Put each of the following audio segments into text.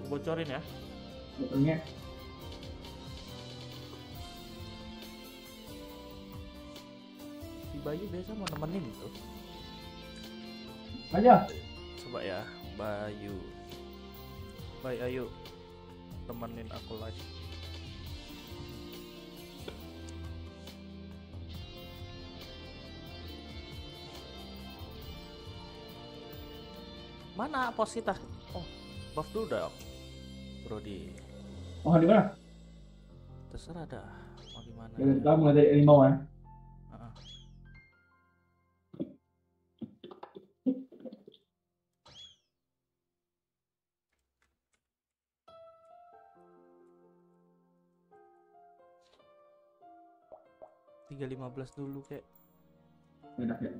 Aku bocorin ya. Betulnya. Si Bayu biasa mau nemenin tuh. Aja. Coba ya, Bayu. Bayu, ayo temenin aku live. Mana pos kita? Oh, buff dulu dong. Brody, Oh di mana? terserah dah. Mau gimana? Dari kita mulai dari limau ya. Tiga lima belas dulu kek. Udah ya.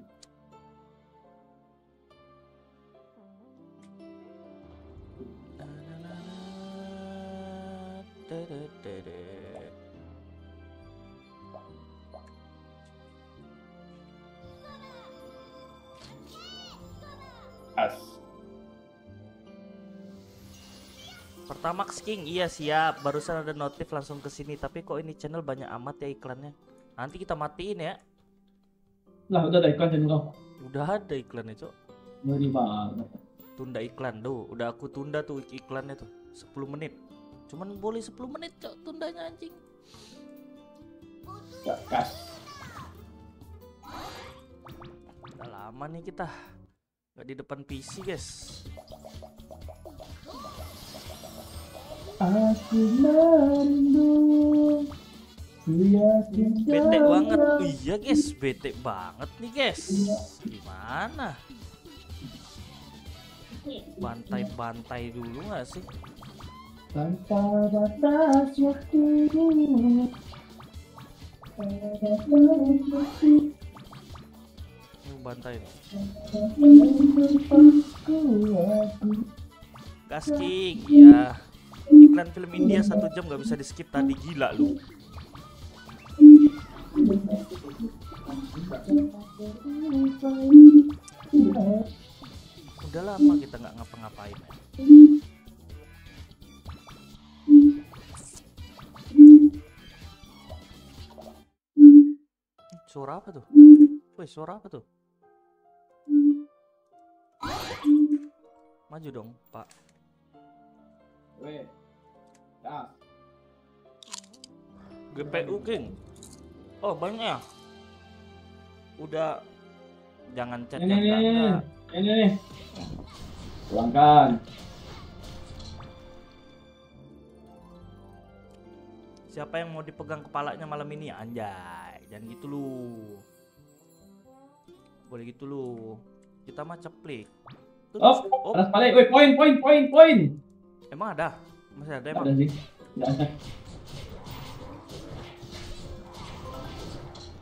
Pertamax King, iya siap. Barusan ada notif langsung ke sini. Tapi kok ini channel banyak amat ya iklannya. Nanti kita matiin ya. Lah udah ada iklan channel kau. Udah ada iklannya, Cok. Ngeri banget. Tunda iklan tuh. Udah aku tunda tuh iklannya tuh. 10 menit. Cuman boleh 10 menit, Cok, tundanya anjing. Gak kas. Udah lama nih kita. Gak di depan PC, guys. Aku merindu. Bete banget. Iya, guys. Bete banget nih, guys. Gimana? Bantai-bantai dulu gak sih? Tanpa batas waktu Ini bantai nih. Gas King, iya. Iklan film India satu jam gak bisa di skip tadi gila lu. Udah lama kita nggak ngapa-ngapain. Suara apa tuh? Woi, suara apa tuh? Maju dong, Pak. Ya GPU King. Oh, banyak ya? Udah jangan chat Ini yang enggak. Ini nih Pulangkan Siapa yang mau dipegang kepalanya malam ini? Anjay, jangan gitu lu. Boleh gitu lu. Kita mah ceplik. Tuh, Oh, oh, balik Weh poin poin poin poin emang ada? Masih ada emang? ada sih Nggak ada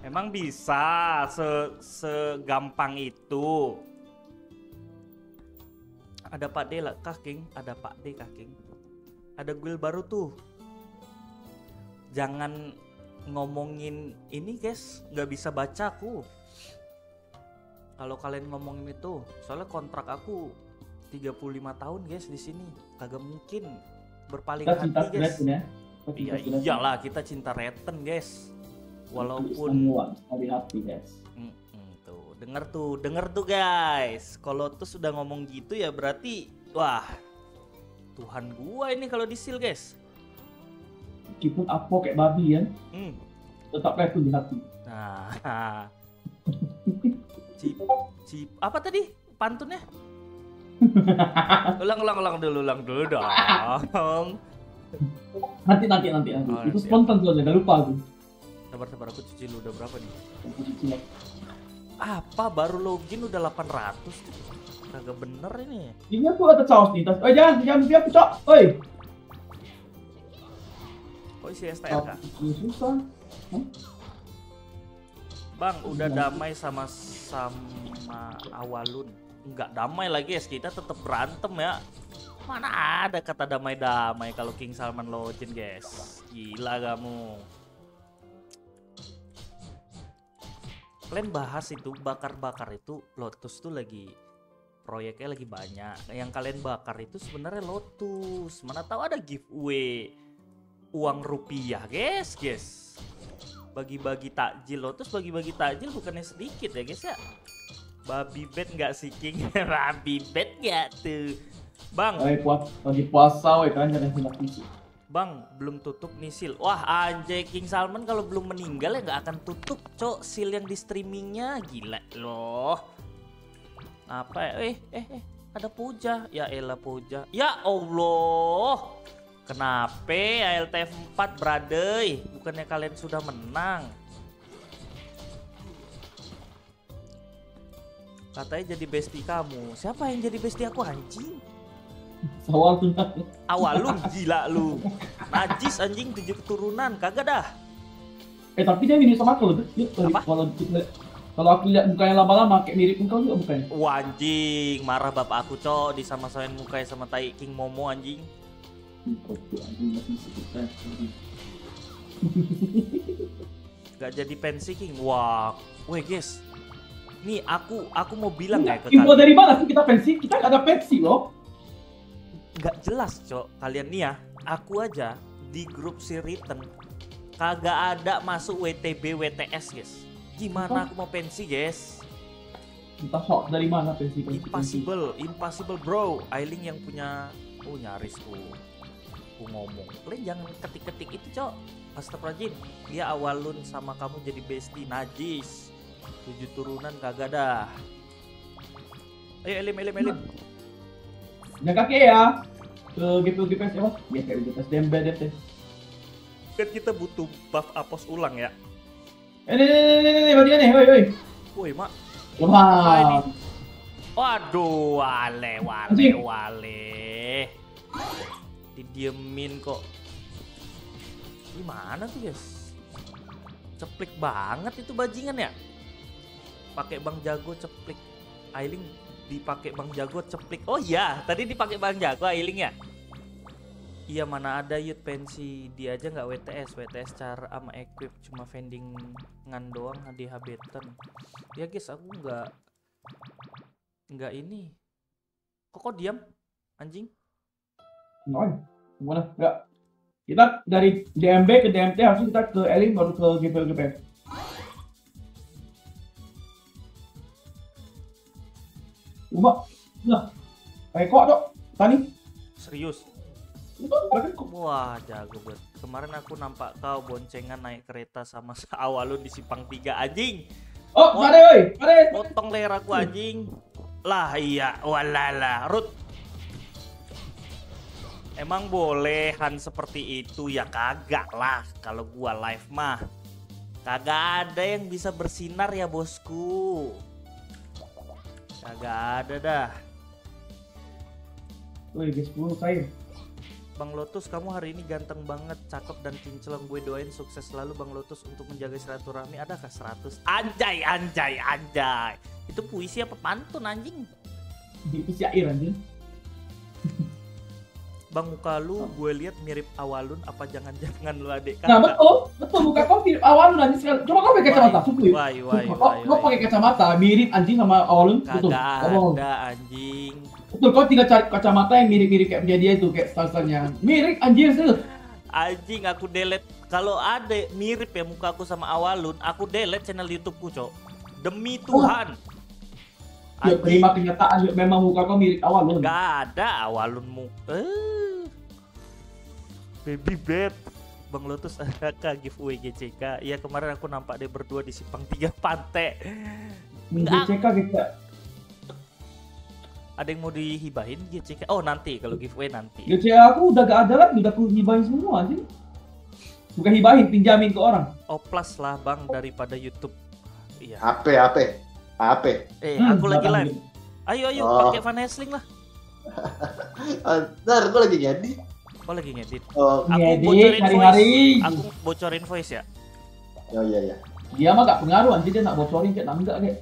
Emang bisa se segampang itu. Ada Pak D lah, kah King? Ada Pak D kah King? Ada guild baru tuh. Jangan ngomongin ini guys, nggak bisa baca aku. Kalau kalian ngomongin itu, soalnya kontrak aku 35 tahun guys di sini. Kagak mungkin berpaling Kita cinta hati guys. Red ya Kita Iya cinta Red. iyalah kita cinta Reten guys. Walaupun Semua Hari hati guys Mm-mm, tuh denger tuh denger tuh guys. Kalau tuh sudah ngomong gitu ya berarti wah Tuhan gua ini kalau disil guys. Meskipun Apo kayak babi kan Hmm. Tetap Red di hati Nah. Cip, cip, apa tadi pantunnya? ulang, ulang, ulang dulu, ulang dulu dong. Nanti nanti nanti nanti Oh, Itu spontan soalnya Gak lupa aku Sabar, sabar, aku cuci dulu udah berapa nih? Lah. Apa baru login udah 800? Kagak bener ini. Ini aku ada caos nih tas. Oh jangan jangan biar aku cok. Oi. Kok isi STR kah? Susah. Bang, udah damai sama sama awalun. Enggak damai lagi ya, kita tetap berantem ya. Mana ada kata damai-damai kalau King Salman Login, guys. Gila kamu. Kalian bahas itu bakar-bakar itu Lotus tuh lagi proyeknya lagi banyak. Yang kalian bakar itu sebenarnya Lotus. Mana tahu ada giveaway uang rupiah, guys, guys. Bagi-bagi takjil Lotus, bagi-bagi takjil bukannya sedikit ya, guys ya. Babi bet nggak sih King? Babi bet nggak tuh? Bang, Eh puas lagi puasa weh kan jangan silap isi. Bang, belum tutup nih seal. Wah, anjay King Salman kalau belum meninggal ya nggak akan tutup, cok. Seal yang di streamingnya gila loh. Apa ya? Eh, eh, eh, ada puja. Ya elah puja. Ya Allah. Kenapa ALTF 4 bradey? Bukannya kalian sudah menang? Katanya jadi bestie kamu. Siapa yang jadi bestie aku anjing? Nak. Awalun gila lu. Najis anjing tujuh keturunan, kagak dah. Eh tapi dia mirip sama aku loh. Kalau kalau aku lihat mukanya lama-lama kayak mirip engkau juga bukan? Wah, anjing, marah bapak aku cok disama-samain mukanya sama tai King Momo anjing. Gak jadi pensi King. Wah, weh guys. Nih aku aku mau bilang ya ke Info kalian. dari mana sih kita pensi? Kita nggak ada pensi loh. Gak jelas cok kalian nih ya. Aku aja di grup si Written kagak ada masuk WTB WTS guys. Gimana aku mau pensi guys? Kita shock dari mana pensi pensi? pensi. Impossible, impossible bro. Ailing yang punya oh nyaris tuh. Aku ngomong. Kalian jangan ketik-ketik itu, Cok. Astagfirullahaladzim. Dia awalun sama kamu jadi bestie najis. Tujuh turunan kagak dah. Ayo Elim, Elim, Elim. Yang kaki ya. Ke GPU GPS apa? Ya kayak GPS dembet deh. teh. Kan kita butuh buff apos ulang ya. Eh nih nih nih nih nih woi woi. Woi, Mak. Lemah. ini? Waduh, wale, wale, wale. Didiemin kok. Gimana tuh, guys? Ceplik banget itu bajingan ya. Pakai Bang Jago ceplik. Ailing dipakai Bang Jago ceplik. Oh iya, tadi dipakai Bang Jago Ailing ya. Iya mana ada youth pensi dia aja nggak WTS WTS cara sama equip cuma vending ngan doang di habitan ya guys aku nggak nggak ini kok kok diam anjing Noy. Mana? Enggak. Kita dari DMB ke DMT harus kita ke Elim baru ke GPU GPS. Ubah. Nah. Kayak kok dok. Tani. serius wah jago banget kemarin aku nampak kau boncengan naik kereta sama awalun di Simpang 3 anjing Oh, pade woi. Pade. potong leher aku anjing lah iya walala Rut emang bolehan seperti itu ya kagak lah kalau gua live mah kagak ada yang bisa bersinar ya bosku kagak ada dah Woi, guys, 10 cair. Bang Lotus, kamu hari ini ganteng banget, cakep dan kinclong. Gue doain sukses selalu Bang Lotus untuk menjaga silaturahmi. Adakah 100? Anjay, anjay, anjay. Itu puisi apa pantun anjing? Di syair anjir. Bang muka lu gue lihat mirip awalun apa jangan-jangan lu adik Nah, kakak? betul. Betul bukan kau mirip awalun nanti sekali. Coba kau pakai kacamata, suku. Wai, wai, Kau wai, kau wai. pakai kacamata mirip anjing sama awalun. Betul. Kagak ada anjing. Betul, kau tinggal cari kacamata yang mirip-mirip kayak punya dia itu, kayak style-stylenya. Mirip anjir tuh. Anjing aku delete. Kalau ada mirip ya muka aku sama awalun, aku delete channel YouTubeku, Cok. Demi Tuhan. Ya, terima kenyataan, ya, memang muka kau mirip awalun. Gak ada awalunmu. Eh. Baby bed. Bang Lotus ada giveaway GCK. Iya kemarin aku nampak dia berdua di Simpang 3 Pantai. GCK kita. Ada yang mau dihibahin GCK? Oh nanti kalau giveaway nanti. GCK aku udah gak ada lagi, udah aku hibahin semua anjir. Bukan hibahin, pinjamin ke orang. Oplas lah bang daripada YouTube. Iya. HP, HP, HP. Eh Hmm, aku lagi live. Ayo ayo Oh. pakai Van Helsing lah. Ah, Ntar gue lagi ngedit. Oh lagi ngedit. Oh, Aku Ngedit bocorin hari-hari. Aku bocorin voice ya. oh iya iya. Dia mah gak pengaruh anjir, dia nak bocorin kayak enggak kayak.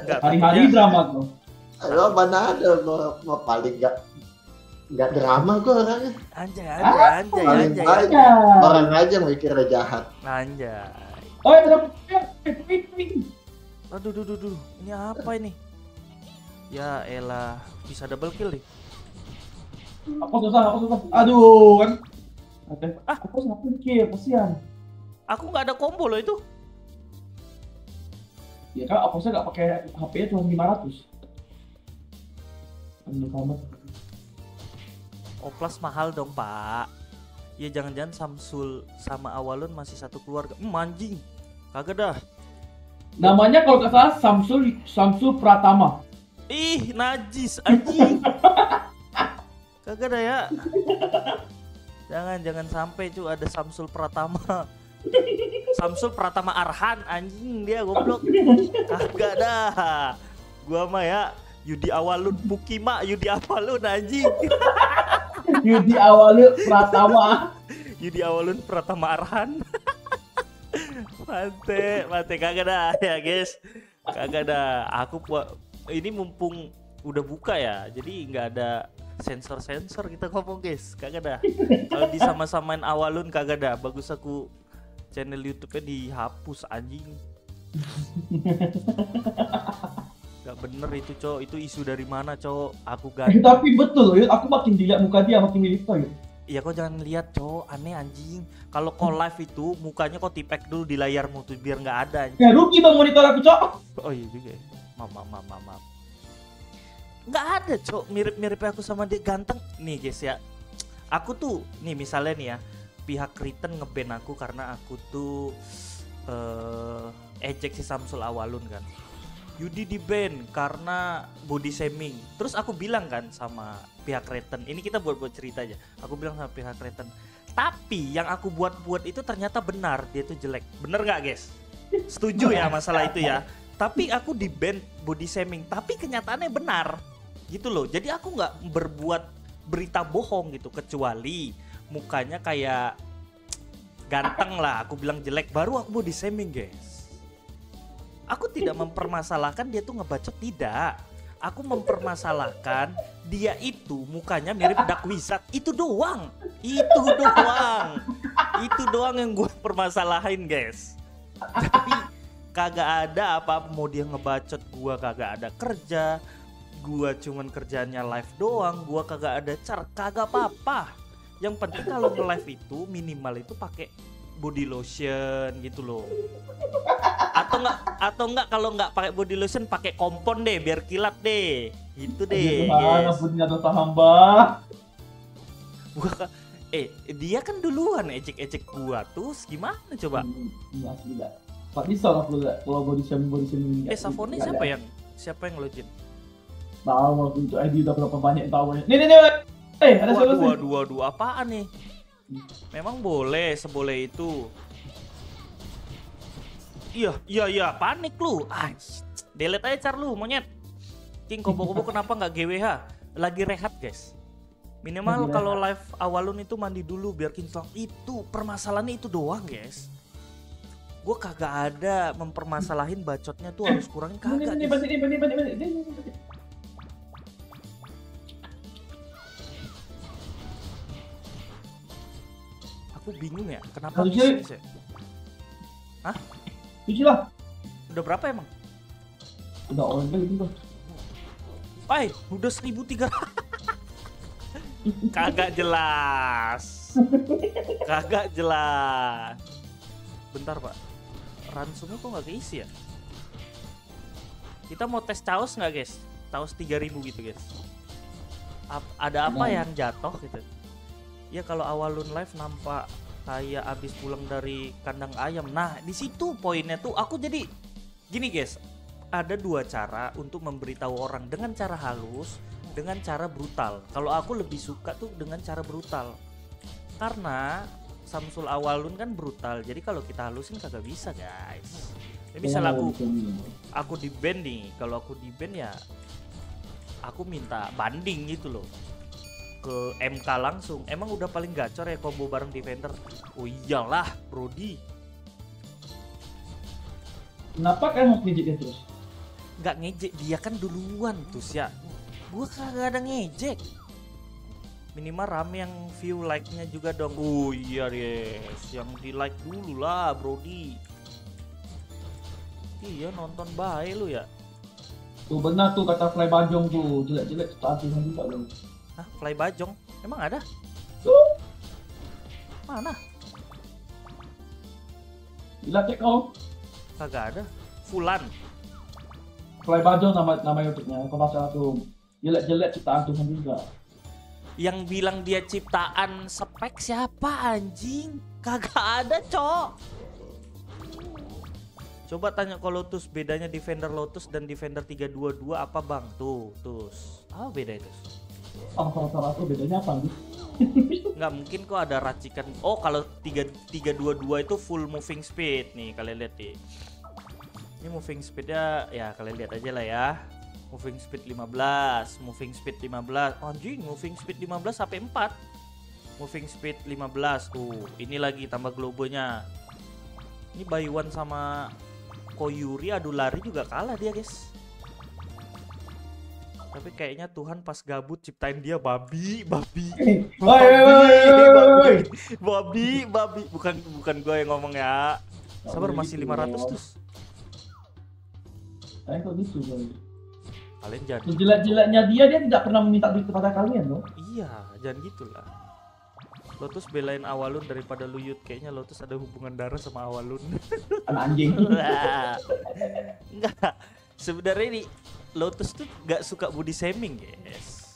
Enggak. Hari-hari drama tuh. Lo mana ada gue mau paling gak nggak drama gue orangnya. Anjay Ah, anjay anjay anjay. Ya. Orang aja mikirnya jahat. Anjay. Oh, ada eh, tweet, tweet. Aduh, duh, duh, duh. Ini apa ini? Ya elah, bisa double kill nih. Apa susah, apa susah. Aduh kan. Oke. Ah. Aku nggak pikir, kasihan. Aku nggak ada combo loh itu. Ya kan, aku nggak pakai HP-nya cuma 500. Aduh, kamu. Oplas mahal dong pak. Ya jangan-jangan Samsul sama Awalun masih satu keluarga. Hmm, anjing. Kagak dah. Namanya kalau nggak salah Samsul Samsul Pratama. Ih, najis anjing. Kagak dah ya. Jangan jangan sampai cu ada Samsul Pratama. Samsul Pratama Arhan anjing dia goblok. Kagak dah. Gua mah ya Yudi Awalun Pukima Yudi Awalun anjing. Yudi awalnya Pratama. Yudi Awalun Pratama Arhan. Mate, mate kagak dah ya guys. Kagak dah. Aku buat ini mumpung udah buka ya, jadi nggak ada sensor-sensor kita ngomong guys. Kagak dah. Kalau disama-samain Awalun kagak dah. Bagus aku channel YouTube-nya dihapus anjing. Gak bener itu cowok, itu isu dari mana cowok? Aku Eh, ganti. tapi betul loh, aku makin dilihat muka dia makin mirip. Iya kau jangan lihat cowok aneh anjing. Kalau kau live itu mukanya kau tipek dulu di layarmu tuh biar nggak ada. anjing. Ya rugi dong monitor aku, Cok. Oh iya juga. ya. Maaf maaf maaf maaf. maaf. Nggak ada cowok mirip-mirip aku sama dia ganteng. Nih guys ya. Aku tuh nih misalnya nih ya pihak Kriten ngeban aku karena aku tuh eh ejek si Samsul Awalun kan. Yudi di ban karena body shaming. Terus aku bilang kan sama pihak Kreten, ini kita buat-buat cerita aja. Aku bilang sama pihak Kreten, tapi yang aku buat-buat itu ternyata benar, dia tuh jelek. Bener nggak guys? Setuju ya masalah itu ya. Tapi aku di ban body shaming, tapi kenyataannya benar. Gitu loh. Jadi aku nggak berbuat berita bohong gitu kecuali mukanya kayak ganteng lah aku bilang jelek baru aku body shaming guys aku tidak mempermasalahkan dia tuh ngebacot tidak aku mempermasalahkan dia itu mukanya mirip Dark Wizard. Itu doang. Itu doang. Itu doang yang gue permasalahin guys. Tapi kagak ada apa mau dia ngebacot gua kagak ada kerja. Gua cuman kerjanya live doang. Gua kagak ada car kagak apa-apa. Yang penting kalau nge-live itu minimal itu pakai body lotion gitu loh atau enggak atau enggak kalau enggak pakai body lotion pakai kompon deh biar kilat deh gitu deh Tuhan, guys ampun ya dosa hamba. gua ka- eh dia kan duluan ejek-ejek gua terus gimana coba Iya, tidak. Tak bisa lah kalau kalau body shaming body shaming. eh Safone siapa ya? yang siapa yang login Tahu aku itu ID udah berapa banyak tahu. Nih nih nih. Eh, ada siapa sih? waduh waduh apaan nih memang boleh seboleh itu iya iya iya panik lu ah delete aja car lu monyet king kobo-kobo kenapa nggak GWH lagi rehat guys minimal Lagi kalau live awalun itu mandi dulu biar king Song itu permasalahannya itu doang guys gue kagak ada mempermasalahin bacotnya tuh harus kurangin kagak nih nih nih nih nih aku bingung ya kenapa Harusnya- miss ya? Cuci lah. udah berapa emang Udah on gitu tuh. Pai, udah 1300. Kagak jelas. Kagak jelas. Bentar, Pak. Ransumnya kok nggak keisi ya? Kita mau tes caos nggak, guys? Caos 3000 gitu, guys. Ap- ada apa Nah. yang jatuh gitu? Ya kalau awalun live nampak kayak abis pulang dari kandang ayam. Nah, di situ poinnya tuh aku jadi gini, guys. Ada dua cara untuk memberitahu orang. Dengan cara halus dengan cara brutal. Kalau aku lebih suka tuh dengan cara brutal. Karena Samsul Awalun kan brutal. Jadi kalau kita halusin kagak bisa guys. Ya misal aku aku di band nih. Kalau aku di band ya aku minta banding gitu loh ke MK langsung. Emang udah paling gacor ya combo bareng defender oh iyalah Brody. Kenapa kan harus ngejek dia terus? nggak ngejek dia kan duluan tuh ya. Gua kagak ada ngejek. Minimal rame yang view like nya juga dong. Oh iya yes yang di like dulu lah Brody. Iya nonton baik lu ya. Tuh benar tuh kata Fly Bajong tuh, jelek-jelek statusan juga loh. Hah, fly bajong? Emang ada? Mana? gila cek kau. Kagak ada. Fulan. Fly Bajong nama nama YouTube-nya. Kalau masalah tuh jelek-jelek ciptaan Tuhan juga. Yang bilang dia ciptaan spek siapa anjing? Kagak ada, Cok. Coba tanya ke Lotus bedanya Defender Lotus dan Defender 322 apa, Bang? Tuh, tus. Apa beda itu? Sama-sama tuh bedanya apa nih? Nggak mungkin kok ada racikan. Oh, kalau 3 322 itu full moving speed nih, kalian lihat nih. Ini moving speednya ya kalian lihat aja lah ya. Moving speed 15, moving speed 15. Anjing, moving speed 15 sampai 4. Moving speed 15 tuh. Ini lagi tambah globonya. Ini Bayuan sama Koyuri adu lari juga kalah dia, guys. Tapi kayaknya Tuhan pas gabut ciptain dia babi, babi. Woi, woi, woi. babi, babi. Bukan bukan gue yang ngomong ya. Sabar masih 500 terus. Eh kok gitu? Kalian jangan. Sejelek-jeleknya dia dia tidak pernah meminta duit kepada kalian loh. Iya, jangan gitulah. Lotus belain Awalun daripada Luyut. Kayaknya Lotus ada hubungan darah sama Awalun. Anak anjing. Enggak. Sebenarnya ini Lotus tuh gak suka body shaming, guys.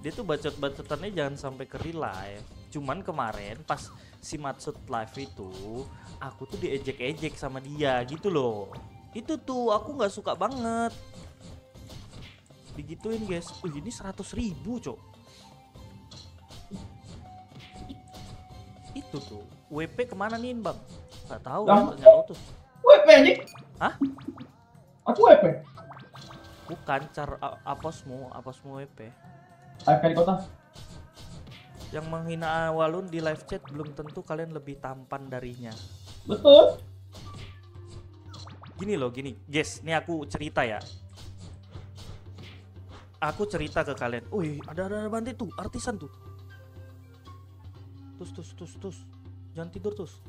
Dia tuh bacot-bacotannya jangan sampai ke real life. Cuman kemarin pas si Matsut live itu, aku tuh diejek-ejek sama dia gitu loh. Itu tuh aku nggak suka banget. Digituin guys. Uh ini 100 ribu cok. Itu tuh. WP ke mana nih bang? Gak tahu Bang. ya, Lotus. WP anjing. Hah? Aku WP. Bukan car aposmu, aposmu WP. Di kota. Yang menghina Walun di live chat belum tentu kalian lebih tampan darinya. Betul. Gini loh, gini. Guys, ini aku cerita ya. Aku cerita ke kalian. Wih, ada ada, ada bantai tuh, artisan tuh. Tus, tus, tus, tus. Jangan tidur, tus.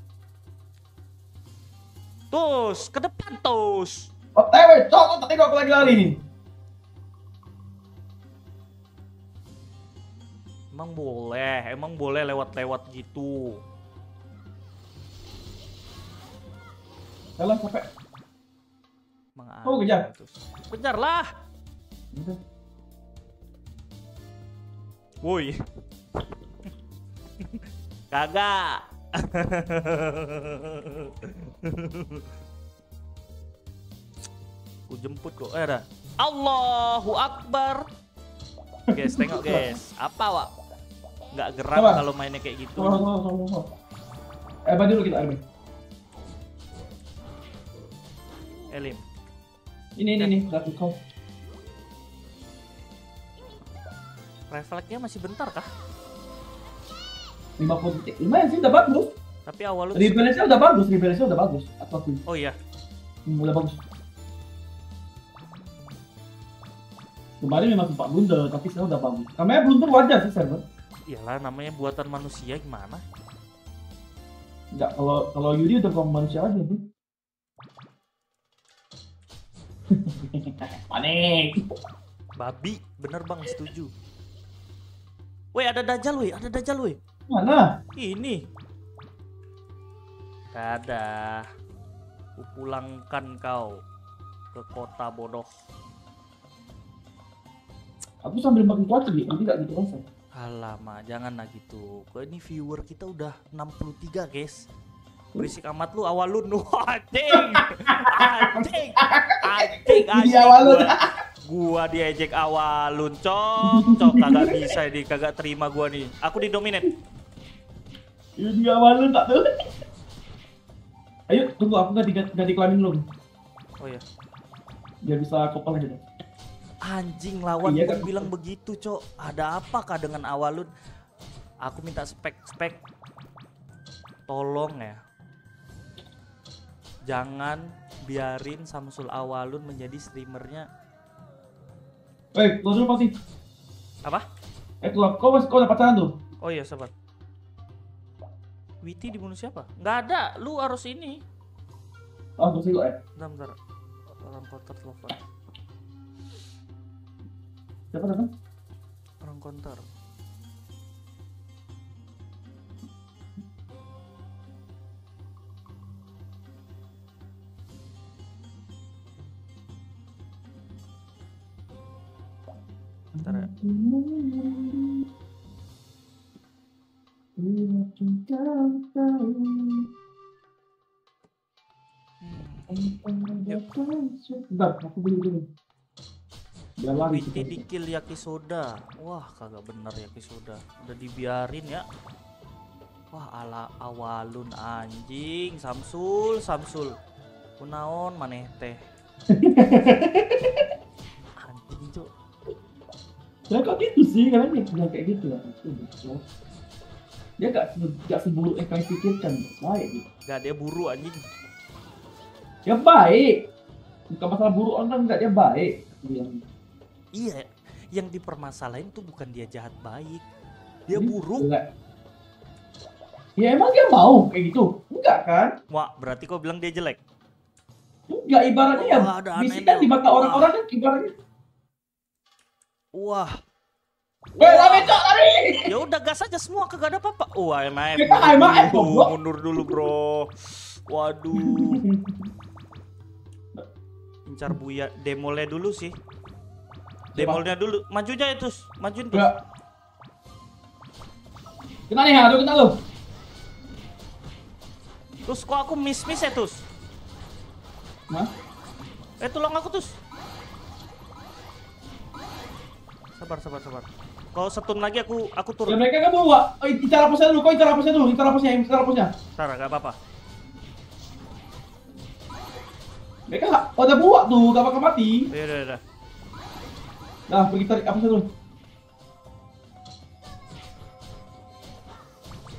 Tus, ke depan, tus. OTW, cok, tengok aku lagi lari nih. Emang boleh, emang boleh lewat-lewat gitu. Jalan capek. Emang Oh, kejar. Kejar lah. Gitu. Woi. Kagak. Ku jemput kok. Eh, ada. Allahu Akbar. Guys, tengok guys. Apa, Wak? Nggak geram Apa? kalau mainnya kayak gitu. Tunggu, tunggu, tunggu, tunggu. Eh, bantu dulu kita RB. Elim. Ini, ini, ini. Satu kau. Refleksnya masih bentar kah? 50 detik. Lumayan sih, udah bagus. Tapi awal lu Rebalance-nya udah bagus, rebalance-nya udah bagus. Aku akui. Oh iya. Hmm, udah bagus. Kemarin memang sempat blunder, tapi sekarang udah bagus. Namanya blunder wajar sih server. Iyalah namanya buatan manusia gimana? Enggak, kalau kalau Yuri udah kaum manusia aja tuh. Panik. Babi, bener bang, setuju. Woi ada dajal woi, ada dajal woi. Mana? Ini. Dadah. Kupulangkan kau ke kota bodoh. Aku sambil makin kuat sih, nanti gak gitu rasa. Alamak, jangan lah gitu. Kok ini viewer kita udah 63 guys. Berisik amat lu awalun lu anjing. Anjing. Anjing anjing. awalun. Gua, gua diejek awalun, cok. Cok kagak bisa di kagak terima gua nih. Aku didominate. Ini dia awal lu tak tuh. Ayo, tunggu aku ganti ganti climbing dulu. Oh ya. Biar bisa kopal aja. Anjing lawan Iya, pun kan? bilang begitu, Cok. Ada apakah dengan awalun? Aku minta spek-spek. Tolong ya. Jangan biarin Samsul Awalun menjadi streamernya. Eh, keluar dulu pasti. Apa? Eh, keluar. Kau masih kau udah pacaran tuh? Oh iya, sahabat. Witi dibunuh siapa? Nggak ada. Lu harus ini. Ah, masih kok eh. Bentar, bentar. Orang kotor telepon. Siapa siapa? Orang counter. Bentar ya. Bentar, aku beli dulu. Biar lari kita. dikil yakisoda. Wah, kagak bener yakisoda. Udah dibiarin ya. Wah, ala awalun anjing, Samsul, Samsul. Kunaon maneh teh. anjing, Cuk. Ya kok gitu sih, karena dia bilang kayak gitu ya. Itu, Dia gak, se- gak seburuk yang kalian pikirkan. Baik gitu. Gak dia buru anjing. Ya baik. Bukan masalah buruk orang enggak dia baik. Bilang. Iya, yang dipermasalahin tuh bukan dia jahat baik. Dia Ini buruk. Enggak. Ya emang dia mau kayak gitu? Enggak kan? Wah, berarti kau bilang dia jelek. Enggak ibaratnya ya. Wah, kan nih. di mata Wah. orang-orang kan ibaratnya. Wah. Weh, lari cok, lari! Ya udah gas aja semua kagak ada apa-apa. Wah, MAF. Kita mundur dulu, goblok. mundur dulu, Bro. Waduh. Incar buya demolnya dulu sih. Demolnya dulu. Majunya itu, majuin tuh. Enggak. Kena nih, aduh kena lu. Terus kok aku miss-miss ya, Tus? Hah? Eh, tolong aku, Tus. Sabar, sabar, sabar. Kalau setun lagi aku aku Ya turun. mereka kan bawa. Oh, incar lapasnya dulu, kau incar lapasnya dulu, incar lapasnya, incar lapasnya. Ntar, gak apa-apa. Mereka oh, udah buat tuh, gak bakal mati. Ya udah, udah. Nah, pergi tarik lapasnya dulu.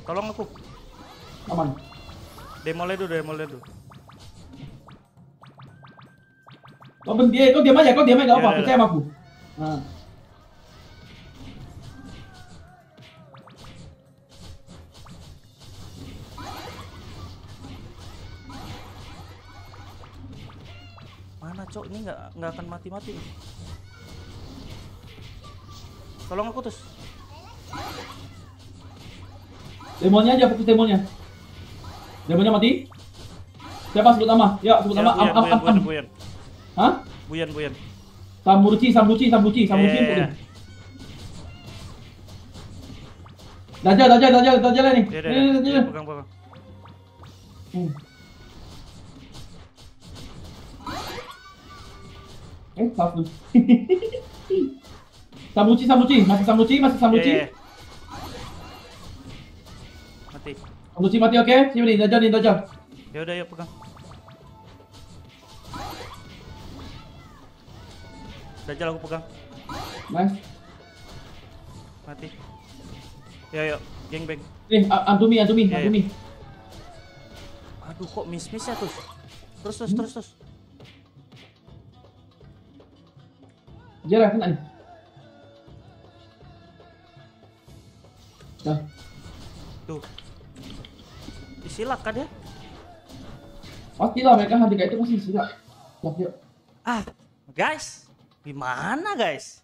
Tolong aku. Aman. Demolnya dulu, demolnya dulu. Kau berhenti, kau diam aja, kau diam aja, gak apa, ya, percaya sama aku. Nah. Mana cok ini nggak nggak akan mati-mati. Tolong aku terus. Demonnya aja, fokus demonnya. Demonnya mati. Siapa sebut nama? Ya, sebut Ya, nama. Am, am, am, am. buyan, Hah? buyan, buyan. Samburuci, samburuci, samburuci. Ya, ya, ya. Dajjal, dajjal, dajjal, dajjal nih. Pegang, pegang. Hmm. Eh, satu. sambuci, sambuci, masih sambuci, masih sambuci. Ya, ya, ya. Mati. Sambuci mati, oke? Sini nih, dajjal nih, dajjal. Ya udah, yuk pegang. Dajjal aku pegang. Nice. Mati. Ya, yuk. Geng bang. Nih, A- Antumi, Antumi, Ya, ya. Antumi. Aduh, kok miss-miss ya terus? Terus, terus, Hmm? terus, terus. Jarah, kena nih. Dah. Tuh. Disilak kan ya? Pastilah mereka nanti kayak itu pasti. Silap, yuk. Ah, guys, gimana guys?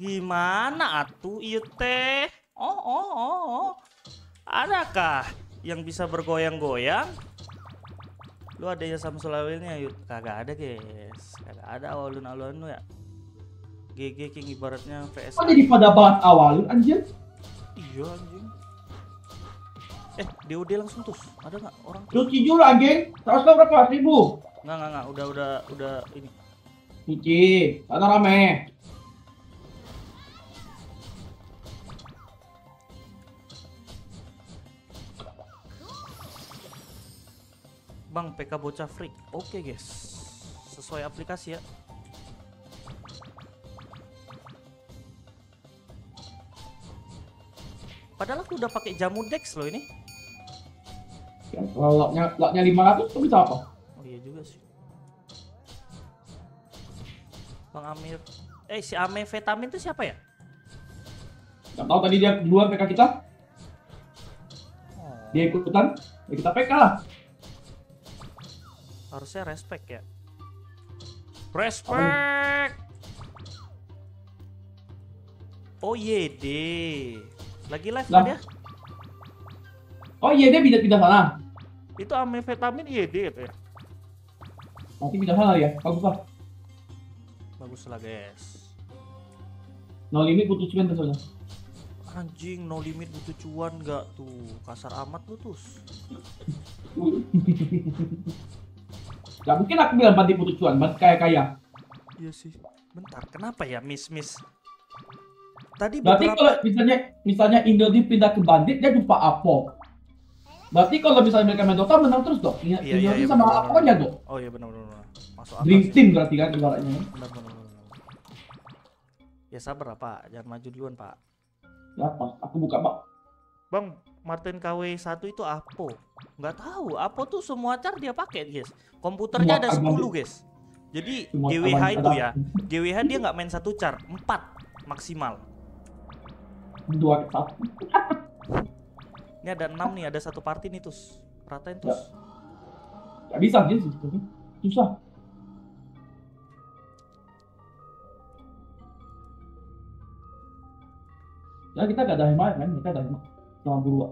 Gimana atuh ieu teh? Oh, oh, oh, oh. Adakah yang bisa bergoyang-goyang? Lu ada ya Samsul awalnya yuk? Kagak ada guys, kagak ada awalun-awalun lu ya. GG King ibaratnya VS. Kok jadi pada bahas awal, anjir? Iya anjing. Eh, DOD langsung tuh. Ada nggak orang? Cuci dulu anjing. Terus lo berapa? Seribu. Nggak, nggak, nggak. Udah, udah, udah ini. Cuci. Karena rame. Bang, PK bocah freak. Oke, guys. Sesuai aplikasi ya. Padahal aku udah pakai jamu Dex loh ini. Ya, kalau lotnya, lotnya 500 tuh bisa apa? Oh iya juga sih. Bang Amir. Eh, si Ame Vitamin itu siapa ya? Gak tahu tadi dia duluan PK kita. Oh, Dia ikutan. Ya kita PK lah. harusnya respect ya. Respect. Oh YD. Lagi live Lah. kan ya? Oh iya dia pindah-pindah sana. Itu amfetamin YD gitu ya. Nanti pindah sana ya. Bagus lah. Bagus lah guys. No limit butuh cuman soalnya. Anjing no limit butuh cuan nggak tuh kasar amat lu tuh. Gak mungkin aku bilang banti butuh cuan, banti kaya-kaya. Iya sih. Bentar, kenapa ya miss miss? Tadi Berarti beberapa kalau misalnya misalnya Indomie pindah ke bandit dia jumpa Apo. Berarti kalau misalnya mereka main Dota menang terus dong. Iya, Iya, iya, Indomie iya, sama benar, Apo aja dong. Oh iya benar benar. benar. Masuk akal. Dream team berarti kan ibaratnya. Benar benar. Ya sabar lah, Pak, jangan maju duluan Pak. Apa? Aku buka pak. Bang, Martin KW1 itu Apo. Nggak tahu, Apo tuh semua car dia pakai, guys. Komputernya Semua ada car 10, guys. Jadi Semua GWH itu ya, GWH dia nggak main satu car, 4 maksimal. Dua ke satu. Ini ada 6 nih, ada satu party nih, Tus. Ratain, Tus. Gak bisa dia sih. Susah. Ya kita gak ada hemat kan, kita ada hemat sama berdua.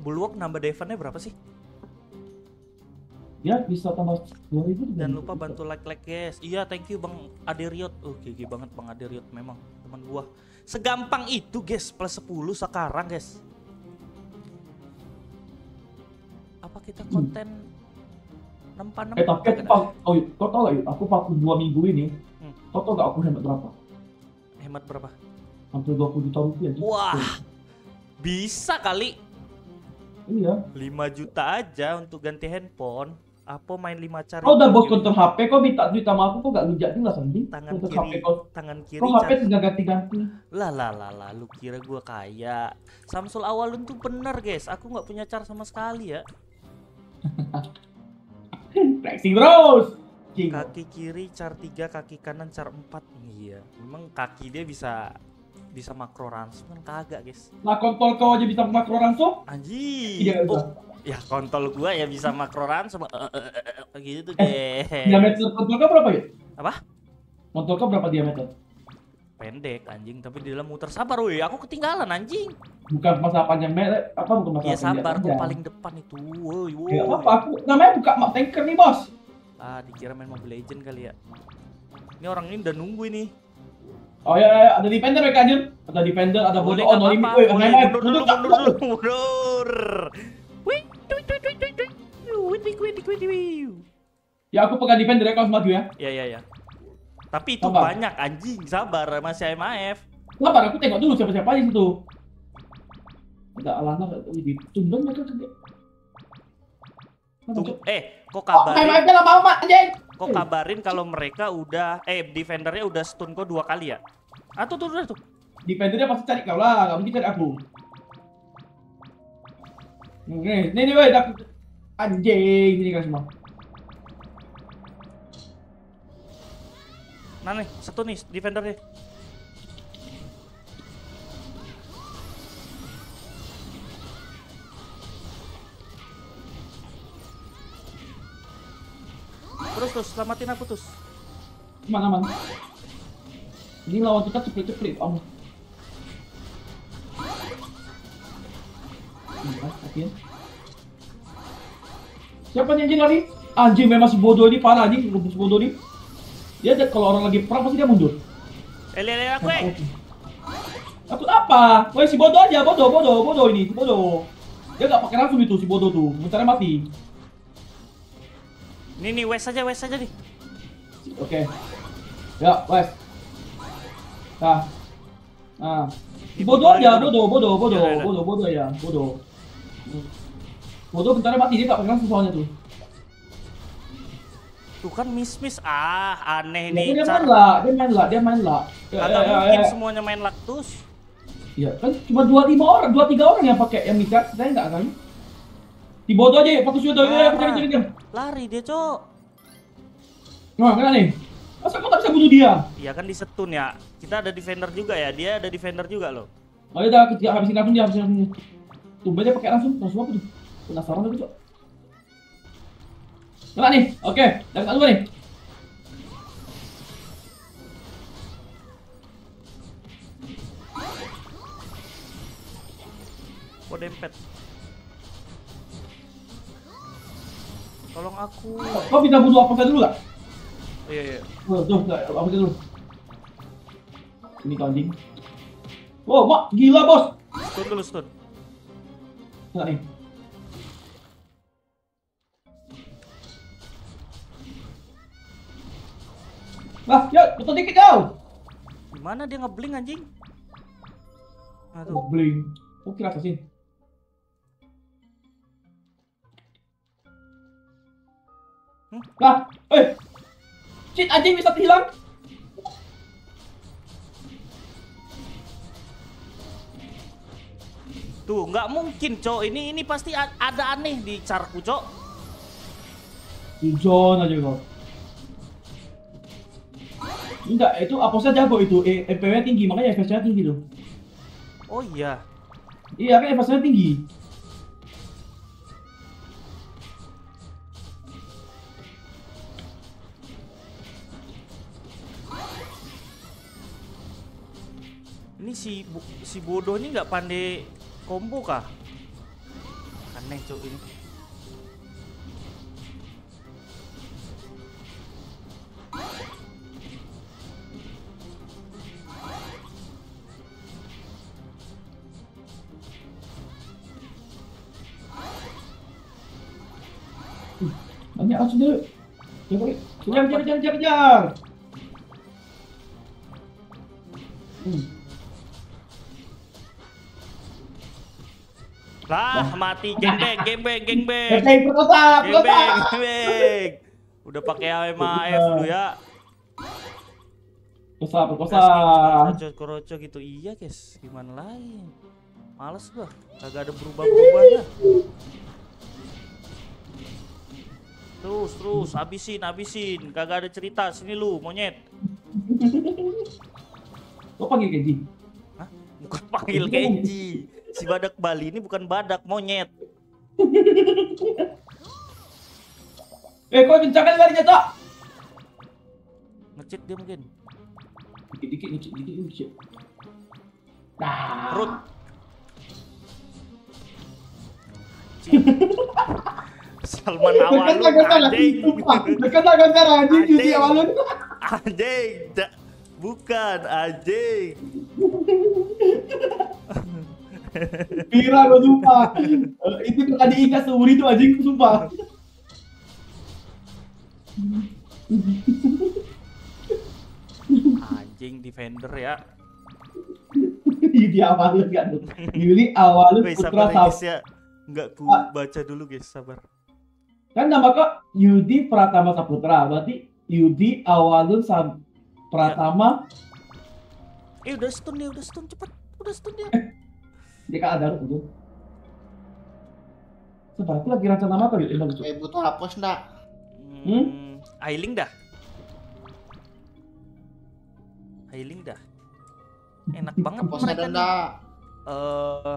Bulwark nambah defense-nya berapa sih? Ya bisa tambah 2000 juga. Jangan lupa bantu like-like, guys. Iya, thank you Bang Aderiot. Oh, gigi banget Bang Aderiot memang teman gua. Segampang itu, guys, plus 10 sekarang, guys. Apa kita konten nempan Eh tapi aku pak, oh iya, kau tau gak yuk, aku pakai dua minggu ini, Hmm. kau tau gak aku hemat berapa? hemat berapa? Hampir 20 juta rupiah. Ji. Wah, bisa kali Iya. 5 juta aja untuk ganti handphone. Apa main 5 cari? Kau udah bos konter HP, kau minta duit sama aku, kau gak ngejak jelas anjing. Tangan kiri. HP kau, tangan kiri kau HP tinggal ganti-ganti. Lah lah lah lah, lu kira gua kaya. Samsul Awalun tuh bener guys, aku nggak punya car sama sekali ya. Flexing terus. Kaki kiri car 3, kaki kanan car 4. Iya, memang kaki dia bisa bisa makro ransom kan kagak guys. Nah kontol kau aja bisa makro langsung? Anjing. Iya, oh. Ya kontol gua ya bisa makro ransom. Eh, eh, eh, gitu guys. Diameter kontol kau berapa ya? Apa? Kontol kau berapa diameter? Pendek anjing, tapi di dalam muter sabar woi, aku ketinggalan anjing. Bukan masalah panjang merek, apa bukan masalah Iya sabar, gua paling depan itu. Woi, woi. Ya apa, aku namanya buka mak tanker nih bos. Ah, dikira main Mobile Legend kali ya. Ini orang ini udah nunggu ini. Oh ya, ya, ya, ada defender mereka anjir. Ada defender, ada Boleh oh, no limit. apa-apa. Woi, Boleh ngemet. mundur Ya aku pegang defender ya, kau harus maju ya. Ya, ya, ya. Tapi itu Sabar. banyak anjing, sabar masih MAF. Sabar, aku tengok dulu siapa-siapa di situ. Ada Alana, lebih tumben mereka. Tunggu, eh, kok Oh, kabarin, MF-nya lama amat anjing. kok kabarin kalau mereka udah, eh, defendernya udah stun kok dua kali ya? Ah, tuh, tuh, tuh. Defendernya pasti cari kau lah, gak mungkin cari aku. Nih, nih, nih, dah. Anjing, ini kan semua. Nah nih, satu nih defendernya. Terus terus selamatin aku terus. Aman, aman. Ini lawan kita cepet-cepet, om. Siapa nih anjing lari? Anjing memang si bodoh ini parah anjing, rumpus bodoh ini. Dia ada- kalau orang lagi perang pasti dia mundur. Eh, lihat lihat aku eh. Takut apa? Woi si bodoh aja, bodoh, bodoh, bodoh ini, si bodoh. Dia nggak pakai langsung itu si bodoh tuh, bentarnya mati. Nih nih wes aja wes aja nih. Oke. Ya, wes. Nah. Nah. Si bodoh aja, bodoh, bodoh, bodoh, ya. bodoh, bodoh ya, bodoh. Bodoh bentarnya mati dia nggak pakai langsung soalnya tuh. Tuh kan miss miss ah aneh nih. dia main lah, dia main lah, dia main lah. Ya, kagak ya, ya, mungkin ya. semuanya main laktus. Ya, kan cuma dua lima orang, dua tiga orang yang pakai yang mikat, saya nggak kan? Si bodoh aja, fokus bodoh, ya, cari, cari, cari. Lari dia, Cok. Nah, kena nih. Masa kau tak bisa bunuh dia? Iya kan disetun ya. Kita ada defender juga ya. Dia ada defender juga loh. Oh ya udah, kita habisin langsung dia, habisin langsung dia. Dia pakai langsung, langsung apa tuh? Penasaran tapi, Cok. Kena nih. Oke, dapat kedua nih. Kok dempet. Tolong aku. Kau bisa butuh apa dulu gak? Iya, iya. Tuh, tuh, apa dulu. Ini kambing. Wow, mak, gila bos. Stun dulu, stun. Enggak nih. Lah, ya, betul dikit kau. Gimana dia ngebling anjing? Aduh. Oh, bling. Oh, kira apa sih? Hmm? Lah, eh. Shit, anjing bisa hilang. Tuh, nggak mungkin, Cok. Ini ini pasti ada aneh di carku, Cok. Hujon aja kau. Enggak, itu aposnya jago itu. Eh, MP-nya tinggi, makanya FS-nya tinggi tuh. Oh iya. Iya, kan FS-nya tinggi. Ini si si bodoh ini nggak pandai combo kah? Aneh, Cok ini. Kejar, kejar, kejar, kejar, kejar. Hmm. Lah, mati gengbeng, gengbeng, gengbeng. Oke, perkosa, perkosa. Gengbeng, gengbeng. Udah pakai AMAF lu ya. Perkosa, perkosa. Kroco, kroco gitu. Iya, guys. Gimana lagi? Males gua. Kagak ada berubah-berubahnya. Terus, terus, habisin, habisin. Kagak ada cerita. Sini lu, monyet. Kau panggil Kenji? Hah? Bukan panggil Kenji. Si badak Bali ini bukan badak, monyet. Eh, kau kencangkan larinya, Cok. Ngecit dia mungkin. Dikit-dikit, dikit, dikit, dikit. Nah. Perut. Salman awal lu Bukan anjing. Pira gue sumpah. Itu tuh tadi ikat seumur itu anjing sumpah. Anjing defender ya. Yudi awal lu kan. Yuli awal lu putra ya, Enggak ku baca dulu guys, sabar. Kan nama kau Yudi Pratama Saputra. Berarti Yudi awalun Sam Pratama. Eh udah stun dia, udah stun cepet. Udah stun dia. Dia kan ada itu. Sebentar, aku lagi rancang nama Yudi. Emang gitu. Eh butuh hapus ndak? Hmm, Ailing dah. Ailing dah. Enak banget Hapus ada ndak? Eh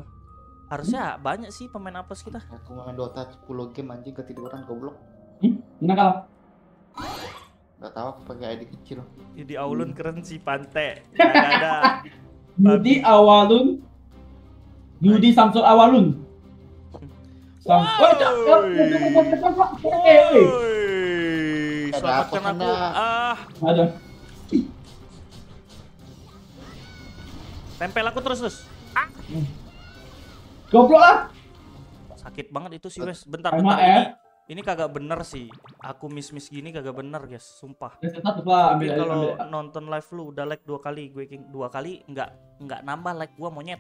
harusnya banyak sih pemain apes kita aku main Dota 10 game anjing ketiduran goblok hmm? nakal Gak tahu aku pakai ID kecil Jadi di Aulun hmm. keren sih pantai ada, ada. Yudi Awalun Yudi Samsul Awalun Sam Selamatkan aku ah. Ada Tempel aku terus terus ah. Goblok lah. sakit banget itu sih Wes. Bentar bentar ini. Ini kagak bener sih. Aku miss-miss gini kagak bener guys, sumpah. Ya, satu lah Tapi ambil kalau ambil. nonton live lu udah like dua kali, gue king dua kali nggak nggak nambah like gua monyet.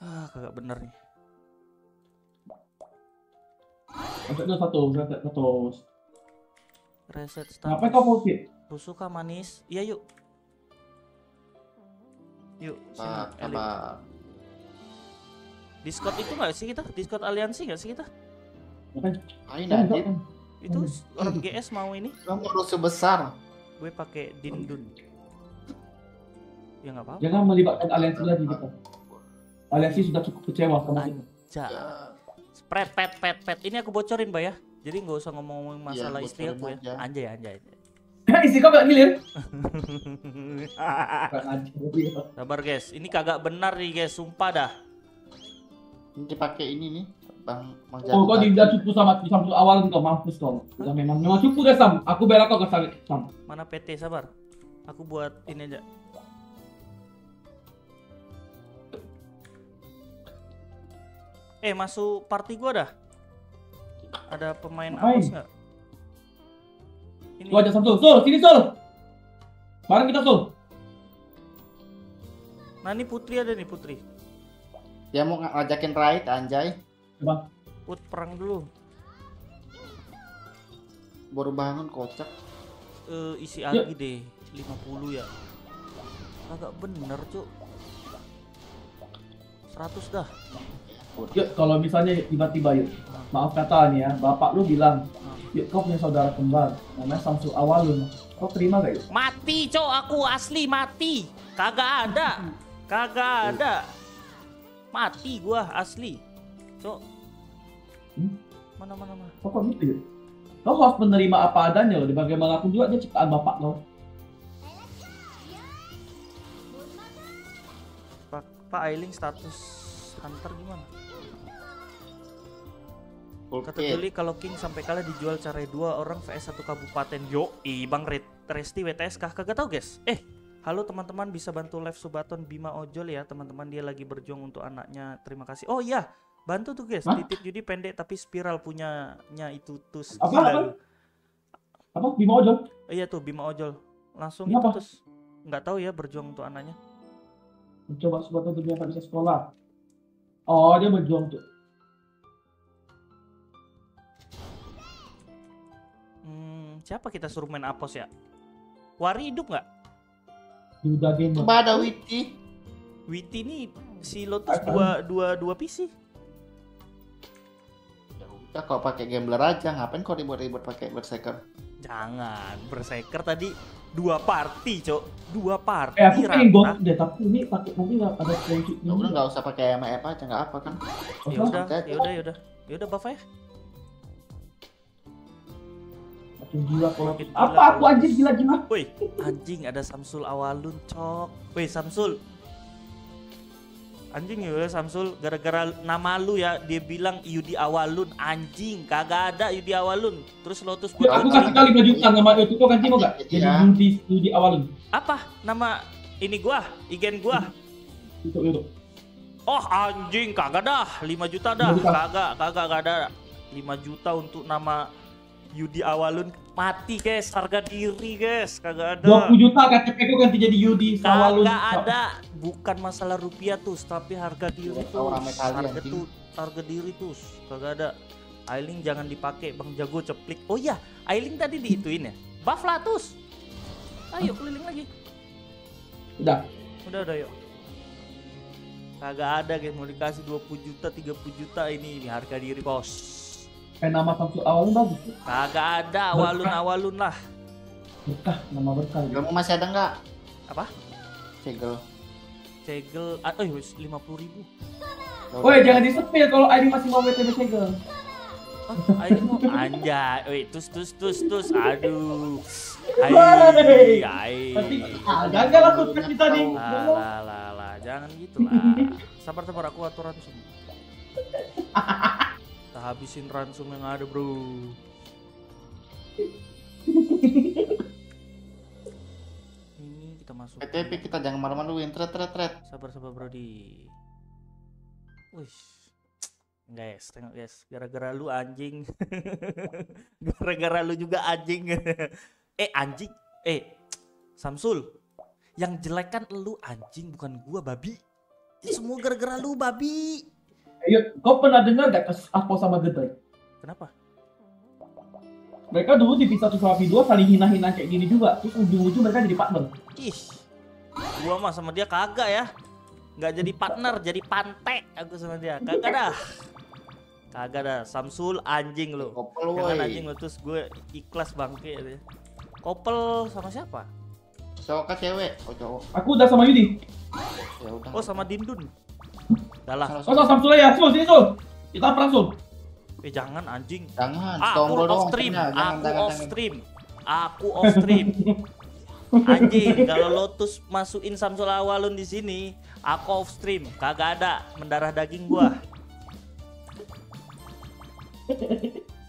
Ah, kagak bener nih. Ambil dulu satu, satu, satu. Reset Ngapain kau status. mau fit? Rusuka manis. Iya yuk. Yuk, sini. Sabar, Eli. sabar. Discord itu nggak sih kita? Discord aliansi nggak sih kita? Anjing. kan. Itu orang GS mau ini? Kamu harus sebesar. Gue pakai Dindun. Ya nggak apa-apa. Jangan melibatkan aliansi lagi kita. Aliansi sudah cukup kecewa sama kita. Ya, Pet, pet, pet. Ini aku bocorin, Mbak ya. Jadi nggak usah ngomong-ngomong masalah Iya, istri aku ya. Anjay, anjay. anjay. Isi kau gak gilir? Gak ngajar. Sabar guys, ini kagak benar nih guys, sumpah dah. Ini dipakai ini nih, bang. Bang Oh, kau tidak cukup sama Samsul awal kau mampus kau. Udah memang memang cukup deh Sam. Aku bela kau ke Sam. Sam. Mana PT sabar? Aku buat ini aja. Eh masuk party gua dah. Ada pemain apos nggak? Ini Gua aja Samsul. Sul, sini Sul. Bareng kita Sul. Nah ini Putri ada nih Putri. Dia mau ng- ngajakin raid anjay. Coba. Put perang dulu. Baru bangun kocak. Eh isi lagi deh 50 ya. Kagak bener cuk. 100 dah. Yuk, kalau misalnya tiba-tiba yuk. Maaf kata nih ya, bapak lu bilang, yuk kau punya saudara kembar, namanya Samsul Awalun. Kau terima gak yuk? Mati cok aku asli mati. Kagak ada. Kagak ada. Mati gua asli. Cok. Hmm? Mana mana mana. Kok kok gitu yuk? Kau harus menerima apa adanya loh, bagaimanapun juga dia ciptaan bapak kau. Pak Pak Ailing status hunter gimana? Kata Oke. Juli kalau King sampai kalah dijual cara dua orang vs satu kabupaten. Yo, Bang Red- Resti WTS kah? Kagak tahu guys. Eh, halo teman-teman bisa bantu live Subaton Bima Ojol ya teman-teman dia lagi berjuang untuk anaknya. Terima kasih. Oh iya, bantu tuh guys. Hah? Titip judi pendek tapi spiral punyanya itu tus. Apa, Gila apa? Apa? Bima Ojol? Iya tuh Bima Ojol. Langsung Kenapa? itu terus. Nggak tahu ya berjuang untuk anaknya. Coba sebab itu dia nggak bisa sekolah. Oh, dia berjuang tuh. Hmm, siapa kita suruh main Apos ya? Wari hidup nggak? Yuda Gamer. Coba ada Witi. Witi ini si Lotus Apaan? dua dua dua PC. Ya udah kau pakai gambler aja, ngapain kau ribut-ribut pakai berserker? Jangan, berseker tadi dua party, Cok. Dua party. Eh, aku pengen got deh, tapi ini pakai nanti nggak ada friendship Ya udah nggak usah pakai MF aja, nggak apa kan? Ya udah, ya udah, ya udah. Ya udah buff ya. Makin gila kalau Makin gila apa aku kalau- anjir gila-gila. Woi, anjing ada Samsul Awalun, Cok. Woi, Samsul. Anjing ya Samsul gara-gara nama lu ya dia bilang Yudi Awalun anjing kagak ada Yudi Awalun terus Lotus Ya, aku kasih kali 5 juta nama itu ganti mau gak? Jadi Iya. Yudi Yudi awalin. apa nama ini gua igen gua Itu itu. Oh anjing kagak dah 5 juta dah 5 juta. kagak kagak kagak ada 5 juta untuk nama Yudi Awalun mati guys. Harga diri guys. Kagak ada. 20 juta KTP ku ganti jadi Yudi Sawalun. kagak ada. Bukan masalah rupiah tuh tapi harga diri tuh rame kali, harga tuh harga diri tuh kagak ada. Ailing jangan dipakai Bang Jago ceplik. Oh iya Ailing tadi diituin ya? Buff lah tus. Ayo keliling lagi. Udah. Udah udah yuk. Kagak ada guys. Mau dikasih 20 juta 30 juta ini, ini harga diri bos. Kayak nama Samsul awalin bagus. tuh. Kagak ada awalun-awalun lah. Berkah nama berkah. Kamu masih ada nggak? Apa? Segel. Segel ah, oh wis 50 ribu. Woi jangan disepil kalau Aidi masih mau WTB segel. Oh, mau anjay. Woi, tus tus tus tus. Aduh. Woi. Ai, ai. Tapi ah, gagal aku kita nih. Lah, lah, lah. Jangan gitu lah. Sabar, sabar. Aku atur ransum. Kita habisin ransum yang ada, bro. Ini kita masuk. PTP kita jangan malu-maluin, tret tret tret. Sabar, sabar, Brody. Wih. Guys, tengok guys. Gara-gara lu anjing. Gara-gara lu juga anjing. eh, anjing. Eh, Samsul. Yang jelek kan lu anjing, bukan gua babi. Ya, semua gara-gara lu babi. Ayo, kau pernah dengar gak kasus Apo sama Gedai? Kenapa? Mereka dulu di P1 sama P2 saling hina-hina kayak gini juga. Terus ujung-ujung mereka jadi partner. Ih. Gua mah sama dia kagak ya. Nggak jadi partner, jadi pantek aku sama dia. Kagak dah. Kagak dah. Samsul anjing lu. Kopel Jangan anjing lu terus gue ikhlas bangke dia. Kopel sama siapa? Cowok kah cewek? Oh cowok. Aku udah sama Yudi. Ya udah. Oh sama Dindun. Dah lah. Salah Kau sama Samsul ya, Sul, sini Sul. Kita perang Sul. Eh jangan anjing. Jangan, Aku tombol off stream. Aku jangan, off jangan. stream. aku off stream. Anjing, kalau Lotus masukin Samsul Awalun di sini, aku off stream. Kagak ada mendarah daging gua.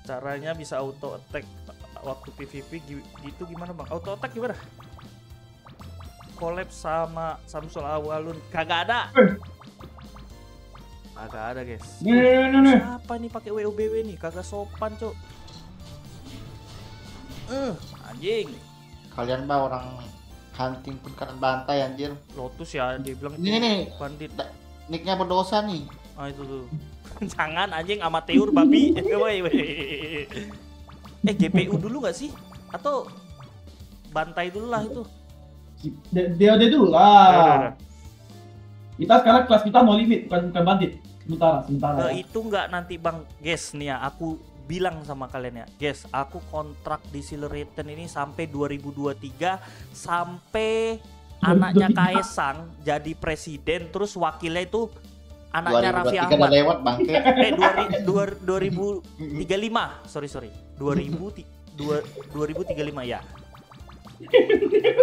Caranya bisa auto attack waktu PVP gi- gitu gimana bang? Auto attack gimana? Collab sama Samsul Awalun kagak ada. Kagak ada guys. Nih, nih, nih, nih. Siapa nih pakai WOBW nih? Kagak sopan cok. Eh, anjing. Kalian mah orang hunting pun kalian bantai anjir. Lotus ya dia bilang Ini nih, bandit. nicknya berdosa nih. Ah itu tuh. Jangan anjing amatir babi. Eh, woi, woi. Eh GPU dulu nggak sih? Atau bantai dulu lah itu. Dia dia dulu Ya lah. Kita sekarang kelas kita no limit, bukan bukan bandit. Sementara, sementara. Eh, ya. itu nggak nanti bang, guys nih ya. Aku bilang sama kalian ya, guys. Aku kontrak di Silverton ini sampai 2023 sampai anaknya 2023. Kaisang jadi presiden, terus wakilnya itu anaknya Raffi 2023 udah Ahmad. lewat bangke. eh dua, dua, 2035 sorry sorry 2000 ti- dua- 2035 ya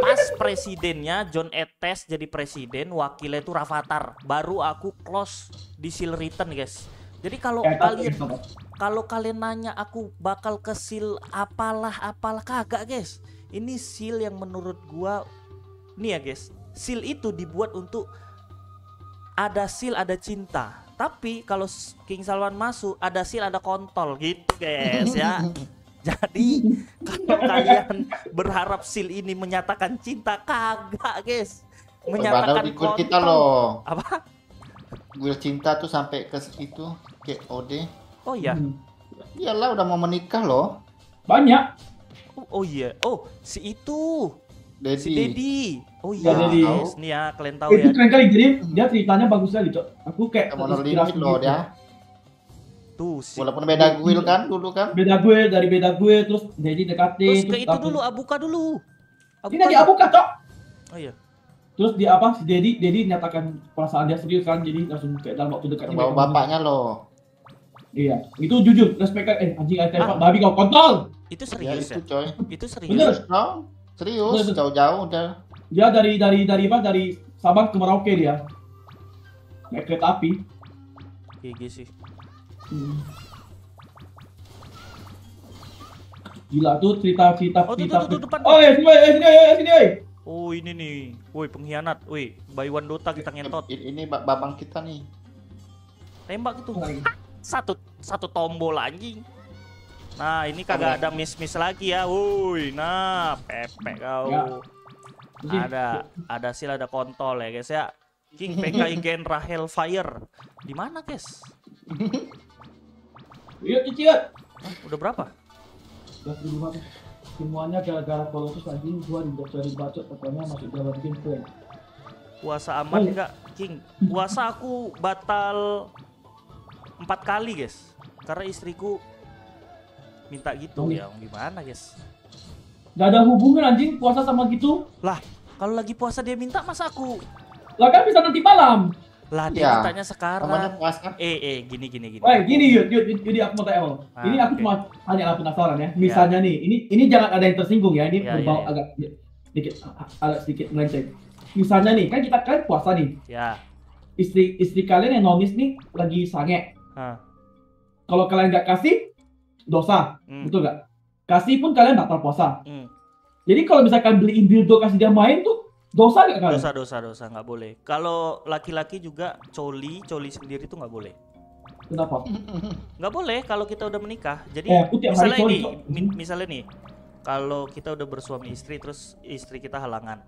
pas presidennya John Etes jadi presiden wakilnya itu Rafathar. Baru aku close di Silritan guys. Jadi kalau tapi- kalian kalau kalian nanya aku bakal ke seal apalah apalah kagak guys. Ini seal yang menurut gua nih ya guys. Seal itu dibuat untuk ada seal ada cinta. Tapi kalau King Salman masuk ada seal ada kontol. Gitu guys ya jadi kalau kalian berharap seal ini menyatakan cinta kagak guys Padahal menyatakan di guild kita kontol. loh. apa Guild cinta tuh sampai ke itu ke OD. oh iya Hmm. Iyalah udah mau menikah loh. Banyak. oh, oh iya oh si itu Dedi. si Dedi oh Ya, iya Dedi. guys nih ya kalian tahu itu ya keren kali jadi dia ceritanya bagus sekali cok aku kayak limit loh gitu. dia. Tuh si Walaupun beda guild kan dulu kan. beda gue dari beda gue terus jadi dekatin terus ke itu aku- dulu abuka dulu ini dia abuka cok oh iya terus dia apa si Dedi Dedi nyatakan perasaan dia serius kan jadi langsung kayak dalam waktu dekat Bawa bapaknya loh. iya itu jujur respect kan eh anjing ada Ah. babi kau kontol itu Ya serius ya, itu coy. itu serius Bener. Serius dong. Serius jauh-jauh udah. dia dari dari dari apa dari Sabang ke Merauke dia naik kereta api GG sih. Gila tuh cerita cerita Oh, tuh, cerita. tuh, tuh, depan. Oh ya sini eh sini eh sini eh. oh ini nih woi pengkhianat woi buy one Dota kita ngentot Ini ba- babang kita nih. tembak itu satu satu tombol anjing nah ini kagak ada miss miss lagi ya woi nah pepek kau Ya. Ada ada sil ada kontol ya guys ya King PK Genra Hellfire di mana guys Yuk cicit. Hah, udah berapa Gas di rumah tuh. Semuanya gara-gara Colossus anjing gua di cari bacot pokoknya masuk dalam gameplay. puasa aman Oh. enggak King puasa aku batal empat kali guys karena istriku minta gitu Oh. ya gimana guys Gak ada hubungan anjing puasa sama gitu. kalau lagi puasa dia minta masa aku Lah kan bisa nanti malam. Lah dia Ya, mintanya sekarang Namanya puasa. eh eh gini gini gini Eh gini yuk yuk yuk, yuk, aku mau tanya lo. Ah, Ini aku oke. cuma tanya lah penasaran ya. Misalnya nih, ini ini jangan ada yang tersinggung ya. Ini Ya, berbau ya, ya. agak sedikit agak sedikit melenceng. Misalnya nih, kan kita kan puasa nih. ya Istri istri kalian yang nonis nih lagi sange. Kalau kalian nggak kasih dosa, hmm, betul nggak? Kasih pun kalian batal puasa. hmm. Jadi kalau misalkan beliin dildo kasih dia main tuh dosa nggak kalian? dosa dosa dosa nggak boleh kalau laki-laki juga coli coli sendiri tuh nggak boleh Kenapa? nggak boleh kalau kita udah menikah jadi Eh, misalnya ini mi- misalnya nih kalau kita udah bersuami istri terus istri kita halangan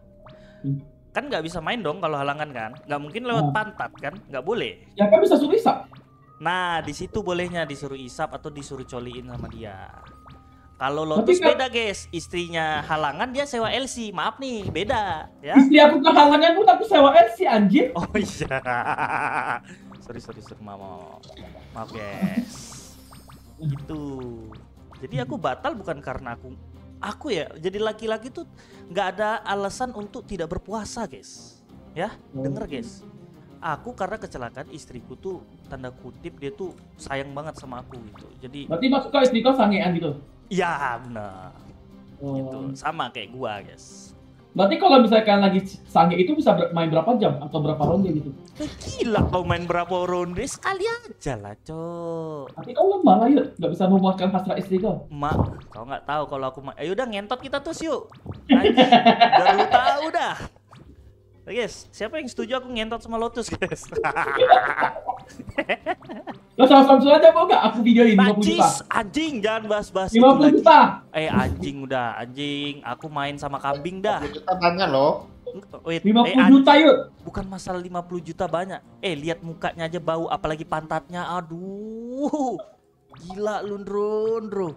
Hmm. kan nggak bisa main dong kalau halangan kan nggak mungkin lewat Oh. pantat kan nggak boleh Ya kan bisa suruh isap. nah di situ bolehnya disuruh isap atau disuruh coliin sama dia kalau Tapi Lotus kan- beda guys istrinya halangan dia sewa LC maaf nih beda ya Istri aku kehalangan pun aku sewa LC anjir. Oh iya. sorry sorry sorry maaf maaf, maaf guys. Itu. Jadi aku batal bukan karena aku aku ya jadi laki-laki tuh nggak ada alasan untuk tidak berpuasa guys. Ya denger guys. Aku karena kecelakaan istriku tuh tanda kutip dia tuh sayang banget sama aku gitu. Jadi Berarti masuk ke istri kau sangean gitu. Ya benar. gitu. Oh. Sama kayak gua, guys. Berarti kalau misalkan lagi sange itu bisa ber- main berapa jam atau berapa ronde gitu? Eh, Gila kau main berapa ronde sekali aja lah, Cok. Tapi kau lemah lah yuk, nggak bisa memuaskan hasrat istri kau. Mak, kau nggak tahu kalau aku. Ayo udah ngentot kita terus yuk. Anjing, biar lu tahu dah. Oke, guys, siapa yang setuju aku ngentot sama Lotus, guys? Lo sama Samsung aja mau nggak aku videoin 50 juta? Anjing, jangan bahas-bahas itu 50 lagi. juta! Eh, anjing udah, anjing. Aku main sama kambing dah. 50 juta banyak loh. Wait, 50 eh, juta yuk! Bukan masalah 50 juta banyak. Eh, lihat mukanya aja bau, apalagi pantatnya. Aduh. Gila lu, Ndro, Ndro.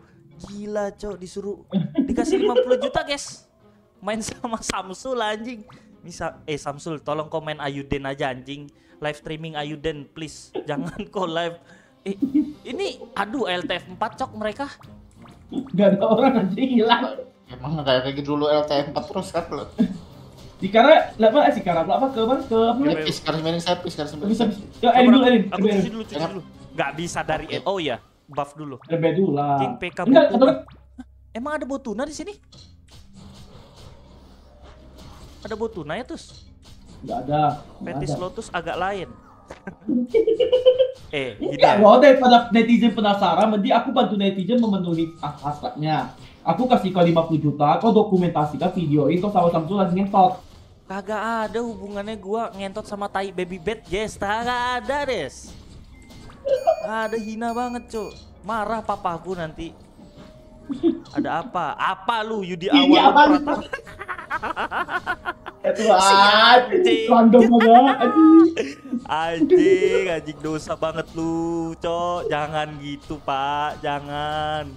Gila, Cok, disuruh dikasih 50 juta, guys. Main sama Samsul anjing. Bisa eh Samsul, tolong komen Ayuden aja anjing. Live streaming Ayuden, please. Jangan kok live. Eh, ini aduh LTF 4 cok mereka. Gak ada orang anjing hilang. Emang kayak kayak gitu dulu LTM 4 terus kan lo. Di Kara, lah apa sih Kara? Apa ke mana? Ke apa? Gimana? namanya? Sepis, sekarang mainin sepis, sekarang Nggak mainin Bisa bisa. Ya, dulu, Erin. Aku cuci dulu, cuci dulu. Gak bisa dari Oh ya, buff dulu. Lebih dulu lah. King PK Enggak, atau- Emang ada botuna di sini? Ada botuna ya terus? Nggak ada. Petis ada. Lotus agak lain. eh, gini Enggak, ya. daripada netizen penasaran, mending aku bantu netizen memenuhi has- hasratnya. Aku kasih kau 50 juta, kau dokumentasikan videoin, kau sama Samsung lagi ngetot. Kagak ada hubungannya gua ngentot sama tai baby bed, guys. Kagak ada, Des. Ada hina banget, Cuk. Marah papaku nanti. Ada apa? Apa lu Yudi Ini awal apa lu? Tuhan, anjing. random banget. anjing. Anjing, anjing dosa banget lu, Cok. Jangan gitu, Pak. Jangan.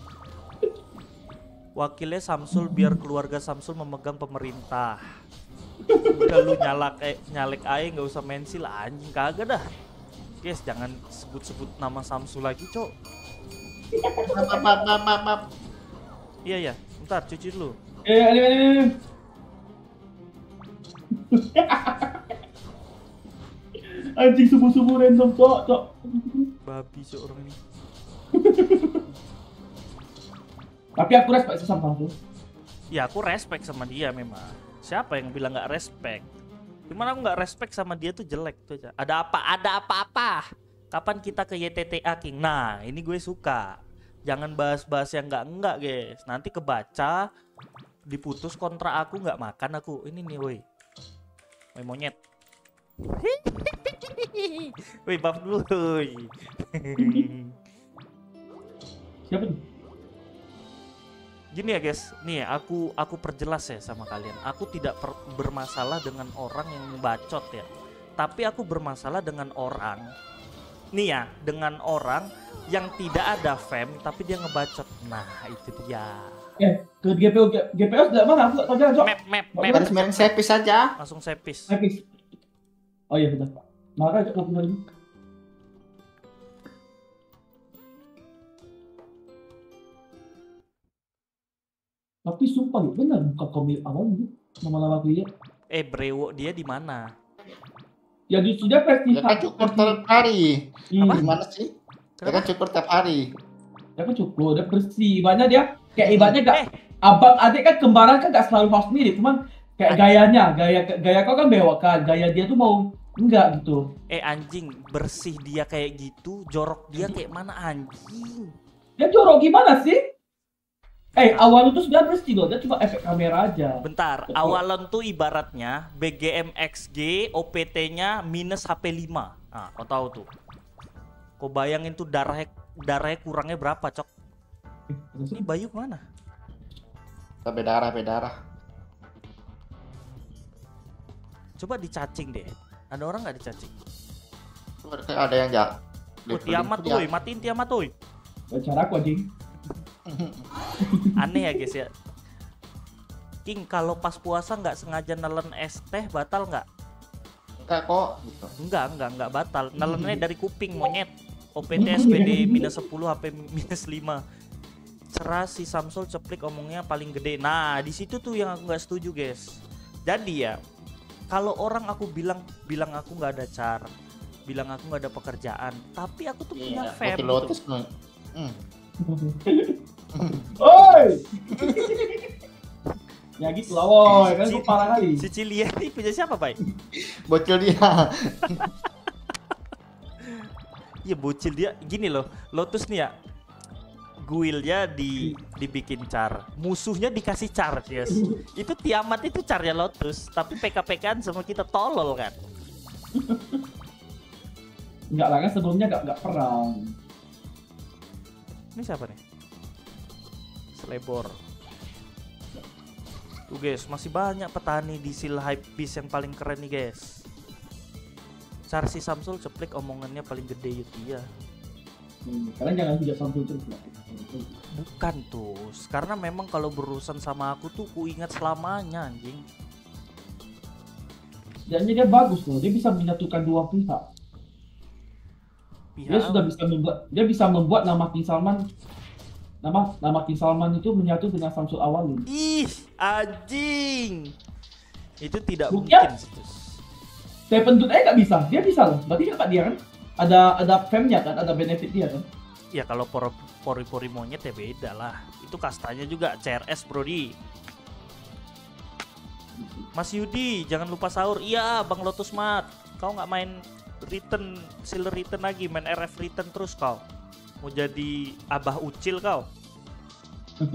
Wakilnya Samsul biar keluarga Samsul memegang pemerintah. Udah lu nyalak eh, nyalek aja nggak usah mensil anjing kagak dah. Guys, jangan sebut-sebut nama Samsul lagi, Cok. Maaf, maaf, maaf, Iya ya, bentar cuci dulu. Eh, ini, ini, ini. Anjing subuh-subuh random, cok, cok. Babi seorang ini. Tapi aku respect sama Samsung. Ya aku respect sama dia memang. Siapa yang bilang nggak respect? Cuman aku nggak respect sama dia tuh jelek tuh aja. Ada apa? Ada apa-apa? Kapan kita ke YTTA King? Nah ini gue suka. Jangan bahas-bahas yang nggak enggak guys. Nanti kebaca diputus kontra aku nggak makan aku. Ini nih woi. Woi monyet. Woi buff dulu. woi. Siapa tuh? Gini ya guys, nih aku aku perjelas ya sama kalian. Aku tidak per- bermasalah dengan orang yang bacot ya. Tapi aku bermasalah dengan orang nih ya, dengan orang yang tidak ada fam tapi dia ngebacot. Nah, itu dia. Eh, ke GPO, GPO sebelah mana? Aku tahu jalan, cok. Map map map. Harus mainin sepis aja. Langsung sepis. Epis. Oh iya benar. Maka cok aku lagi. Tapi sumpah ya, benar buka komik awal ini nama-nama aku ya. Eh, brewo dia di mana? Ya di sudah versi Ya kan cukur tiap hari. Hmm, Gimana sih? Ya kan cukur tiap hari. Ya kan cukup, dia bersih. Ibaratnya dia kayak ibaratnya gak Eh, abang adik kan kembaran kan gak selalu harus mirip, cuman kayak gayanya, gaya gaya kau kan bewokan, gaya dia tuh mau enggak gitu. eh anjing, bersih dia kayak gitu, jorok dia kayak mana anjing? Dia jorok gimana sih? Eh, awalnya tuh sudah bersih loh, dia cuma efek kamera aja. Bentar, Betul. awalan tuh ibaratnya BGM XG OPT-nya minus HP 5. Nah, kau tahu tuh. Kau bayangin tuh darahnya darahnya kurangnya berapa, Cok? Eh, terus Ini Bayu mana? Tapi darah, beda darah. Coba dicacing deh. Ada orang nggak dicacing? Kayak ada yang jak. Oh, Tiamat tuh, matiin Tiamat tuh. cara aku anjing. Aneh ya, guys ya. King, kalau pas puasa nggak sengaja nelen es teh batal nggak? Enggak kok. Gitu. Enggak, enggak, enggak batal. Nelennya dari kuping monyet. OPT SPD minus 10 HP minus 5. Cerah si Samsul ceplik omongnya paling gede. Nah, di situ tuh yang aku nggak setuju, guys. Jadi ya, kalau orang aku bilang bilang aku nggak ada cara, bilang aku nggak ada pekerjaan, tapi aku tuh punya Iya, fam gitu. Oi! Ya gitu lah, woy. Kan gue parah kali. Si Cilia ini punya siapa, Pak? Bocil dia. Iya bocil dia gini loh. Lotus nih ya. Guilnya di dibikin car, musuhnya dikasih car, yes. Itu Tiamat itu carnya Lotus, tapi PK-PKan sama kita tolol kan. Enggak lah kan sebelumnya enggak enggak perang. Ini siapa nih? Slebor. Tuh guys, masih banyak petani di Seal Hype Beast yang paling keren nih guys. Car si Samsul ceplik omongannya paling gede itu ya. Hmm, Kalian jangan hujat Samsul terus lah. Bukan tuh, karena memang kalau berurusan sama aku tuh ku ingat selamanya anjing. Dan dia bagus loh, dia bisa menyatukan dua pihak. Dia Pihak sudah bisa membuat dia bisa membuat nama King Salman nama nama King Salman itu menyatu dengan Samsul Awalin. Ih, anjing. Itu tidak Bukti mungkin. Stephen Dude aja nggak bisa, dia bisa loh. Berarti dapat dia kan? Ada ada femnya kan, ada benefit dia kan? Ya kalau por- pori-pori monyet ya beda lah. Itu kastanya juga CRS, Brody. Mas Yudi, jangan lupa sahur. Iya, Bang Lotus Mat. Kau nggak main return, silver return lagi, main RF return terus kau. Mau jadi abah ucil kau.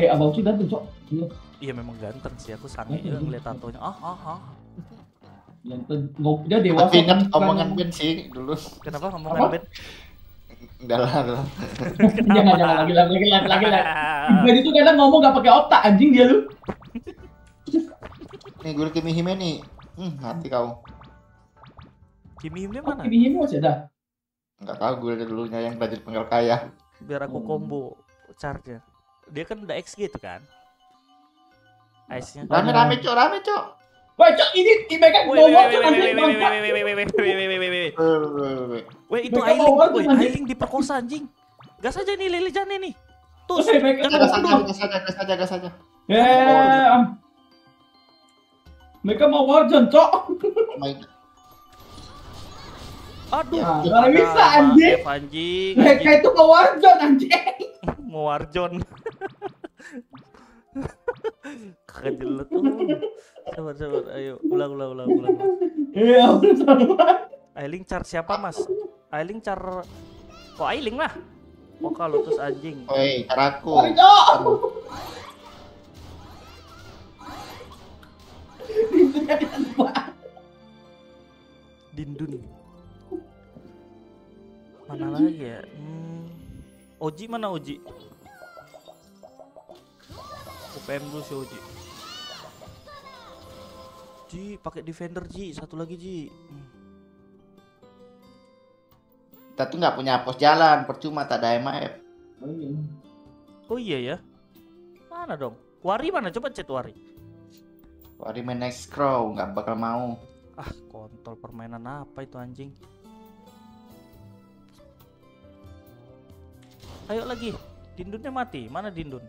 Eh, Abang Uci ganteng, Cok. Iya, Iya memang ganteng sih, aku sange juga ngeliat tatonya. Ah, ah, ah. ganteng. Dia dewasa. Tapi ingat kan, omongan. Ben sih dulu. Kenapa Apa? ngomongan Ben? Udah lah, udah lah. Jangan, jangan, lagi, lagi, lagi, lagi, lagi. Ben itu kadang ngomong gak pakai otak, anjing dia lu. Nih gue Kimi Hime nih. Hmm, mati kau. Kimi Himne Oh, mana? ini ini masih ada nggak tahu gue dari dulunya yang belajar penggal kaya biar aku hmm. combo charge dia kan udah X gitu kan ice nya rame rame cok rame cok Wah, cok ini di Mega bawa cok anjing. Weh, itu Aileen, woi, Aileen diperkosa anjing. Gas aja nih Lili Jane nih. Tuh, gas aja, gas aja, gas aja, gas aja. Eh, mereka mau eh, warjan, cok. Aduh, Ya, nggak bisa, anjing. Maaf, anjing. Mereka anjing. itu mau warjon, anjing. Mau warjon. Kagak jelas tuh. Sabar, sabar. Ayo, ulang, ulang, ulang, ulang. Iya, sama. Ailing car siapa, Mas? Ailing car Kok Ailing lah? Oh, kalau terus anjing. Itu jadi apa? Dindun. Mana lagi ya? Hmm. Oji mana Oji? UPM dulu si Oji. Ji, pakai defender Ji, satu lagi Ji. Hmm. Kita tuh nggak punya pos jalan, percuma tak ada. Oh, iya. Oh iya ya. Mana dong? Wari mana? Coba chat Wari. Wari main next crow, nggak bakal mau. Ah, kontol permainan apa itu anjing? Ayo lagi. Dindunnya mati. Mana Dindun?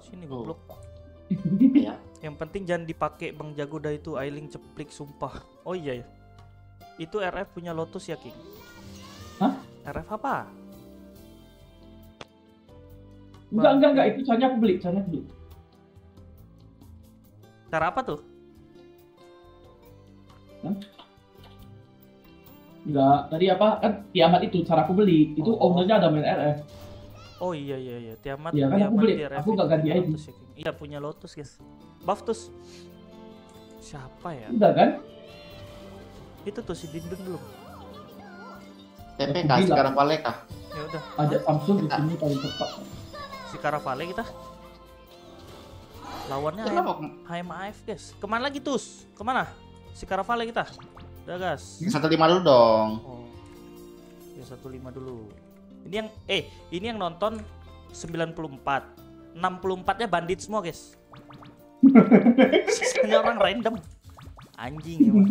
Sini goblok. Ya. Yang penting jangan dipakai Bang Jagoda itu Ailing ceplik sumpah. Oh iya ya. Itu RF punya Lotus ya, King? Hah? RF apa? Enggak, enggak, enggak. Itu caranya aku beli, caranya aku beli. Cara apa tuh? Enggak, tadi apa? Kan Tiamat itu cara aku beli. Itu Oh. ownernya ada main RF. Oh iya iya iya, Tiamat. Iya, kan aku beli. RF Aku nggak ganti punya ID. Lotus ya. Iya punya Lotus, guys. Buff tus. Siapa ya? Udah kan? Itu tuh si Dindun belum. TP Aku kah? bilang. Sekarang balik kah? Ya udah. Ajak Samsung di sini paling tepat. Si Karavale kita. Lawannya? HM, HMAF, guys. Ke mana lagi tus? Ke mana? Si Karavale kita. Udah gas. Satu lima dulu dong. Oh. Ya 15 dulu. Ini yang eh ini yang nonton 94. 64-nya bandit semua, guys. Sisanya orang random. Anjing emang.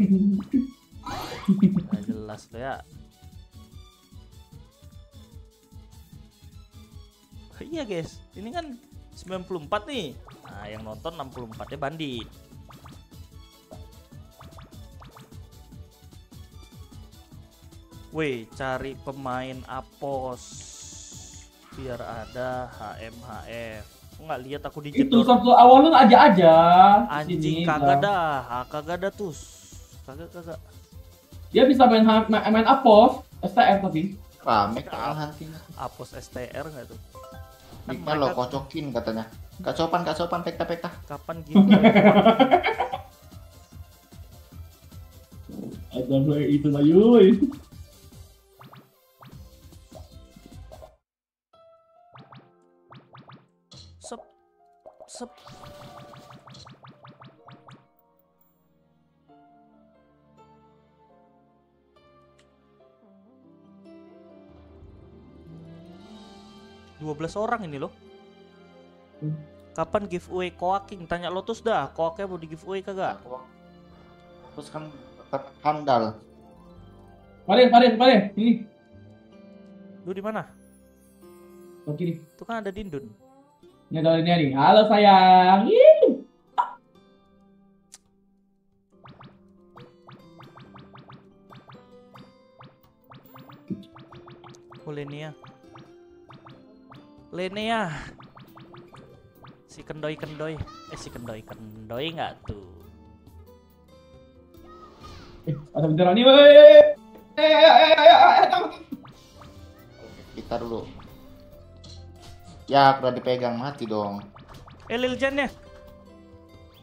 Nggak jelas tuh ya. Iya guys, ini kan 94 nih. Nah, yang nonton 64-nya bandit. Weh, cari pemain apos biar ada HMHF. Nggak lihat aku di Itu. Samsul awal lu aja aja. Anjing Sini, kagak dah, Ah, kagak dah tus. Kagak kagak. Dia bisa main main, main apos, STR tapi. Rame kalah nantinya. Apos STR nggak tuh? Kan lo kocokin katanya. Gak sopan, gak sopan, pekta-pekta. kapan gitu? Ada itu lah yuy. Sep. Dua belas orang ini loh. Kapan giveaway koaking? Tanya Lotus dah, koaknya mau di giveaway kagak? Terus kan handal. Pare, pare, pare. Ini. Lu di mana? Oh, kiri. Itu kan ada Dindun. Ini nih. Halo sayang. Ih. Oh Lenia. Lenia. Si kendoi kendoi. Eh si kendoi kendoi nggak tuh? Eh, ada beneran nih, woi. Eh, eh, eh, eh, eh, eh, eh. Kita dulu. Ya, udah dipegang mati dong. Eh Liljannya.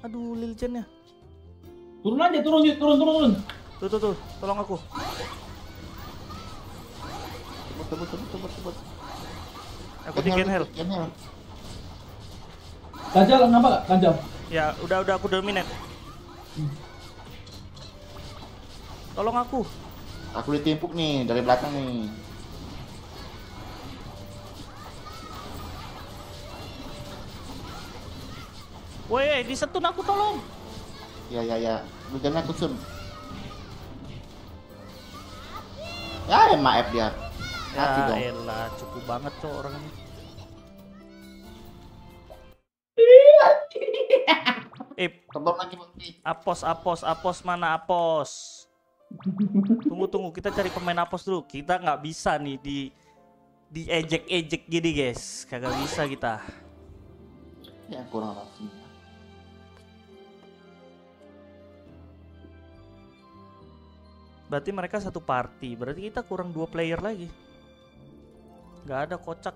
Aduh Liljannya. Turun aja, turun, Yud. turun, turun, turun. Tuh tuh tuh, tolong aku. Tebut, tebut, tebut, tebut, tebut. Aku di Genhel. Ganjal, kenapa gak? Ganjal. Ya udah udah aku dominate. Tolong aku. Aku ditimpuk nih dari belakang nih. Woi, disetun aku tolong. Ya, ya, ya. Jangan aku sun. Ya, maaf dia. Ya dong. elah, cukup banget cok orang ini. Eh, Tebak lagi apos, apos, apos mana apos? Tunggu tunggu, kita cari pemain apos dulu. Kita nggak bisa nih di di ejek ejek gini guys, kagak bisa kita. Ya kurang rapi. Berarti mereka satu party, berarti kita kurang dua player lagi. Nggak ada kocak.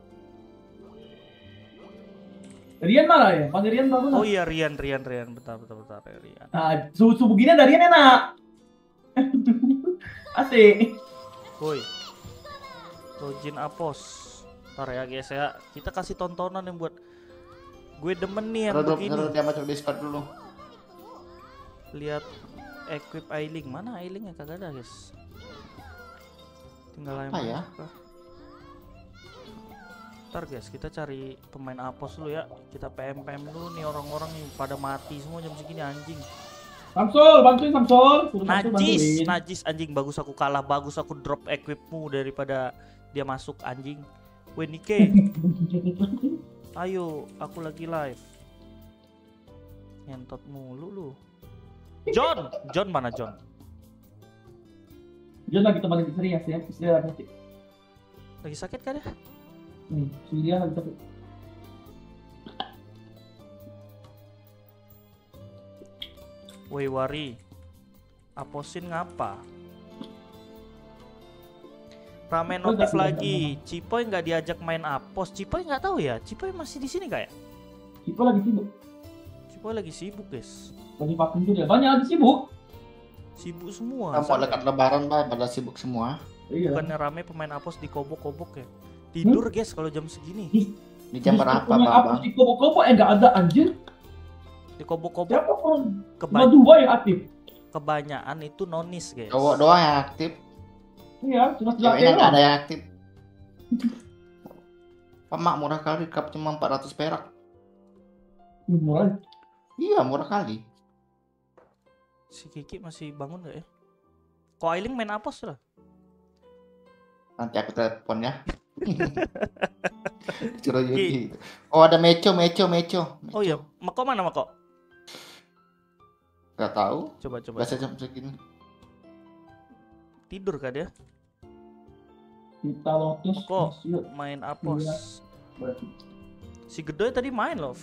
Rian malah ya, panggil Rian bagus. Oh iya Rian, Rian, Rian, bentar, bentar, bentar, Rian. Nah, suhu suhu begini ada Rian enak. Asik. Woi. Rojin Apos. Ntar ya guys ya. Kita kasih tontonan yang buat gue demen nih yang begini. taruh dia masuk Discord dulu. Lihat equip Ailing. Mana Ailingnya kagak ada guys. Tinggal Apa ya? kah? Ntar guys kita cari pemain Apos dulu ya. Kita PM PM dulu nih orang-orang nih pada mati semua jam segini anjing. Samsul, bantuin Samsul. Suruh Najis, bantuin. najis anjing bagus aku kalah, bagus aku drop equipmu daripada dia masuk anjing. Weh Nike, ayo aku lagi live. Ngentot mulu lu. John, John mana John? Dia lagi teman lagi serius ya, istri lagi sakit. Lagi sakit kan ya? Nih, si dia lagi sakit. Woi Wari, aposin ngapa? Rame Oh, notif lagi. Cipoy nggak diajak main apos. Cipoy nggak tahu ya. Cipoy masih di sini kayak. Sipo lagi sibuk. Cipoy lagi sibuk guys. Lagi vakum juga. Banyak lagi sibuk. Sibuk semua. Nampak Sampai- dekat lebaran bah, pada sibuk semua. Iya. bukannya rame pemain apos di kobok-kobok ya tidur guys kalau jam segini Di jam berapa Pemain? Apus di kopo-kopo eh nggak ada anjir. di kobok-kobok Siapa orang? Cuma keba- dua yang aktif. kebanyakan itu nonis guys Cowok doang yang aktif. Iya, cuma Ceweknya nggak ada yang aktif. Pemak murah kali cup cuma 400 perak. Hmm, murah. Iya murah kali. Si Kiki masih bangun gak ya kok Ailing main apos lah Nanti aku telepon ya. Suruh Yudi. Oh ada Meco, Meco, Meco. oh iya Mako mana Mako Gak tahu. coba coba Biasa jam segini. tidur kan dia Kita lotus. Kok? Yuk, main apos berarti. Si Gedoy tadi main loh.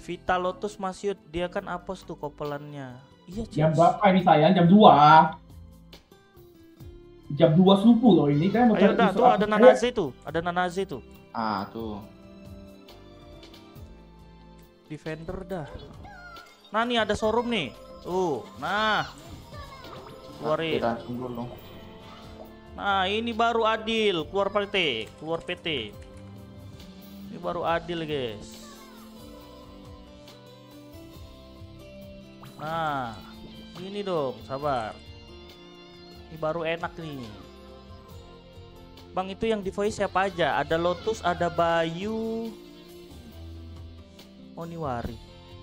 Vita Lotus Masyut dia kan apos tuh kopelannya. Iya, Jam Cins. berapa ini sayang? Jam 2 Jam 2 subuh loh ini kan Ayo dah, tuh ada Nanaze tuh, ada Nanaze tuh. Ah tuh. Defender dah. Nah nih ada showroom nih. Tuh, nah. Keluarin. Langsung dulu. Nah ini baru adil, keluar PT, keluar PT. Ini baru adil guys. Nah, ini dong, sabar. Ini baru enak nih. Bang itu yang di voice siapa aja? Ada Lotus, ada Bayu. Oh ini Wari.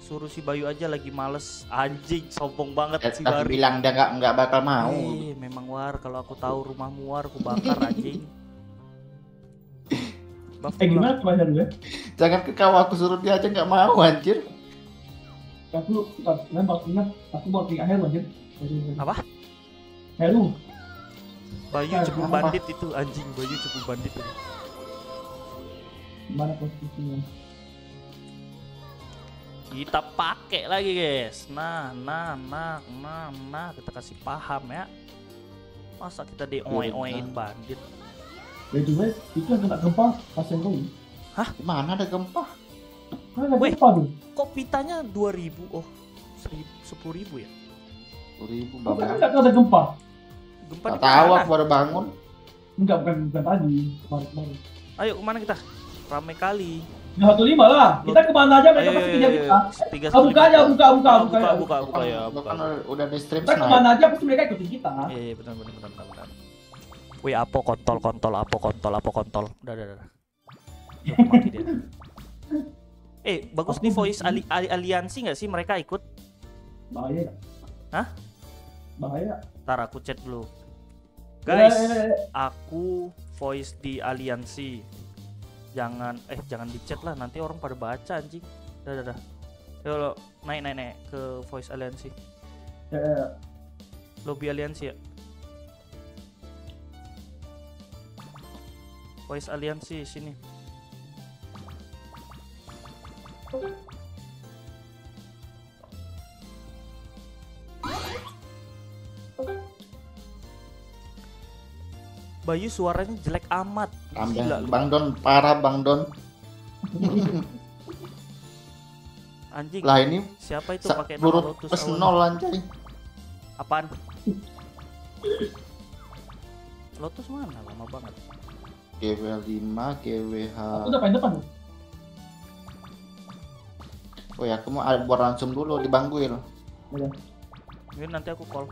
Suruh si Bayu aja lagi males. Anjing, sombong banget Eh, si tapi Wari. bilang dia nggak nggak bakal mau. Eh, memang war kalau aku tahu rumahmu war aku bakar anjing. Baf, Eh gimana ya? Jangan ke kau aku suruh dia aja nggak mau anjir. Aku kan baru ingat aku baru ingat Heru aja. Apa? Heru. Bayu Eh, cepu apa? bandit itu anjing, Bayu cepu bandit itu. Gimana posisinya? Kita pakai lagi guys. Nah, nah, nah, nah, nah, kita kasih paham ya. Masa kita di oe oein bandit? By the way, itu yang kena gempa pas yang kau. Mana ada gempa? Weh. Kok pitanya 2000? Oh, 10.000 ya? Sepuluh ribu Kau kan bapak. nggak tahu ada gempa? Gempa di tahu aku baru bangun. Enggak, bukan bukan tadi. Kemarin. Ayo ke mana kita? Rame kali. Nah, satu lima lah. Kita ke mana aja? Mereka pasti kejar kita. Tiga Ah, buka aja, buka, buka, buka. buka, buka, buka ya, buka. kan udah di stream Kita ke mana aja pasti mereka ikutin kita. Iya, iya benar benar benar benar. Wih, apo kontol kontol apo kontol apo kontol. Udah udah udah. Udah mati dia. Eh, bagus nih voice ali, ali- aliansi nggak sih mereka ikut? Bahaya. Hah? Bahaya. Ntar aku chat dulu. Eh, Guys, eh, eh, eh. aku voice di aliansi. Jangan eh jangan di chat lah nanti orang pada baca anjing. Udah udah udah. Yo lo naik naik naik ke voice aliansi. Eh, eh, Lobby aliansi ya. Voice aliansi sini. Bayu suaranya jelek amat. Tambah. Gila. Bang Don parah Bang Don. Anjing. Lah ini Siapa itu pakai Lotus plus nol anjay. Apaan? Lotus mana? Lama banget. GW5, GWH. Aku udah pengen depan. Oh ya, aku mau ada buat langsung dulu di Bangguil. Udah. Ini nanti aku call.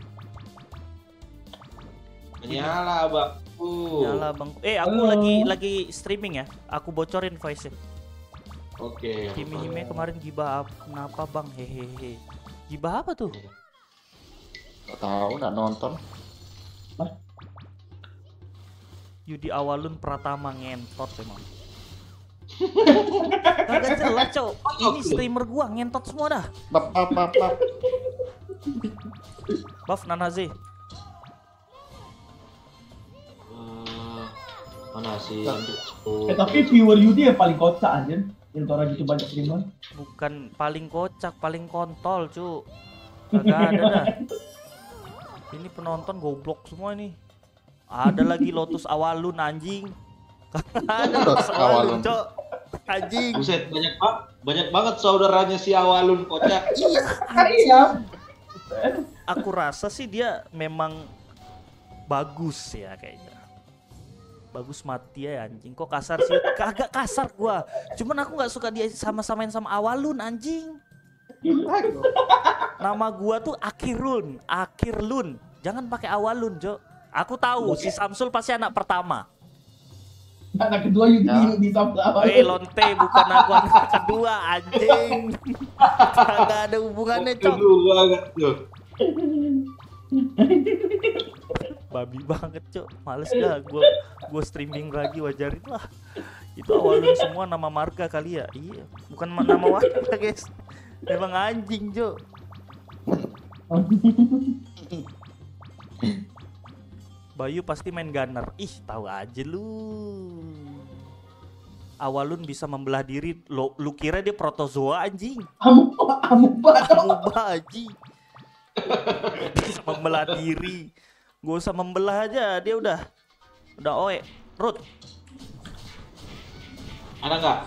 Nyala abangku. Nyala bang. Eh aku Halo. lagi lagi streaming ya. Aku bocorin voice Oke. Kimi Hime kemarin gibah ap- kenapa bang? Hehehe. Gibah apa tuh? Gak tahu, nggak nonton. Yudi Awalun Pratama ngentot emang. Kagak jelas cok. Ini streamer gua ngentot semua dah. Bap, bap, bap, bap. Buff Nanaze. Eh, mana sih? Eh, tapi viewer Yudi yang paling kocak aja. Yang orang gitu banyak streamer. Bukan paling kocak, paling kontol cu. Kagak ada dah. Ini penonton goblok semua nih. Ada lagi Lotus Awalun anjing. ada Lotus Awalun Awalun. cok. Anjing. Buset, banyak banget, banyak banget saudaranya si Awalun kocak. Iya. Aku rasa sih dia memang bagus ya kayaknya. Bagus mati ya anjing. Kok kasar sih? Kagak kasar gua. Cuman aku nggak suka dia sama-samain sama Awalun anjing. Nama gua tuh Akirun, Akirlun. Jangan pakai Awalun, Jo. Aku tahu si Samsul pasti anak pertama. Anak kedua Yudi Ya. di sama Eh lonte bukan aku anak kedua anjing. Kagak ada hubungannya, Cok. Tuh. Babi banget, Cok. Males dah gua gua streaming lagi wajarin lah. Itu awalnya semua nama marga kali ya. Iya, bukan ma- nama warga, guys. Memang anjing, Jo. Bayu pasti main gunner. Ih, tahu aja lu. Awalun bisa membelah diri. Lo, lu kira dia protozoa anjing? Amuba, amuba. Amuba anjing. bisa membelah diri. Gak usah membelah aja, dia udah udah oe. Rut, Ada nggak?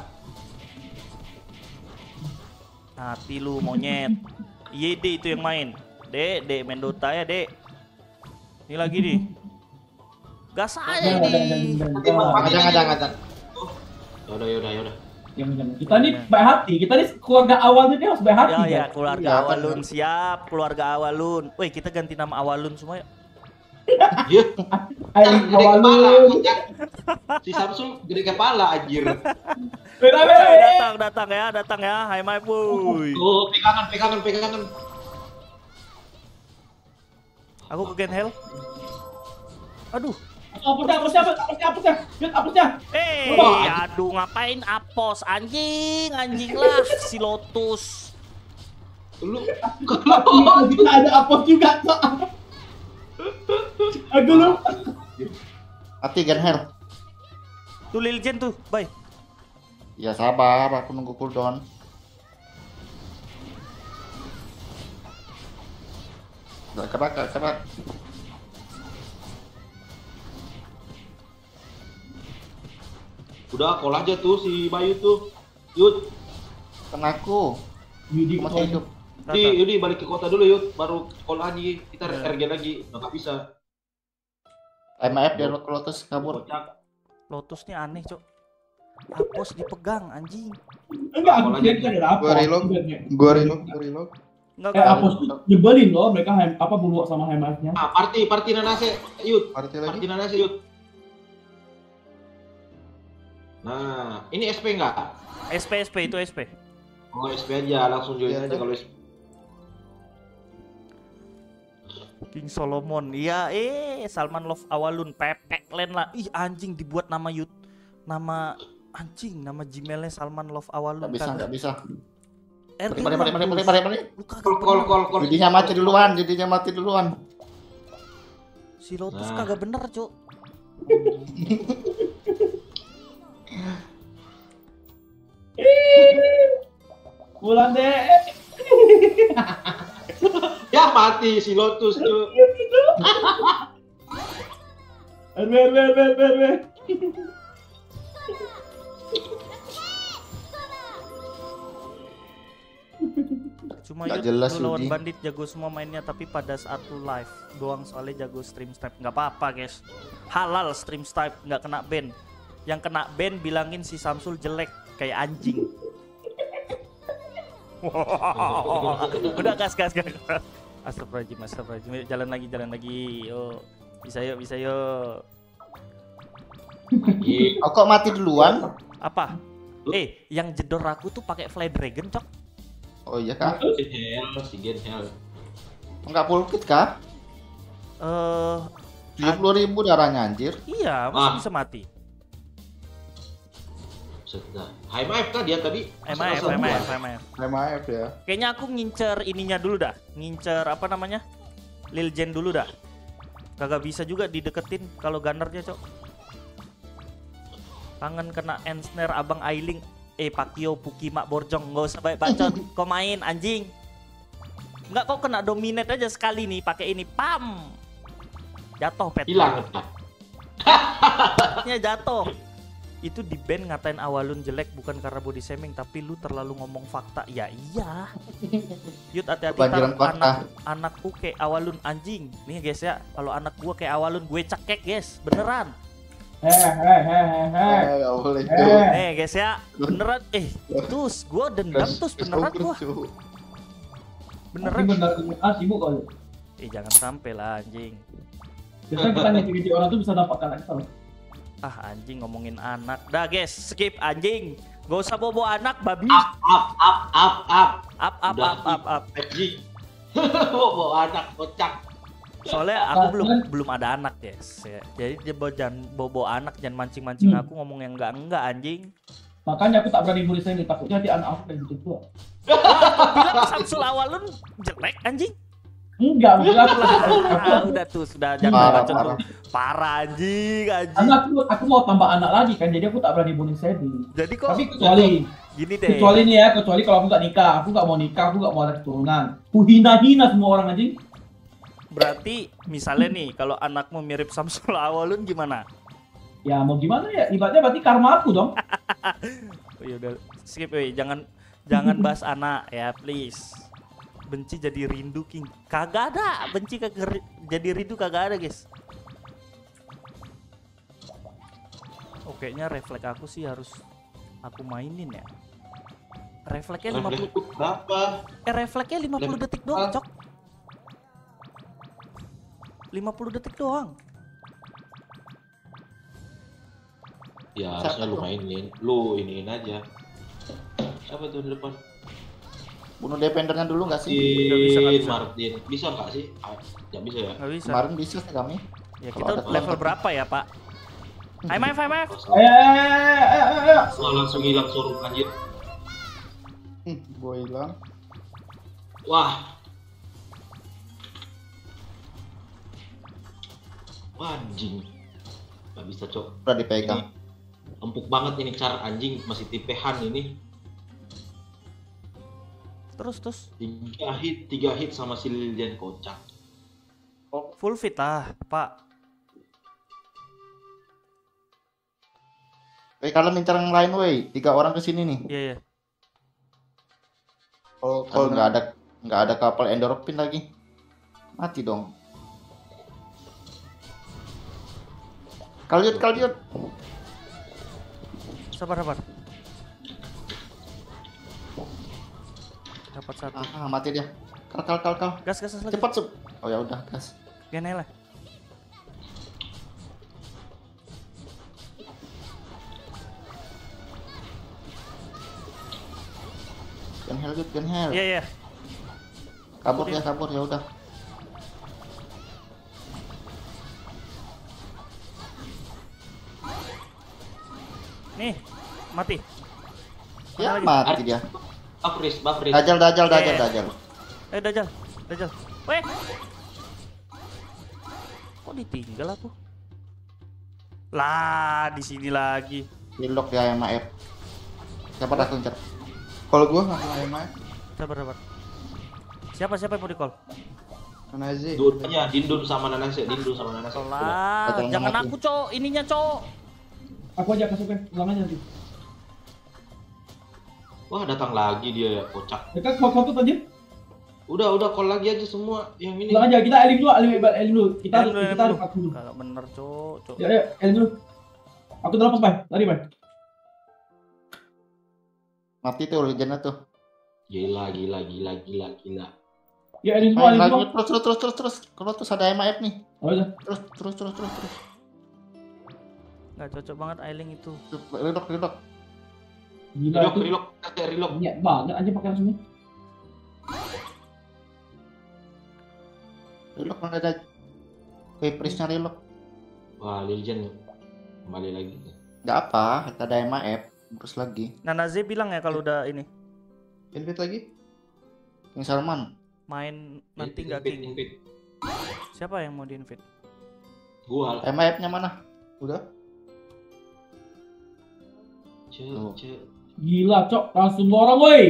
hati lu monyet. Iya itu yang main. Dek, dek main Dota ya dek. Ini lagi nih. Gas aja ini. Ada, ada, ada. Yaudah, yaudah, yaudah. Kita nih baik hati, kita nih keluarga awal ini harus baik hati. Ya ya keluarga Awalun siap, keluarga Awalun. Woi kita ganti nama Awalun semua ya. Iya. Ayo Gede awal kepala, lu. kocak. Si Samsul gede kepala anjir. Beda beda. datang datang ya, datang ya. Hai my boy. Tuh, pegangan, pegangan, pegangan. Aku ke Gen Hell. Aduh. Apusnya, apusnya, apusnya, apusnya. Yuk, apusnya. Eh, aduh ngapain apos anjing, anjing lah si Lotus. Lu Kalau kita ada apos juga, Cok. Aku lu. Hati Gen Hell. Tuh Lil Jen tuh, bye. Ya sabar, aku nunggu cooldown. Gak kerak, gak kerak. Udah call aja tuh si Bayu tuh. Yud, Kan aku, Yudi masih hidup. Yudi. Yudi balik ke kota dulu Yud, baru call lagi. Kita Ya. RG lagi, udah nggak bisa. MF dia Lotus kabur. Lotus nih aneh, Cok. Apos dipegang anjing. Enggak, aku dia kita ada apos. Gua reload. Gua reload, gua reload. Enggak Eh, enggak. apos tuh nyebelin loh mereka apa bulu sama hematnya. Ah, party, party nanase, Yud. Party lagi. Party nanase, Yud. Nah, ini SP nggak? SP SP itu SP. Oh, SP aja, langsung join Iya, aja kalau SP. King Solomon. Iya, eh Salman Love Awalun pepek len lah. Ih anjing dibuat nama Yut. Nama anjing, nama Gmailnya Salman Love Awalun. Gak bisa, Kagak- gak bisa. RT Mari, mari, mari, mari, mari, mari. Call, bener. call, call. Judinya mati duluan, judinya mati duluan. Si Lotus Nah. kagak bener, Cuk. Pulang deh. Ya mati si Lotus tuh. Ber ber ber ber ber. Cuma Yut, jelas, lu lawan bandit jago semua mainnya tapi pada saat lu live doang soalnya jago stream snipe nggak apa-apa guys halal stream snipe nggak kena ban yang kena ban bilangin si Samsul jelek kayak anjing udah gas gas gas Astagfirullahaladzim, astagfirullahaladzim. Yuk, Jalan lagi, jalan lagi. Yuk. Bisa yuk, bisa yuk. Oh, kok mati duluan? Apa? Eh, yang jedor aku tuh pakai fly dragon, cok. Oh iya kak, Si Hell, si Gen Hell. enggak full kit kak? Eh, 70 ribu darahnya anjir. iya, masih Ah. bisa mati. Buset dah. High MF kah dia tadi? MF, buat. MF. MAF ya. Kayaknya aku ngincer ininya dulu dah. Ngincer apa namanya? Lil Jen dulu dah. Kagak bisa juga dideketin kalau gunnernya, Cok. Kangen kena ensnare Abang Ailing. Eh, Pakio, Puki, Mak Borjong. Nggak usah baik bacot. Kau main, anjing. Enggak, kau kena dominate aja sekali nih. Pakai ini. Pam! Jatuh, pet. Hilang. Petnya jatuh. Itu di band ngatain awalun jelek bukan karena body shaming tapi lu terlalu ngomong fakta. Ya iya. Yud hati-hati ntar fakta. anak anakku kayak awalun anjing. Nih guys ya, kalau anak gua kayak awalun gue cekek guys, beneran. Heh heh heh heh heh. Eh, Eh. guys ya, beneran eh tus gua dendam tus beneran gua. Beneran. Benar ah sibuk kali. Eh jangan sampai lah anjing. Biasanya kita ngisi orang tuh bisa dapatkan Excel. Ah anjing ngomongin anak. Dah guys, skip anjing. Gak usah bobo anak babi. Up, up, up, up, up. Up up Udah. up up up. Anjing. Bawa anak kocak. Soalnya aku belum belum ada anak guys. Ya. Jadi dia bawa jangan bobo anak jangan mancing-mancing Hmm. aku ngomong yang enggak enggak anjing. Makanya aku tak berani nulis ini takutnya nanti anak aku kayak gitu tua. Bilang Samsul awalun jelek anjing. Enggak, aku, Ah, udah tuh sudah jangan Parah, bacot parah. tuh. Parah anjing, anjing. karena aku aku mau tambah anak lagi kan, jadi aku tak berani bunuh Sadie. Jadi kok Tapi kecuali gini deh. kecuali nih ya, kecuali kalau aku nggak nikah, aku nggak mau nikah, aku nggak mau ada keturunan. Aku hina-hina semua orang anjing. Berarti misalnya nih kalau anakmu mirip Samsul Awalun gimana? Ya mau gimana ya? Ibaratnya berarti karma aku dong. Oh, udah skip weh, jangan jangan bahas anak ya please. Benci jadi rindu King. Kagak ada, benci kagak jadi rindu kagak ada, guys. Oh, kayaknya refleks aku sih harus aku mainin ya. Refleksnya 50 Refleks berapa? eh refleksnya 50 Lem- detik doang, Ah. Cok. 50 detik doang. Ya harusnya lu mainin, lu iniin aja. Siapa tuh di depan? Bunuh dependernya dulu nggak sih? Bisa, bisa. Martin. Bisa nggak sih? Ah, nggak bisa ya. Nggak bisa. Kemarin bisa sih kami. Ya Kalau kita ada level berapa ya, Pak? IMF, IMF. Oh, Eh, eh, eh, eh, eh, eh. Langsung hilang suruh anjir. Hmm, gua hilang. Wah. Wah, anjing. Gak bisa, Cok. Udah dipegang. Empuk banget ini cara anjing masih tipehan ini. Terus terus Tiga hit, tiga hit sama si Lilian kocak. full fit ah, Pak. Eh kalian minta yang lain woi. Tiga orang ke sini nih. Iya, iya. Kalau Kalau kalau nggak ada nggak ada kapal endorphin lagi. Mati dong. Kalian kalian. Sabar, sabar. Dapat satu. Ah, mati dia. Kal kal kal kal. Gas, gas, gas lagi. Cepat sub. Oh ya udah gas. Lah. Gen hell gen hell. Iya, iya. Kabur ya kabur ya udah. Nih, mati. Ya lagi? mati dia. Bafris, Bafris. Dajal dajal dajal dajal. Eh, Dajjal. Dajjal. Weh. Kok ditinggal aku? Lah, di sini lagi. Relock ya MAF. Siapa dah kuncat? kalau gua nggak main main. Sabar, sabar. Siapa siapa yang mau di-call? Mana aja? Dua-duanya Dindun sama Nanase, Dindun sama Nanase. Udah. Lah, jangan aku, Cok. Ininya, Cok. Aku aja kasih ulang aja nanti. Wah, datang lagi dia kocak. Ya kan kau kau aja. Udah, udah call lagi aja semua yang ini. Ulang aja. Kita elim dulu, elim hebat, elim dulu. Kita Elim dulu, kita elim harus dulu. aku dulu. Kagak bener, Cok. Cok. Ya, ya, elim dulu. Aku udah lepas, Bay. Lari, Bay. Mati tuh legendnya tuh. Gila, gila, gila, gila, gila. Ya, elim semua, Main elim semua. terus terus terus terus terus. Kalau terus ada MAF nih. Oh, udah. Terus terus terus terus terus. Nggak cocok banget Ailing itu. Relock relock. Gila Relock, itu. relock, kasih relock. Niat banget aja pakai langsungnya. Relock mana ada? Wih, prisnya relock. Wah, Lilian kembali lagi. Nggak apa, ada MAF. Terus lagi. Nanaze bilang ya kalau udah ini Invite lagi? King Salman. main nanti nggak invite, king. invite. Siapa yang mau di invite? Gua. MAF-nya mana? Udah? Ce, Tuh. Gila, Cok. Langsung semua orang, woi.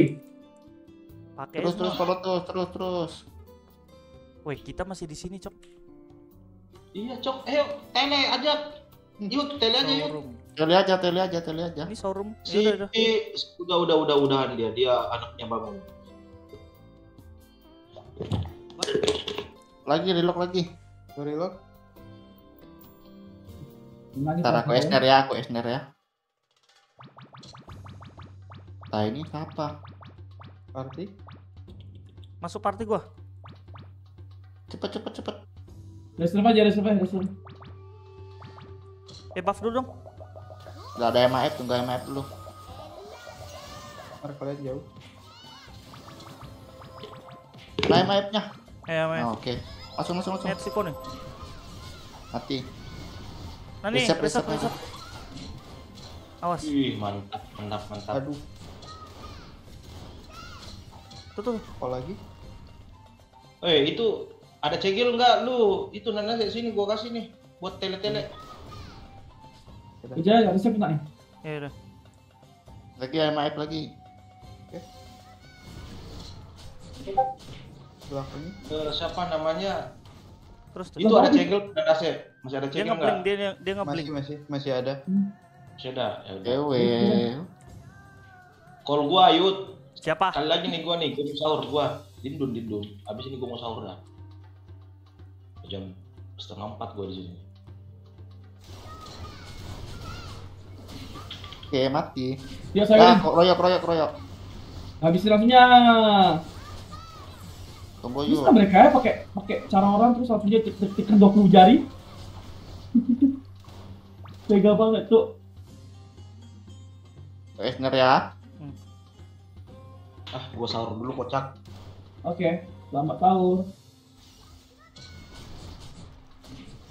Pakai Terus terus kalau terus terus terus. Weh, kita masih di sini, Cok. Iya, Cok. Ayo, tele aja. Yuk, tele aja yuk. Tele aja, tele aja, tele aja. Ini showroom. Si Ya udah, udah. udah udah udah udahan dia. Dia anaknya bangun. Lagi relock lagi. Reload. Ntar aku esner ya, aku esner ya. Nah ini siapa? Party. Masuk party gua. Cepet cepet cepet. Reserve aja, reserve aja, reserve. Eh, buff dulu dong. Gak ada MAF, tunggu MAF dulu. Ntar kalian jauh. Nah MAF-nya. Eh, main. Nah, Oke. Langsung langsung langsung. Net siko nih. Mati. Nah nih, aja. reset. Awas. Wih, mantap, mantap, mantap. Aduh, Tuh tuh. call lagi. Eh, itu Ada cegil nggak lu? Itu nana sini gua kasih nih buat tele-tele. Kerja ya, harusnya kena nih. Ya udah. Lagi MIF lagi. Belakangnya. Eh, siapa namanya? Terus terus. Itu ada cegil dan aset. Masih ada Dia cegil nggak? dia dia ngeblink. Masih masih masih ada. Masih ada. Ya udah. Call gua Ayut. Siapa? Kali lagi nih gua nih, gua mau sahur gua. Dindun, dindun. Habis ini gua mau sahur dah. Jam setengah empat gua di sini. Oke, mati. Ya Ah, saya kok royok, royok, royok. habisin langsungnya. Tunggu yuk. kan mereka ya pakai pakai cara orang terus langsung dia tik- tik- tekan 20 jari. Tega banget tuh. Esner ya. Ah, gua sahur dulu kocak. Oke, selamat sahur.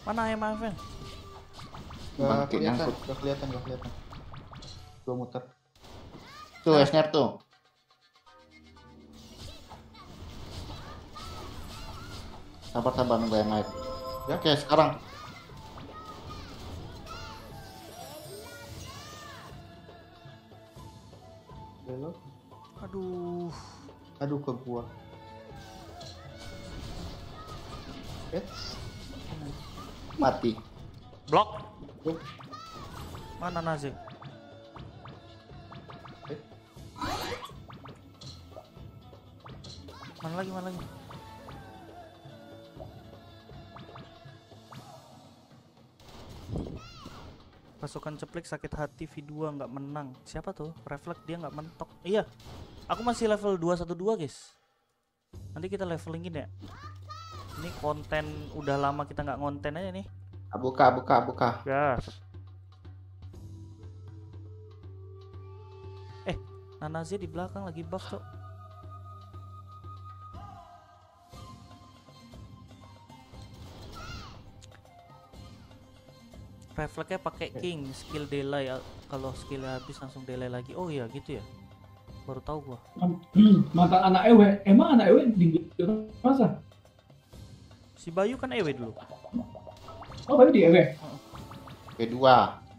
Mana MF -nya? Gak kelihatan, gak kelihatan, gak kelihatan. Gua muter. Tuh Esner tuh. Sabar sabar nunggu MIF. Ya. Oke, sekarang. Belok. Aduh. Aduh ke gua. Eits. Mati. Blok. Blok. Mana Nazim? Eh. Mana lagi, mana lagi? Pasukan ceplik sakit hati V2 nggak menang. Siapa tuh? Refleks dia nggak mentok. Iya. Aku masih level 212, guys. Nanti kita levelingin ya. Ini konten udah lama kita nggak ngonten aja nih. Ah, Buka, buka, buka. Gas. Eh, Nanazia di belakang lagi buff, Cok. Refleksnya pakai king, skill delay. Kalau skillnya habis langsung delay lagi. Oh iya gitu ya. Baru tahu gua. Mantan anak Ewe, emang anak Ewe di masa? Si Bayu kan EW dulu. Oh, baru di Ewe. B2.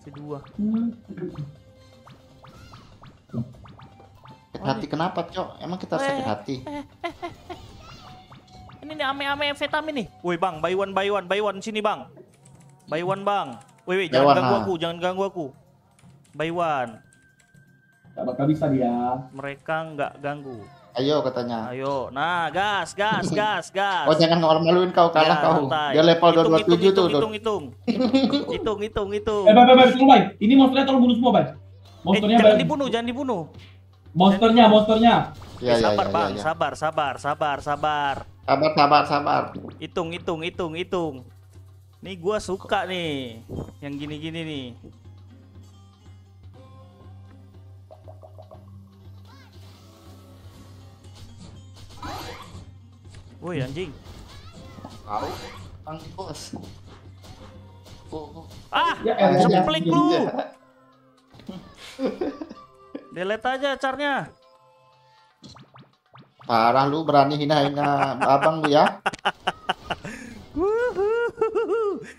Si dua. Hmm. Sakit hati kenapa, Cok? Emang kita sakit Eh. hati? Ini nih ame-ame vitamin nih. Woi bang, buy one buy one buy one sini bang. Buy one bang. Woi jangan ganggu aku, jangan ganggu aku. Buy one. Gak bakal bisa dia. Mereka nggak ganggu. Ayo katanya. Ayo, nah gas gas gas gas. Oh jangan malu-maluin kau kalah Ya, kau. santai. Dia level Hitung, 227 hitung, tuh. Hitung hitung hitung. hitung hitung hitung. Eh, Bay, Bay, Bay, tolong, Bay. Ini monsternya tolong bunuh semua, Bay. Eh, Monsternya, jangan Bay. dibunuh, jangan dibunuh. Monsternya, monsternya. Ya, Eh, ya, sabar ya, bang, ya, ya. sabar sabar sabar sabar. Sabar, sabar, sabar. Hitung hitung hitung hitung. Nih gua suka nih yang gini-gini nih. Woi anjing. Kau Bang bos. Oh, oh. Ah, Ya, elah, ceplik ya. lu. Delete aja carnya. Parah lu berani hina-hina abang lu ya.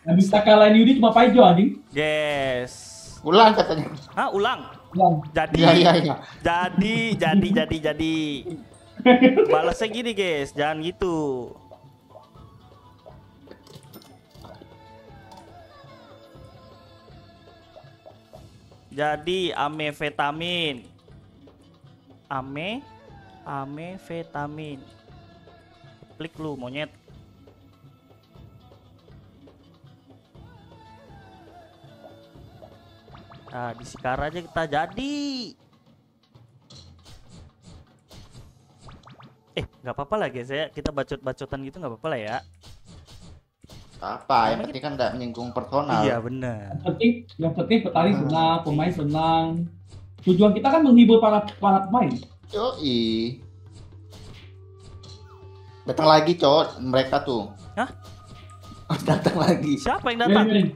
Yang bisa kalahin Yudi cuma Paijo, anjing. Yes. Ulang katanya. Hah, ulang. Bang. Jadi, Iya, iya, iya. jadi, jadi, jadi, jadi. Balasnya gini, guys. Jangan gitu. Jadi amfetamin. Ame amfetamin. Klik lu monyet. Nah, di Sikar aja kita jadi. Nggak apa-apa lah guys ya. Kita bacot-bacotan gitu nggak apa-apa lah ya. Apa? Yang penting kan tidak menyinggung personal. Iya benar. Yang penting, yang penting petani senang, pemain senang. Tujuan kita kan menghibur para para pemain. Yoi. Datang lagi, cowok. Mereka tuh. Hah? Datang lagi. Siapa yang datang? biarin.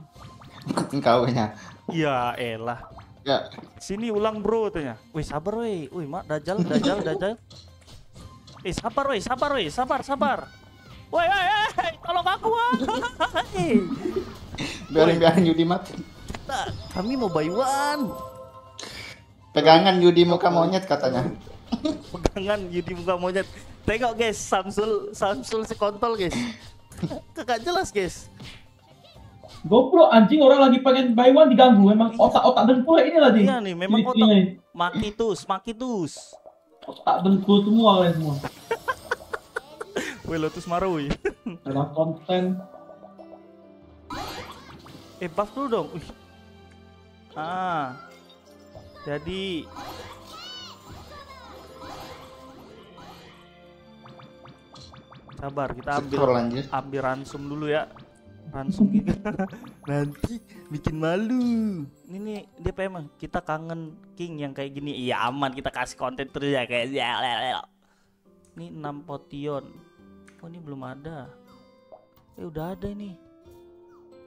Kaunya. Ya elah. Ya, Sini ulang bro tanya. Wih sabar weh. Wih mak dajal dajal dajal. Eh sabar weh sabar weh sabar sabar. Woi, woi, woi, tolong aku, woi. Biarin biarin Yudi mati. Kita- Kami mau buy one. Pegangan Yudi muka monyet katanya. Pegangan Yudi muka monyet. Tengok guys, Samsul Samsul si kontol guys. Kagak jelas guys. GoPro anjing orang lagi pengen buy one diganggu emang otak-otak dengkul ini lah nih. Iya nih, memang otak nih. makitus, makitus. Otak dengkul semua kalian semua. Woi, Lotus Marui. Dalam konten Eh, buff dulu dong. Wih. Ah. Jadi Sabar, kita ambil ambil ransum dulu ya. Ransum kita. Nanti bikin malu. Ini nih dia emang kita kangen King yang kayak gini. Iya aman kita kasih konten terus ya kayak ya. Ini 6 potion. Oh ini belum ada. Eh udah ada ini.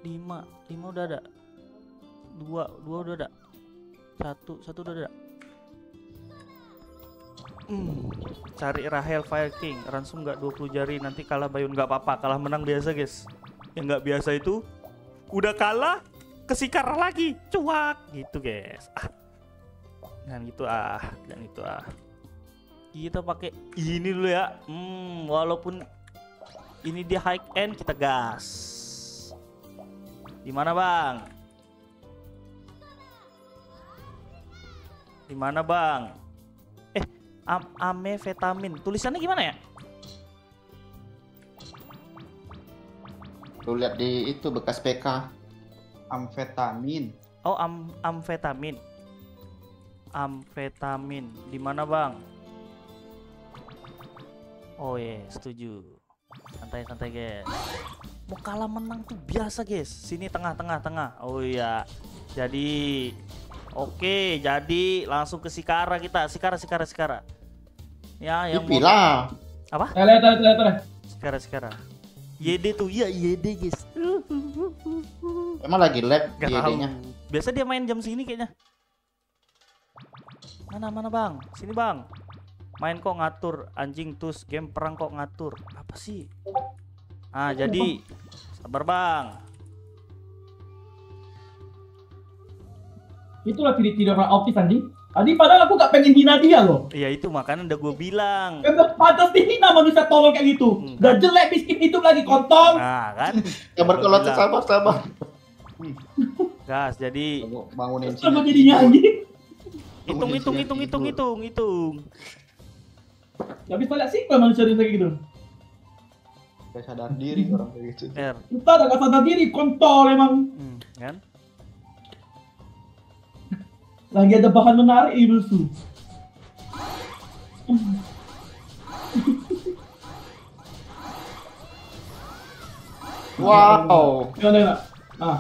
5, 5 udah ada. 2, 2 udah ada. Satu, satu udah ada. Hmm, cari Rahel Fire King ransom nggak 20 jari nanti kalah Bayun nggak apa-apa kalah menang biasa guys yang nggak biasa itu udah kalah kesikar lagi cuak gitu guys. Ah. Jangan gitu ah. Jangan gitu ah. Kita pakai ini dulu ya. Hmm walaupun ini dia high end kita gas. Di mana bang? Di mana bang? Eh am amfetamin. Tulisannya gimana ya Lu lihat di itu bekas PK. Amfetamin. Oh, am amfetamin. Amfetamin. Di mana, Bang? Oh iya, setuju. Santai-santai, guys. Mau kalah menang tuh biasa, guys. Sini tengah, tengah, tengah. Oh iya. Jadi Oke, jadi langsung ke Sikara kita. Sikara, Sikara, Sikara. Ya, yang mau- Dipilah. apa? Eh, lihat, lihat. Sikara, Sikara. YD tuh, iya YD, guys. Emang lagi lag Gak di tahu. nya Biasa dia main jam segini kayaknya. Mana mana bang? Sini bang. Main kok ngatur anjing tus game perang kok ngatur. Apa sih? Ah jadi sabar bang. Itulah ciri-ciri orang autis anjing. Tadi padahal aku gak pengen hina dia loh. Iya itu makanya udah gue bilang. Gak pantas dihina manusia tolong kayak gitu. Hmm. Gak jelek miskin hidup lagi kontol. Nah kan. Kalau bilang. sabar sabar. Gas jadi bangunin Sama sini. jadinya anjing. hitung hitung hitung hitung hitung hitung. Bisa lihat sih manusia yang kayak gitu. Gak sadar diri orang kayak gitu. R. Kita udah gak sadar diri kontol emang. Hmm, kan? Lagi ada bahan menarik di musuh. Wow. Gimana ya? Ah,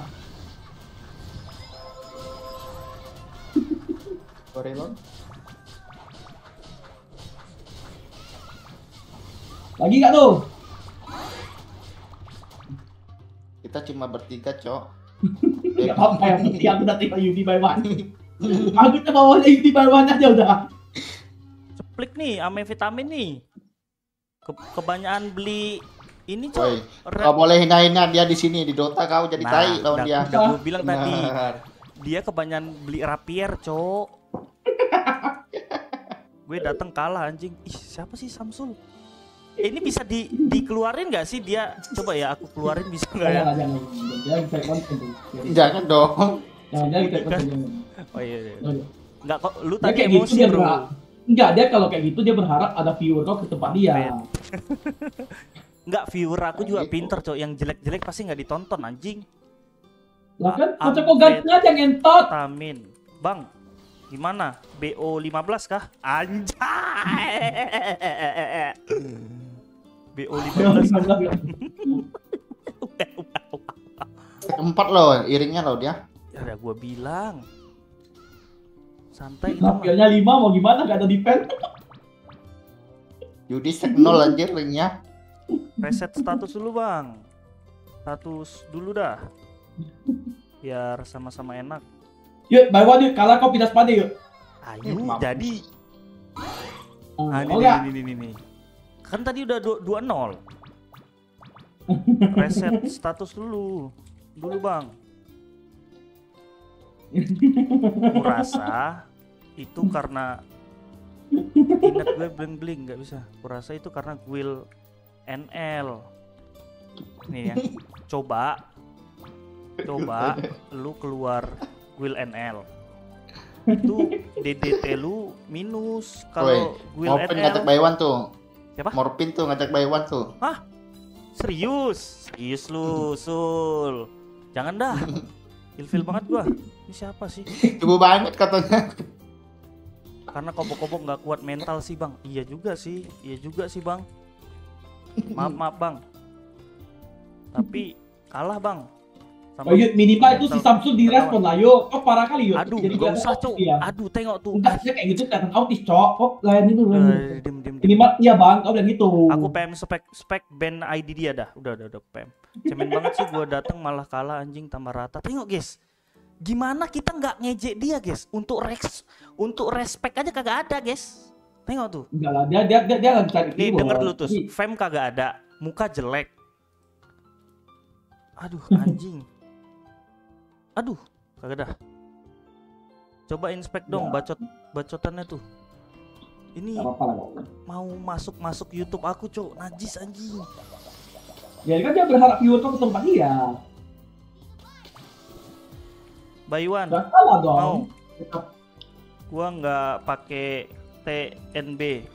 reload. lagi gak tuh? Kita cuma bertiga, Cok. Gak apa-apa yang penting aku udah terima Yudi by cuma mau Yudi by one aja udah. Ceplik nih, ame vitamin nih. Ke- kebanyakan beli ini Red- kau boleh hina-hina dia di sini di Dota kau jadi Nah, tai lawan dia. Udah gue bilang tadi, Benar. dia kebanyakan beli rapier, cok. gue datang kalah anjing. Ih, siapa sih Samsul? Eh, ini bisa di dikeluarin nggak sih dia? Coba ya aku keluarin bisa nggak ya? Kita. Jangan dong. Kita konten. jangan. Oh iya, iya. Jangan. Nggak kok, lu Dia tadi kayak gitu emosi dia bro. Enggak, dia kalau kayak gitu dia berharap ada viewer kau ke tempat dia. Keren. Nggak viewer aku juga Gitu. pinter cok. Yang jelek-jelek pasti nggak ditonton anjing. Lah kan, macam kau ganti aja ngentot. Vitamin, bang. Gimana? BO 15 kah? Anjay. BO 15 Keempat loh, iringnya loh dia. Ya udah gua bilang. Santai. Nampilnya lima mau gimana gak ada defense. Yudi sek nol anjir ringnya. Reset status dulu, Bang. Status dulu dah. Biar sama-sama enak. Yuk, by one yuk, kalah kau pindah sepade yuk. Ayo, Mampus. jadi. Oh, Ah, ini, oh ini, ini, ini, ini. Kan tadi udah 2-0. reset status dulu dulu bang kurasa itu karena internet gue bling bling nggak bisa. Kurasa itu karena guild NL nih ya coba coba lu keluar guild NL itu DDT lu minus kalau guild Morpin ngajak NL Baywan tuh. Siapa? Morpin tuh ngajak Baywan tuh. serius? Serius lu sul. Jangan dah ilfil banget gua. Ini siapa sih? Coba banget katanya. karena kobok-kobok nggak kuat mental sih bang. Iya juga sih. Iya juga sih bang. Maaf maaf bang. Tapi kalah bang sama Oh yuk minimal itu si. Samsul direspon lah yuk. Oh parah kali yuk. aduh Jadi gak usah cok. dia. aduh tengok tuh. Enggak dia kayak gitu kelihatan autis cok. Kok. Eh, dim dim dim Minimal iya bang, kau bilang gitu. aku PM spek spek band ID dia dah. Udah udah udah PM cemen banget sih gua datang malah kalah anjing tambah rata. Tengok guys. Gimana kita nggak ngejek dia guys? Untuk rex untuk respect aja kagak ada guys. Tengok tuh. Enggak lah, dia dia dia, dia lagi cari nih denger dulu tuh. Fam kagak ada. Muka jelek. Aduh anjing aduh kagak dah. Coba inspek dong Ya. bacot bacotannya tuh. Ini mau masuk masuk YouTube aku cok. Najis anjing. Ya kan dia berharap viewer kau ketemu dia. Salah mau. Gua nggak pakai TNB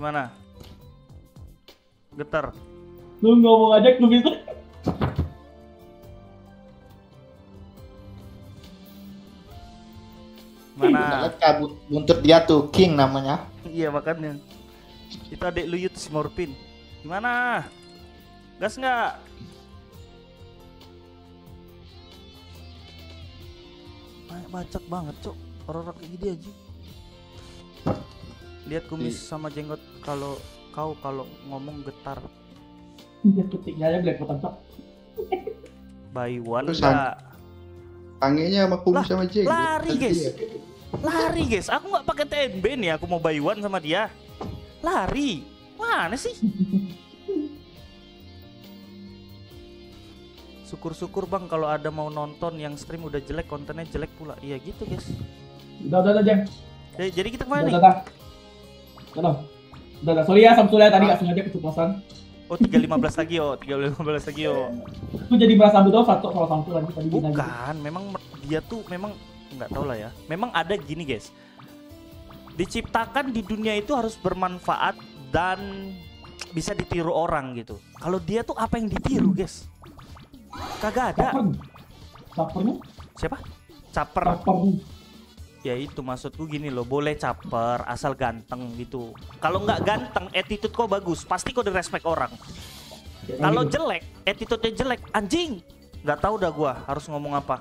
gimana? Getar Lu ngomong aja lu bisa. Lihat kabut buntut dia tuh King namanya. Iya makanya. Itu adik lu Yud si Morpin. Gimana? Gas nggak? Banyak bacot banget, Cok. Orang-orang kayak gini aja. Lihat kumis sama jenggot kalau kau kalau ngomong getar. Dia ketiknya aja black button cok. By one Terus nggak? Tangenya sama Lah, sama Jeng. lari, guys. Lari guys, aku nggak pakai TNB nih, aku mau buy one sama dia. Lari, mana sih? Syukur-syukur bang kalau ada mau nonton yang stream udah jelek kontennya jelek pula. Iya gitu guys. Udah udah udah Jeng. Jadi, jadi kita Udah ke mana nih? udah. Udah udah. Udah udah. Sorry ya Samsul ya tadi gak sengaja keceplosan. Oh 315 lagi yo, 315 lagi yo. Aku jadi merasa berdosa cok kalau Samsul lagi tadi. Bukan, memang dia tuh memang nggak tahu lah ya. Memang ada gini guys. Diciptakan di dunia itu harus bermanfaat dan bisa ditiru orang gitu. Kalau dia tuh apa yang ditiru guys? Kagak ada. Caper. Capernya? Siapa? Caper. Caper. Ya itu maksudku gini loh, boleh caper asal ganteng gitu. Kalau nggak ganteng, attitude kau bagus, pasti kau direspek orang. Kalau jelek, attitude-nya jelek, anjing. Nggak tahu dah gua harus ngomong apa.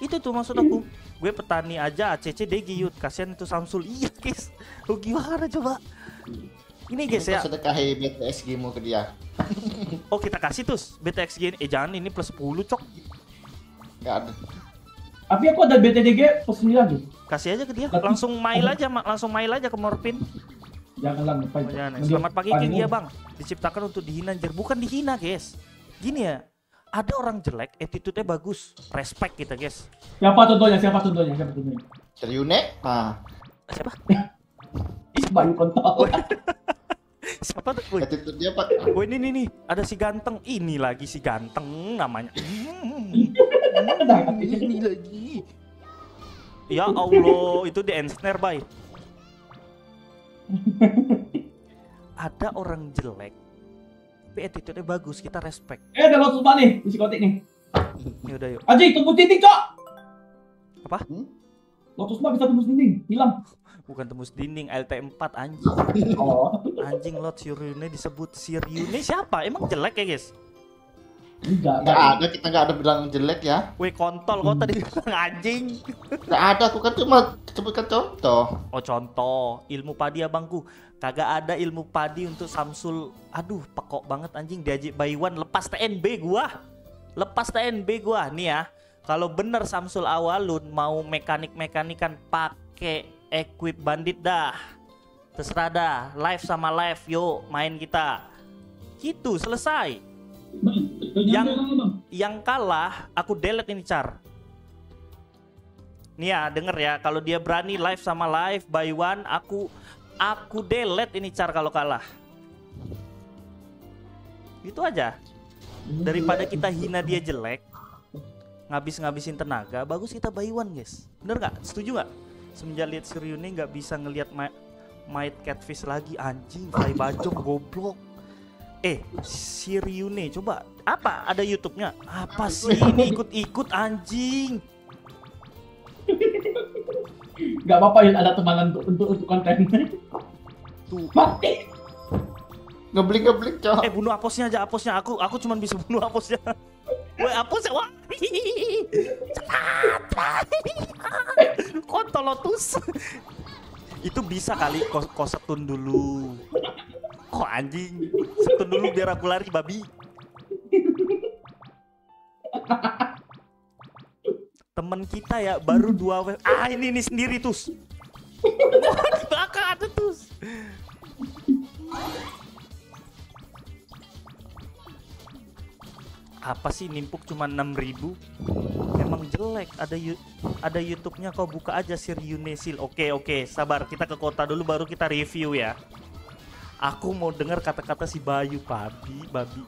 Itu tuh maksud aku. Gue petani aja ACC DG Yud. Kasihan itu Samsul. Iya, guys. Lu gimana coba? Ini guys ya. BTSG ke dia. Oh, kita kasih tuh BTXG ini. Eh jangan ini plus 10, Cok. Enggak ada. Tapi aku ada BTDG plus 9 lagi. Kasih aja ke dia. Langsung mail aja, Ma. langsung mail aja ke Morpin. Jangan. Oh, jangan. Nanti Selamat pagi iya mau. bang. Diciptakan untuk dihina anjir. Bukan dihina guys. Gini ya. Ada orang jelek, attitude-nya bagus. Respect kita guys. Siapa contohnya? Siapa contohnya? Siapa contohnya? Seriune? Nah, Siapa? Ih, Bayu kontol. Siapa tuh? Woi, attitude dia pak. woi, ini nih nih. Ada si ganteng. Ini lagi si ganteng namanya. Nah, ini lagi. Ya Allah, itu di ensnare bay. Ada orang jelek, tapi attitude-nya bagus, kita respect. Eh, ada lotus nih? Isi kotik nih. Ya udah yuk. Aji, tembus dinding, Cok! Apa? Hmm? Lotus mah bisa tembus dinding. Hilang. Bukan tembus dinding, LT4 anjing. Oh, Anjing Lord Siriune disebut Siriune siapa? Emang jelek ya guys? Enggak. Enggak ada, kita enggak ada bilang jelek ya. Weh kontol kok tadi bilang anjing. Enggak ada, aku kan cuma sebutkan contoh. Oh contoh ilmu padi abangku kagak ada ilmu padi untuk Samsul. Aduh pekok banget anjing diajak Baywan lepas TNB gua. Lepas TNB gua nih ya. Kalau bener Samsul awalun mau mekanik-mekanikan pakai equip bandit dah. Terserah dah, live sama live, yuk main kita. Gitu, selesai. Bang, Yang- yang bang. Yang kalah, aku delete ini Char. Nih ya, denger ya, kalau dia berani live sama live by one, aku aku delete ini Char kalau kalah. Itu aja. Daripada kita hina dia jelek, ngabis-ngabisin tenaga, bagus kita by one guys. Bener nggak? Setuju nggak? Semenjak lihat si Ryuni nggak bisa ngelihat Might Catfish lagi anjing, Fly Bajong goblok. Eh, si Ryune coba apa ada YouTube-nya? Apa sih ini ikut-ikut anjing? Gak apa-apa ya ada temanan untuk untuk, untuk konten. Tuh. Mati. Ngeblik ngeblik cok. Eh bunuh aposnya aja aposnya. Aku aku cuman bisa bunuh aposnya. Woi apos wah. Cepat. Itu bisa kali kau, kau setun dulu. Kok anjing? Setun dulu biar aku lari babi. Temen kita ya baru dua web. Ah ini ini sendiri tus. Belakang ada tus. Apa sih nimpuk cuma 6000 emang jelek. Ada yu- ada YouTube-nya kau buka aja Sir Yunesil. Oke oke. Sabar kita ke kota dulu baru kita review ya. Aku mau dengar kata-kata si Bayu. Babi babi.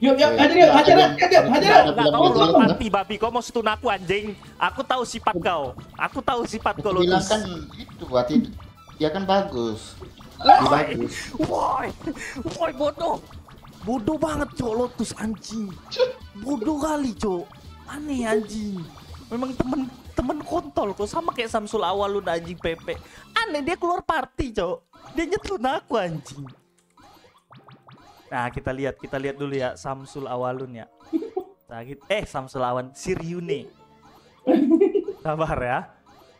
Yuk, yuk, hajar yuk, hajar yuk, hajar, hajar kau belum tunggu. mati babi kau mau stun aku anjing? Aku tahu sifat kau. Aku tahu sifat kau Lotus. Kan itu berarti dia kan bagus. Lebih bagus. woi woi bodoh bodoh banget cok. Lotus anjing. Bodoh kali cok. Aneh anjing. Memang temen temen kontol kok sama kayak Samsul Awalun anjing Pepe. Aneh dia keluar party cok. Dia nyetun aku anjing. Nah kita lihat kita lihat dulu ya Samsul Awalun ya. Nah, kita- eh Samsul Awan Siryune sabar ya.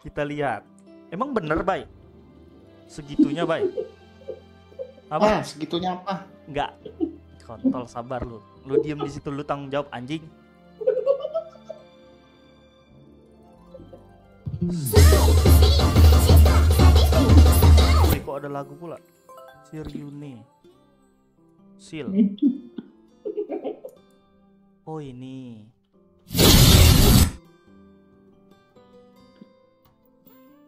Kita lihat. Emang bener bay? Segitunya bay? Apa? Ah, segitunya apa? Enggak. Kontol sabar lu. Lu diem di situ lu tanggung jawab anjing. Wih, kok ada lagu pula? Siryune. Sil. Oh ini.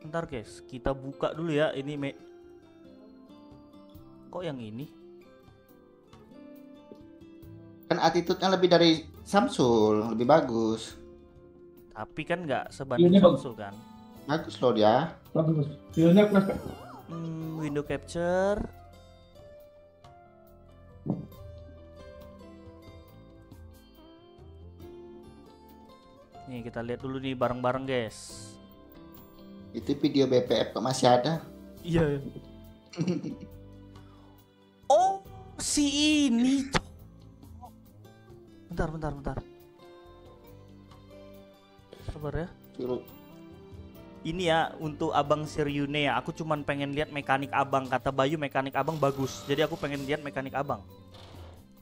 Bentar guys, kita buka dulu ya ini me Kok yang ini? Kan attitude-nya lebih dari Samsul, lebih bagus. Tapi kan nggak sebanding. Samsung kan. Bagus loh dia. Bagus. Videonya. Hmm, window capture. Nih kita lihat dulu nih bareng-bareng guys. Itu video BPF kok masih ada. Iya. oh, si ini. Bentar, bentar, bentar. Sabar ya. Suruh Ini ya untuk Abang Siryune ya. Aku cuman pengen lihat mekanik Abang. Kata Bayu mekanik Abang bagus. Jadi aku pengen lihat mekanik Abang.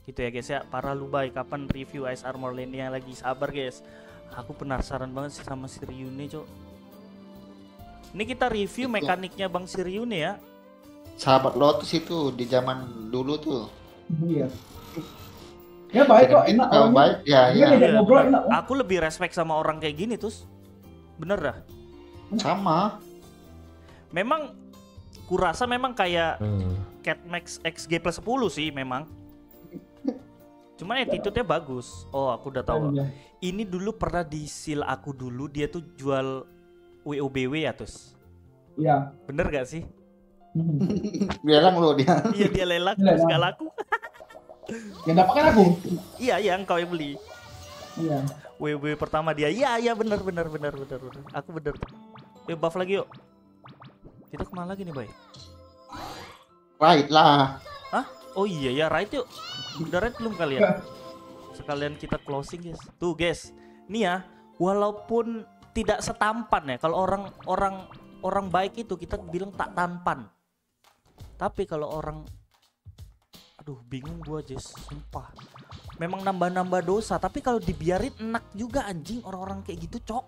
Gitu ya guys ya. Para lubai kapan review Ice Armor Lane yang lagi sabar guys. Aku penasaran banget sih sama Siryune, Cok. Ini kita review Itu. mekaniknya Bang Siryune ya. sahabat Lotus itu di zaman dulu tuh. Iya. Ya baik kok, enak Kalau baik, ya, Dia ya. ngobrol enak. oh. Aku lebih respect sama orang kayak gini terus. Bener dah. Sama. Memang kurasa memang kayak Cat Max XG plus 10 sih memang. Cuman attitude-nya bagus. Oh, aku udah tahu. Iya. Ini dulu pernah di seal aku dulu dia tuh jual WOBW ya, terus. Iya. Bener gak sih? Hmm. Bilang lo dia. iya dia lelang Lelang. terus gak laku. Yang dapat kan aku. iya, iya engkau yang beli. Iya. WOBW pertama dia. Iya, iya bener bener bener bener bener. Aku bener. Yuk buff lagi yuk. Kita ke mana lagi nih, Bay? Right lah. Oh iya ya, right yuk. Udah right belum kalian? Sekalian kita closing guys. Tuh guys, nih ya, walaupun tidak setampan ya, kalau orang orang orang baik itu kita bilang tak tampan. Tapi kalau orang, aduh bingung gua Jess, sumpah. Memang nambah-nambah dosa, tapi kalau dibiarin enak juga anjing orang-orang kayak gitu cok.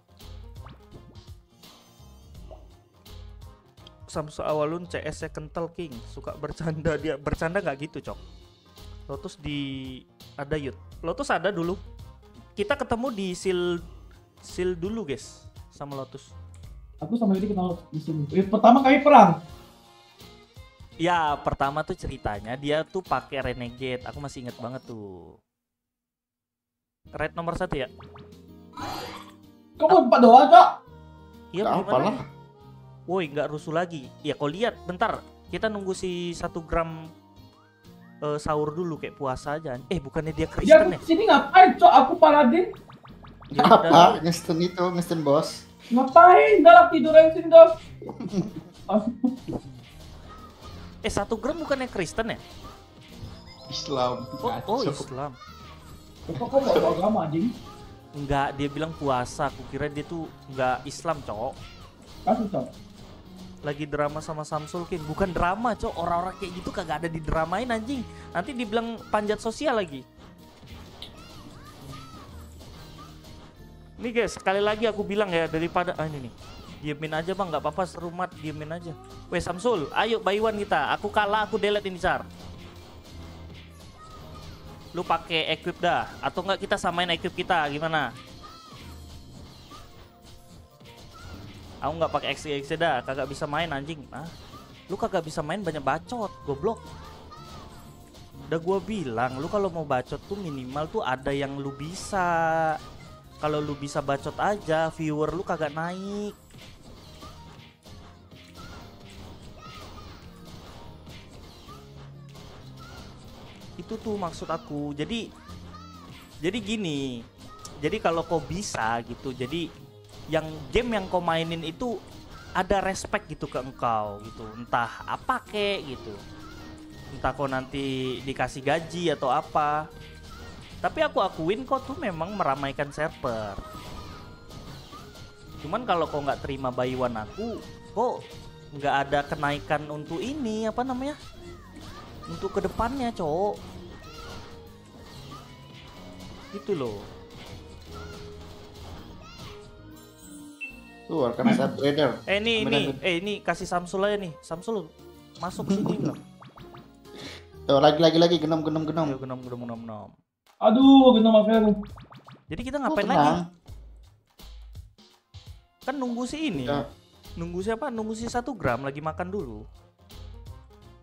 Samsu Awalun CS nya kental King suka bercanda dia bercanda nggak gitu cok Lotus di ada yut Lotus ada dulu kita ketemu di sil sil dulu guys sama Lotus Aku sama Yudi kenal di sini. Eh, pertama kali perang. Ya pertama tuh ceritanya dia tuh pakai renegade aku masih inget banget tuh red nomor satu ya Kok mau empat doang, Cok? iya gimana? lah. Woi nggak rusuh lagi ya kau lihat bentar kita nunggu si satu gram eh, sahur dulu kayak puasa aja eh bukannya dia Dia Kristen ya aku sini ngapain, Cok? Aku paladin. Ya. Apa? Ngesten itu, ngesten bos. Ngapain? Dalam tiduran sini, Dok. Eh satu gram bukannya Kristen ya? Islam. Oh, oh. Islam. Kok kok nggak agama, anjing? Enggak, dia bilang puasa. Aku kira dia tuh enggak Islam, cowok. Kasus, Cok. Lagi drama sama Samsul King. Bukan drama, cowok. Orang-orang kayak gitu kagak ada di dramain anjing. Nanti dibilang panjat sosial lagi. Nih guys, sekali lagi aku bilang ya daripada ah ini nih. Diemin aja bang, nggak apa-apa serumat, diemin aja. Weh Samsul, ayo bayuan kita. Aku kalah, aku delete ini Char. Lu pakai equip dah, atau enggak kita samain equip kita, gimana? Aku nggak pakai XC XC dah, kagak bisa main anjing. Ah, lu kagak bisa main banyak bacot, goblok. Udah gua bilang, lu kalau mau bacot tuh minimal tuh ada yang lu bisa. Kalau lu bisa bacot aja, viewer lu kagak naik. Itu tuh maksud aku. Jadi jadi gini. Jadi kalau kau bisa gitu, jadi yang game yang kau mainin itu ada respect gitu ke engkau gitu. Entah apa kek gitu. Entah kau nanti dikasih gaji atau apa. Tapi aku akuin kau tuh memang meramaikan server. Cuman kalau kau nggak terima bayuan aku, kok nggak ada kenaikan untuk ini apa namanya? Untuk ke depannya, cowok. Gitu loh. Tuh, saya trader. Eh ini ini eh ini kasih Samsul aja nih. Samsul masuk ke sini loh. Tuh, lagi lagi lagi genom genom genom. Ayo genom genom genom genom. Aduh, kena mafia aku. Jadi kita Oh, ngapain tenang. lagi? Kan nunggu si ini. Ya. Nunggu siapa? Nunggu si satu gram lagi makan dulu.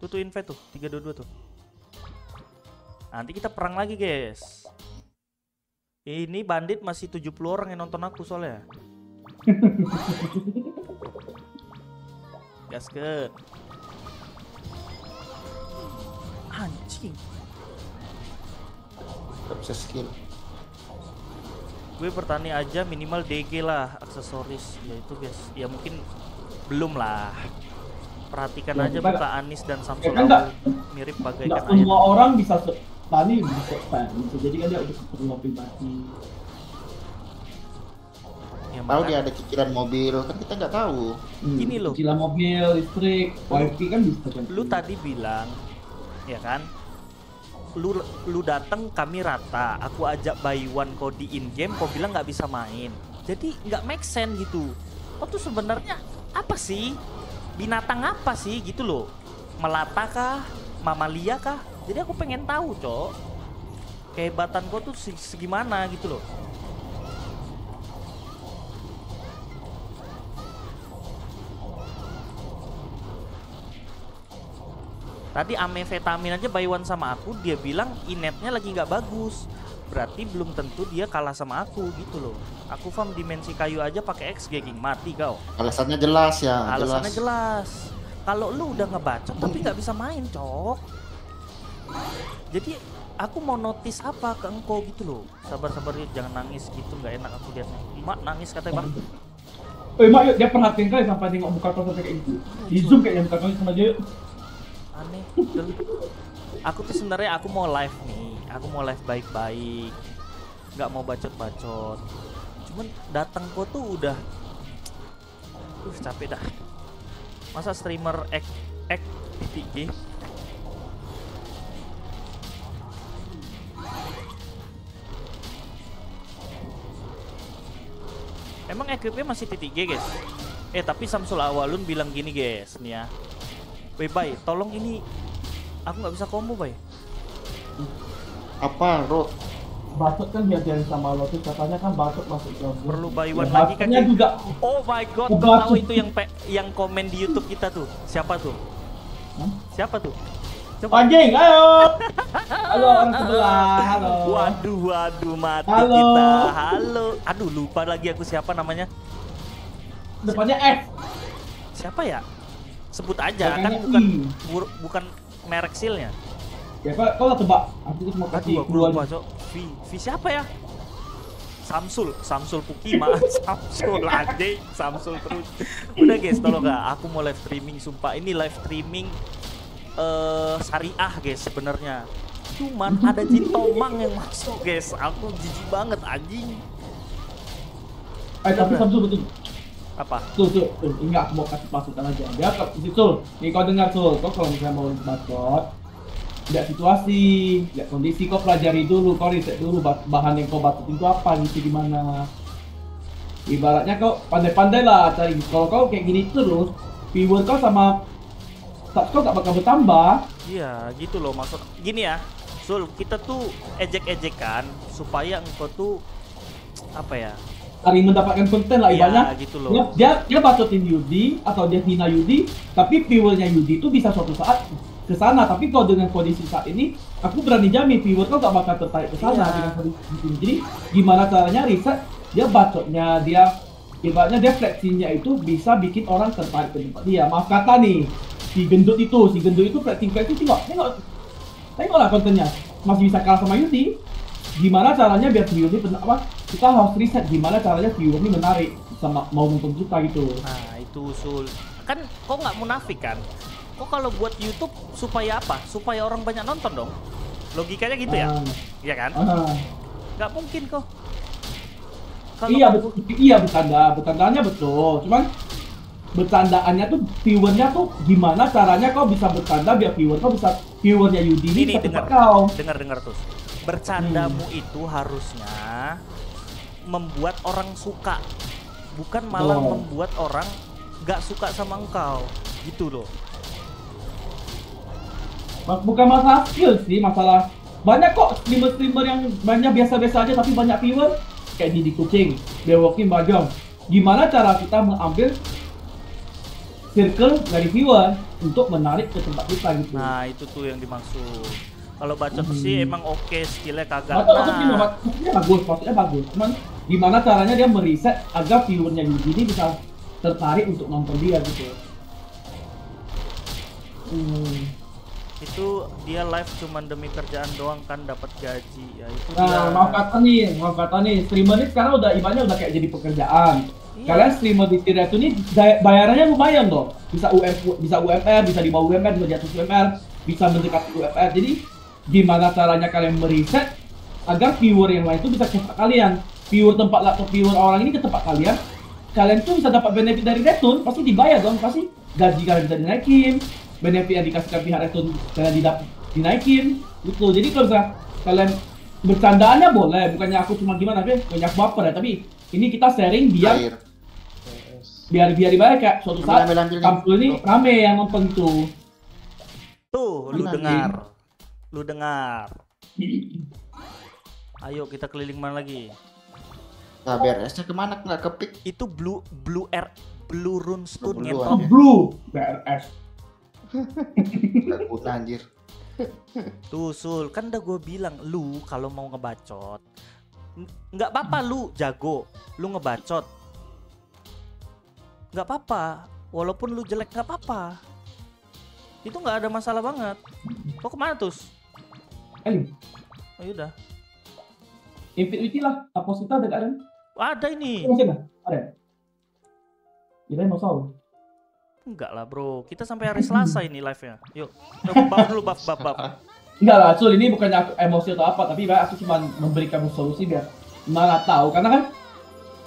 Tuh tuh invite tuh 322 tuh. Nanti kita perang lagi guys. Ini bandit masih 70 orang yang nonton aku soalnya. Gasket. Anjing. Gak bisa skill. gue bertani aja minimal DG lah aksesoris ya itu guys ya mungkin belum lah perhatikan Ya, aja muka Anis dan Samsul kan nggak- Awal. mirip bagaikan semua ayam orang bisa tani bisa fan. Bisa jadi kan dia udah keperluan pribadi. ya, Tahu makanya- dia ada cicilan mobil, kan kita nggak tahu. Hmm, Gini loh. Cicilan mobil, listrik, wifi kan bisa kan. lu tadi bilang ya kan lu lu datang kami rata aku ajak buy one kau di in game kau bilang nggak bisa main jadi nggak make sense gitu oh tuh sebenarnya apa sih binatang apa sih gitu loh melata kah mamalia kah jadi aku pengen tahu cok kehebatan kau tuh se- segimana gitu loh Tadi amfetamin aja Baywan sama aku dia bilang inetnya lagi nggak bagus. Berarti belum tentu dia kalah sama aku gitu loh. Aku farm dimensi kayu aja pakai X King mati kau. Alasannya jelas ya, Alasannya jelas. jelas. Kalau lu udah ngebacot tapi nggak bisa main, cok. Jadi aku mau notice apa ke engkau gitu loh. Sabar-sabar Yud, jangan nangis gitu nggak enak aku liatnya. Mak nangis katanya bang. Eh, mak yuk, dia perhatiin kali sampai tengok muka kau kayak gitu. Di zoom kayaknya muka kau sama dia. yuk. aneh betul. aku tuh sebenarnya aku mau live nih aku mau live baik-baik nggak mau bacot-bacot cuman datang kok tuh udah uh capek dah masa streamer ek ek titik emang equipnya masih titik G guys Eh tapi Samsul Awalun bilang gini guys nih ya. Bay bay, tolong ini aku nggak bisa combo bay. Apa, Ro? Bacot kan diajarin sama lo tuh katanya kan bacot masuk ke Perlu buy Ya, one lagi kan? juga Oh my god, kau tahu itu yang pe- yang komen di YouTube kita tuh. Siapa tuh? Hah? Siapa tuh? Coba. anjing ayo halo orang sebelah halo Waduh, waduh, mati Halo. kita. Halo. Aduh, lupa lagi aku siapa namanya. depannya F Siapa ya? Sebut aja kan Belakangnya bukan I. bur- bukan merek sealnya. ya kau lah tebak aku tuh mau kasih keluar lupa, Cok. V, V siapa ya? Samsul, Samsul Pukima, Samsul anjing, Samsul terus. Udah guys, tolong gak? Aku mau live streaming, sumpah. Ini live streaming eh syariah guys sebenarnya. Cuman ada jin tomang yang masuk guys. Aku jijik banget anjing. eh tapi. Samsul betul Apa? tuh tuh tuh ingat aku mau kasih masukan aja dia ke situ nih kau dengar tuh kau kalau misalnya mau bacot lihat situasi lihat kondisi kau pelajari dulu kau riset dulu bah- bahan yang kau bacotin itu apa gitu gimana ibaratnya kau pandai-pandai lah cari kalau kau kayak gini terus viewer kau sama subs kau gak bakal bertambah Iya, gitu loh maksud. Gini ya, Sul, kita tuh ejek-ejekan supaya engkau tuh apa ya? cari mendapatkan konten lah Iya, ibaratnya gitu loh. dia, dia dia bacotin Yudi atau dia hina Yudi tapi viewernya Yudi itu bisa suatu saat ke sana tapi kalau dengan kondisi saat ini aku berani jamin viewer kau gak bakal tertarik ke sana Iya. dengan kondisi ini jadi gimana caranya riset dia bacotnya dia ibaratnya dia flexinya itu bisa bikin orang tertarik ke tempat dia maaf kata nih si gendut itu si gendut itu flexing flexing tengok tengok tengoklah kontennya masih bisa kalah sama Yudi gimana caranya biar viewer ini apa kita harus riset gimana caranya viewer ini menarik sama mau nonton kita gitu Nah, itu usul. Kan kok nggak munafik kan? Kok kalau buat YouTube supaya apa? Supaya orang banyak nonton dong. Logikanya gitu ya? Ah, Iya kan? ah. Nggak mungkin kok. Kalau iya betul iya bercanda bercandanya betul cuman bercandaannya tuh viewernya tuh gimana caranya kau bisa bercanda biar viewer kau bisa viewernya Yudi ini Ini bisa dengar. kau dengar-dengar tuh. Bercandamu Hmm. itu harusnya membuat orang suka, bukan malah Betul. membuat orang nggak suka sama engkau. Gitu loh. Bukan masalah skill sih masalah banyak kok streamer-streamer yang banyak biasa-biasa aja tapi banyak viewer kayak Didi Kucing, Dewokin Bajong gimana cara kita mengambil circle dari viewer untuk menarik ke tempat kita gitu Nah, itu tuh yang dimaksud. Kalau bacot Hmm. sih emang oke, skillnya kagak. Atau maksudnya, Nah, mak- maksudnya bagus, maksudnya bagus. Cuman gimana caranya dia meriset agar viewernya Yuji ini bisa tertarik untuk nonton dia gitu. Hmm. itu dia live cuman demi kerjaan doang kan dapat gaji ya itu dia. Nah, maaf kata nih, maaf kata nih, streamer ini sekarang udah ibaratnya udah kayak jadi pekerjaan. Kalian streamer di Tinder ini day- bayarannya lumayan dong. Bisa UM, bisa UMR, bisa di bawah UMR, bisa di atas UMR, bisa mendekati UMR. Jadi gimana caranya kalian meriset agar viewer yang lain itu bisa ke kalian. Viewer tempat laptop viewer orang ini ke tempat kalian. Kalian tuh bisa dapat benefit dari return, pasti dibayar dong, pasti gaji kalian bisa dinaikin, benefit yang dikasihkan pihak return kalian didap- dinaikin, gitu. Jadi kalau misalnya kalian bercandaannya boleh, bukannya aku cuma gimana, tapi banyak baper ya, tapi ini kita sharing biar Air. Biar biar dibayar kayak suatu Ambil, saat ambil, ambil kampus ini rame yang nonton itu. Tuh, lu dengar. Lu dengar. Ayo kita keliling mana lagi? Nah, beresnya ke mana nggak kepik? Itu blue blue air blue runestone Blue ngentot. Oh, ya. Blue BRS. Nggak guna anjir. Tuh Sul, kan udah gue bilang lu kalau mau ngebacot nggak apa-apa lu jago, lu ngebacot. Nggak apa-apa, walaupun lu jelek nggak apa-apa. Itu nggak ada masalah banget. Kok ke mana tuh? Elim, Oh yaudah. Infinity lah. Apa kita ada kan? Ada ini. Masih ada? Ada. Kita mau tahu. Enggak lah bro, kita sampai hari Selasa ini live-nya. Yuk, yuk buff dulu buff buff buff. Enggak lah, Sul, ini bukannya aku emosi atau apa, tapi aku cuma memberikan solusi biar mana tahu. Karena kan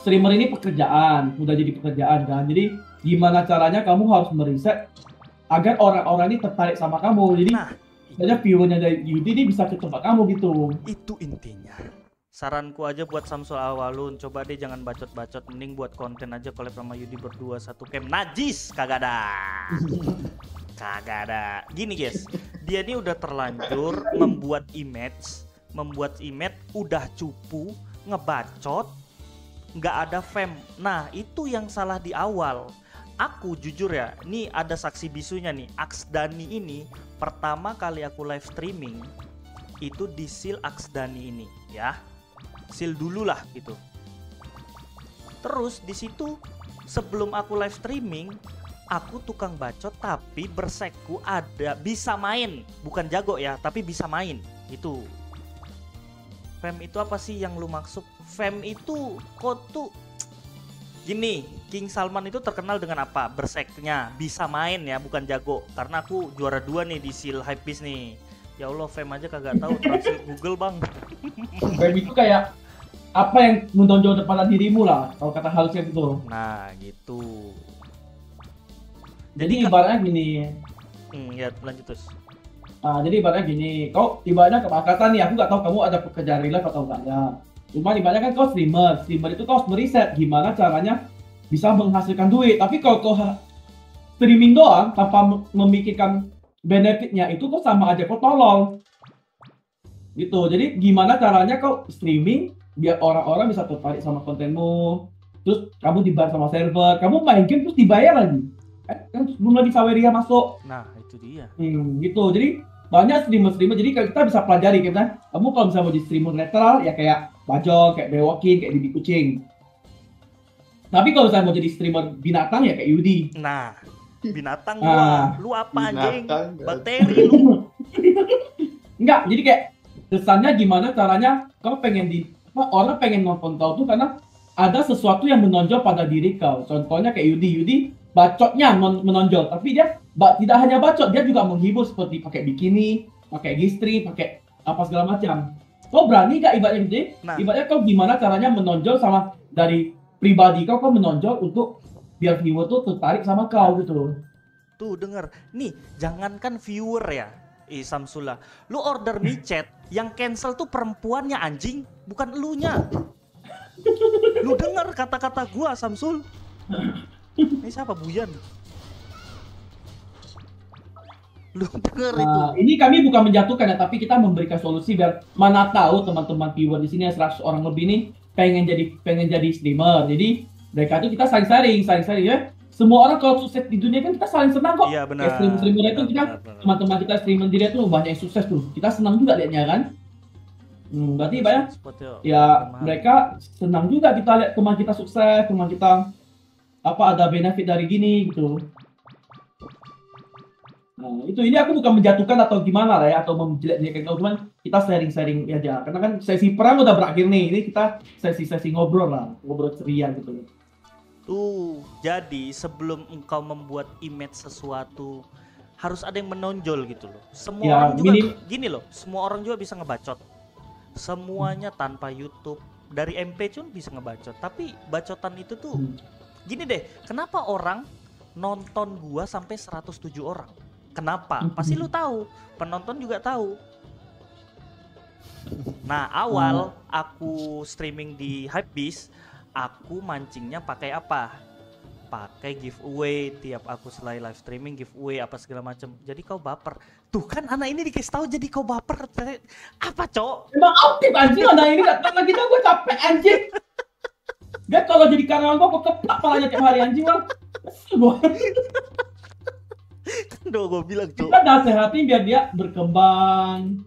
streamer ini pekerjaan, udah jadi pekerjaan kan. Jadi gimana caranya kamu harus meriset agar orang-orang ini tertarik sama kamu. Jadi Nah, banyak viewernya dari Yudi ini bisa ke tempat kamu gitu. itu intinya. Saranku aja buat Samsul Awalun, coba deh jangan bacot-bacot, mending buat konten aja collab sama Yudi berdua satu camp. Najis, kagak ada. kagak ada. Gini guys, dia ini udah terlanjur membuat image, membuat image udah cupu, ngebacot, nggak ada fam. Nah, itu yang salah di awal. Aku jujur ya, ini ada saksi bisunya nih. Aksdani ini pertama kali aku live streaming itu di seal Aksdani ini ya. Seal dulu lah gitu. Terus di situ sebelum aku live streaming aku tukang bacot tapi bersekku ada bisa main bukan jago ya tapi bisa main itu fam itu apa sih yang lu maksud fam itu kok tuh gini King Salman itu terkenal dengan apa? Berseknya bisa main ya bukan jago. Karena aku juara dua nih di seal hypebeast nih. Ya Allah fam aja kagak tahu translate Google bang. Fam itu kayak apa yang menonjol pada dirimu lah kalau kata halusnya gitu. nah gitu. Jadi Jadi- ibaratnya gini, hmm, ya lanjut terus. Ah, jadi ibaratnya gini, kau ibaratnya kepakatan nih, aku nggak tahu kamu ada pekerjaan real life atau enggak ya. Cuma ibaratnya kan kau streamer, streamer itu kau harus meriset gimana caranya bisa menghasilkan duit. Tapi kalau kau streaming doang tanpa mem- memikirkan benefitnya itu kok sama aja kau tolol. Gitu. Jadi gimana caranya kau streaming biar orang-orang bisa tertarik sama kontenmu. Terus kamu dibayar sama server, kamu main game terus dibayar lagi. Kan, kan belum lagi Saweria masuk. nah itu dia Hmm, gitu. Jadi banyak streamer-streamer. Jadi kita bisa pelajari kita. Kamu kalau misalnya mau jadi streamer netral ya kayak Bajong, kayak Bewokin, kayak Bibi Kucing. Tapi kalau misalnya mau jadi streamer binatang ya kayak Yudi. nah binatang Ah. gua lu apa anjing bakteri lu Enggak, jadi kayak kesannya gimana caranya kau pengen di apa, orang pengen nonton kau tuh karena ada sesuatu yang menonjol pada diri kau. Contohnya kayak Yudi, Yudi bacotnya men- menonjol, tapi dia ba- tidak hanya bacot, dia juga menghibur seperti pakai bikini, pakai gistri, pakai apa segala macam. Kau berani gak ibaratnya gitu? Nah. Ibaratnya kau gimana caranya menonjol sama dari pribadi kau, kau menonjol untuk biar viewer tuh tertarik sama kau gitu. tuh denger nih jangankan viewer ya eh Samsula lu order micet yang cancel tuh perempuannya anjing bukan elunya lu denger kata-kata gua Samsul ini siapa Buyan lu denger itu Nah, ini kami bukan menjatuhkan ya, tapi kita memberikan solusi biar mana tahu teman-teman viewer di sini yang 100 orang lebih ini pengen jadi pengen jadi streamer. Jadi mereka itu kita saling sharing, saling sharing ya. Semua orang kalau sukses di dunia kan kita saling senang kok. iya benar Kayak streamer-streamer itu kita teman-teman kita streamer dia tuh banyak yang sukses tuh. Kita senang juga lihatnya kan. Hmm, berarti banyak Spotnya ya kemarin. mereka senang juga kita lihat teman kita sukses, teman kita apa ada benefit dari gini gitu. Nah, itu ini aku bukan menjatuhkan atau gimana lah ya atau menjelek-jelekan kau cuman kita sharing-sharing aja karena kan sesi perang udah berakhir nih ini kita sesi-sesi ngobrol lah ngobrol ceria gitu Tuh, jadi sebelum engkau membuat image sesuatu harus ada yang menonjol gitu loh. Semua Ya, orang juga minim- gini loh, semua orang juga bisa ngebacot. Semuanya tanpa YouTube. Dari MP pun bisa ngebacot. Tapi bacotan itu tuh Hmm. gini deh, kenapa orang nonton gua sampai 107 orang? Kenapa? Hmm. Pasti lu tahu, penonton juga tahu. Nah, awal Hmm. aku streaming di Hypebeast, aku mancingnya pakai apa? Pakai giveaway tiap aku selesai live streaming giveaway apa segala macam. Jadi kau baper. Tuh kan anak ini dikasih tahu jadi kau baper. Apa, Cok? emang aktif anjing anak ini datang lagi gue capek anjing dia kalau jadi karyawan gua kok keplak palanya tiap hari anjing bang Kesel gua. Duh, gue bilang, Cok. kita nasehatin biar dia berkembang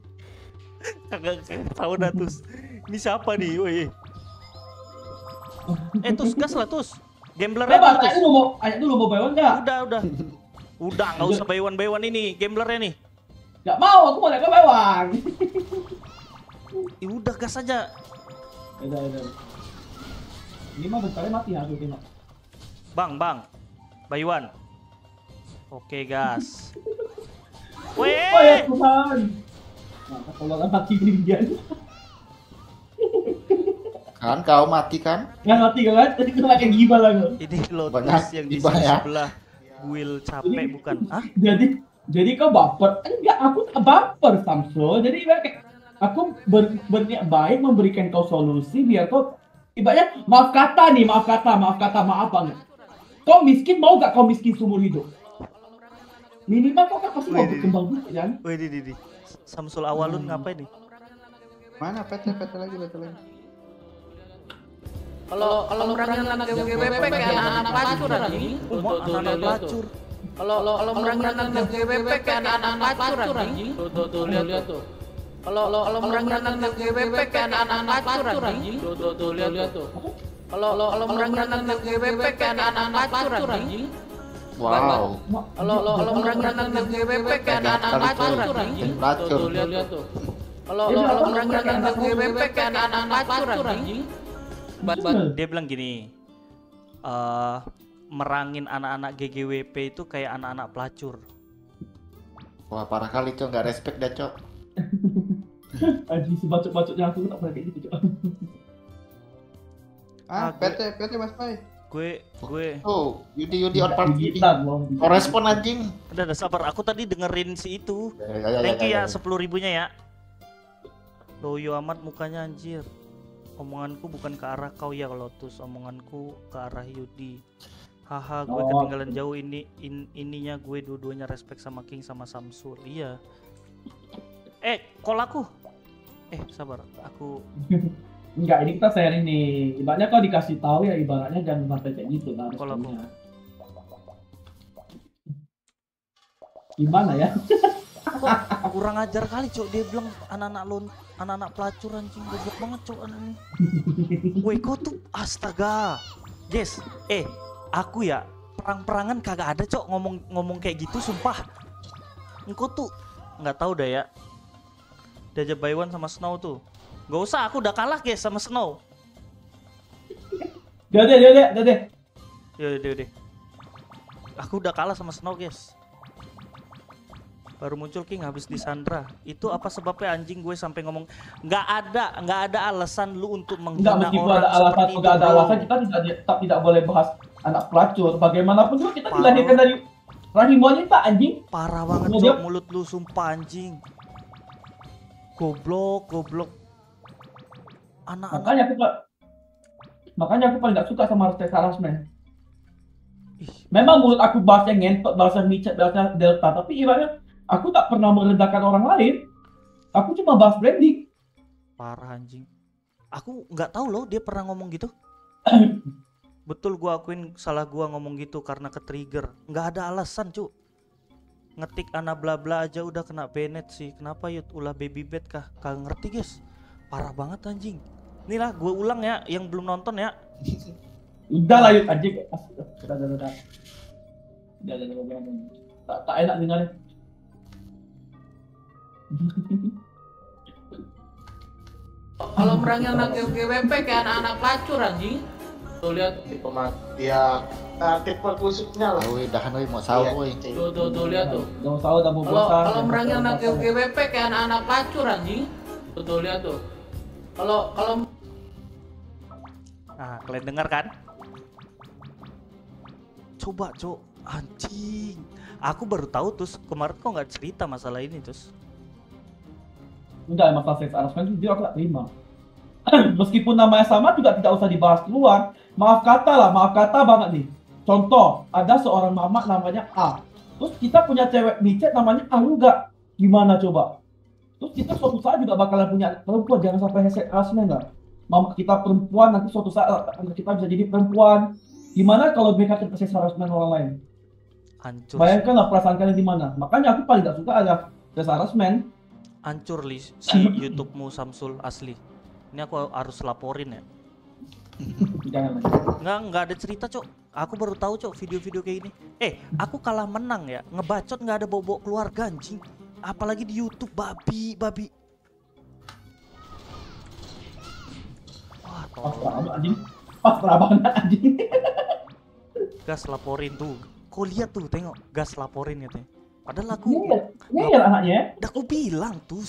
Kagak tahu dah, Tus. Ini siapa nih, woi? Eh, Tus, gas lah, Tus. Gambler Coba Tus. tanya dulu mau, tanya dulu mau bayar nggak? Udah, udah. Udah, nggak usah baywan ini, gamblernya nih. Nggak mau, aku mau lihat bayar. Ya udah gas aja. Udah, udah. Ini mah bentarnya mati ya, aku tengok. Bang, bang. Baywan. Oke, gas. Weh. Oh ya Tuhan. Nah, kalau ini dia. Kan kau mati kan? Nggak mati kan? Tadi kena kayak gibah lah gua. Ini Lotus Banyak yang di ya. sebelah. Will capek bukan? Hah? Jadi jadi kau baper? Enggak, aku tak baper Samsul. Jadi kayak aku ber, berniat baik memberikan kau solusi biar kau ibaratnya maaf kata nih, maaf kata, maaf kata, maaf banget. Kau miskin mau gak kau miskin seumur hidup? Minimal kau kan pasti mau berkembang juga kan? Wih, di, di, di. Samsul Awalun Hmm. ngapain nih? Mana PT PT lagi PT lagi. Kalau kalau merangin anak GBP kayak anak-anak pelacur anjing. Tuh tuh tuh anak lihat tuh. pelacur. Kalau kalau merangin anak GBP kayak anak-anak pelacur anjing. Tuh tuh tuh lihat lihat tuh. Kalau kalau merangin anak GBP kayak anak-anak pelacur anjing. Tuh tuh tuh lihat lihat tuh. Kalau kalau merangin anak GBP kayak anak-anak pelacur anjing. Wow. Kalau kalau merangin anak GBP kayak anak-anak pelacur anjing. Tuh Pelacur. tuh lihat tuh. Kalau kalau merangin anak GBP kayak anak-anak pelacur anjing. Bat bat. Dia bilang gini, eh merangin anak-anak GGWP itu kayak anak-anak pelacur. Wah parah kali cok nggak respect dah cok. Anjing sebacok-bacoknya aku tak pernah kayak gitu, Cok. Ah, PT PT Mas Pai. Gue, gue, Oh Yudi Yudi on party. Gigitan loh. Oh respon anjing. udah udah sabar. Aku tadi dengerin si itu. Ya, ya, ya, Thank you ya, ya sepuluh ribunya ya. Loyo amat mukanya anjir. Omonganku bukan ke arah kau ya Lotus, omonganku ke arah Yudi. Haha, gue Oh. ketinggalan jauh ini in- ininya gue dua-duanya respect sama King sama Samsul. Iya. Eh, call aku. Eh, sabar. Aku Enggak, ini kita sharing nih. Ibaratnya kau dikasih tahu ya ibaratnya jangan sampai kayak gitu lah. Kalau aku-. Gimana ya? kurang ajar kali, Cok. Dia bilang anak-anak lon anak-anak pelacur anjing goblok banget, Cok. ini. Woi, kau tuh astaga. Yes, eh, aku ya perang-perangan kagak ada, Cok, ngomong-ngomong kayak gitu sumpah. Engkau tuh nggak tahu dah ya. Diajak Baywan sama Snow tuh. Gak usah, aku udah kalah guys sama Snow. Udah deh. Yaudah, yaudah, yaudah. Aku udah kalah sama Snow guys. Baru muncul King habis di Sandra. Itu apa sebabnya anjing gue sampai ngomong nggak ada nggak ada alasan lu untuk Enggak menghina meskipun orang ada alasan seperti itu, enggak ada alasan kita tidak tetap tidak boleh bahas anak pelacur. Bagaimanapun juga kita Parah. dilahirkan dari rahim wanita anjing. Parah banget Cok, mulut lu sumpah anjing. Goblok, goblok. Anak-anak Makanya aku makanya aku paling gak suka sama harassment. ih, Memang mulut aku bahasa ngentot, bahasa micet, bahasa delta, tapi ibaratnya aku tak pernah merendahkan orang lain. Aku cuma bahas branding. parah anjing. Aku nggak tahu loh dia pernah ngomong gitu. Betul gua akuin salah gua ngomong gitu karena ke trigger. Nggak ada alasan, Cuk. Ngetik anak bla bla aja udah kena banned sih. Kenapa yut ulah baby bed kah? Kagak ngerti, guys. Parah banget anjing. Nih lah, gue ulang ya yang belum nonton ya. Udah lah yuk anjing. Udah, udah, udah. Udah, udah, udah, udah, udah. Tak, tak enak dengarnya. Kalau merangin anak GBP kayak anak-anak pelacur anjing. Tuh lihat. tipe mati ya uh, tipe khususnya lah Ah, woi, dahan woi mau sahur woi. Tuh tuh tuh lihat tuh. Gak usah udah mau Kalau bosan. kalau merangin anak GBP kayak anak-anak pelacur anjing. Tuh tuh lihat tuh. Kalau kalau Nah, kalian dengar kan? Coba, Cuk. Anjing. Aku baru tahu terus kemarin kok nggak cerita masalah ini terus. Enggak, masalah seks harassment itu aku terima. Meskipun namanya sama juga tidak usah dibahas keluar. Maaf kata lah, maaf kata banget nih. Contoh, ada seorang mama namanya A. Terus kita punya cewek micet namanya A juga. Gimana coba? Terus kita suatu saat juga bakalan punya perempuan, jangan sampai seks harassment lah. Mama kita perempuan, nanti suatu saat anak kita bisa jadi perempuan. Gimana kalau mereka seks harassment orang lain? Hancur. Bayangkanlah perasaan kalian di mana. Makanya aku paling gak suka ada seks harassment. Hancur li si YouTube-mu Samsul asli. Ini aku harus laporin ya. Jangan Nggak nggak ada cerita, Cok. Aku baru tahu, Cok, video-video kayak gini. Eh, aku kalah menang ya. Ngebacot nggak ada bawa-bawa keluarga anjing. Apalagi di YouTube babi, babi. Tolong. banget anjing. Pasrah banget anjing. gas laporin tuh. Kau lihat tuh, tengok gas laporin katanya. Padahal aku Ngeyel, ngeyel anaknya. udah aku bilang tuh,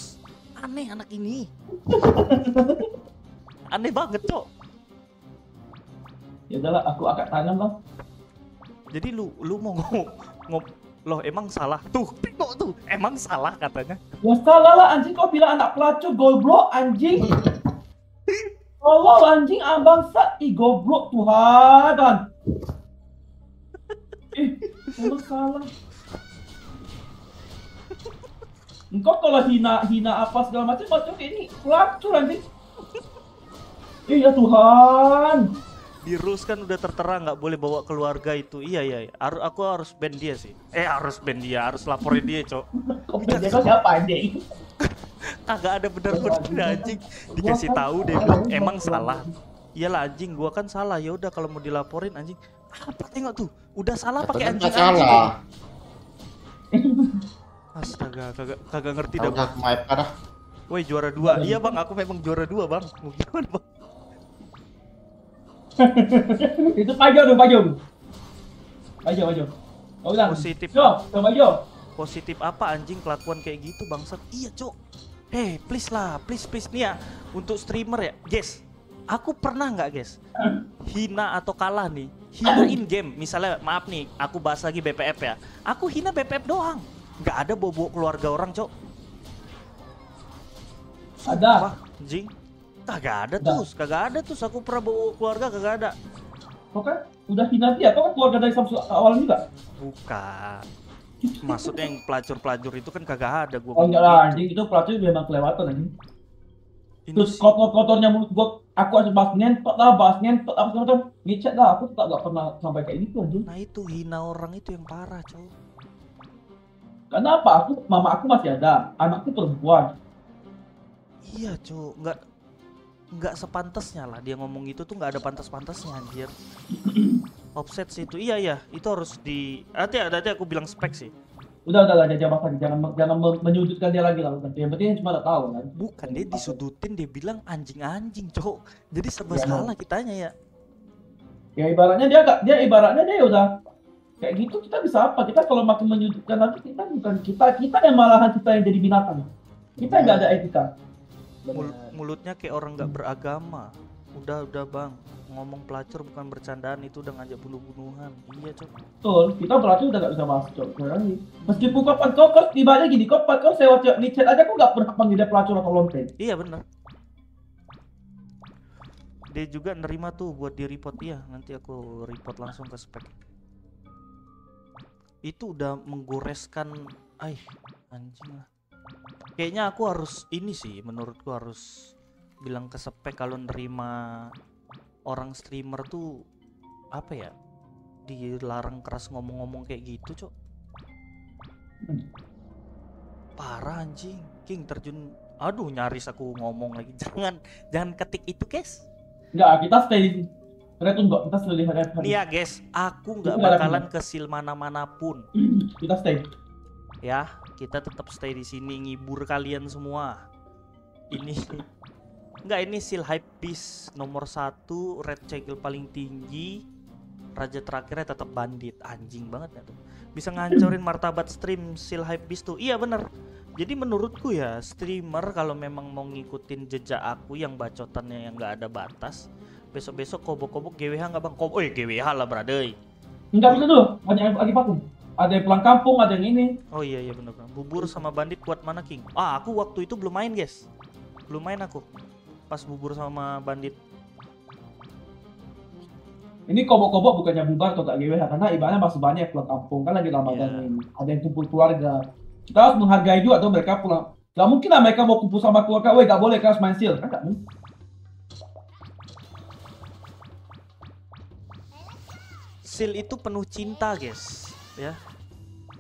aneh anak ini. aneh banget, Cok. Ya udahlah, aku angkat tangan lah. Jadi lu lu mau ngomong ngom loh emang salah tuh tengok tuh. Emang salah katanya. Ya salah lah anjing kau bilang anak pelacur goblok anjing. Tolol anjing abang sat ih goblok Tuhan. Eh, emang salah. Engkau kalau hina hina apa segala macam macam ini pelacur anjing. Eh ya Tuhan. Di rules kan udah tertera nggak boleh bawa keluarga itu. Iya iya. iya. Harus aku harus ban dia sih. Eh harus ban dia, harus laporin dia cok. Punya kau siapa anjing? Kagak ada bener-bener anjing. Dikasih tahu dia bilang emang salah. Iyalah anjing, gua kan salah. Ya udah kalau mau dilaporin anjing. Apa tengok tuh? Udah salah pakai anjing. salah. Astaga, kagak kagak ngerti dah. Bang. Woi juara dua. Iya bang, aku memang juara dua bang. Mau gimana bang? Itu pajo tuh pajo. Pajo pajo. Bilang. Positif. Kau pajo. Positif apa anjing kelakuan kayak gitu bangsat? Iya cok. Hei please lah, please please nih ya. Untuk streamer ya, guys. Aku pernah nggak guys hina atau kalah nih? Hina in game, misalnya maaf nih, aku bahas lagi BPF ya. Aku hina BPF doang, nggak ada bobo keluarga orang cok. Ada. Wah, anjing. Kagak ada tuh, kagak ada tuh. Aku pernah bawa keluarga kagak ada. Kan udah hina dia, kau kan keluarga dari awal juga. Bukan. Maksudnya yang pelacur-pelacur itu kan kagak ada gua. Oh enggak lah, anjing itu pelacur memang kelewatan anjing. Terus sih- kotor-kotornya mulut gua, aku harus bahas ngentot lah, bahas ngentot apa segala macam. Ngechat lah, aku tak gak pernah sampai kayak gitu anjing. Nah itu hina orang itu yang parah cowok. Karena apa? Aku, mama aku masih ada, anakku perempuan. Iya cowok, nggak nggak sepantasnya lah dia ngomong gitu tuh nggak ada pantas-pantasnya anjir. Offset sih itu, iya iya itu harus di. Nanti nanti aku bilang spek sih. Udah udah lah, jangan lagi, jangan jangan men- menyudutkan dia lagi lah. bukan. Yang penting cuma udah tahu kan. Bukan dia disudutin dia bilang anjing-anjing cowok. Jadi serba Iya. salah kitanya ya. Ya ibaratnya dia gak, dia ibaratnya dia udah kayak gitu kita bisa apa? Kita kalau makin menyudutkan nanti kita bukan kita, kita yang malahan kita yang jadi binatang. Kita nggak ada etika. Mul- mulutnya kayak orang nggak beragama. Udah udah bang ngomong pelacur bukan bercandaan itu udah ngajak bunuh-bunuhan. Iya cowok. Betul, kita berarti udah gak bisa bahas cok. Lagi. Meskipun kau kau kau tiba aja gini, kau kau sewa cok di chat aja kau gak pernah panggil dia pelacur atau lonteng. Iya benar. Dia juga nerima tuh buat di report iya. Nanti aku report langsung ke spek. Itu udah menggoreskan, ay anjing lah. Kayaknya aku harus ini sih, menurutku harus bilang ke spek kalau nerima orang streamer tuh apa ya? Dilarang keras ngomong-ngomong kayak gitu, Cok. Hmm. Parah anjing. King terjun Aduh nyaris aku ngomong lagi. Jangan jangan ketik itu, guys. Enggak, kita stay di Red enggak, kita stay di Red. Nih ya, guys, aku nggak bakalan ke sil mana-mana pun. Kita stay. Ya, kita tetap stay di sini ngibur kalian semua. Ini Enggak ini sil hype beast nomor satu, red cycle paling tinggi, raja terakhirnya tetap bandit, anjing banget ya tuh. Bisa ngancurin martabat stream sil hype beast tuh. Iya bener. Jadi menurutku ya streamer kalau memang mau ngikutin jejak aku yang bacotannya yang nggak ada batas, besok-besok kobok-kobok GWH nggak bang? Kobo, eh GWH lah bradai. Enggak bisa dulu, banyak yang lagi vakum. Ada yang pulang kampung, ada yang ini. Oh iya iya bener bener. Bubur sama bandit kuat mana King? Ah aku waktu itu belum main guys. Belum main aku. Pas bubur sama bandit. Ini kobok-kobok bukannya bubar atau gak GWH karena ibaratnya masih banyak pulang kampung kan lagi Ramadan Iya. ini. Ada yang kumpul keluarga. Kita harus menghargai juga tuh mereka pulang. Gak mungkin lah mereka mau kumpul sama keluarga, weh gak boleh kelas main sil. Kan gak mungkin. Sil itu penuh cinta guys. Ya.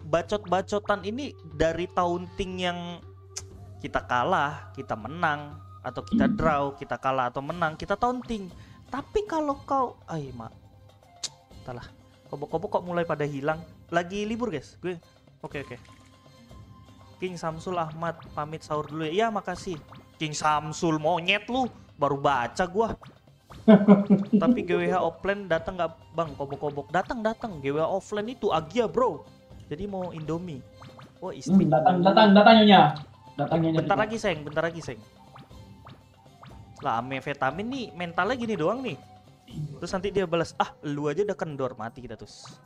Bacot-bacotan ini dari taunting yang kita kalah, kita menang, atau kita draw, kita kalah atau menang, kita taunting. Tapi kalau kau, ay mak, entahlah. Kobok-kobok kok mulai pada hilang. Lagi libur guys, gue. Oke oke. King Samsul Ahmad pamit sahur dulu ya. Iya makasih. King Samsul monyet lu, baru baca gua. Tapi GWH offline datang nggak bang kobok-kobok datang datang GWH offline itu Agia bro. Jadi mau Indomie. Wah Hmm, istri. datang, datang, datang nyonya. Datang nyonya. Bentar lagi seng, bentar lagi seng. Lah amfetamin nih mentalnya gini doang nih. Terus nanti dia balas, ah lu aja udah kendor mati kita terus.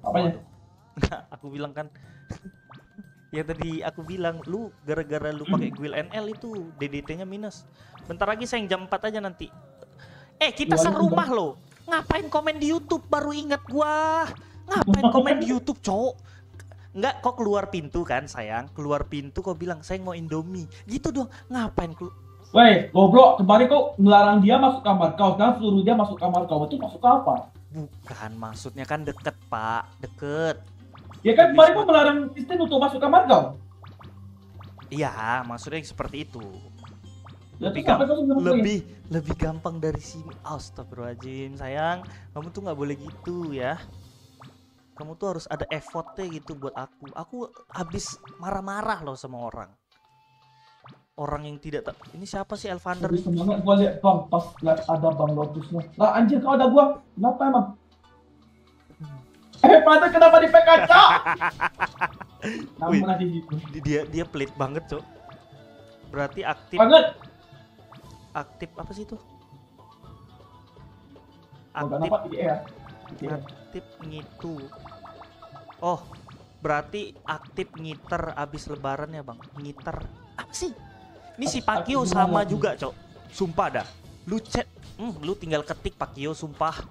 Apanya? Aku bilang kan Ya tadi aku bilang lu gara-gara lu pakai Guild NL itu DDT-nya minus. Bentar lagi sayang jam 4 aja nanti. Eh, kita Gimana, serumah loh. Ngapain komen di YouTube baru ingat gua. Ngapain komen di YouTube, cowok? Enggak, kok keluar pintu kan, sayang? Keluar pintu kok bilang, "Sayang mau Indomie." Gitu dong. Ngapain Woi, goblok, kemarin kau melarang dia masuk kamar kau, sekarang suruh dia masuk kamar kau. Itu masuk apa? Bukan, maksudnya kan deket, Pak. Deket. Ya kan kemarin kau melarang Kristen untuk masuk kamar kau. Iya, maksudnya seperti itu. Ya, Lebih kau bilang, lebih lebih gampang dari sini. Astagfirullahaladzim, sayang. Kamu tuh nggak boleh gitu ya. Kamu tuh harus ada effortnya gitu buat aku. Aku habis marah-marah loh sama orang. Orang yang tidak tak... Ini siapa sih Elvander? Lebih semangat gua lihat bang pas lihat ada bang Lotusnya. Lah anjir kau ada gua. Kenapa emang? Eh, pada kenapa di PKC? Wih. Namun nanti gitu. Di- Dia dia pelit banget, Cok. Berarti aktif Banget. aktif apa sih itu? Oh, Aktif ya. Iya. aktif ngitu. Oh, berarti aktif ngiter abis lebaran ya, Bang. Ngiter. Apa sih? Ini si Pakio sama juga, Cok. Sumpah dah. Lu chat, hmm, lu tinggal ketik Pakio, sumpah.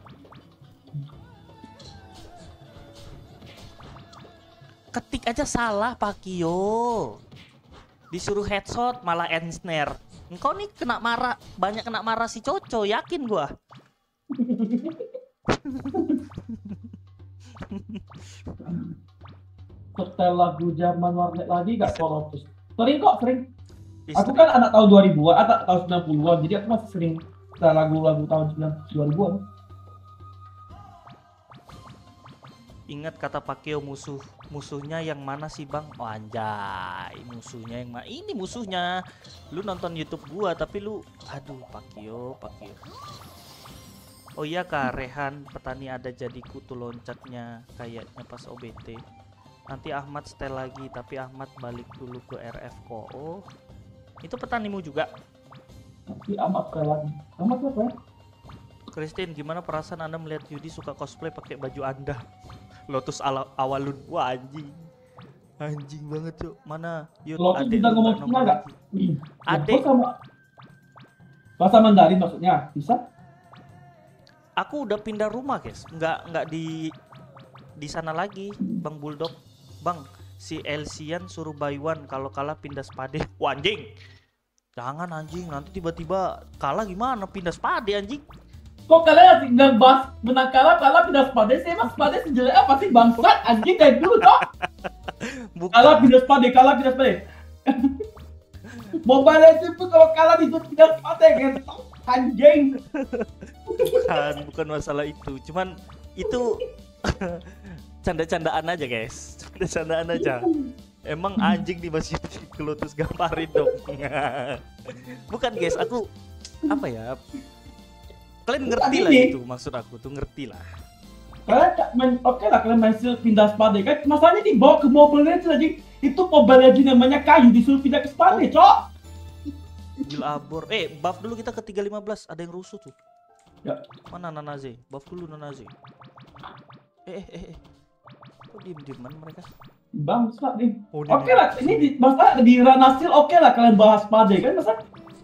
Ketik aja salah, Pakio. Disuruh headshot malah end snare. Engkau nih kena marah, banyak kena marah si Coco, yakin gua. Setel lagu zaman warnet lagi gak Lotus? Sering kok, sering. Aku kan anak tahun 2000-an, atau tahun 90-an, jadi aku masih sering lagu-lagu tahun 2000-an. Ingat kata Pakeo musuh musuhnya yang mana sih bang? Oh anjay musuhnya yang mana? Ini musuhnya. Lu nonton YouTube gua tapi lu aduh Pakeo Pakeo. Oh iya kak Rehan petani ada jadi kutu loncatnya kayaknya pas OBT. Nanti Ahmad setel lagi tapi Ahmad balik dulu ke RF kok. Oh itu petanimu juga. Tapi amat. Amat apa ya? Christine, gimana perasaan Anda melihat Yudi suka cosplay pakai baju Anda? Lotus ala awalun. Wah anjing. Anjing banget, Cuk. Mana? Yud, Lotus adek bisa ngomong nggak Cina Adek. sama bahasa Mandarin maksudnya bisa? Aku udah pindah rumah, guys. Nggak nggak di di sana lagi, Bang Bulldog. Bang, si Elsian suruh buy one kalau kalah pindah spade. Wah, anjing. Jangan anjing, nanti tiba-tiba kalah gimana? Pindah spade anjing. Kok kalian asik bilang bahas menang kalah kalah pindah spade sih. Emang spade sejelek apa sih bangsat? Anjing dari dulu toh. Bukan. kalah pindah spade kalah pindah spade Mobile Legends tuh kalau kalah disuruh pindah spade kan anjing. Bukan bukan masalah itu. Cuman itu canda-candaan aja guys. Canda-candaan aja. Emang anjing di masjid ke Lotus gamparin dong. Bukan guys aku apa ya? Kalian ngerti lah itu maksud aku tuh ngerti lah. Kalian tak main oke lah kalian main skill pindah spade kan? Masalahnya dibawa ke Legends anjing itu Mobile Legends namanya kayu disuruh pindah ke spade cok. Gil Abor. Eh buff dulu kita ke 315 ada yang rusuh tuh. Ya. mana Nanaze buff dulu Nanaze eh eh eh, eh. Kok diem dieman mereka bangsat nih. Oh, Oke lah, ini di, masa di Ranasil oke lah kalian bahas Spade kan? Masa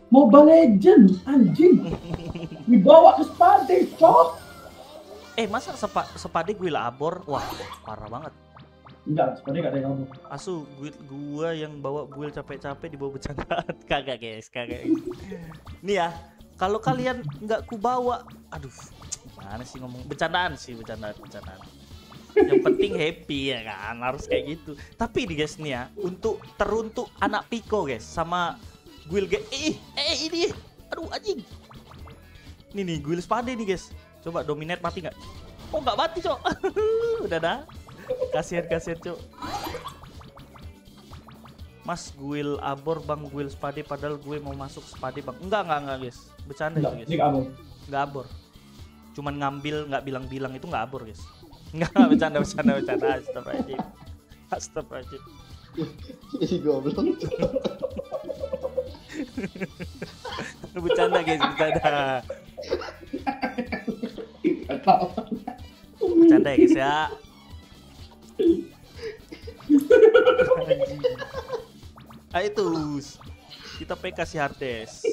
Mobile Legend anjing. Dibawa ke Spade cok. Eh masa sepa, sepade gue labor wah parah banget. Enggak Spade gak ada yang ngomong Asu, gue gua yang bawa buil capek-capek dibawa bercandaan. Kagak, guys, kagak. Nih ya, kalau kalian nggak ku bawa, aduh, gimana sih ngomong? Bercandaan sih, bercandaan, bercandaan. Yang penting happy ya kan, harus kayak gitu. Tapi nih guys nih ya, untuk teruntuk anak Piko guys sama Guil ge eh eh ini, aduh anjing. Nih nih, Guil spade nih guys. Coba dominate mati nggak? Oh nggak mati cok. Udah dah. Kasihan kasihan cok. Mas Guil Abor Bang Guil Spade padahal gue mau masuk Spade Bang. Enggak enggak enggak guys. Bercanda enggak itu guys. ini Enggak abor. Cuman ngambil nggak bilang-bilang itu enggak abor guys. Enggak bercanda bercanda bercanda. Astagfirullahaladzim. Astagfirullahaladzim. Jadi goblok. Bercanda guys, bercanda. Bercanda ya guys ya. Ayo tus. Kita PK si Hardes.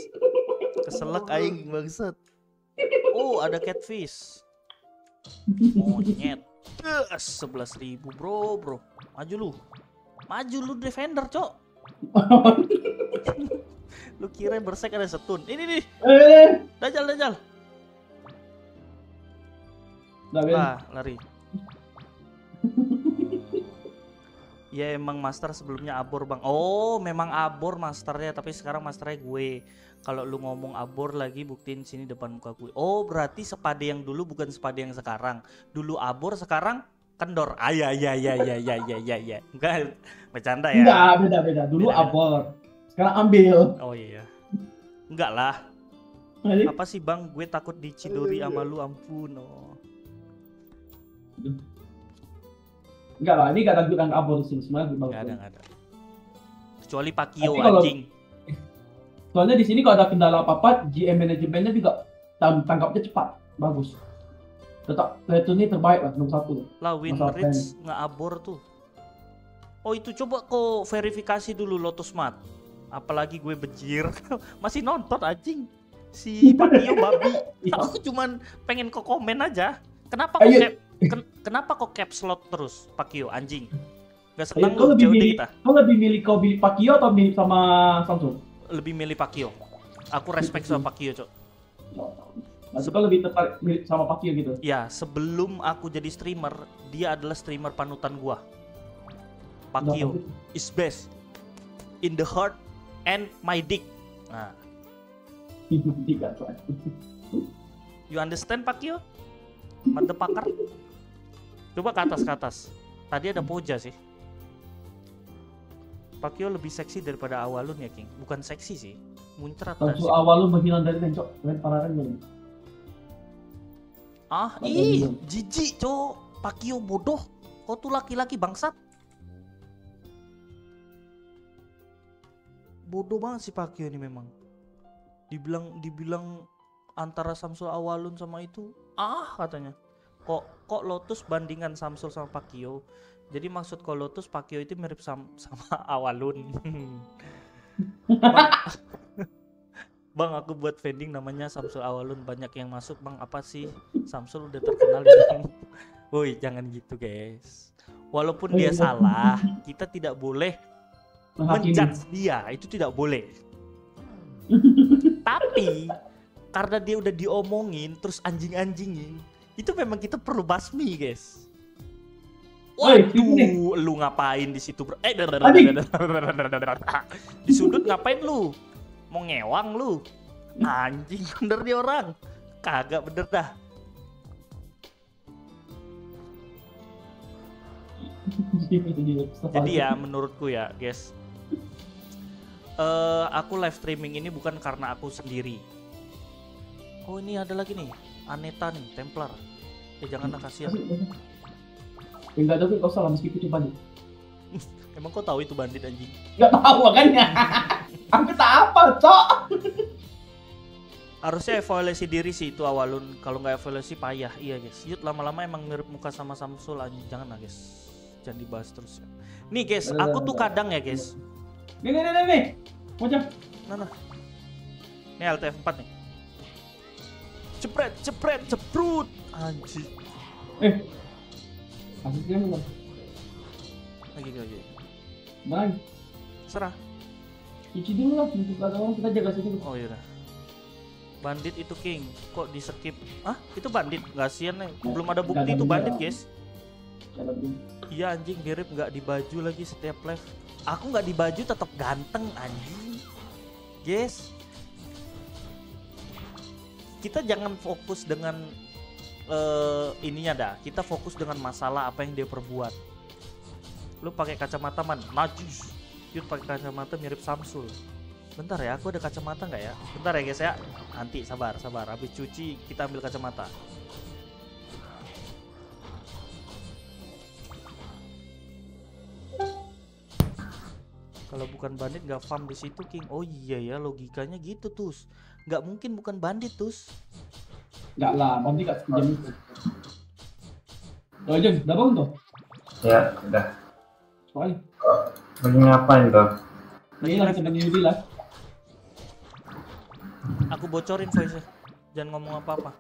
Keselak aing bangsat. Oh, ada catfish. Monyet. Sebelas ribu bro, bro. Maju lu. Maju lu defender, cok. lu kira bersek ada setun. Ini nih, Eh, dajal dajal. Udah, Ben. Ah, lari. Ya emang master sebelumnya abor bang. Oh memang abor masternya tapi sekarang masternya gue. Kalau lu ngomong abor lagi buktiin sini depan muka gue. Oh berarti sepade yang dulu bukan sepade yang sekarang. Dulu abor sekarang kendor. Ah ya ya ya ya ya ya ya ya. Enggak bercanda ya. Enggak, beda beda. Dulu Beda, abor. Sekarang ambil. Oh iya. Enggak lah. Apa sih bang? Gue takut dicidori sama lu ampun. Oh. enggak lah, ini gak ada abor sih sebenarnya. bagus. Nggak ada nggak ada. Kecuali Pakio anjing. Soalnya di sini kalau ada kendala apa-apa, GM manajemennya juga tang- tangkapnya cepat, bagus. Tetap itu ini terbaik lah nomor satu. Lah win rates nggak abor tuh. Oh itu coba kok verifikasi dulu Lotus Mat. Apalagi gue bejir. Masih nonton anjing. Si Pakio babi. Iya. Aku cuman pengen kok komen aja. Kenapa kok cap, ken- kenapa kok cap slot terus Pakio anjing? Gak kau lu lebih milih, kita. kau lebih milih kau milih Pakio atau milih sama Samsung? Lebih milih Pakio. Aku respect sama Pakio, Cok. Maksud kau lebih tertarik milih sama Pakio gitu? Ya, sebelum aku jadi streamer, dia adalah streamer panutan gua. Pakio is best in the heart and my dick. Nah, you understand Pakio? Motherfucker. Coba ke atas ke atas. Tadi ada Poja sih. Pakio lebih seksi daripada awalun ya King. Bukan seksi sih, muncrat dah Samsung sih. awal lu menghilang dari rencok, kalian parahan belum? Ah, ih, jijik cowok. Pakio bodoh. Kau tuh laki-laki bangsat. Bodoh banget si Pakio ini memang. Dibilang dibilang antara Samsul Awalun sama itu, ah katanya. Kok kok Lotus bandingan Samsul sama Pakio. Jadi maksud kok Lotus Pakio itu mirip sam- sama Awalun. Bang, Bang, aku buat vending namanya Samsul Awalun banyak yang masuk Bang. Apa sih? Samsul udah terkenal di Bang. Woi, jangan gitu, guys. Walaupun dia salah, kita tidak boleh menjudge dia. Itu tidak boleh. Tapi karena dia udah diomongin terus anjing-anjingin, itu memang kita perlu basmi, guys. Waduh, lu ngapain di situ, bro? Eh, di sudut ngapain lu? Mau ngewang lu? Anjing bener dia orang. Kagak bener dah. Jadi ya menurutku ya, guys. eh aku live streaming ini bukan karena aku sendiri. Oh ini ada lagi nih, Aneta nih, Templar. Eh jangan Enggak ada kau salah meskipun itu bandit. Emang kau tahu itu bandit anjing? Enggak tahu makanya. Aku tak apa, cok. Harusnya evaluasi diri sih itu awalun. Kalau nggak evaluasi payah, iya guys. Yud lama-lama emang mirip muka sama Samsul anjing. Jangan lah guys. Jangan dibahas terus ya. Nih guys, aku tuh kadang ya guys. Nih nih nih nih, nih. Wajah. Mana? Ini LTF 4 nih. Cepret, cepret, ceprut. Anjing. Eh. Kasusnya mana? Lagi lagi. Mana? Serah. Cuci dulu lah, untuk kata orang kita jaga sini. Oh iya. Bandit itu king. Kok di skip? Ah, itu bandit. Gasian nih. Belum ada bukti itu bandit, guys. Iya anjing mirip nggak di baju lagi setiap live. Aku nggak di baju tetap ganteng anjing. Yes. Kita jangan fokus dengan eh ininya dah. Kita fokus dengan masalah apa yang dia perbuat. Lu pakai kacamata man, najis. Yud pakai kacamata mirip Samsul. Bentar ya, aku ada kacamata nggak ya? Bentar ya guys ya. Nanti sabar, sabar. Habis cuci kita ambil kacamata. Kalau bukan bandit nggak farm di situ King. Oh iya ya logikanya gitu tus. Nggak mungkin bukan bandit tus. Enggak lah, nanti gak sekejam itu. Oh, Jeng, udah bangun tuh? Ya, udah. Soalnya, Lagi ngapain tuh? ini lagi temen Yudi lah. Aku bocorin voice Jangan ngomong apa-apa.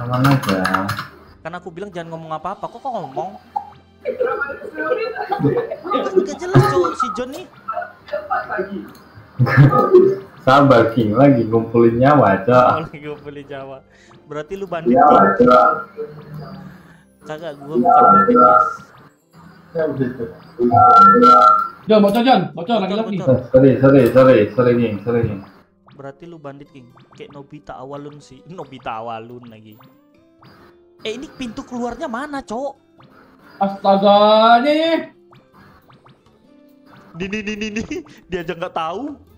Aman aja. Kan aku bilang jangan ngomong apa-apa. Kok kok ngomong? Gak, gak jelas cowok si John nih. Sabar King lagi ngumpulin nyawa, lagi beli Jawa. Berarti lu bandit. Nyawa, King. Cok. Kagak, gua bukan bandit, guys. John, bocor John, bocor lagi Bocor, lagi. Eh, Sorry, sorry, sorry, sorry King, sorry King. Berarti lu bandit, King. Kayak Nobita awalun sih. Nobita awalun lagi. Eh, ini pintu keluarnya mana, cowok? Astaga, nih. Ini, ini, ini, ini. Dia aja nggak tahu.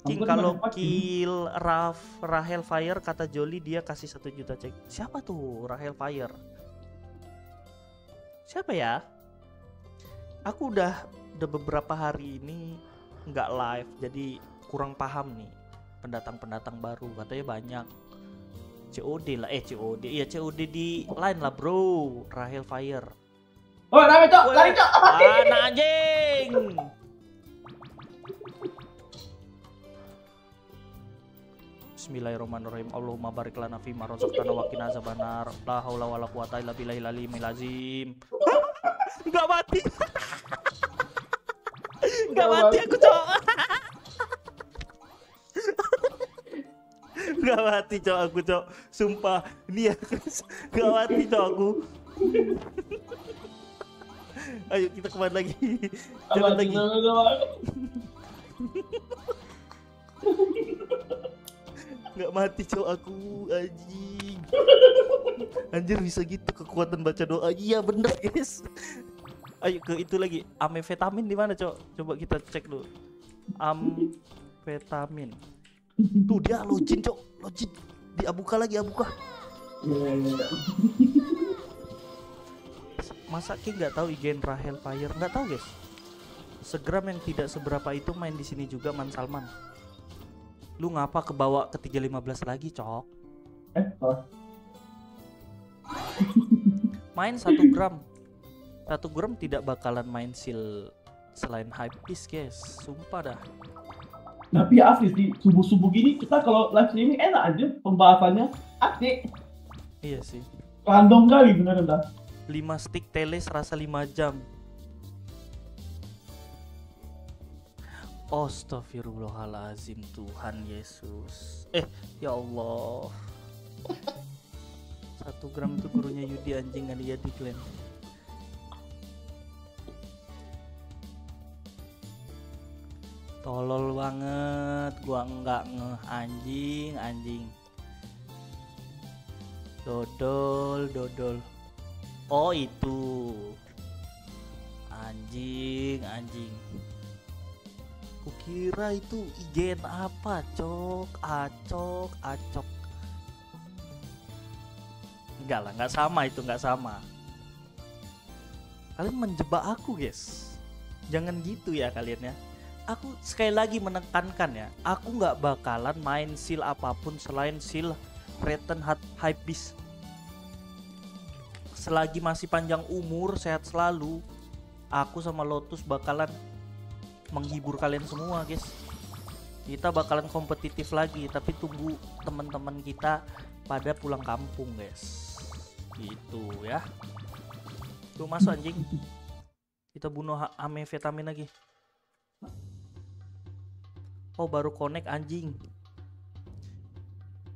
King kalau kill Raf Rahel Fire kata Jolly dia kasih satu juta cek. Siapa tuh Rahel Fire? Siapa ya? Aku udah udah beberapa hari ini nggak live jadi kurang paham nih pendatang-pendatang baru katanya banyak. COD lah eh COD iya COD di line lah bro Rahel Fire Oh, rame cok, lari cok. anak anjing Bismillahirrahmanirrahim. Allahumma barik lana fi ma razaqtana wa qina azabannar. La haula wala quwata illa billahil alimil azim. Enggak mati. Enggak mati aku cowok Enggak mati cowok aku cowok Sumpah Ini ya Enggak mati cowok aku. Ayo kita kembali lagi? Jalan lagi Nggak mati cowok aku anjing. Anjir bisa gitu kekuatan baca doa. Iya bener guys. Ayo ke itu lagi. Amfetamin di mana cowok? Coba kita cek dulu. Amfetamin. Tuh dia login cowok. Login. Diabuka lagi abuka. Masa King nggak tahu IGN Rahel Fire? Nggak tahu guys. Segram yang tidak seberapa itu main di sini juga Man Salman Lu ngapa kebawa ke 315 lagi, Cok? Eh, oh. Main 1 gram. 1 gram tidak bakalan main seal selain hype piece, guys. Sumpah dah. Tapi ya asli sih, subuh-subuh gini kita kalau live streaming enak aja pembahasannya. Asik. Iya sih. Random kali beneran dah. 5 stick teles rasa 5 jam. Astaghfirullahalazim Tuhan Yesus. Eh, ya Allah. Satu gram itu gurunya Yudi anjing kali ya di Glenn. Tolol banget, gua nggak ngeh anjing, anjing. Dodol, dodol. Oh itu. Anjing, anjing. Kukira itu igen apa, cok, acok, acok. Enggak lah, nggak sama itu, nggak sama. Kalian menjebak aku, guys. Jangan gitu ya kalian ya. Aku sekali lagi menekankan ya, aku nggak bakalan main seal apa pun selain seal Return High Beast. Selagi masih panjang umur, sehat selalu, aku sama Lotus bakalan menghibur kalian semua, guys. Kita bakalan kompetitif lagi, tapi tunggu teman-teman kita pada pulang kampung, guys. Gitu ya. Tuh masuk anjing. Kita bunuh ame vitamin lagi. Oh baru connect anjing.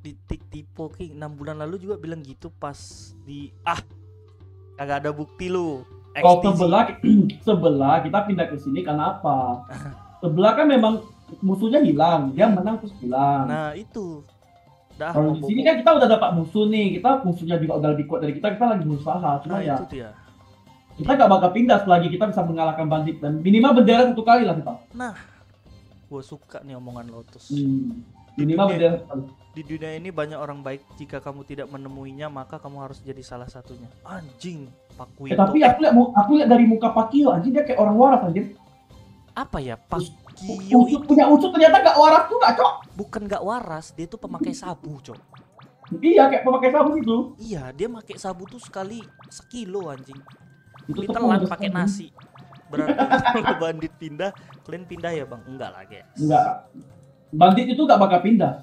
Di tipe King 6 bulan lalu juga bilang gitu pas di ah kagak ada bukti lu. Kalau sebelah, sebelah kita pindah ke sini karena apa? Sebelah kan memang musuhnya hilang, dia menang terus hilang. Nah itu. Dah Kalau di sini kan kita udah dapat musuh nih, kita musuhnya juga udah lebih kuat dari kita, kita lagi berusaha. Cuma Nah ya, itu dia. kita gak bakal pindah selagi kita bisa mengalahkan bandit dan minimal bendera satu kali lah kita. Gue suka nih omongan Lotus. Hmm. Satu kali. Di dunia ini banyak orang baik. Jika kamu tidak menemuinya, maka kamu harus jadi salah satunya. Anjing, Pak Eh, Wito. tapi aku lihat aku lihat dari muka Pakio anjing dia kayak orang waras anjing. apa ya? Pak Kio Usut itu punya usut ternyata gak waras tuh gak cok. bukan gak waras, dia tuh pemakai sabu, cok. Iya kayak pemakai sabun itu. Iya, dia pakai sabu tuh sekali sekilo anjing. Itu Ditelan pedas pakai nasi. Berarti kalau bandit pindah, kalian pindah ya bang? Enggak lah guys. Enggak. Bandit itu gak bakal pindah.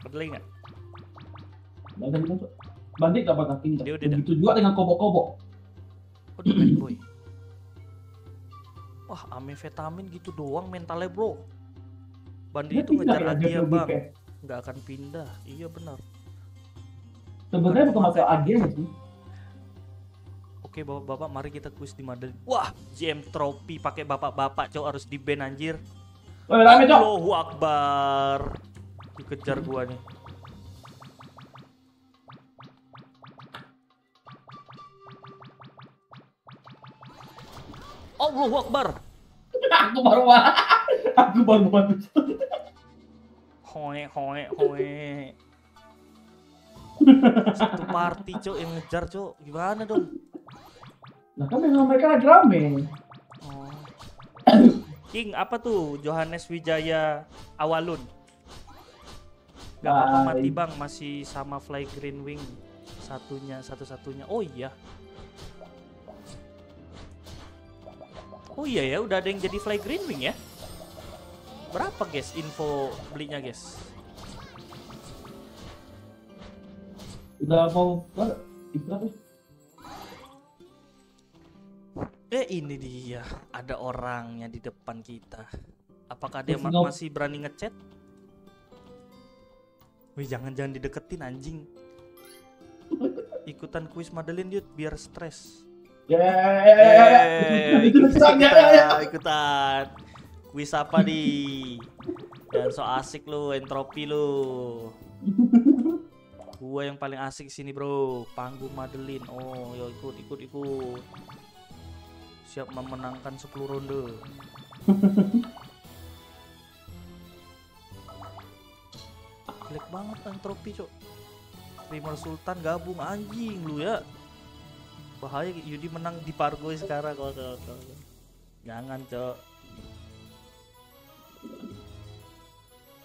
Peduli nggak? Ada. Bandit gak bakal pindah. Dia udah dah. Begitu juga dengan kobok-kobok. Oh, bad boy. Wah, gitu doang mentalnya bro. Bandit Dia itu ngejar dia ya bang. Nggak akan pindah. Iya benar. Sebenarnya bukan masalah agen sih. Oke bapak-bapak, mari kita kuis di Madeline. Wah, GM Trophy pakai bapak-bapak, cowok harus di ban anjir. Woi, rame, Cok. Allahu Akbar. Dikejar gua nih. Allahu Akbar. Aku baru Aku baru bantu. Hoe hoe hoe. Satu party cok yang ngejar cok. Gimana dong? Nah kan memang mereka lagi rame. Oh. King apa tuh Johannes Wijaya Awalun? Gak apa-apa Bye. mati bang masih sama Fly Green Wing satunya satu-satunya. Oh iya. Oh iya ya udah ada yang jadi Fly Green Wing ya. Berapa guys info belinya guys? Udah mau istirahat. Eh ini dia ada orangnya di depan kita. Apakah dia ma- masih berani ngechat? Wih jangan jangan dideketin anjing. Ikutan kuis Madeline yuk biar stres. Yeay. Ikutan, ya, ya, ya. ikutan. Kuis apa di? Dan so asik lu, entropi lu. Gua yang paling asik sini bro, panggung Madeline. Oh, yo ikut ikut ikut. Siap memenangkan 10 ronde. Jelek banget entropi cok. Primer Sultan gabung anjing lu ya. Bahaya Yudi menang di Pargo sekarang kalau. Jangan cok.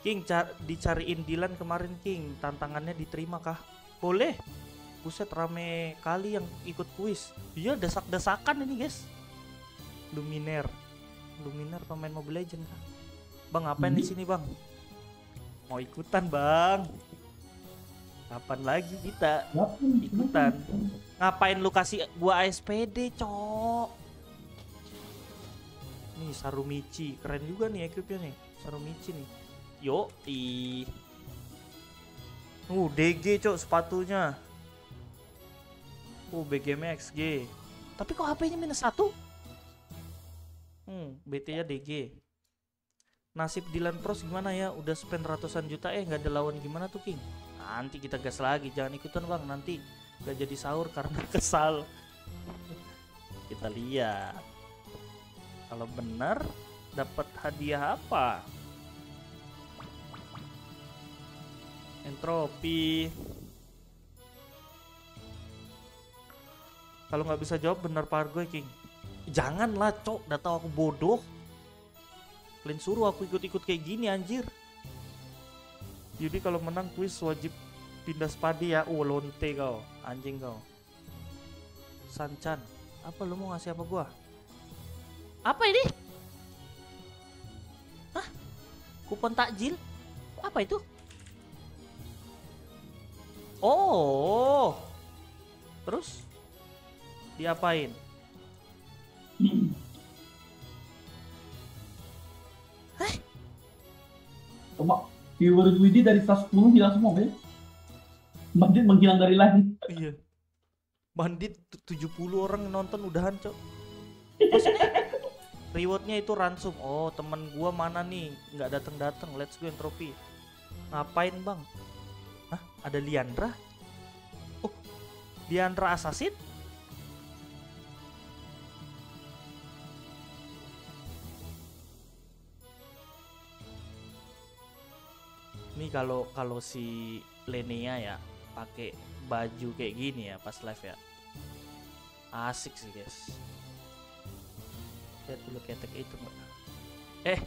King ca- dicariin Dilan kemarin King tantangannya diterima kah? Boleh. Buset rame kali yang ikut kuis. Iya desak-desakan ini guys. Luminer. Luminer pemain Mobile Legend kah? Bang ngapain di sini bang? Mau ikutan bang? Kapan lagi kita ikutan? Ngapain lu kasih gua ASPD cok? Nih Sarumichi keren juga nih equipnya nih Sarumichi nih. Yo i. Uh DG cok sepatunya. Uh BGMX G. Tapi kok HP-nya minus satu? Hmm, BT-nya DG. Nasib Dylan Pros gimana ya? Udah spend ratusan juta eh nggak ada lawan gimana tuh King? Nanti kita gas lagi, jangan ikutan bang. Nanti nggak jadi sahur karena kesal. kita lihat. Kalau benar dapat hadiah apa? Entropi. Kalau nggak bisa jawab benar par gue King. Janganlah cok, udah tahu aku bodoh. Kalian suruh aku ikut-ikut kayak gini anjir. Jadi kalau menang kuis wajib pindah spadi ya. Oh lonte kau, anjing kau. Sancan, apa lu mau ngasih apa gua? Apa ini? Hah? Kupon takjil? Apa itu? Oh. Terus? Diapain? Coba viewer Widi dari 110 hilang semua ya. Bandit menghilang dari langit. Iya. Bandit tu- 70 orang nonton udahan, Cok. Ini rewardnya itu ransom. Oh, temen gua mana nih? Nggak datang-datang. Let's go entropy. Ngapain, Bang? Hah? Ada Liandra? Oh, Liandra assassin? Nih kalau kalau si Lenea ya pakai baju kayak gini ya pas live ya. Asik sih guys. Lihat dulu ketek itu mbak. Eh.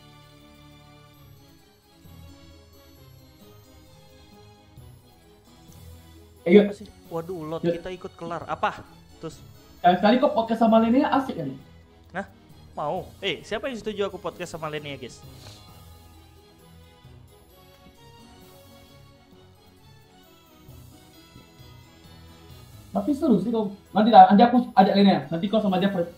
Eh. Apa sih? Waduh, lot Yuk. kita ikut kelar. Apa? Terus Sekali kok podcast sama Lene asik kan? mau? Eh, siapa yang setuju aku podcast sama Leni ya, guys? Tapi seru sih kau. Nanti lah, nanti aku ajak Lene ya. Nanti kau sama dia apa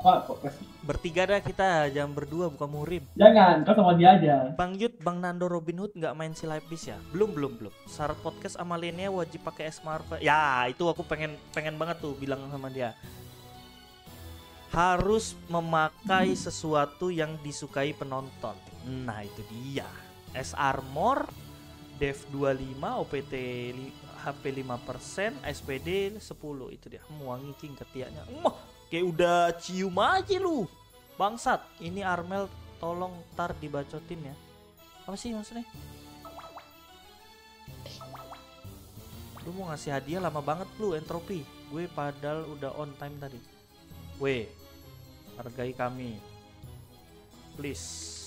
podcast. Bertiga dah kita, jangan berdua bukan murim. Jangan, kau sama dia aja. Bang Yud, Bang Nando Robin Hood nggak main si bis ya? Belum, belum, belum. Syarat podcast sama Lenia wajib pakai S Marvel. Ya, itu aku pengen pengen banget tuh bilang sama dia. Harus memakai sesuatu yang disukai penonton. Nah, itu dia. S Armor, Dev 25, OPT HP 5%, SPD 10 itu dia. Wangi king ketiaknya. Mah, kayak udah cium aja lu. Bangsat, ini Armel tolong tar dibacotin ya. Apa sih maksudnya? Lu mau ngasih hadiah lama banget lu entropi. Gue padahal udah on time tadi. Weh, hargai kami. Please.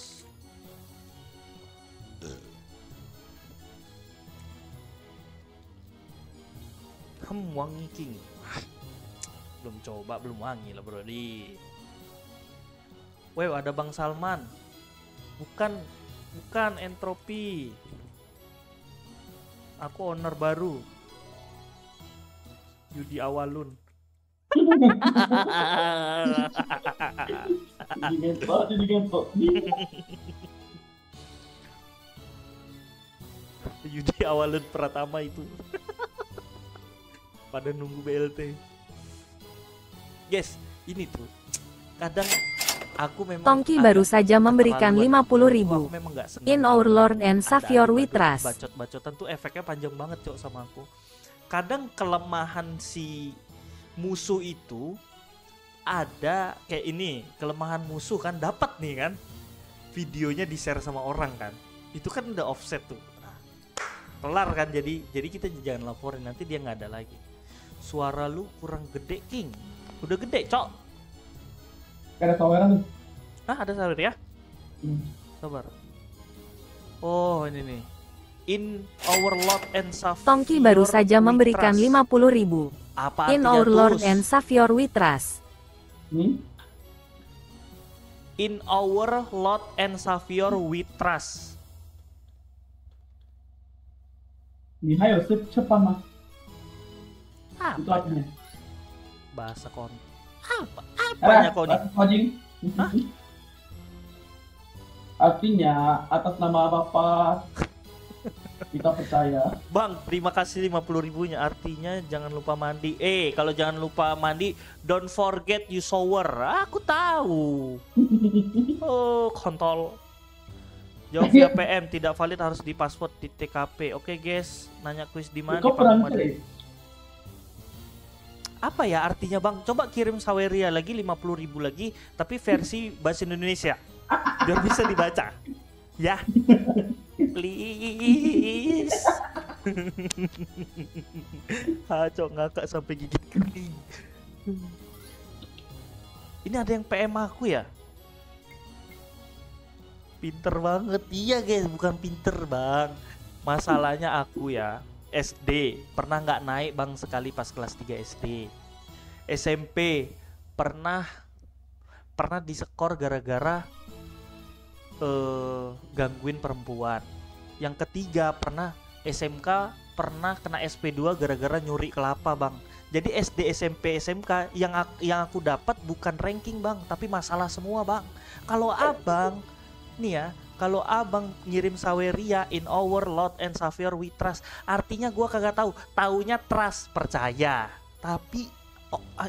Hmm, wangi king. Belum coba, belum wangi lah bro di. Weh, ada Bang Salman. Bukan, bukan entropi. Aku owner baru. Yudi Awalun. Yudi Awalun Pratama itu. Pada nunggu BLT. Guys, ini tuh. Kadang aku memang Tongki baru saja memberikan keterlaluan. 50.000. Aku memang nggak seneng In our Lord and Savior we trust. Bacot-bacotan tuh efeknya panjang banget cok sama aku. Kadang kelemahan si musuh itu ada kayak ini, kelemahan musuh kan dapat nih kan. Videonya di-share sama orang kan. Itu kan udah offset tuh. Nah, kelar kan jadi jadi kita jangan laporin nanti dia nggak ada lagi. Suara lu kurang gede King. Udah gede, Cok. Ada saweran tuh. Ah, ada sabar ya? Hmm. Sabar. Oh, ini nih. In our Lord and Savior. Tongki baru saja memberikan trust. 50.000. Apa In artinya our Lord and Savior we trust. Hmm? In our Lord and Savior we trust. Ni hayo sip cepat mas. Itu Apa? artinya. Bahasa kon. Apa? Apanya nih? Kojing. Hah? Artinya atas nama Bapak kita percaya. Bang, terima kasih 50 ribunya. Artinya jangan lupa mandi. Eh, kalau jangan lupa mandi, don't forget you shower. Aku tahu. Oh, kontol. Jawab via PM tidak valid harus di password di TKP. Oke, guys. Nanya quiz di mana? Kau pernah? Apa ya artinya, Bang? Coba kirim Saweria lagi 50 ribu lagi, tapi versi bahasa Indonesia. Biar bisa dibaca. Ya. Please. Hacok ngakak sampai gigit kening. Ini ada yang PM aku ya? Pinter banget. Iya guys, bukan pinter bang. Masalahnya aku ya, SD. Pernah nggak naik bang sekali pas kelas 3 SD. SMP. Pernah pernah disekor gara-gara eh gangguin perempuan. Yang ketiga pernah SMK pernah kena SP2 gara-gara nyuri kelapa, Bang. Jadi SD, SMP, SMK yang ak- yang aku dapat bukan ranking, Bang, tapi masalah semua, Bang. Kalau Abang nih ya, kalau Abang ngirim Saweria in our Lord and Savior we trust, artinya gua kagak tahu. Taunya trust, percaya. Tapi oh, ah,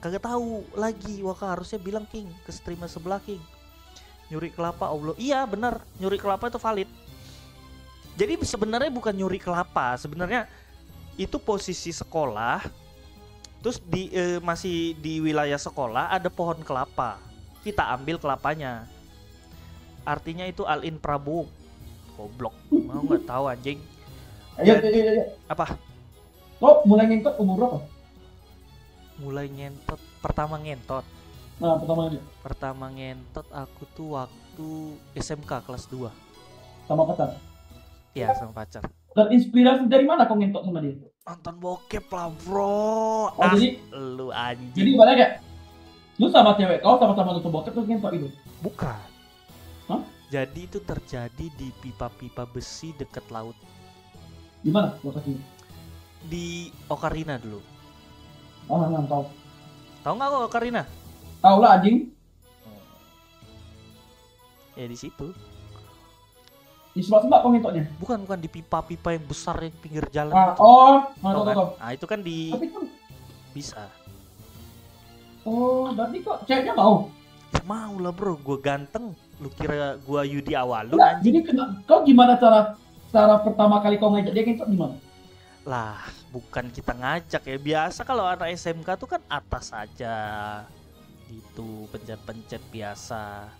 kagak tahu lagi. Wah, harusnya bilang King ke streamer sebelah King. Nyuri kelapa Allah. Iya bener. Nyuri kelapa itu valid. Jadi sebenarnya bukan nyuri kelapa. Sebenarnya itu posisi sekolah terus di eh, masih di wilayah sekolah ada pohon kelapa. Kita ambil kelapanya artinya itu Alin Prabowo goblok mau nggak tahu anjing Ayo, Jadi- ayo, ayo, ayo. apa Kok mulai ngengkot umur berapa? mulai ngentot pertama ngentot Nah, pertama aja. pertama ngentot aku tuh waktu SMK kelas 2 Sama pacar. ya sama pacar terinspirasi dari mana kau ngentot sama dia? Nonton bokep lah bro. Oh, ah, jadi- lu Jadi anjing. ibaratnya kayak lu sama cewek kau sama-sama nonton bokep terus ngentot itu. Bukan. Jadi itu terjadi di pipa-pipa besi dekat laut Di mana lokasinya? di Ocarina dulu. Oh, nggak tahu. Tahu nggak kok Ocarina? Tahu lah anjing. Ya di situ. Di sebelah-sebelah kau ngentotnya. Bukan bukan di pipa-pipa yang besar yang pinggir jalan. Ah, itu. oh, Tahu mana tahu kan? tahu. Nah itu kan di Tapi kan, bisa. oh, berarti kok ceweknya mau? Ya mau lah bro, gue ganteng. Lu kira gua Yudi awalun Enggak, anjing? jadi kau gimana cara cara pertama kali kau ngajak dia ngentot gimana? Lah, bukan kita ngajak ya. Biasa kalau anak SMK tuh kan atas aja. Gitu, pencet-pencet biasa.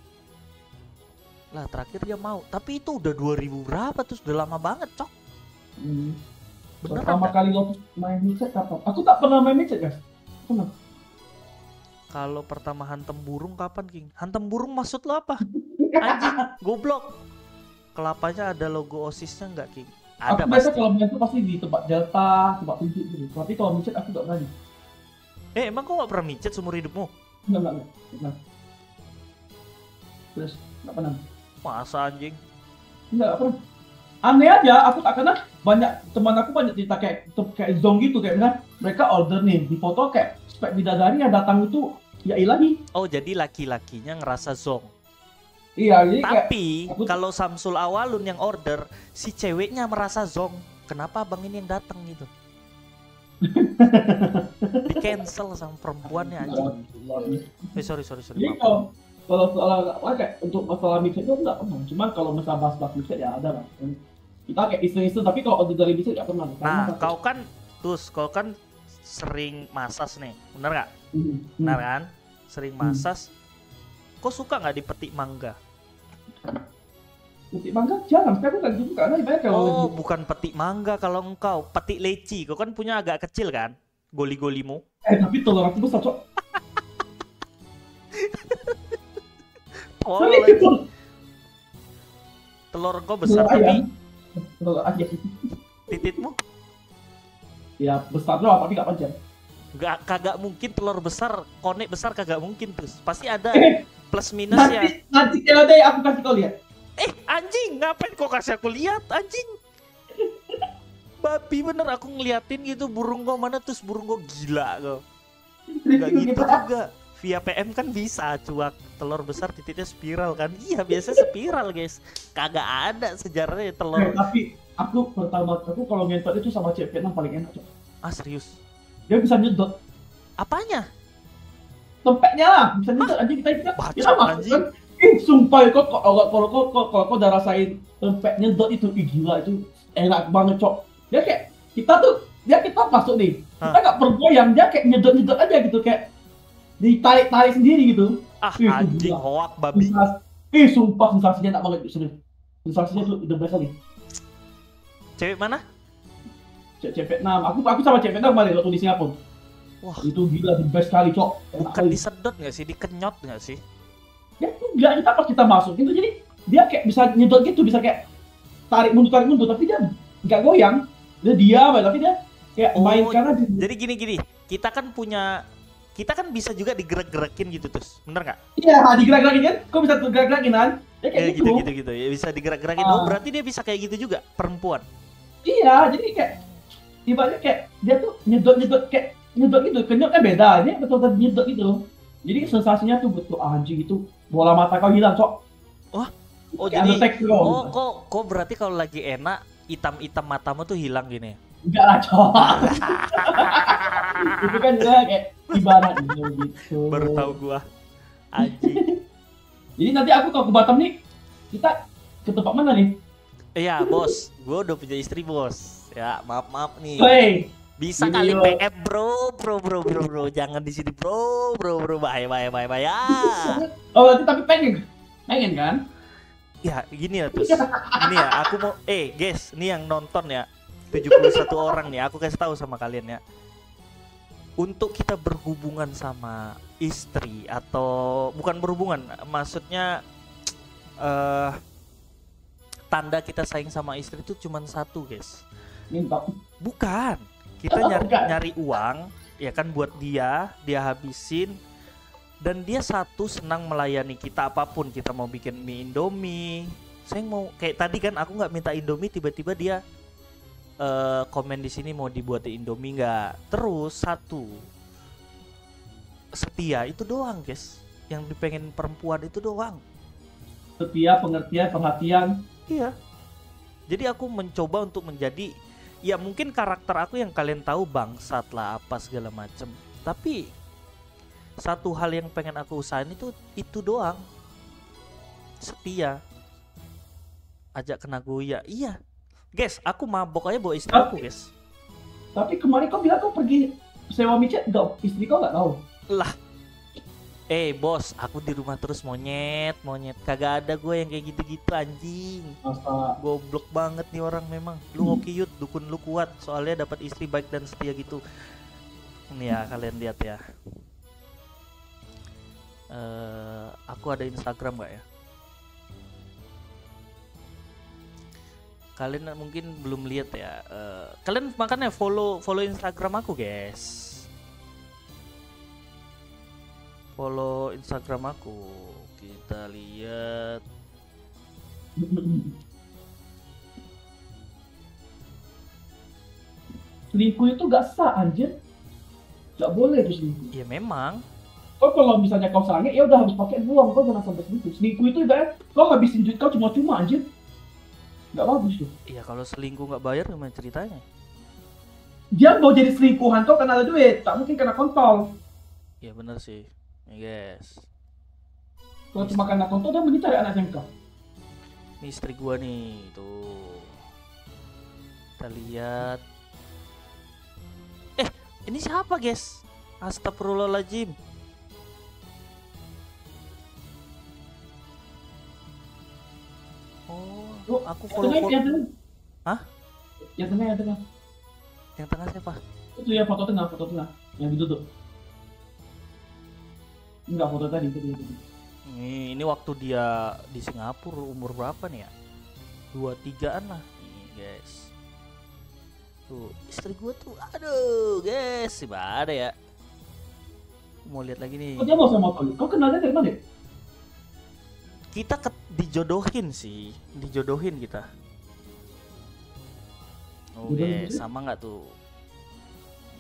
Lah, terakhir dia mau. Tapi itu udah 2000 berapa tuh? Udah lama banget, cok. Hmm. Beneran Pertama dah. kali lo main mixet kapan? Aku tak pernah main mixet guys. Pernah. Kalau pertama hantem burung kapan, King? Hantem burung maksud lo apa? Anjing, goblok. Kelapanya ada logo OSISnya nggak, King? Aku Ada biasa pasti. kalau main tuh pasti di tempat delta, tempat tunjuk gitu. Tapi kalau mixet aku tak berani. Eh, emang kau gak pernah micet seumur hidupmu? Enggak, enggak, enggak. enggak. Terus, enggak pernah. Masa anjing? Enggak pernah. Aneh aja, aku tak kenal banyak teman aku banyak cerita kayak kayak zong gitu kayak mereka order nih di foto kayak spek bidadari yang datang itu ya ilahi. Oh, jadi laki-lakinya ngerasa zong. Iya, jadi kayak Tapi aku- kalau Samsul Awalun yang order, si ceweknya merasa zong. Kenapa abang ini yang datang gitu? Di cancel sama perempuannya anjing. Eh sorry sorry sorry. Jadi kalau kalau soal kayak untuk masalah mixet itu enggak pernah. Cuman kalau masalah bahas-bahas mixet ya ada lah. Kita kayak isu-isu tapi kalau order dari mixet enggak pernah. Nah, Karena- kau kan terus kau kan sering masas nih, bener nggak? Hmm, Benar hmm. kan? Sering Hmm. masas. Kau suka nggak dipetik mangga? Putih mangga jarang, aku nggak gitu karena ibaratnya kalau Oh, lagi- bukan petik mangga kalau engkau petik leci. Kau kan punya agak kecil kan? Goli-golimu. eh tapi telur aku besar cok. Oh, Serius, telur kau besar telur tapi ayam. Telur ayam. tititmu Ya besar doang tapi nggak panjang. Gak kagak mungkin telur besar, konek besar kagak mungkin terus. Pasti ada Eh, plus minusnya. nanti nanti kalau deh aku kasih kau lihat. Eh, anjing, ngapain kau kasih aku lihat, anjing? Babi bener aku ngeliatin gitu burung kau mana terus burung kau gila kau. Gak gitu juga. Via PM kan bisa cuak telur besar titiknya spiral kan? Iya biasa spiral guys. Kagak ada sejarahnya Eh, telur. tapi aku pertama aku kalau ngentot itu sama cewek Vietnam paling enak cok. Ah serius? Dia bisa nyedot Apanya? tempatnya lah, bisa nyedot anjing kita kita Bacot, kita masuk anjing. kan. Ih, sumpah kok kok kalau kalau kalau, kalau kau udah rasain tempat nyedot itu ih, gila itu enak banget cok. Dia kayak kita tuh dia kita masuk nih, kita nggak bergoyang, dia kayak nyedot nyedot aja gitu kayak ditarik tarik sendiri gitu. Ah Ih, anjing gila. hoak babi. Sensasi, ih sumpah sensasinya enak banget serius. Sensasinya tuh udah best kali. Cewek mana? Cek Vietnam, aku aku sama cek Vietnam kemarin waktu di Singapura. Wah. Itu gila the best kali cok. Enak Bukan kali. disedot nggak sih? Dikenyot nggak sih? Ya enggak, kita pas kita masuk gitu jadi dia kayak bisa nyedot gitu, bisa kayak tarik mundur tarik mundur tapi dia nggak goyang. Dia diam tapi dia kayak Oh, main karena di, Jadi gini gini, kita kan punya kita kan bisa juga digerak-gerakin gitu terus, bener nggak? iya digerak-gerakin kan, kok bisa gerak-gerakin kan? Ya kayak Ya gitu. gitu gitu gitu ya bisa digerak-gerakin. Ah. Oh berarti dia bisa kayak gitu juga perempuan. Iya, jadi kayak ibaratnya kayak dia tuh nyedot nyedot kayak nyedot gitu, kenyot kan beda, ini betul-betul nyedot gitu. Jadi sensasinya tuh betul anjing itu bola mata kau hilang cok. Oh Kayak jadi Undertaker kau. oh kok kok berarti kalau lagi enak hitam-hitam matamu tuh hilang gini. ya? Enggak lah cok. itu kan dia kayak ibarat gitu. gitu. Baru tahu gua. Anjing. Jadi nanti aku kalau ke Batam nih, kita ke tempat mana nih? Iya bos, gua udah punya istri bos. Ya maaf maaf nih. Hei, Bisa kali. PM bro, bro, bro, bro, bro, jangan di sini bro, bro, bro, bahaya, bahaya, bahaya, bahaya. oh tapi pengen, pengen kan? Ya gini ya terus, ini ya aku mau, eh guys, ini yang nonton ya, 71 orang nih, aku kasih tahu sama kalian ya. Untuk kita berhubungan sama istri atau bukan berhubungan, maksudnya eh tanda kita sayang sama istri itu cuma satu guys. Minta. Bukan. Kita Oh, nyari bukan. nyari uang ya kan buat dia dia habisin. Dan dia satu senang melayani kita apa pun. Kita mau bikin mie indomie. Saya mau kayak tadi kan aku nggak minta indomie tiba-tiba dia eh, komen di sini mau dibuat indomie nggak. Terus satu setia itu doang guys. Yang dipengen perempuan itu doang. Setia pengertian perhatian Iya. Jadi aku mencoba untuk menjadi ya mungkin karakter aku yang kalian tahu bangsat lah apa segala macem. Tapi satu hal yang pengen aku usahain itu itu doang. Setia. Ajak kena goya. Iya. Guys, aku mabok aja bawa istri aku, guys. tapi kemarin kau bilang kau pergi sewa micet enggak istri kau nggak tahu Lah. Eh, bos, aku di rumah terus monyet, monyet. Kagak ada gue yang kayak gitu-gitu anjing. masa Goblok banget nih orang memang. Lu hoki yut, dukun lu kuat. Soalnya dapat istri baik dan setia gitu. Ini ya kalian lihat ya. Eh, aku ada Instagram nggak ya? Kalian mungkin belum lihat ya. Eh, kalian makanya follow follow Instagram aku, guys. Follow Instagram aku. Kita lihat. selingkuh itu gak sah anjir gak boleh itu selingkuh Ya memang. kau kalau misalnya kau sange ya udah habis pakai buang kau jangan sampai selingkuh selingkuh itu ibarat kau ngabisin duit kau cuma-cuma anjir gak bagus tuh Ya kalau selingkuh nggak bayar gimana ceritanya? dia mau jadi selingkuhan kau karena ada duit tak mungkin karena kontol Ya bener sih. Ya guys. kalau cuma karena kontol dia mending cari anak SMK Ini istri gua nih, tuh. Kita lihat. Eh, ini siapa, guys? Astagfirullahaladzim. Oh, aku follow, follow yang tengah Hah? yang tengah yang tengah yang tengah siapa? itu ya foto tengah foto tengah yang ditutup enggak foto tadi itu Ini, ini waktu dia di Singapura umur berapa nih ya? Dua tigaan lah. Nih guys. Tuh istri gue tuh, aduh guys, sih ada ya. Mau lihat lagi nih. oh, dia mau sama kau kau kenalnya dari mana Kita ke, dijodohin sih, dijodohin kita. Oh Jodohin guys, sih? sama nggak tuh?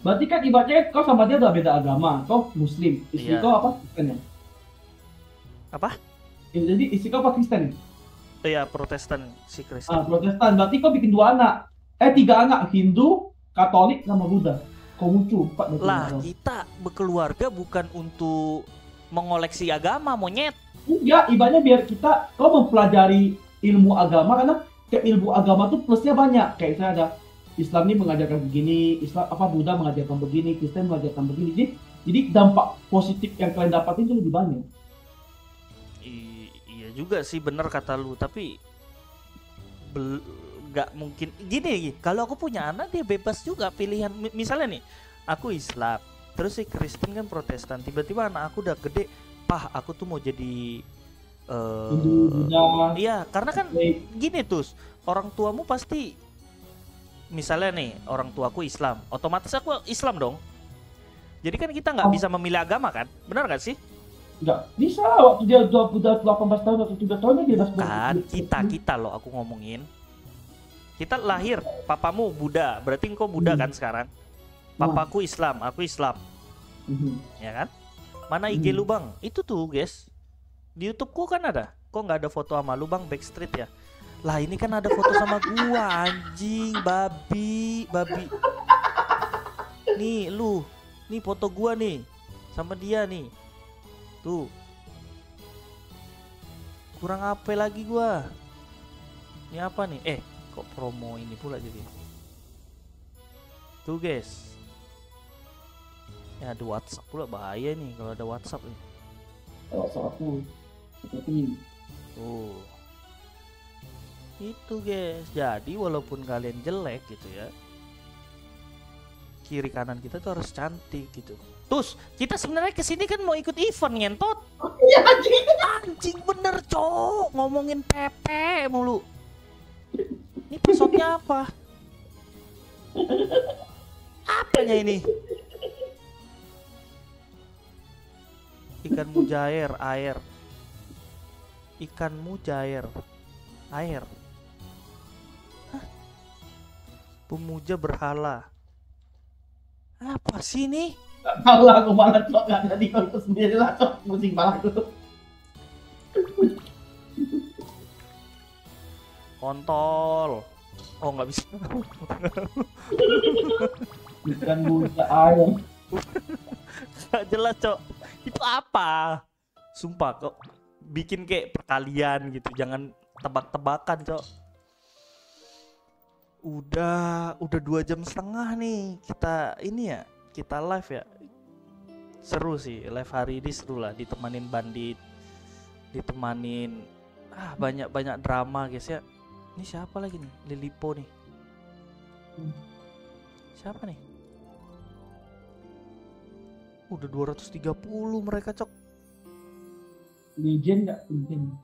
Berarti kan ibaratnya kau sama dia udah beda agama kau muslim istri Iya. kau apa Kristen ya Apa? Ya, jadi istri kau apa Kristen ya? Oh ya Protestan si Kristen. Ah, Protestan. Berarti kau bikin dua anak. Eh, tiga anak. Hindu, Katolik, sama Buddha. Kau lucu. Empat berarti. lah kita berkeluarga bukan untuk mengoleksi agama monyet. Enggak, ibaratnya biar kita, kau mempelajari ilmu agama, karena kayak ilmu agama tuh plusnya banyak. Kayak saya ada Islam ini mengajarkan begini, Islam apa Buddha mengajarkan begini, Kristen mengajarkan begini. Jadi, jadi dampak positif yang kalian dapatin itu lebih banyak. I- iya juga sih bener kata lu. Tapi bel- nggak mungkin. Gini kalau aku punya anak dia bebas juga pilihan. Mi- misalnya nih aku Islam terus si Kristen kan Protestan. Tiba-tiba anak aku udah gede pah aku tuh mau jadi Hindu, Buddha, iya karena kan gini tuh orang tuamu pasti misalnya nih orang tuaku Islam otomatis aku Islam dong. Jadi kan kita nggak Oh. bisa memilih agama kan? Benar gak sih? Enggak, bisa waktu dia udah, udah 18 tahun atau 17 tahun dia kan kita kita loh aku ngomongin. Kita lahir papamu Buddha berarti engkau Buddha Hmm. kan sekarang? Papaku Islam aku Islam. Mhm. ya kan? Mana IG Hmm. lu bang itu tuh guys. Di YouTubeku kan ada. Kok nggak ada foto sama lu bang backstreet ya lah ini kan ada foto sama gua anjing babi babi. Nih lu. Nih foto gua nih sama dia nih. Tuh. Kurang apa lagi gua? Ini apa nih? Eh kok promo ini pula jadi? Tuh guys. Ya ada WhatsApp pula bahaya nih kalau ada WhatsApp nih. Kalau soal aku, tuh itu guys jadi walaupun kalian jelek gitu ya kiri kanan kita tuh harus cantik gitu terus kita sebenarnya ke sini kan mau ikut event ngentot Iya anjing. anjing bener cok ngomongin pepe mulu Ini pasoknya apa? Apanya ini? Ikan mujair, air. Ikan mujair, air. Pemuja berhala. Apa sih ini? Gak tau lah aku malah cok gak jadi kau itu sendiri lah cok musik malah. Kontol. Oh nggak bisa. Ikan muda air. Gak jelas cok. Itu apa? Sumpah kok bikin kayak perkalian gitu. Jangan tebak-tebakan cok. Udah, udah dua jam setengah nih kita ini ya, kita live ya. Seru sih, live hari ini seru lah. Ditemanin bandit, ditemanin ah banyak banyak drama guys ya. Ini siapa lagi nih? Lilipo nih. Siapa nih? Udah 230 mereka cok. Legend gak? Legend.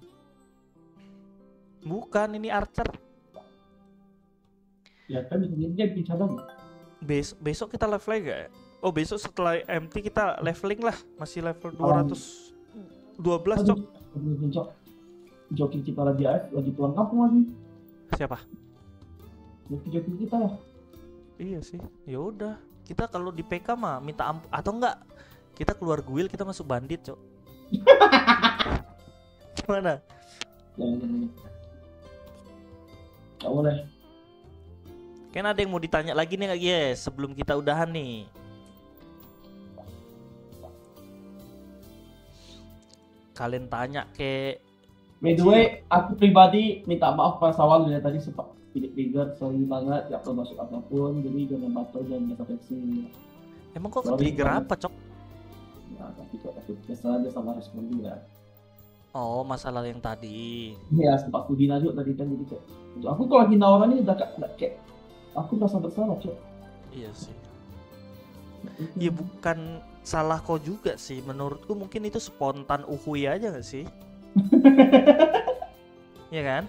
Bukan ini Archer. Ya kan bisa dong. Bes besok kita live lagi gak ya? Oh besok setelah MT kita leveling lah. Masih level 212 cok. Legend cok. Joki kita lagi lagi pulang kampung lagi. Siapa? Joki-joki kita ya. Iya sih. Ya udah. Kita kalau di PK mah minta ampun atau enggak? Kita keluar guild kita masuk bandit cok. Gimana? Jangan. Gak boleh. Kan ada yang mau ditanya lagi nih kak guys sebelum kita udahan nih. Kalian tanya ke By the way, aku pribadi minta maaf pas awal ya tadi sempat tidak trigger, sorry banget, gak perlu masuk apa pun, jadi jangan batal jangan sampai sini. emang kok ke trigger apa cok? Ya, tapi kok aku kesal aja sama respon dia. Oh masalah yang tadi. Ya, sempat aku dina juga tadi kan jadi kayak, "Tuh, aku kalau lagi nawaran ini udah kayak aku merasa bersalah, cok. Iya sih. Ya bukan salah kau juga sih. Menurutku mungkin itu spontan uhui aja gak sih? Iya kan?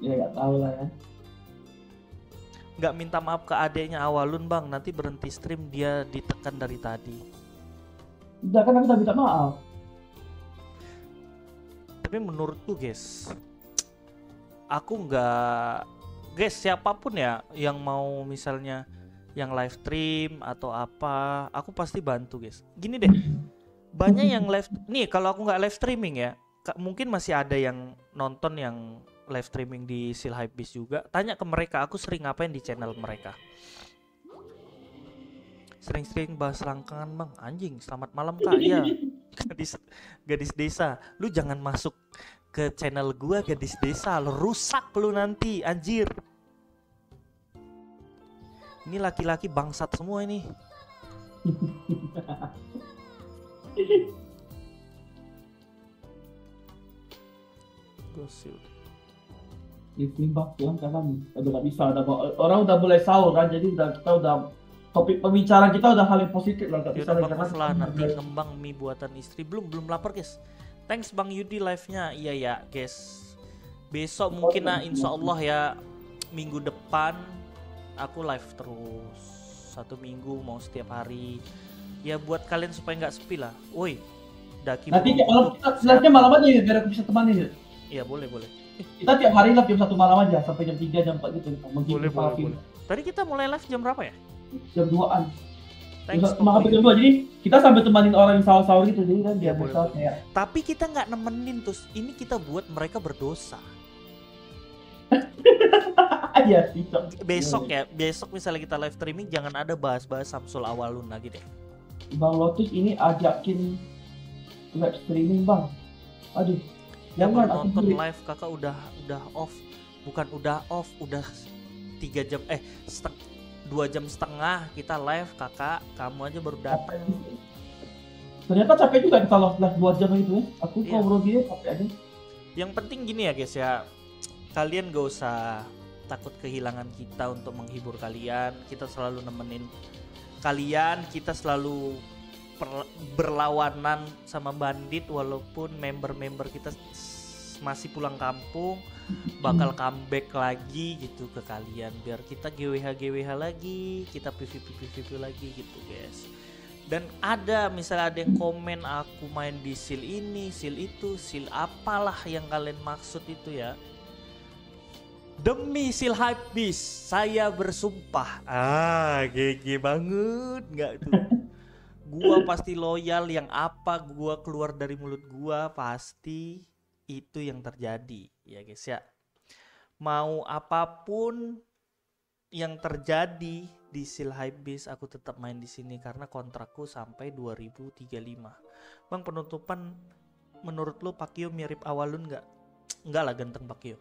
Ya gak tahu lah ya. Nggak minta maaf ke adeknya awalun bang. Nanti berhenti stream dia ditekan dari tadi. Udah kan aku udah minta maaf. Tapi menurutku guys, aku nggak, guys siapa pun ya yang mau misalnya yang live stream atau apa, aku pasti bantu guys. Gini deh, banyak yang live, nih kalau aku nggak live streaming ya, mungkin masih ada yang nonton yang live streaming di Sil Hypebeast juga. Tanya ke mereka, aku sering ngapain di channel mereka. Sering-sering bahas rangkangan bang, anjing. Selamat malam kak, ya. Gadis, gadis desa, lu jangan masuk ke channel gua gadis desa, lu rusak lu nanti, anjir. Ini laki-laki bangsat semua ini. Gosip. Listening box yang kan udah gak bisa, udah orang udah mulai sahur kan, jadi udah kita udah topik pembicaraan kita udah hal yang positif lah, gak Ya bisa lagi karena lah nanti ngembang mie buatan istri belum belum lapar guys. Thanks Bang Yudi live-nya. Iya ya guys. Besok mungkin nah insya Allah ya minggu depan aku live terus satu minggu mau setiap hari. Ya buat kalian supaya nggak sepi lah. Woi, daki Nanti tutup. kita live-nya malam aja ya, biar aku bisa temani ya. Iya boleh boleh. Kita tiap hari live jam 1 malam aja sampai jam 3 jam 4 gitu. Menghibur Boleh boleh boleh. Tadi kita mulai live jam berapa ya? Jam 2-an. Thanks sampai jam Bang 2 jadi kita sambil temanin orang yang sahur-sahur gitu jadi kan bisa boleh. kayak Tapi kita nggak nemenin terus. Ini kita buat mereka berdosa. aja bisa. Besok ya, besok misalnya kita live streaming jangan ada bahas-bahas Samsul Awalun lagi deh. Bang Lotus ini ajakin live streaming bang. Aduh, Yang jangan aku nonton live kakak udah udah off, bukan udah off, udah tiga jam eh seteng- dua jam setengah kita live kakak, kamu aja baru datang. Ternyata capek juga kita live buat jam itu ya. Aku Iya. ngobrol dia capek aja. Yang penting gini ya guys ya, kalian gak usah takut kehilangan kita untuk menghibur kalian. Kita selalu nemenin kalian, kita selalu per- berlawanan sama bandit walaupun member-member kita masih pulang kampung bakal comeback lagi gitu ke kalian. Biar kita GWH GWH lagi kita PVP PVP lagi gitu guys. Dan ada misalnya ada yang komen aku main di seal ini seal itu seal apalah yang kalian maksud itu ya? Demi seal hype beast saya bersumpah. Ah GG banget nggak tuh? Gua pasti loyal yang apa gua keluar dari mulut gua pasti itu yang terjadi ya guys ya. Mau apa pun yang terjadi di Seal Hypebeast aku tetap main di sini karena kontrakku sampai 2035 bang penutupan menurut lo Pakio mirip Awalun nggak? Nggak lah ganteng Pakio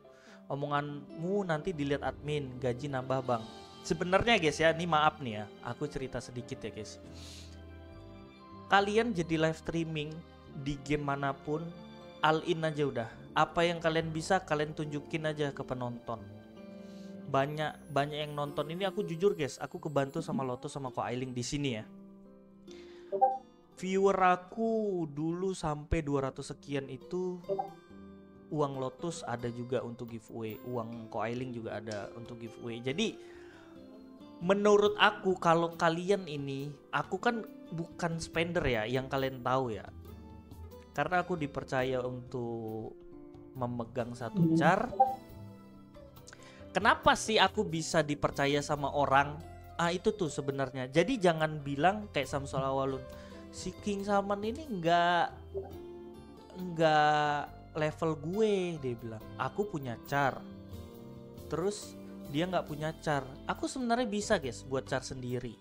omonganmu nanti dilihat admin gaji nambah bang. Sebenarnya guys ya ini maaf nih ya aku cerita sedikit ya guys. Kalian jadi live streaming di game mana pun all in aja udah. Apa yang kalian bisa kalian tunjukin aja ke penonton. Banyak banyak yang nonton. Ini aku jujur guys aku kebantu sama Lotus sama Ko Ailing di sini ya. Viewer aku dulu sampai 200 sekian itu uang Lotus ada juga untuk giveaway. Uang Ko Ailing juga ada untuk giveaway. Jadi menurut aku kalau kalian ini aku kan bukan spender ya yang kalian tahu ya karena aku dipercaya untuk memegang satu car kenapa sih aku bisa dipercaya sama orang? Ah itu tuh sebenarnya. Jadi jangan bilang kayak Samsul Awalun si King Salman ini nggak nggak level gue dia bilang. Aku punya car terus dia nggak punya car aku sebenarnya bisa guys buat car sendiri.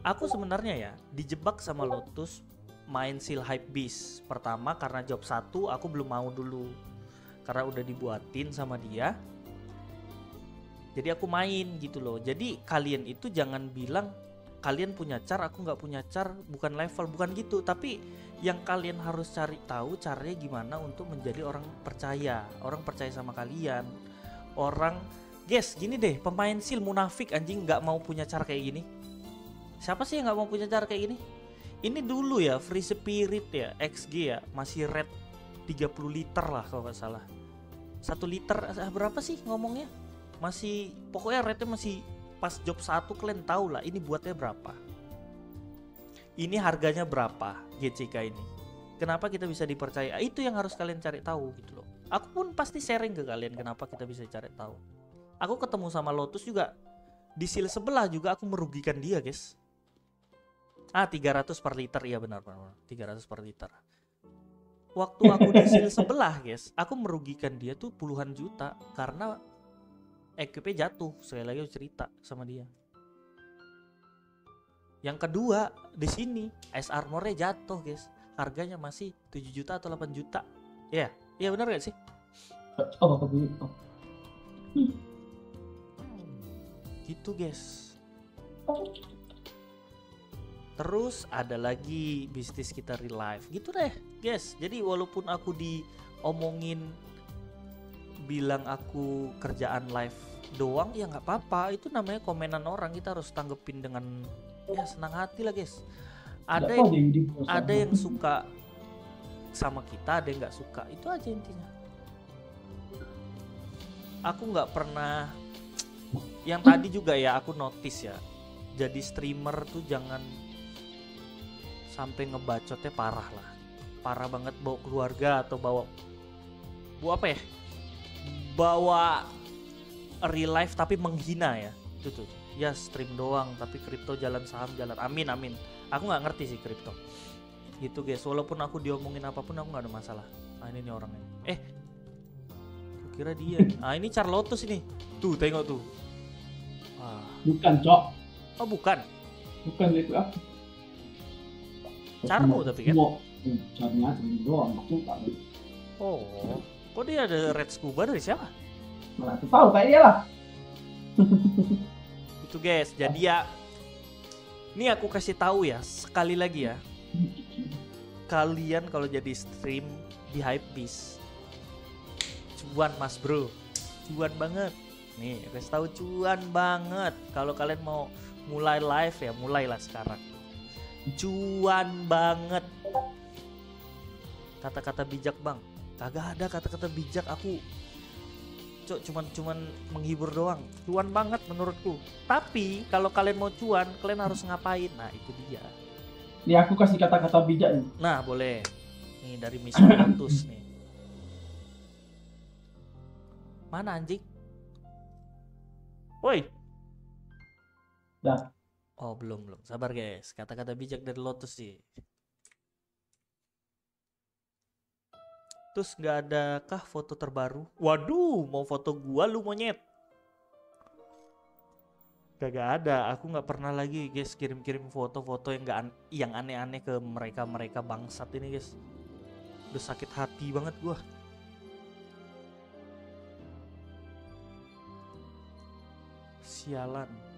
Aku sebenarnya ya dijebak sama Lotus main Seal Hype Beast. Pertama karena job satu aku belum mau dulu. Karena udah dibuatin sama dia. Jadi aku main gitu loh. Jadi kalian itu jangan bilang kalian punya car aku nggak punya car bukan level bukan gitu. Tapi yang kalian harus cari tahu caranya gimana untuk menjadi orang percaya. Orang percaya sama kalian. Orang guys gini deh pemain sil munafik anjing nggak mau punya car kayak gini. Siapa sih yang nggak mau punya car kayak gini ini dulu ya free spirit ya XG ya masih red 30 liter lah kalau nggak salah. Satu liter eh, berapa sih ngomongnya? Masih pokoknya rate masih pas job satu kalian tahu lah ini buatnya berapa. Ini harganya berapa GCK ini. Kenapa kita bisa dipercaya? Itu yang harus kalian cari tahu gitu loh. Aku pun pasti sharing ke kalian kenapa kita bisa cari tahu. Aku ketemu sama Lotus juga di seal sebelah juga aku merugikan dia guys ah 300 per liter. Iya benar benar 300 per liter. Waktu aku di seal sebelah guys aku merugikan dia tuh puluhan juta karena EQP jatuh. Sekali lagi aku cerita sama dia. Yang kedua di sini ice armornya jatuh guys. Harganya masih 7 juta atau 8 juta. Ya yeah. iya benar gak sih? Oh, begitu. gitu guys terus ada lagi bisnis kita real life. Gitu deh guys. Jadi walaupun aku diomongin bilang aku kerjaan live doang ya nggak apa-apa. Itu namanya komenan orang. Kita harus tanggepin dengan ya senang hati lah guys. Ada yang ada yang suka sama kita ada yang nggak suka. Itu aja intinya. Aku nggak pernah yang tadi juga ya aku notice ya. Jadi streamer tuh jangan sampai ngebacotnya parah lah. Parah banget bawa keluarga atau bawa bawa apa ya? Bawa real life tapi menghina ya. Itu tuh. Ya stream doang tapi kripto jalan saham jalan. Amin amin. Aku nggak ngerti sih kripto. Gitu guys. Walaupun aku diomongin apa pun aku nggak ada masalah. Ah ini nih orangnya eh aku kira dia ah ini Charlotus ini. Tuh tengok tuh. Ah. Bukan, Cok. oh bukan. Bukan itu ah. Carmu tapi kan? Caranya ini doang, tak oh kok dia ada red scuba dari siapa? Mana aku tahu kayak dia lah. itu guys jadi ya ini aku kasih tahu ya sekali lagi ya. Kalian kalau jadi stream di Hypebeast cuan mas bro. Cuan banget. Nih kasih tahu cuan banget. Kalau kalian mau mulai live ya mulailah sekarang cuan banget kata-kata bijak bang Kagak ada kata-kata bijak aku. Cok cuman cuman menghibur doang. Cuan banget menurutku. Tapi kalau kalian mau cuan, kalian harus ngapain? Nah, itu dia. Nih aku kasih kata-kata bijak nih. Nah, boleh. Nih dari Miss Lotus nih. Mana anjing? Woi. Dah. Oh, belum, belum. Sabar, guys. Kata-kata bijak dari Lotus sih. Terus nggak ada kah foto terbaru? Waduh, mau foto gua lu monyet. Gak ada, aku nggak pernah lagi guys kirim-kirim foto-foto yang an- yang aneh-aneh ke mereka-mereka bangsat ini guys. Udah sakit hati banget gua. Sialan.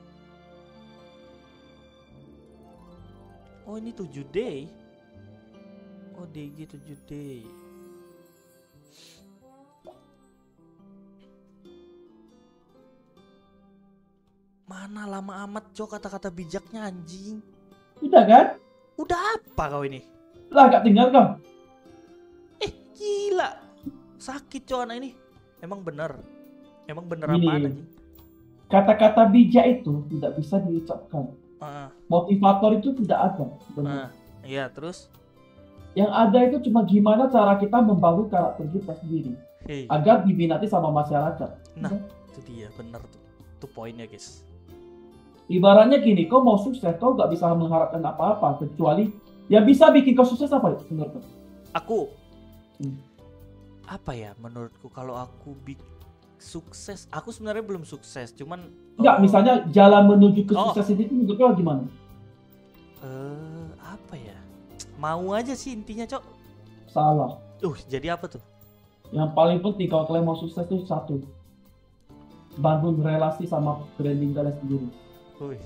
Oh ini 7D. Oh DG 7D. Mana lama amat cok kata-kata bijaknya anjing. Udah kan? Udah apa kau ini? Lah gak tinggal kau. Eh gila. Sakit cok anak ini. Emang bener. Emang bener apaan anjing? Kata-kata bijak itu tidak bisa diucapkan. Motivator itu tidak ada. Iya terus. Yang ada itu cuma gimana cara kita membangun karakter kita sendiri Hei, agar diminati sama masyarakat. Nah. itu dia bener tuh. Itu poinnya guys. Ibaratnya gini, kau mau sukses, kau gak bisa mengharapkan apa-apa kecuali yang bisa bikin kau sukses apa ya menurut? Aku Hmm. apa ya menurutku kalau aku bik sukses aku sebenarnya belum sukses cuman Enggak, eh, misalnya jalan menuju Oh. kesuksesan itu menurut kau gimana? eh apa ya mau aja sih intinya cok Salah. uh jadi apa tuh Yang paling penting kalau kalian mau sukses itu satu. Bangun relasi sama branding kalian sendiri. Wih.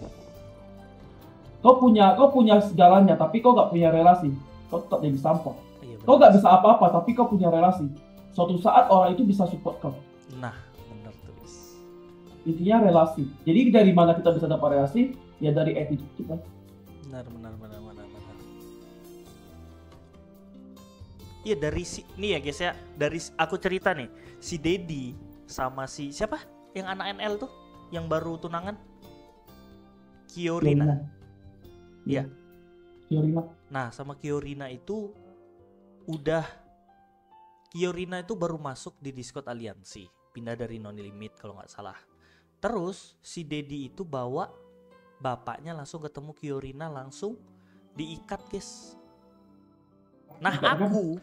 Kau punya kau punya segalanya tapi kau gak punya relasi. Kau tetap jadi sampah. Iya, Kau bener. gak bisa apa-apa tapi kau punya relasi. Suatu saat orang itu bisa support kau. Nah bener tuh guys Intinya relasi. Jadi dari mana kita bisa dapat relasi? Ya dari attitude kita. benar benar benar benar benar iya dari si nih ya guys ya dari aku cerita nih si Dedi sama si siapa yang anak NL tuh yang baru tunangan Kiorina Iya. Kiorina. Nah, sama Kiorina itu udah Kiorina itu baru masuk di Discord Aliansi, pindah dari Noni Limit kalau nggak salah. Terus si Dedi itu bawa bapaknya langsung ketemu Kiorina langsung diikat, guys. Nah, aku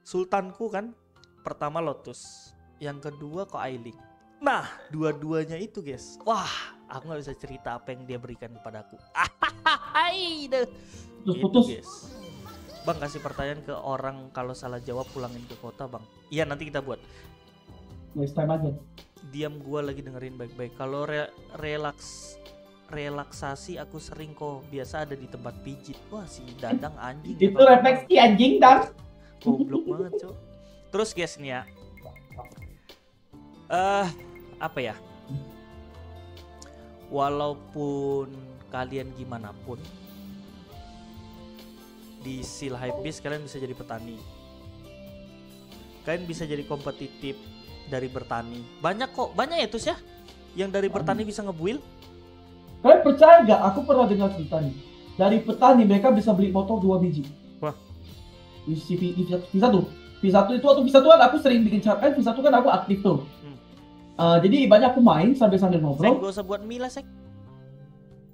Sultanku kan pertama Lotus, yang kedua kok Ailing. Nah, dua-duanya itu, guys. Wah, aku nggak bisa cerita apa yang dia berikan kepadaku. Hai, deh. Terus Gitu, putus. guys. Bang kasih pertanyaan ke orang kalau salah jawab pulangin ke kota, Bang. Iya, nanti kita buat. Next time aja. Diam gua lagi dengerin baik-baik. Kalau re- relaks relaksasi aku sering kok biasa ada di tempat pijit. Wah, si Dadang anjing. ya, Itu Bang. refleksi anjing dan Goblok banget, Cok. Terus guys nih ya. Eh, apa ya? Walaupun kalian gimana pun di Seal Hypebeast kalian bisa jadi petani. Kalian bisa jadi kompetitif dari bertani. Banyak kok, banyak ya Tus ya yang dari bertani bisa ngebuil. Kalian percaya gak? Aku pernah dengar cerita nih. Dari petani mereka bisa beli motor dua biji. Wah. Di V1 V1 itu atau V1 kan aku sering bikin chart kan V1 kan aku aktif tuh. Hmm. Uh, jadi banyak aku main sambil sambil Sek, ngobrol. gak usah buat mila sek.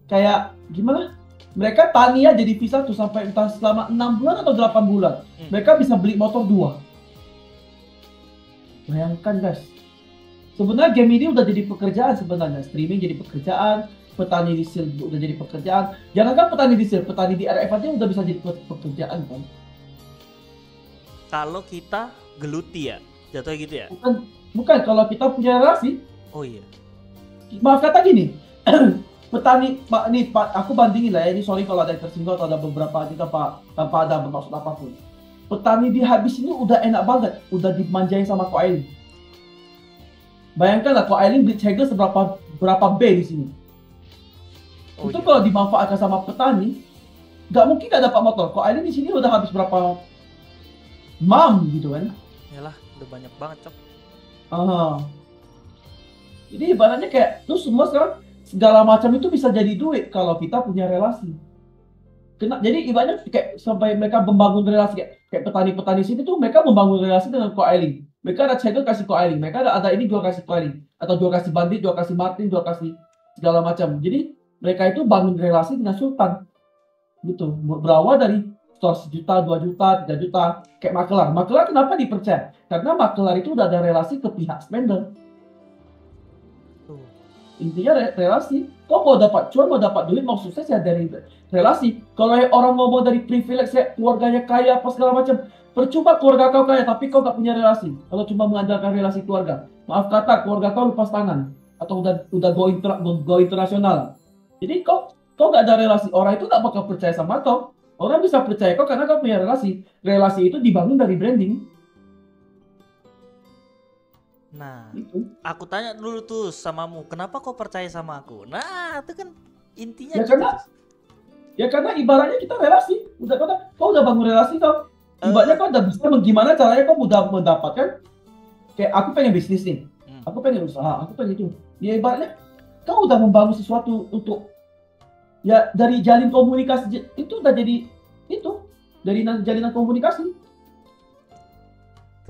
Kayak gimana? Mereka tani aja di V1 sampai entah selama 6 bulan atau 8 bulan. Hmm. Mereka bisa beli motor dua. Bayangkan guys. Sebenarnya game ini udah jadi pekerjaan sebenarnya. Streaming jadi pekerjaan, petani di seal udah jadi pekerjaan. Jangankan petani di seal, petani di RF aja udah bisa jadi pe- pekerjaan kan. Kalau kita geluti ya, jatuhnya gitu ya. Bukan bukan kalau kita punya relasi, Oh iya. maaf kata gini. petani pak ini pak aku bandingin lah ya ini sorry kalau ada yang tersinggung atau ada beberapa ini tanpa tanpa ada bermaksud apa pun petani di habis ini udah enak banget udah dimanjain sama Ko bayangkan lah Ko Ailin beli Hegel seberapa berapa B di sini Oh, itu iya. kalau dimanfaatkan sama petani nggak mungkin nggak dapat motor Ko Ailin di sini udah habis berapa mom gitu kan. Yalah, udah banyak banget, Cok. Ah. Jadi ibaratnya kayak lu semua sekarang segala macam itu bisa jadi duit kalau kita punya relasi. Kena, jadi ibaratnya kayak sampai mereka membangun relasi kayak, kayak petani-petani sini tuh mereka membangun relasi dengan coiling. Mereka ada channel kasih coiling, mereka ada, ada ini jual kasih coiling atau jual kasih bandit, jual kasih martin, jual kasih segala macam. Jadi mereka itu bangun relasi dengan sultan. Gitu. Berawal dari store sejuta, dua juta, tiga juta, kayak makelar. Makelar kenapa dipercaya? Karena makelar itu udah ada relasi ke pihak spender. Intinya re- relasi. Kau mau dapat cuan, mau dapat duit, mau sukses ya dari relasi. Kalau orang ngomong dari privilege, ya, keluarganya kaya, apa segala macam. Percuma keluarga kau kaya, tapi kau gak punya relasi. Kalau cuma mengandalkan relasi keluarga. Maaf kata, keluarga kau lepas tangan. Atau udah udah go, inter, go internasional. Jadi kau kau gak ada relasi. Orang itu gak bakal percaya sama kau. Orang bisa percaya kau karena kau punya relasi. Relasi itu dibangun dari branding. Nah, Itu. aku tanya dulu tuh samamu, kenapa kau percaya sama aku? Nah, itu kan intinya Ya, gitu. karena- Ya karena ibaratnya kita relasi. Udah kau, kau udah bangun relasi kau. Eh. Ibaratnya kau udah bisa gimana caranya kau mudah mendapatkan kayak aku pengen bisnis nih. Hmm. Aku pengen usaha, aku pengen itu. Ya ibaratnya kau udah membangun sesuatu untuk ya dari jalin komunikasi itu udah jadi itu dari na- jalinan komunikasi.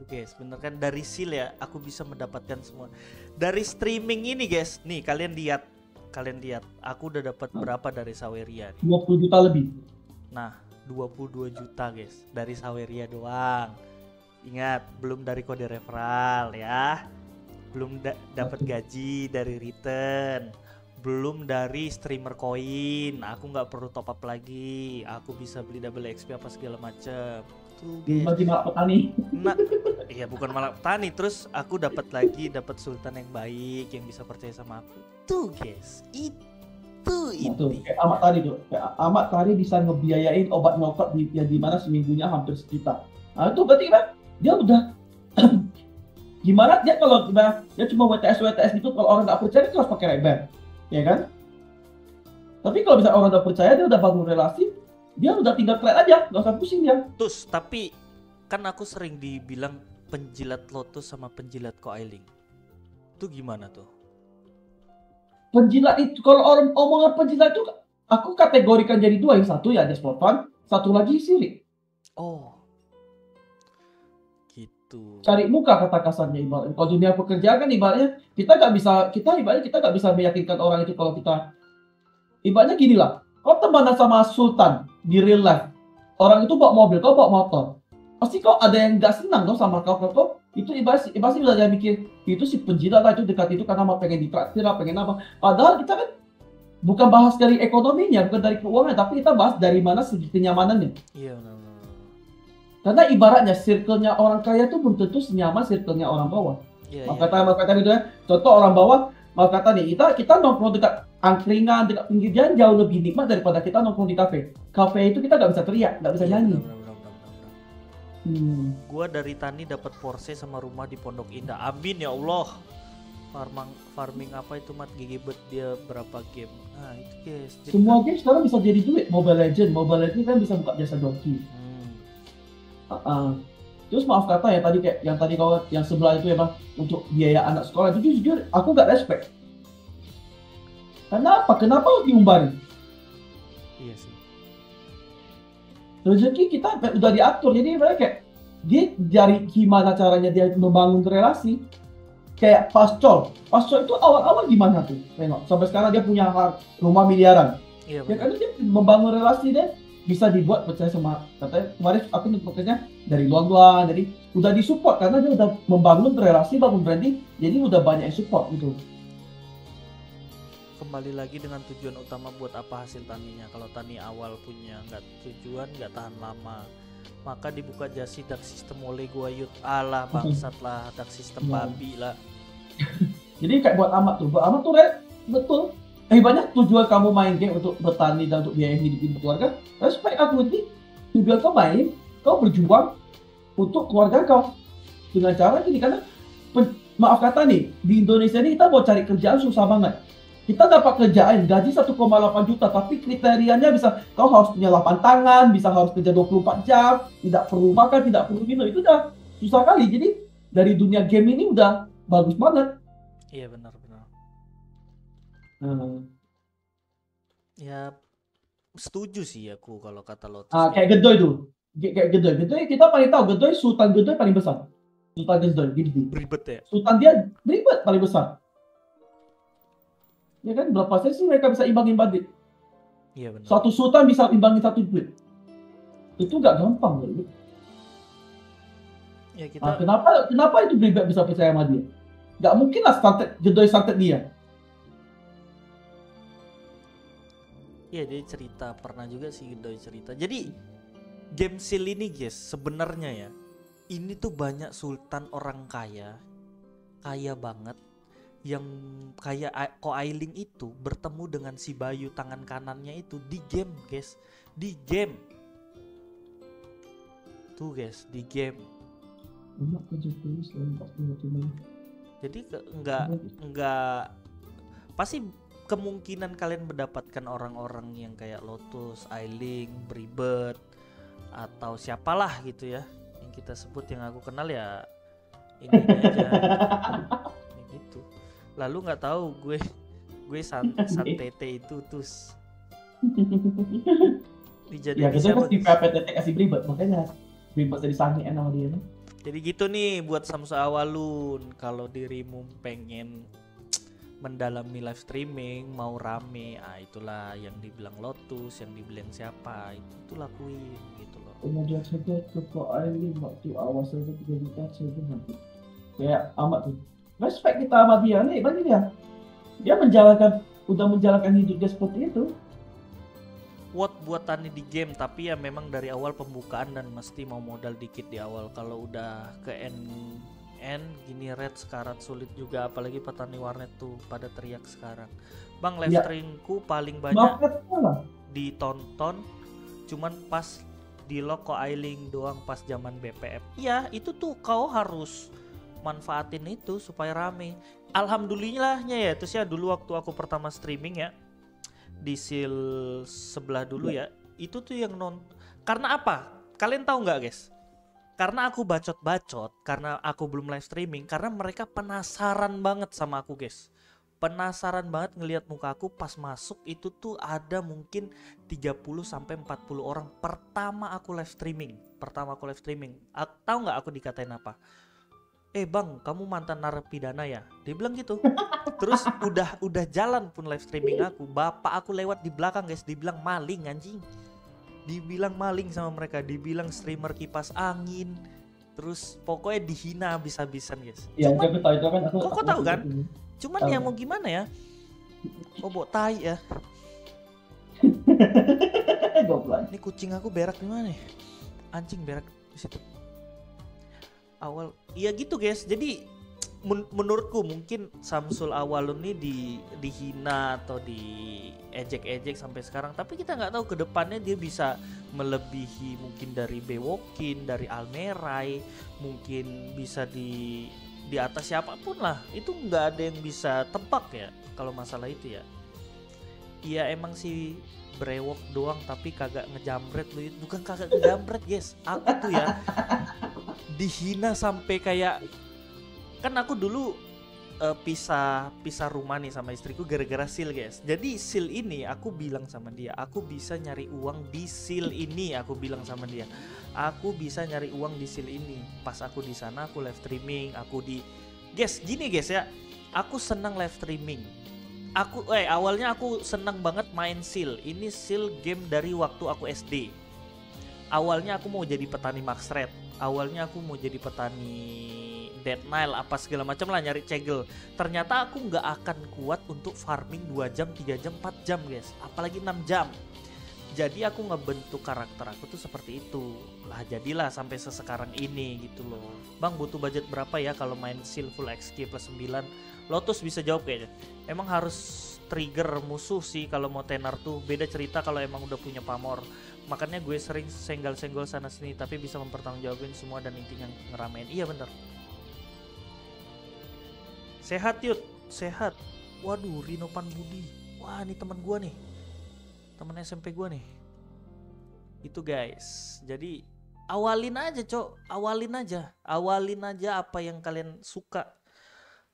Guys, bener kan dari seal ya, aku bisa mendapatkan semua. Dari streaming ini guys, nih kalian lihat, kalian lihat, aku udah dapat berapa dari Saweria nih. 20 juta lebih. Nah, 22 juta guys dari Saweria doang. Ingat, belum dari kode referral ya. Belum da- dapat gaji dari return. Belum dari streamer koin. Aku nggak perlu top up lagi. Aku bisa beli double XP apa segala macam. Guys. Bagi malak petani. Nah, iya bukan malah petani. Terus aku dapat lagi dapat sultan yang baik yang bisa percaya sama aku. Tuh guys, itu inti. kayak Amat tadi tuh. Kayak Amat tadi bisa ngebiayain obat nyokap di ya, di mana seminggunya hampir sejuta. Nah, itu berarti kan dia udah gimana dia kalau dia, dia cuma WTS WTS gitu kalau orang nggak percaya dia harus pakai rebar, ya kan? Tapi kalau bisa orang udah percaya dia udah bangun relasi, dia udah tinggal trade aja, nggak usah pusing dia. Terus tapi kan aku sering dibilang penjilat lotus sama penjilat koiling. Itu gimana tuh? Penjilat itu kalau orang omongan penjilat itu aku kategorikan jadi dua, yang satu ya ada sport fun, satu lagi sirik. Oh. Gitu. cari muka kata kasarnya ibaratnya. Kalau dunia pekerjaan kan ibaratnya kita nggak bisa kita ibaratnya kita nggak bisa meyakinkan orang itu kalau kita ibaratnya gini lah. Kau temenan sama Sultan di real life, orang itu bawa mobil, kau bawa motor. Pasti kau ada yang nggak senang dong sama kau, kau, itu pasti udah dia mikir itu si penjilat lah itu dekat itu karena mau pengen ditraktir lah, pengen apa. Padahal kita kan bukan bahas dari ekonominya, bukan dari keuangan, tapi kita bahas dari mana segi kenyamanannya. Iya benar. Karena ibaratnya circle-nya orang kaya itu belum tentu senyaman circle-nya orang bawah. Iya Maka iya. kata maka kata gitu ya. Contoh orang bawah, maka kata nih kita kita nongkrong dekat angkringan, dekat pinggir jalan jauh lebih nikmat daripada kita nongkrong di kafe. Kafe itu kita nggak bisa teriak, nggak bisa Iya, nyanyi. benar. Hmm. Gua dari tani dapat Porsche sama rumah di Pondok Indah. Amin ya Allah. Farming farming apa itu mat gigi bet dia berapa game. Nah, itu guys. Jadi Semua kan- game sekarang bisa jadi duit. Mobile Legend, Mobile Legend kan bisa buka jasa joki. Hmm. Uh-uh. Terus maaf kata ya tadi kayak yang tadi kau yang sebelah itu emang untuk biaya anak sekolah itu jujur aku nggak respect. Kenapa? Kenapa harus diumbarin? Iya sih. rezeki kita udah diatur. Jadi mereka kayak dia dari gimana caranya dia membangun relasi? Kayak pascol pascol itu awal-awal gimana tuh? Tengok sampai sekarang dia punya rumah miliaran. Iya ya karena dia membangun relasi dia bisa dibuat percaya sama katanya kemarin aku bekerja dari luar-luar jadi udah disupport karena dia udah membangun relasi bangun branding jadi udah banyak yang support gitu Kembali lagi dengan tujuan utama buat apa hasil taninya. Kalau tani awal punya nggak tujuan nggak tahan lama. Maka dibuka jasi dak sistem oleh gua yut alah bangsat lah dak sistem Ya. babi lah. Jadi kayak buat amat tuh, buat amat tuh Red, betul. Eh banyak tujuan kamu main game untuk bertani dan untuk biaya hidup hidup keluarga. Respect aku ini tujuan kau main, kau berjuang untuk keluarga kau dengan cara gini karena pen- maaf kata nih di Indonesia ini kita mau cari kerjaan susah banget. Kita dapat kerjaan gaji 1,8 juta tapi kriterianya bisa kau harus punya 8 tangan, bisa harus kerja 24 jam, tidak perlu makan, tidak perlu minum. Itu udah susah kali. Jadi dari dunia game ini udah bagus banget. Iya benar-benar. Hmm. Ya setuju sih aku kalau kata Lotus. Ah, kayak Gedoy tuh. Kayak Gedoy. Gedoy kita paling tahu Gedoy Sultan Gedoy paling besar. Sultan Gedoy gini. Beribet ya. Sultan dia ribet paling besar. Ya kan berapa sesi mereka bisa imbangin bandit. Iya benar. Satu sultan bisa imbangin satu duit. Itu nggak gampang loh. Ya kita Ah, kenapa kenapa itu Bribet bisa percaya sama dia? Nggak mungkin lah santet Gedoy santet dia. Iya dia cerita pernah juga sih Doi cerita. Jadi game seal ini guys sebenarnya ya ini tuh banyak sultan orang kaya kaya banget yang kayak Ko Ailing itu bertemu dengan si Bayu tangan kanannya itu di game guys. Di game. Tuh guys di game. Banyak kerja tulis dalam 45 menit. jadi ke- nggak nggak pasti kemungkinan kalian mendapatkan orang-orang yang kayak Lotus, Ailing, Bribet atau siapalah gitu ya. Yang kita sebut yang aku kenal ya ini, aja lalu nggak tahu gue gue san santete itu tus dijadiin Ya si Tus? PPTT kasih Bribet makanya Bribet jadi sangean sama dia. Jadi gitu nih buat Samsa Awalun kalau dirimu pengen mendalami live streaming mau rame ah itulah yang dibilang Lotus yang dibilang siapa itu tuh lakuin gitu loh Kemudian saya ke Ko Ailing waktu awal saya tiga juta saya pun nanti. Kayak amat tuh. Respect kita sama dia nih, bagi dia. Dia menjalankan udah menjalankan hidup dia seperti itu. What buatannya di game tapi ya memang dari awal pembukaan dan mesti mau modal dikit di awal kalau udah ke end end gini red sekarat sulit juga apalagi petani warnet tuh pada teriak sekarang bang live Ya. streamku paling banyak ditonton cuman pas di lock kok Ailing doang pas zaman BPM. Iya, itu tuh kau harus manfaatin itu supaya rame. Alhamdulillahnya ya, terus ya dulu waktu aku pertama streaming ya di seal sebelah dulu ya, itu tuh yang non karena apa? Kalian tahu nggak guys? Karena aku bacot-bacot, karena aku belum live streaming, karena mereka penasaran banget sama aku guys. Penasaran banget ngelihat muka aku pas masuk itu tuh ada mungkin 30 sampai 40 orang pertama aku live streaming. Pertama aku live streaming. Tahu nggak aku dikatain apa? Eh bang, kamu mantan narapidana ya? Dia bilang gitu. Terus udah udah jalan pun live streaming aku. Bapak aku lewat di belakang guys, dibilang maling anjing. Dibilang maling sama mereka, dibilang streamer kipas angin. Terus pokoknya dihina habis-habisan guys. Iya, Cuman- aku tahu itu kan aku. Kok- kok aku tahu kan? ini. Cuman Tahu. ya mau gimana ya? Bobok tai ya. Ini kucing aku berak di mana nih? Anjing berak di situ. Awal, iya gitu guys. Jadi men- menurutku mungkin Samsul Awalun ini di dihina atau di ejek-ejek sampai sekarang. Tapi kita nggak tahu ke depannya dia bisa melebihi mungkin dari Bewokin, dari Almerai, mungkin bisa di di atas siapa pun lah. Itu nggak ada yang bisa tebak ya kalau masalah itu ya. Iya emang sih brewok doang tapi kagak ngejamret lu bukan kagak ngejamret guys. Aku tuh ya? Dihina sampai kayak kan aku dulu eh, pisah pisah rumah nih sama istriku gara-gara seal guys. Jadi seal ini aku bilang sama dia aku bisa nyari uang di seal ini aku bilang sama dia. Aku bisa nyari uang di seal ini. Pas aku di sana aku live streaming aku di guys gini guys ya. Aku senang live streaming aku eh awalnya aku senang banget main seal ini seal game dari waktu aku SD awalnya aku mau jadi petani max red. Awalnya aku mau jadi petani dead nile apa segala macam lah nyari cegel. Ternyata aku nggak akan kuat untuk farming 2 jam 3 jam 4 jam guys. Apalagi 6 jam. Jadi aku ngebentuk karakter aku tuh seperti itu. Lah jadilah sampai sesekarang ini gitu loh. Bang butuh budget berapa ya kalau main seal full XP plus 9 Lotus bisa jawab kayaknya emang harus trigger musuh sih kalau mau tenar tuh beda cerita kalau emang udah punya pamor makanya gue sering senggol-senggol sana sini tapi bisa mempertanggungjawabin semua dan intinya ngeramein iya bener sehat yud sehat Waduh, Rinopan Budi. Wah, ini teman gua nih. Temen SMP gua nih. Itu guys. Jadi awalin aja, Cok. Awalin aja. Awalin aja apa yang kalian suka.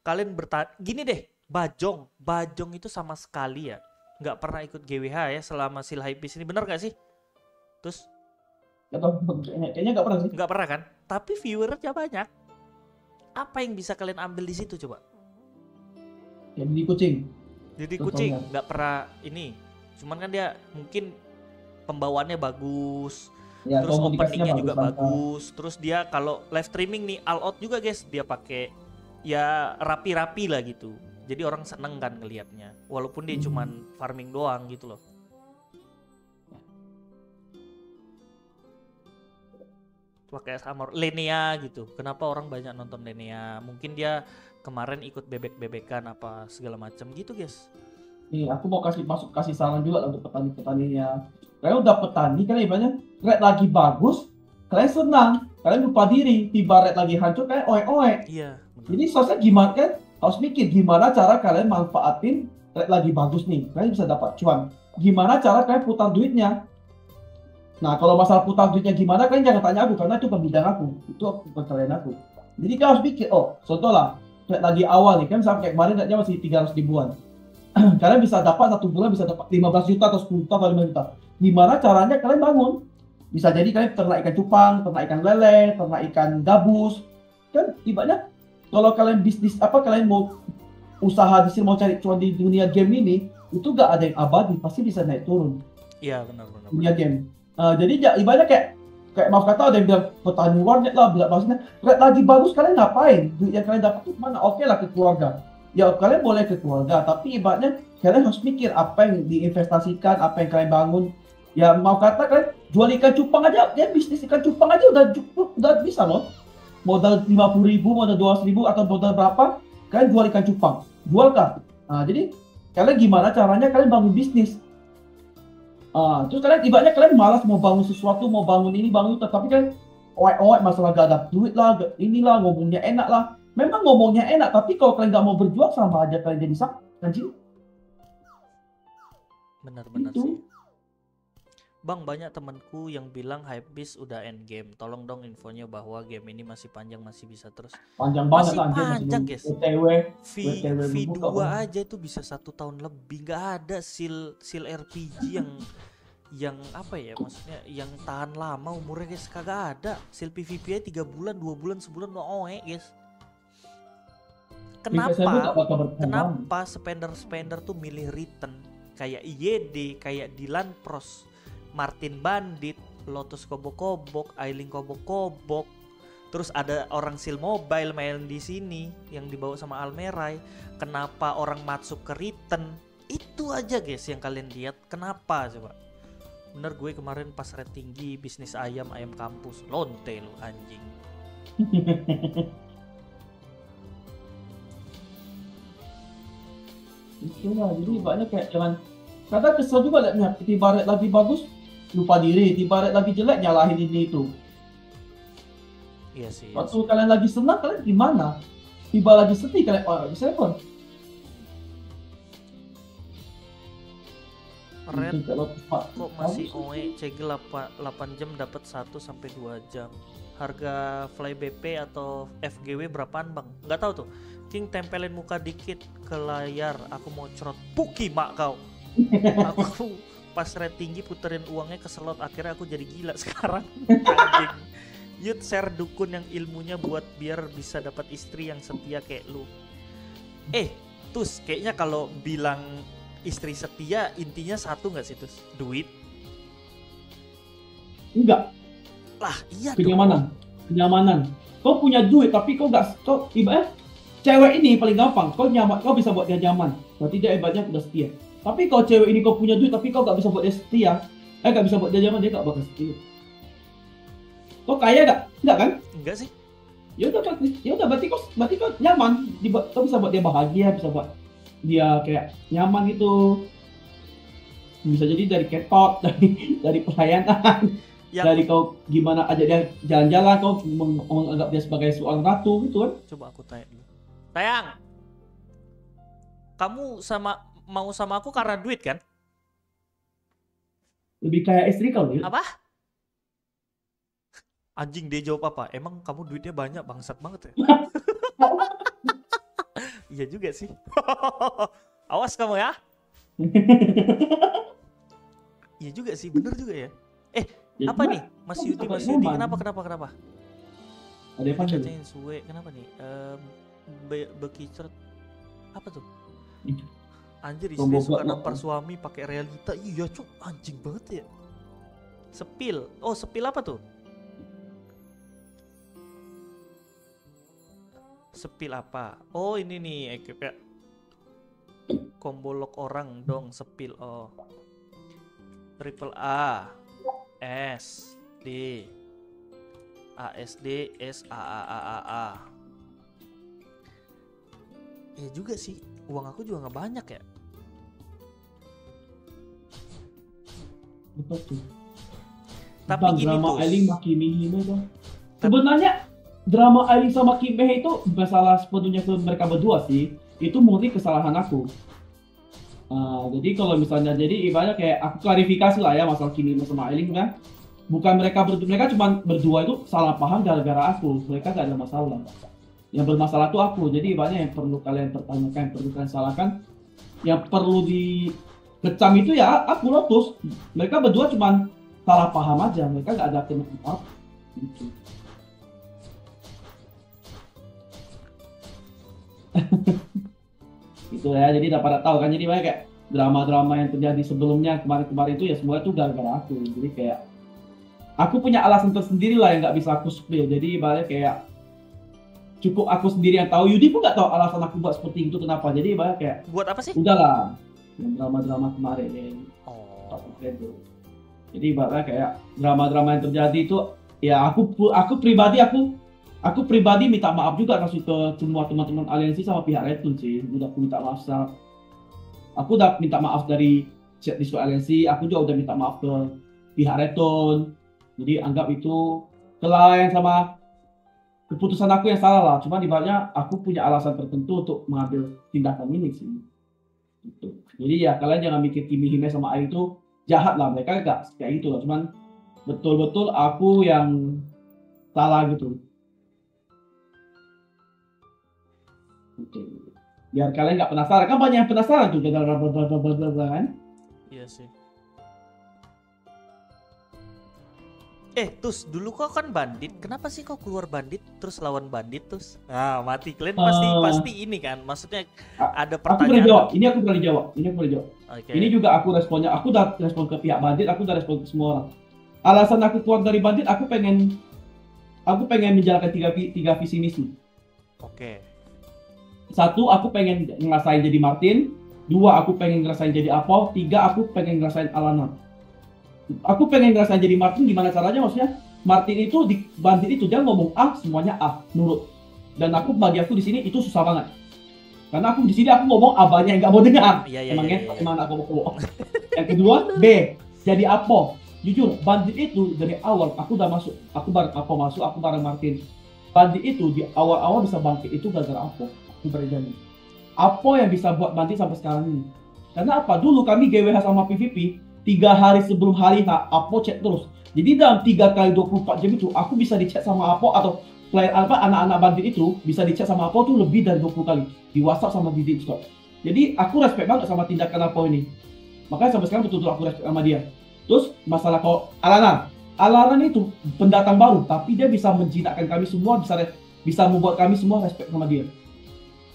Kalian bertanya gini deh, Bajong. Bajong itu sama sekali ya nggak pernah ikut GWH ya selama Sil Hypebeast ini bener gak sih? Terus kayaknya, kayaknya gak pernah sih. nggak pernah kan? Tapi viewernya banyak. Apa yang bisa kalian ambil di situ coba? Beli kucing. Jadi kucing nggak pernah ini. Cuman kan dia mungkin pembawaannya bagus, Ya, terus openingnya juga mantap. bagus. Terus dia kalau live streaming nih all out juga guys, dia pakai ya rapi-rapi lah gitu. Jadi orang seneng kan ngelihatnya, walaupun dia Hmm. cuman farming doang gitu loh. Pakai sama Lenea gitu. Kenapa orang banyak nonton Lenea? Mungkin dia kemarin ikut bebek-bebekan apa segala macam gitu guys. Nih, aku mau kasih masuk kasih saran juga untuk petani-petaninya. Kalian udah petani, kalian ibaratnya red lagi bagus, kalian senang, kalian lupa diri, tiba red lagi hancur, kalian oek-oek. Iya. Jadi sosnya gimana kan? Harus mikir gimana cara kalian manfaatin red lagi bagus nih, kalian bisa dapat cuan. Gimana cara kalian putar duitnya? Nah, kalau masalah putar duitnya gimana, kalian jangan tanya aku karena itu bukan bidang aku, itu bukan kalian aku. Jadi kalian harus pikir, oh, contoh lah, red lagi awal nih, kan sampai kemarin rednya masih 300 ribuan. kalian bisa dapat satu bulan bisa dapat 15 juta atau 10 juta atau 5 juta. Gimana caranya kalian bangun? Bisa jadi kalian ternak ikan cupang, ternak ikan lele, ternak ikan gabus. Kan ibaratnya kalau kalian bisnis apa kalian mau usaha di sini mau cari cuan di dunia game ini itu gak ada yang abadi pasti bisa naik turun. Iya benar-benar. dunia game. Uh, jadi ja, ibaratnya kayak kayak maaf kata ada yang bilang petani warnet lah bilang maksudnya "Red lagi bagus kalian ngapain? Duit yang kalian dapat itu mana? Oke lah ke keluarga. Ya kalian boleh ke keluarga tapi ibaratnya kalian harus mikir apa yang diinvestasikan apa yang kalian bangun. Ya mau kata kalian jual ikan cupang aja ya bisnis ikan cupang aja udah udah bisa loh modal 50 ribu modal 200 ribu atau modal berapa kalian jual ikan cupang jual kah nah jadi kalian gimana caranya kalian bangun bisnis Ah, terus kalian ibaratnya kalian malas mau bangun sesuatu, mau bangun ini, bangun itu, tapi kan oek-oek masalah gak ada duit lah, inilah ngomongnya enak lah. Memang ngomongnya enak, tapi kalau kalian nggak mau berjuang sama aja kalian jadi sak, anjing. Benar-benar Itu. sih. Bang, banyak temanku yang bilang Hypebeast udah end game. Tolong dong infonya bahwa game ini masih panjang, masih bisa terus. Panjang banget Masih panjang, masih guys. OTW. V, WTW V2 buka, Bang. aja itu bisa satu tahun lebih. Nggak ada seal seal RPG yang yang apa ya maksudnya yang tahan lama umurnya guys kagak ada seal PvP aja tiga bulan dua bulan sebulan udah oe guys kenapa kenapa spender-spender tuh milih return kayak IYD, kayak Dilan Pros, Martin Bandit, Lotus Kobok-Kobok, Ailing Kobok-Kobok. Terus ada orang Sil Mobile main di sini yang dibawa sama Almerai. Kenapa orang masuk ke return? Itu aja guys yang kalian lihat. Kenapa coba? Bener gue kemarin pas red tinggi bisnis ayam ayam kampus lonte lo anjing. Itulah, jadi banyak kayak jangan kadang kesel juga liatnya, tiba red lagi bagus, lupa diri, tiba lagi jelek, nyalahin ini itu. Iya sih. iya Waktu sih. kalian lagi senang, kalian gimana? Tiba lagi sedih, kalian, oh bisa pun. Red kok masih OE CG 8, 8 jam dapat 1 sampai 2 jam harga fly BP atau FGW berapaan bang nggak tahu tuh King tempelin muka dikit ke layar aku mau cerot puki mak kau aku pas red tinggi puterin uangnya ke slot akhirnya aku jadi gila sekarang anjing Yud share dukun yang ilmunya buat biar bisa dapat istri yang setia kayak lu eh tus kayaknya kalau bilang istri setia intinya satu nggak sih tus duit enggak, lah iya dong kenyamanan, kenyamanan. Kau punya duit tapi kau nggak, kau ibaratnya cewek ini paling gampang. Kau nyaman, kau bisa buat dia nyaman. Berarti dia ibaratnya udah setia. Tapi kalau cewek ini kau punya duit tapi kau nggak bisa buat dia setia, eh nggak bisa buat dia nyaman, dia nggak bakal setia. Kau kaya nggak? Nggak kan? enggak sih Ya udah, berarti, ya udah berarti kau, berarti kau nyaman. Kau bisa buat dia bahagia, bisa buat dia kayak nyaman gitu. Bisa jadi dari ketot, dari dari pelayanan, yang dari kau gimana aja dia jalan-jalan, kau meng- menganggap dia sebagai seorang ratu gitu kan? coba aku tanya dulu tayang kamu sama mau sama aku karena duit kan? Lebih kayak istri kau ya. Apa? Anjing dia jawab apa? Emang kamu duitnya banyak bangsat banget ya? iya juga sih. Awas kamu ya. Iya juga sih, bener juga ya. Eh, Ya, apa nih? Mas Yudi, Mas Yudi, kenapa, kenapa, kenapa? Ada apa nih? Suwe, kenapa nih? Em, be bekicot apa tuh? Anjir istri suka nampar suami pakai realita. Iya, cuk, anjing banget ya. Sepil. Oh, sepil apa tuh? Sepil apa? Oh, ini nih kayak combo lock orang dong, sepil. Oh. Triple A S D ASD S A A A A A. Iya juga sih, uang aku juga nggak banyak ya. Apa tuh? Tapi Bang, gini drama tuh. Aileen sama Kimi Hime tuh. Sebenarnya drama Aileen sama Kim Hee itu masalah sepenuhnya ke mereka berdua sih. Itu murni kesalahan aku. Ah, jadi kalau misalnya jadi ibaratnya kayak aku klarifikasi lah ya masalah Kim Hee sama Aileen kan. Bukan mereka berdua, mereka cuma berdua itu salah paham gara-gara aku. Mereka gak ada masalah. Yang bermasalah tuh aku. Jadi ibaratnya yang perlu kalian pertanyakan, yang perlu kalian salahkan, yang perlu dikecam itu ya aku Lotus. Mereka berdua cuma salah paham aja mereka nggak ada kena apa gitu. gitu ya jadi udah pada tahu kan jadi banyak kayak drama-drama yang terjadi sebelumnya kemarin-kemarin itu ya semua itu gara-gara aku jadi kayak aku punya alasan tersendiri lah yang nggak bisa aku spill jadi banyak kayak cukup aku sendiri yang tahu Yudi pun nggak tahu alasan aku buat seperti itu kenapa jadi banyak kayak Buat apa sih? udahlah drama-drama kemarin Oh. Fredo. Jadi ibaratnya kayak drama-drama yang terjadi itu ya aku aku pribadi aku aku pribadi minta maaf juga langsung ke semua teman-teman aliansi sama pihak Retun sih. Udah aku minta maaf sama aku udah minta maaf dari chat di aliansi, aku juga udah minta maaf ke pihak Retun. Jadi anggap itu kelainan sama keputusan aku yang salah lah. Cuma ibaratnya aku punya alasan tertentu untuk mengambil tindakan ini sih. Gitu. Jadi ya kalian jangan mikir Kimi Hime sama Ai itu jahat lah mereka gak kayak gitu lah cuman betul-betul aku yang salah gitu Oke. biar kalian nggak penasaran kan banyak yang penasaran tuh kan Iya sih. Eh, Tus, dulu kau kan bandit. Kenapa sih kau keluar bandit terus lawan bandit terus? Nah, mati kalian pasti Eh. pasti ini kan. Maksudnya ada aku pernah pertanyaan. jawab ini aku pernah jawab ini aku pernah jawab Oke. ini juga aku responnya aku udah respon ke pihak bandit aku udah respon ke semua orang alasan aku keluar dari bandit aku pengen aku pengen menjalankan tiga tiga visi misi Oke. satu aku pengen ngerasain jadi Martin dua aku pengen ngerasain jadi Apol tiga aku pengen ngerasain Alana aku pengen ngerasain jadi Martin gimana caranya maksudnya? Martin itu di bandit itu dia ngomong A semuanya A nurut. Dan aku bagi aku di sini itu susah banget. Karena aku di sini aku ngomong abahnya yang nggak mau dengar. Iya, iya, emang iya, ngetok iya. emang aku mau yang kedua B jadi Apo jujur bandit itu dari awal aku udah masuk aku bareng Apo masuk aku bareng Martin. Bandit itu di awal-awal bisa bangkit itu gara-gara Apo aku berjanji Apo yang bisa buat bandit sampai sekarang ini? Karena apa? Dulu kami GWH sama PVP tiga hari sebelum hari H Apo chat terus. Jadi dalam tiga kali 24 jam itu aku bisa di chat sama Apo atau player apa anak-anak bandit itu bisa di chat sama Apo tuh lebih dari 20 kali. Di WhatsApp sama di Discord. Jadi aku respect banget sama tindakan Apo ini. Makanya sampai sekarang betul-betul aku respect sama dia. Terus masalah kau Alana Alana itu pendatang baru tapi dia bisa menjinakkan kami semua bisa bisa membuat kami semua respect sama dia.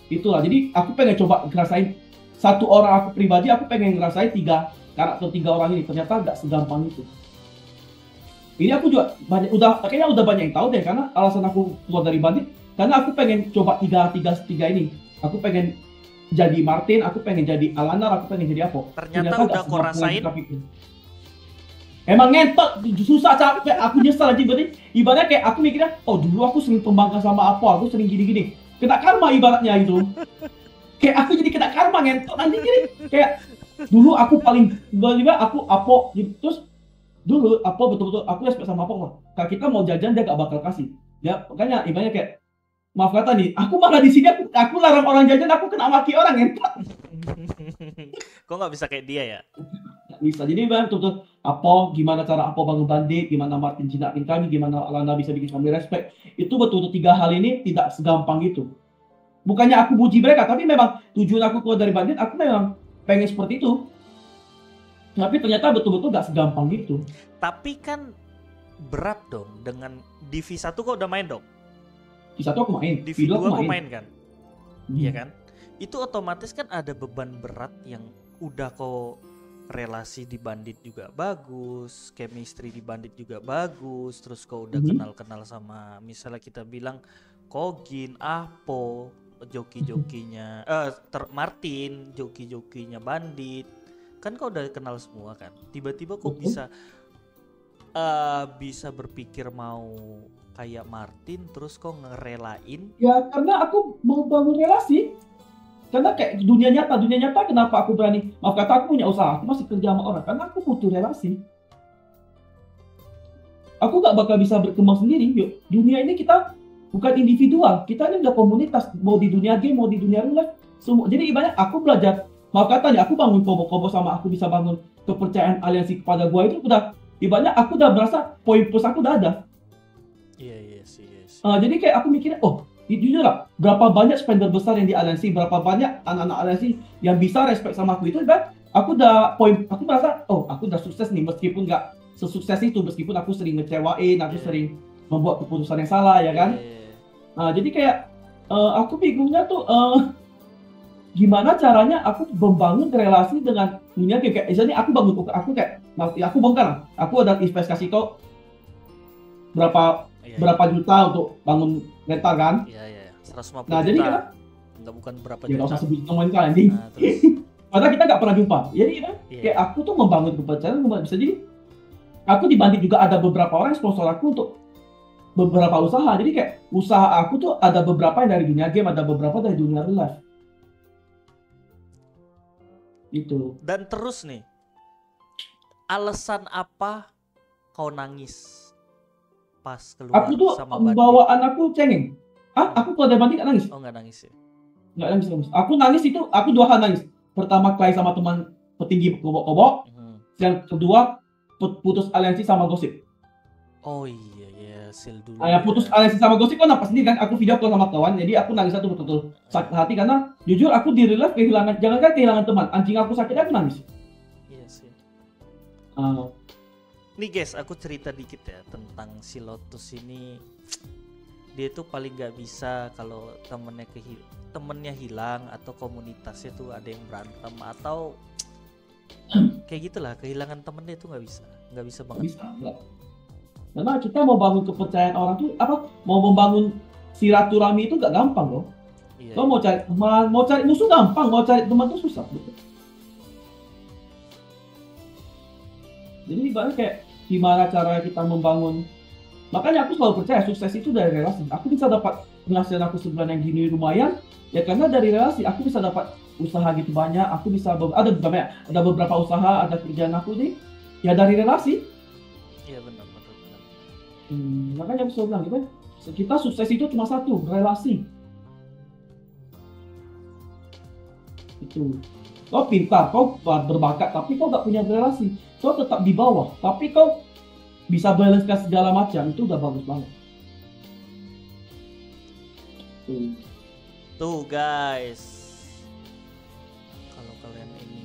Itulah. Jadi aku pengen coba ngerasain. Satu orang aku pribadi aku pengen ngerasain tiga karakter tiga orang ini ternyata nggak segampang itu. Ini aku juga banyak udah kayaknya udah banyak yang tahu deh karena alasan aku keluar dari bandit karena aku pengen coba tiga tiga tiga ini. Aku pengen jadi Martin aku pengen jadi Alanar aku pengen jadi apa. Ternyata nggak udah kau rasain. Emang ngentot, susah capek, aku nyesal aja berarti Ibaratnya kayak aku mikirnya, oh dulu aku sering pembangkang sama apa, aku sering gini-gini. Kena karma ibaratnya itu. Kayak aku jadi kena karma ngentot nanti gini. Kayak dulu aku paling, tiba-tiba aku Apo, gitu. terus dulu Apo betul-betul, aku respect sama Apo lah Kalau kita mau jajan dia gak bakal kasih Ya makanya ibaratnya kayak Maaf kata nih, aku malah di sini aku, aku larang orang jajan, aku kena maki orang ngentot Kok nggak bisa kayak dia ya? Nggak bisa. Jadi bang, tuh apa gimana cara apa bangun bandit, gimana Martin jinakin kami, gimana Alana bisa bikin kami respect. Itu betul-betul tiga hal ini tidak segampang itu. Bukannya aku puji mereka, tapi memang tujuan aku keluar dari bandit, aku memang pengen seperti itu. Tapi ternyata betul-betul gak segampang itu. Tapi kan berat dong dengan di V1 kok udah main dong. Di satu aku main, Di di dua V2 aku main. main kan? Hmm. Iya kan? Itu otomatis kan ada beban berat yang udah kok relasi di bandit juga bagus, chemistry di bandit juga bagus, terus kau udah Mhm. kenal-kenal sama misalnya kita bilang Kogin, Apo, joki-jokinya, eh ter- Martin, joki-jokinya bandit, kan kau udah kenal semua kan. Tiba-tiba kok bisa eh bisa berpikir mau kayak Martin, terus kok ngerelain Ya karena aku mau bangun relasi. Karena kayak dunia nyata, dunia nyata kenapa aku berani, maaf kata aku punya usaha, aku masih kerja sama orang, karena aku butuh relasi. Aku gak bakal bisa berkembang sendiri, yuk. Dunia ini kita bukan individual, kita ini udah komunitas, mau di dunia game, mau di dunia real semua. Jadi ibaratnya aku belajar, maaf kata nih, aku bangun kobo-kobo sama aku bisa bangun kepercayaan aliansi kepada gua itu udah, ibaratnya aku udah merasa poin plus aku udah ada. Iya iya sih. Iya sih. Uh, jadi kayak aku mikirnya, oh jujur lah, berapa banyak spender besar yang di aliansi, berapa banyak anak-anak aliansi yang bisa respect sama aku itu, dan aku udah poin, aku merasa, oh aku udah sukses nih, meskipun nggak sesukses itu, meskipun aku sering ngecewain, aku Iya. sering membuat keputusan yang salah ya kan. Iya, iya. Nah, jadi kayak uh, aku bingungnya tuh uh, gimana caranya aku membangun relasi dengan dunia game kayak misalnya aku bangun aku kayak ya aku bongkar aku ada investasi kau berapa Iya, berapa juta untuk bangun rental kan Iya iya. iya. 150 Nah, juta. jadi kan- Enggak bukan berapa ya nggak juta. usah sebut teman kan anjing Nah, terus karena kita nggak pernah jumpa jadi kan iya. kayak aku tuh membangun kepercayaan bisa jadi aku dibanding juga ada beberapa orang sponsor aku untuk beberapa usaha. Jadi kayak usaha aku tuh ada beberapa yang dari dunia game ada beberapa dari dunia real life. Gitu. Dan terus nih. Alasan apa kau nangis pas keluar aku tuh sama Bandit? bawaan aku cengeng. Ah aku kalau dari banding nggak nangis? Oh, enggak nangis ya. nggak nangis, nangis. Aku nangis itu aku dua hal nangis. Pertama kali sama teman petinggi kobok-kobok. Mhm. yang kedua put- putus aliansi sama gosip. Oh iya iya, sil dulu. Yang putus aliansi sama gosip kan apa sendiri kan aku video call sama kawan jadi aku nangis satu betul-betul sakit hati karena jujur aku di real life kehilangan jangan kan kehilangan teman anjing aku sakit aku nangis Iya sih. Ah, Nih guys, aku cerita dikit ya tentang si Lotus ini. Dia tuh paling nggak bisa kalau temennya kehi temennya hilang atau komunitasnya tuh ada yang berantem atau kayak gitulah kehilangan temennya tuh nggak bisa nggak bisa banget bisa nggak. Karena kita mau bangun kepercayaan orang tuh apa mau membangun silaturahmi itu gak gampang loh. Iya. Lo mau cari teman mau cari musuh gampang mau cari teman tuh susah. Gitu. jadi ibaratnya kayak gimana cara kita membangun? Makanya aku selalu percaya sukses itu dari relasi. Aku bisa dapat penghasilan aku sebulan yang gini lumayan ya karena dari relasi aku bisa dapat usaha gitu banyak aku bisa ada beberapa ada beberapa usaha ada kerjaan aku nih. Ya dari relasi. Iya benar Hmm, makanya selalu bilang gitu ya, kita sukses itu cuma satu relasi itu kau pintar kau berbakat tapi kau gak punya relasi kau tetap di bawah tapi kau bisa balancekan segala macam itu udah bagus banget Tuh. tuh guys kalau kalian ini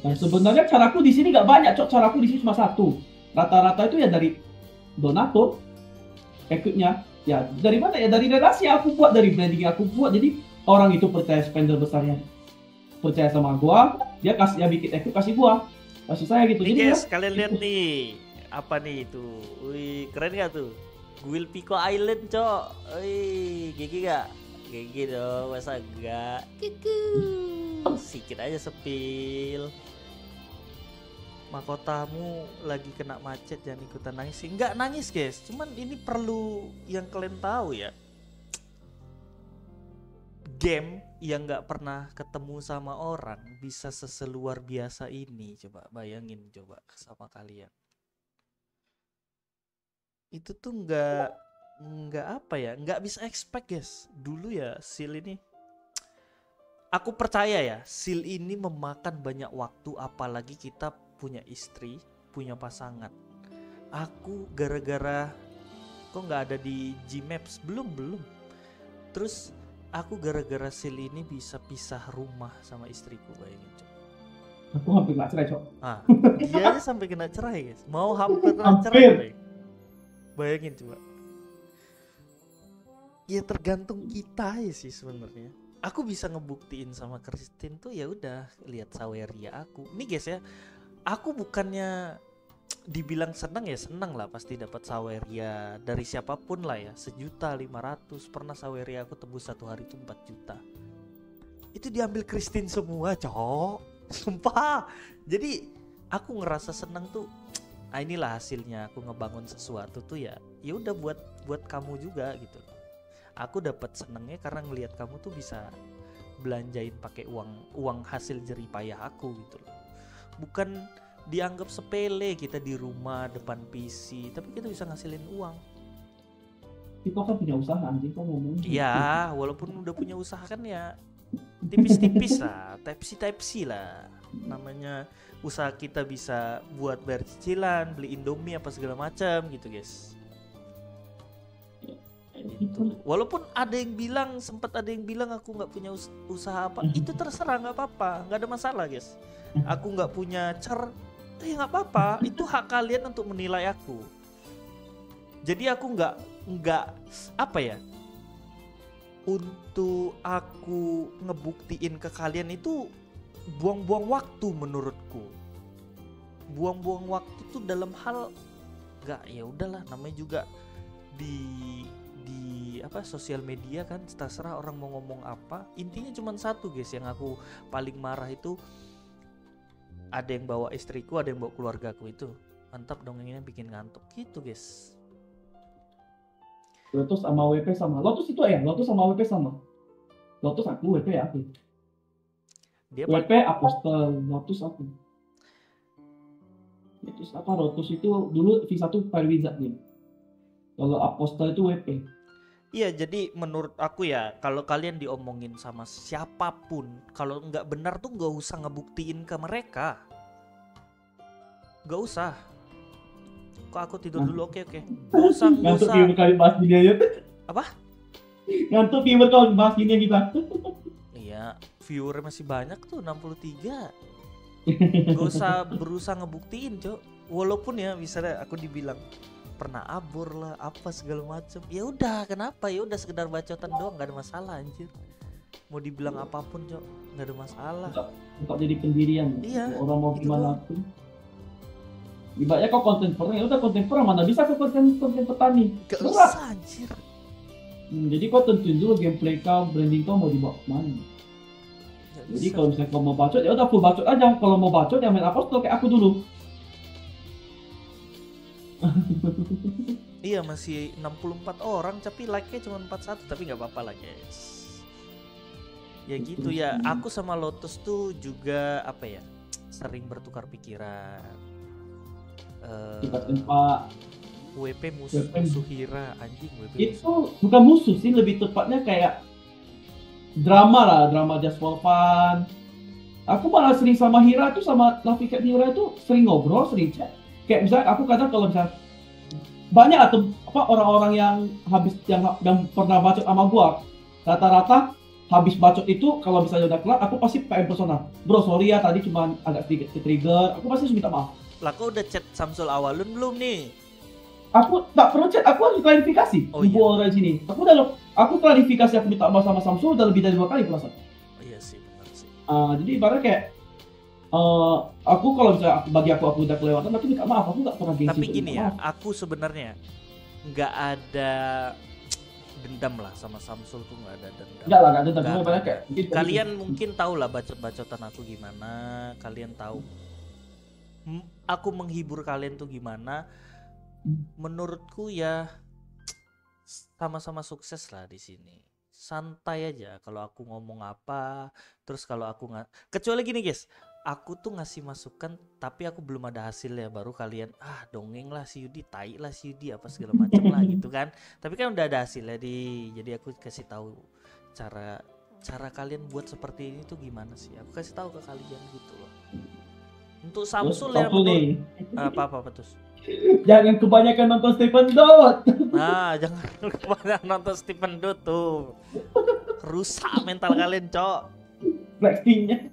Dan sebenarnya caraku di sini gak banyak, cok. Caraku di sini cuma satu. Rata-rata itu ya dari donatur, equipnya. Ya dari mana ya? Dari relasi yang aku buat, dari branding yang aku buat. Jadi orang itu percaya spender besarnya, percaya sama gua, dia kasih ya bikin equip kasih gua, kasih saya gitu. nih Jadi guys ya, kalian lihat nih apa nih itu wih keren gak tuh Guil Pico Island cok wih gigi gak gigi dong masa enggak Kuku. sikit aja sepil mahkotamu lagi kena macet jangan ikutan nangis. Enggak nangis guys. Cuman ini perlu yang kalian tahu ya. Game yang nggak pernah ketemu sama orang bisa seseluar biasa ini. Coba bayangin coba sama kalian. Itu tuh nggak nggak apa ya nggak bisa expect guys. Dulu ya sil ini aku percaya ya sil ini memakan banyak waktu apalagi kita punya istri punya pasangan aku gara-gara kok nggak ada di Gmaps belum belum terus aku gara-gara sil ini bisa pisah rumah sama istriku bayangin Cok. Aku hampir nggak cerai, Cok. ah dia aja sampai kena cerai guys mau hampir kena Hampir. cerai Bay. bayangin coba ya tergantung kita ya sih sebenarnya aku bisa ngebuktiin sama Christine tuh ya udah lihat saweria aku nih guys ya aku bukannya dibilang senang ya senang lah pasti dapat saweria dari siapa pun lah ya. Sejuta lima ratus pernah saweria aku tebus satu hari itu 4 juta. Itu diambil Christine semua cowok sumpah. Jadi aku ngerasa senang tuh ah inilah hasilnya aku ngebangun sesuatu tuh ya ya udah buat buat kamu juga gitu aku dapat senengnya karena ngelihat kamu tuh bisa belanjain pakai uang uang hasil jerih payah aku gitu loh bukan dianggap sepele kita di rumah depan PC tapi kita bisa ngasilin uang Itu kan punya usaha anjing kok ngomong. Iya, walaupun udah punya usaha kan ya tipis-tipis lah, type-C lah. Namanya usaha kita bisa buat bayar cicilan, beli Indomie apa segala macam gitu, guys. Gitu. Walaupun ada yang bilang sempat ada yang bilang aku nggak punya us- usaha apa, itu terserah nggak apa-apa, nggak ada masalah, guys. Aku nggak punya cer, eh nggak apa-apa, itu hak kalian untuk menilai aku. Jadi aku nggak nggak apa ya untuk aku ngebuktiin ke kalian itu buang-buang waktu menurutku buang-buang waktu tuh dalam hal nggak ya udahlah namanya juga di di apa sosial media kan terserah orang mau ngomong apa intinya cuma satu guys yang aku paling marah itu ada yang bawa istriku ada yang bawa keluargaku itu mantap dongengnya bikin ngantuk gitu guys Lotus sama WP sama. Lotus itu ya, Lotus sama WP sama. Lotus aku, WP ya aku. dia WP Apostle, Lotus aku. Lotus apa? Lotus itu dulu V1 Fire Wizard nih. Kalau Apostle itu WP. Iya, jadi menurut aku ya, kalau kalian diomongin sama siapa pun, kalau nggak benar tuh nggak usah ngebuktiin ke mereka. Nggak usah. Kok aku tidur dulu? Oke oke. Nggak usah, nggak Ngantuk usah. viewer kali bahas ini aja. Apa? Ngantuk viewer kali bahas ini kita. Iya, viewer masih banyak tuh 63. Gak usah berusaha ngebuktiin, Cok. Walaupun ya misalnya aku dibilang pernah abur lah, apa segala macem. Ya udah, kenapa? Ya udah sekedar bacotan doang, nggak ada masalah anjir. Mau dibilang apa pun, Cok, nggak ada masalah. Untuk jadi pendirian. Iya, Orang mau gimana pun. Ibaratnya kok konten perang, ya udah konten perang mana bisa kok konten konten petani. Gak Berat. usah anjir. Hmm, jadi kau tentuin dulu gameplay kau, branding kau mau dibawa ke mana. Jadi kalau misalnya kau mau bacot ya udah full bacot aja. Kalau mau bacot ya main apostol kayak aku dulu. Iya masih 64 orang tapi like-nya cuma 41 tapi nggak apa-apa lah guys. Ya gitu ya. Aku sama Lotus tuh juga apa ya? Sering bertukar pikiran. Eh, Tempat-tempat WP musuh, WP. musuh Hira anjing WP musuh. itu bukan musuh sih lebih tepatnya kayak drama lah drama just for fun aku malah sering sama Hira tuh sama Lafikat Hira itu sering ngobrol sering chat kayak misalnya aku kadang kalau misalnya banyak atau apa orang-orang yang habis yang yang pernah bacot sama gua. Rata-rata habis bacot itu kalau misalnya udah kelar aku pasti PM personal. Bro sorry ya tadi cuma agak sedikit ke trigger. Aku pasti harus minta maaf. Lah kau udah chat Samsul Awalun belum nih? aku tak perlu chat aku harus klarifikasi. Oh, iya. orang sini. Aku udah aku klarifikasi aku minta maaf sama Samsung udah lebih dari dua kali perasaan Oh, iya sih benar sih. Ah, jadi ibaratnya kayak eh aku kalau misalnya aku, bagi aku aku udah kelewatan aku minta maaf aku nggak pernah gengsi Tapi gini ya, maaf. aku sebenarnya nggak ada dendam lah sama Samsul tuh nggak ada dendam. enggak lah tapi Nggak ibaratnya ada. kayak mungkin kalian mungkin tahu lah bacot-bacotan aku gimana kalian tahu aku menghibur kalian tuh gimana menurutku ya sama-sama sukses lah di sini santai aja kalau aku ngomong apa terus kalau aku nggak kecuali gini guys aku tuh ngasih masukan tapi aku belum ada hasilnya baru kalian ah dongeng lah si Yudi tai lah si Yudi apa segala macam lah gitu kan tapi kan udah ada hasilnya di jadi aku kasih tahu cara cara kalian buat seperti ini tuh gimana sih? Aku kasih tahu ke kalian gitu loh. Untuk Samsul ya apa apa apa terus? Jangan kebanyakan nonton Stephen Dot. Nah, jangan kebanyakan nonton Stephen Do tuh. Rusak mental kalian, Cok. Flexingnya.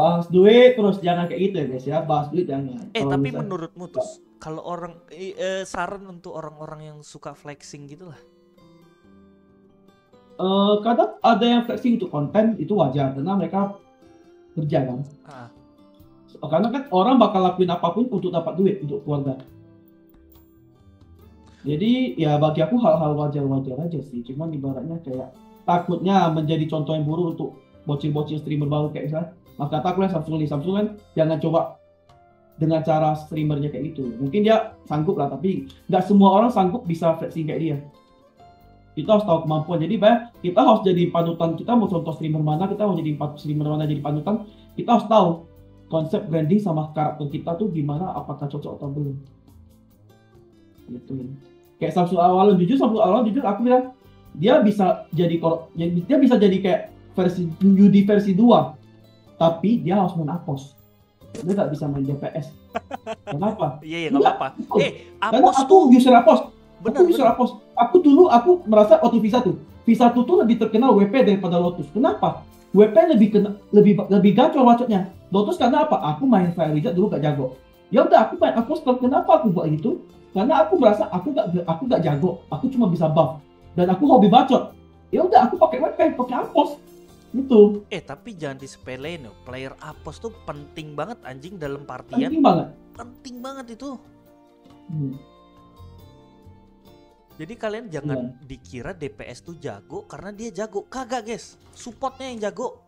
Bahas duit terus jangan kayak gitu ya guys ya. Bahas duit jangan. Eh, Kalau tapi misalnya- menurutmu tuh kalau orang eh, saran untuk orang-orang yang suka flexing gitu lah. Eh, kadang ada yang flexing untuk konten itu wajar karena mereka kerja kan. Ah. Karena kan orang bakal lakuin apa pun untuk dapat duit untuk keluarga. Jadi ya bagi aku hal-hal wajar-wajar aja sih. Cuman ibaratnya kayak takutnya menjadi contoh yang buruk untuk bocil-bocil streamer baru kayak misalnya. Maka takutnya Samsung nih, Samsung kan jangan coba dengan cara streamernya kayak gitu. Mungkin dia sanggup lah, tapi nggak semua orang sanggup bisa flexing kayak dia. Kita harus tahu kemampuan. Jadi bah, kita harus jadi panutan. Kita mau contoh streamer mana, kita mau jadi streamer mana jadi panutan. Kita harus tahu konsep branding sama karakter kita tuh gimana, apakah cocok atau belum. Gitu. Kayak Samsung awalnya jujur, Samsung awalnya jujur aku bilang dia bisa jadi kor- jadi dia bisa jadi kayak versi Yudi versi 2 tapi dia harus main Apos dia nggak bisa main DPS kenapa? Iya, iya, nggak apa-apa. Eh, karena Apos aku tuh user Apos benar aku user benar. Apos aku dulu aku merasa waktu V1 V1 tuh lebih terkenal WP daripada Lotus. Kenapa? WP lebih kena, lebih lebih gacor bacotnya Lotus karena apa? aku main Fire Wizard dulu gak jago. Ya udah aku main Apos kenapa aku buat itu? karena aku merasa aku gak aku gak jago. Aku cuma bisa buff. Dan aku hobi bacot. Ya udah aku pakai WP pakai Apos itu Eh, tapi jangan disepelein loh. Player Apos tuh penting banget anjing dalam partian. penting banget Penting banget itu. Hmm. Jadi kalian jangan dikira DPS tuh jago karena dia jago. Kagak, guys. Supportnya yang jago.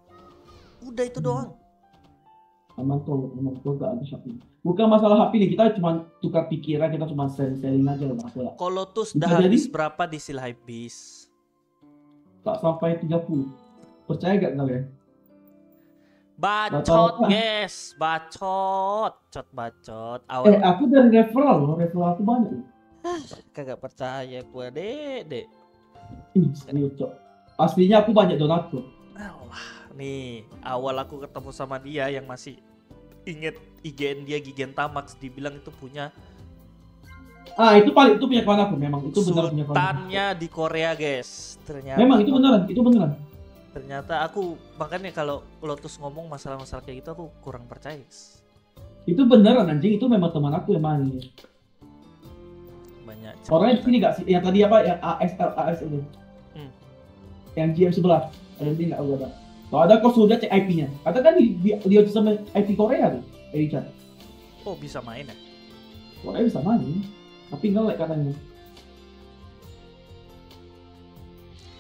Udah itu Hmm. doang. aman tuh aman tuh gak ada shopping bukan masalah HP nih kita cuma tukar pikiran kita cuma sharing sharing aja lah masalah Kalau tuh Bisa udah jadi. habis berapa di Hype Beast? tak sampai 30 percaya gak kalian Bacot, Rata-rata. guys. Bacot. Cot bacot. eh Awal aku dari referral loh referral aku banyak. Kagak percaya gua, Dek, Dek. Ih, serius cok. Aslinya aku banyak donatur Wah, nih. Awal aku ketemu sama dia yang masih inget IGN dia Gigen Tamax dibilang itu punya ah itu paling itu punya kawan aku memang. Itu benar punya kawan sultannya di Korea guys. Ternyata. Memang itu beneran itu beneran ternyata aku makanya kalau Lotus ngomong masalah-masalah kayak gitu aku kurang percaya itu beneran anjing. Itu memang teman aku yang main banyak orangnya di sini gak sih? Yang tadi apa? Yang ASL AS itu Hmm. yang GM sebelah. Ada di sini nggak? Ada. Kalau ada kau sudah cek IP-nya katakan di di dia sama IP Korea tuh Richard oh bisa main ya? Korea bisa main. Tapi ngelek katanya.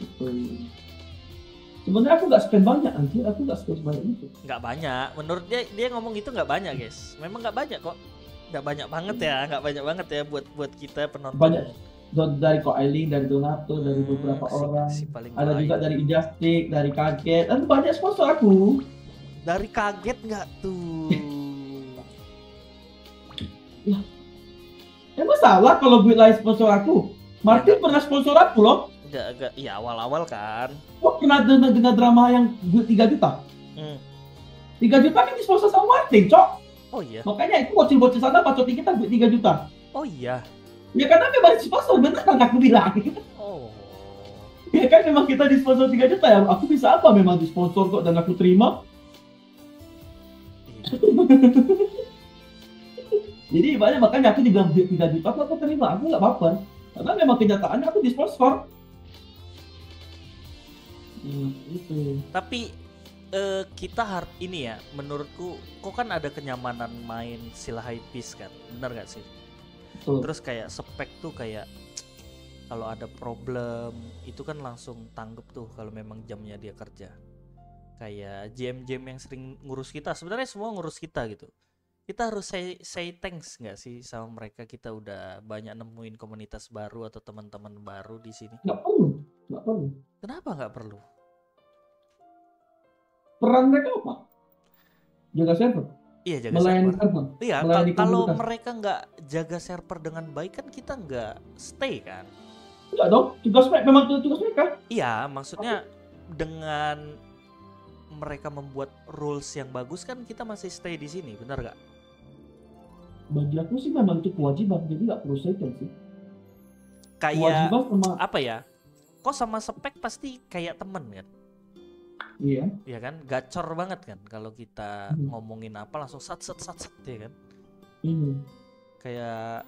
Gitu. Sebenarnya aku nggak spend banyak anjir aku nggak spend banyak itu. Nggak banyak. Menurut dia dia ngomong gitu nggak banyak guys. Memang nggak banyak kok. Nggak banyak banget ya nggak banyak banget ya buat buat kita penonton. Banyak. Dari Ko Ailing dari Donato dari Hmm, beberapa si- orang. si paling ada baik. juga dari Injustice dari Kaget. Dan banyak sponsor aku. Dari kaget nggak tuh? Emang salah kalau gue lain sponsor aku? Martin pernah sponsor aku loh nggak ya awal-awal kan Kok pernah dengar, dengar drama yang gue 3 juta? Hmm. 3 juta kan disponsor sama Martin, cok. oh iya Makanya itu bocil-bocil sana pacotin kita duit 3 juta. oh iya Ya karena memang sponsor, bener kan aku bilang. oh ya kan memang kita disponsor 3 juta ya. Aku bisa apa memang disponsor kok dan aku terima. Iya. Jadi banyak makanya aku dibilang duit 3 juta aku, aku terima. Aku nggak apa-apa. Karena memang kenyataannya aku disponsor. Itu. Tapi eh, kita har ini ya, menurutku kok kan ada kenyamanan main Sila High Peace kan, bener gak sih? Betul. Terus kayak spek tuh kayak kalau ada problem itu kan langsung tanggep tuh kalau memang jamnya dia kerja. Kayak GM-GM yang sering ngurus kita, sebenarnya semua ngurus kita gitu. Kita harus say, say thanks nggak sih sama mereka kita udah banyak nemuin komunitas baru atau teman-teman baru di sini. Nggak perlu. Nggak perlu. Kenapa nggak perlu? Peran mereka apa? Jaga server. Iya jaga melayani server. server. Iya, melayani kalau komunitas. mereka nggak jaga server dengan baik kan kita nggak stay kan? Enggak dong, tugas mereka memang itu tugas mereka. Iya, maksudnya dengan mereka membuat rules yang bagus kan kita masih stay di sini, benar gak? Bagi aku sih memang itu kewajiban, jadi nggak perlu settle sih. Kayak Kewajiban sama apa ya? Kok sama spek pasti kayak temen kan? Iya. Ya kan, gacor banget kan kalau kita Hmm. ngomongin apa langsung sat sat sat sat ya kan? Ini. Kayak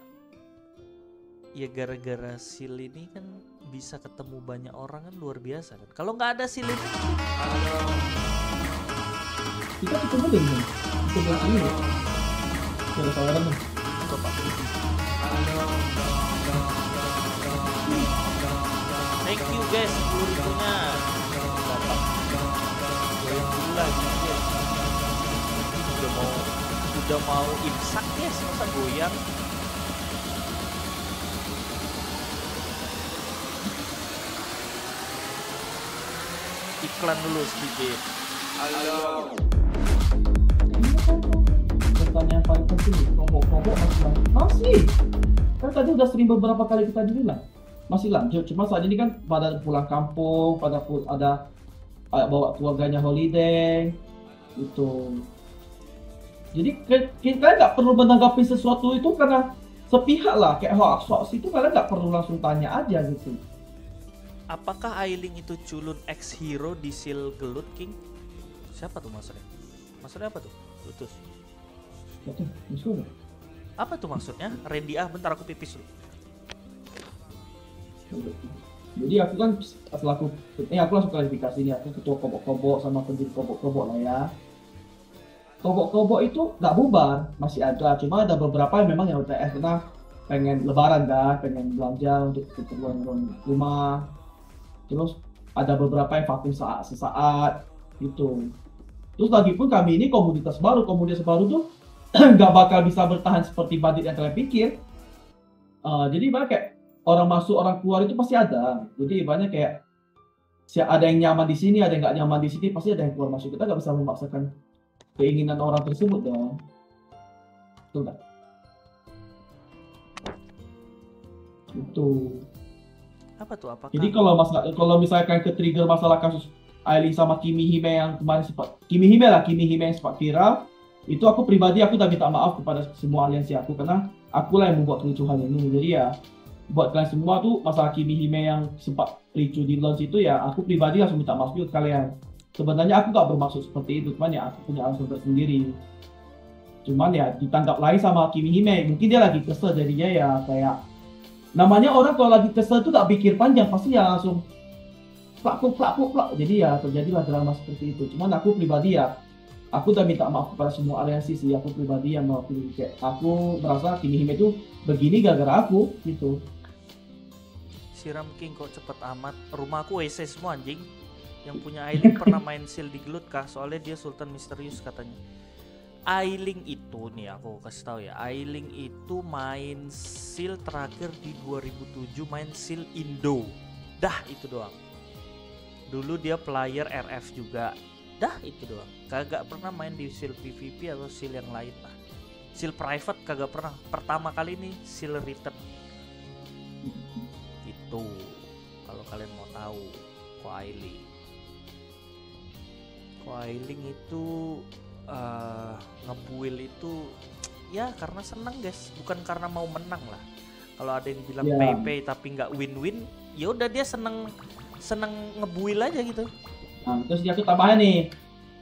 ya gara-gara seal ini kan bisa ketemu banyak orang kan luar biasa kan. Kalau nggak ada seal ini, Kita ketemu dengan ketemu ini. ya. Coba. Thank you guys, 10 ribunya. Lah guys. Udah mau udah mau imsak guys, masa goyang? Iklan dulu sedikit. Pertanyaan paling penting nih, kelompok-kelompok masih lanjut. Masih. Kan tadi udah sering beberapa kali kita bilang. Masih lanjut. Cuma saat ini kan pada pulang kampung, pada pul- ada bawa keluarganya holiday. Itu. Jadi kita nggak perlu menanggapi sesuatu itu karena sepihak lah kayak hoax hoax itu kalian nggak perlu langsung tanya aja gitu. Apakah Ailing itu culun ex hero di Seal Gelut King? Siapa tuh maksudnya? Maksudnya apa tuh? Lutus. Apa tuh maksudnya? Randy ah, bentar aku pipis dulu. Jadi aku kan selaku, eh aku langsung klarifikasi nih, aku ketua kobok-kobok sama pendiri kobok-kobok lah ya. Kobok-kobok itu nggak bubar, masih ada, cuma ada beberapa yang memang yang UTS karena pengen lebaran kan, pengen belanja untuk keperluan rumah. Terus ada beberapa yang vakum saat sesaat gitu. Terus lagi pun kami ini komunitas baru, komunitas baru tuh nggak bakal bisa bertahan seperti bandit yang kalian pikir. Eh, jadi kayak orang masuk orang keluar itu pasti ada. Jadi banyak kayak si ada yang nyaman di sini ada yang nggak nyaman di sini pasti ada yang keluar masuk. Kita nggak bisa memaksakan keinginan orang tersebut dong. Betul nggak? Itu Apa tuh? Apakah jadi kalau masalah kalau misalkan ke trigger masalah kasus Aileen sama Kimi Hime yang kemarin sempat Kimi Hime lah Kimi Hime yang sempat viral itu aku pribadi aku udah minta maaf kepada semua aliansi aku. Karena aku lah yang membuat kericuhan ini. Jadi ya buat kalian semua tuh masalah Kimi Hime yang sempat ricu di launch itu ya aku pribadi langsung minta maaf juga kalian. Sebenarnya aku nggak bermaksud seperti itu cuman ya aku punya alasan tersendiri. Cuman ya ditangkap lain sama Kimi Hime mungkin dia lagi kesel jadinya ya kayak namanya orang kalau lagi kesel tuh tak pikir panjang pasti ya langsung plak plak plak, plak. jadi ya terjadilah drama seperti itu. Cuman aku pribadi ya aku udah minta maaf kepada semua aliansi sih aku pribadi yang mewakili. Kayak aku merasa Kimi Hime itu begini gara-gara aku gitu Siram King kok cepet amat? Rumahku WC semua anjing. Yang punya Ailing pernah main Seal di Gelut kah? Soalnya dia Sultan Misterius katanya. Ailing itu nih aku kasih tahu ya. Ailing itu main Seal terakhir di 2007 main Seal Indo. Dah itu doang. Dulu dia player RF juga. Dah itu doang. Kagak pernah main di Seal PVP atau Seal yang lain lah. Seal private kagak pernah. Pertama kali ini Seal return. Itu kalau kalian mau tahu. Ko Ailing itu eh ngebuil itu ya karena seneng guys, bukan karena mau menang lah. Kalau ada yang bilang Ya. PP tapi nggak win-win, ya udah dia seneng seneng ngebuil aja gitu. Nah, terus dia aku tambahin nih.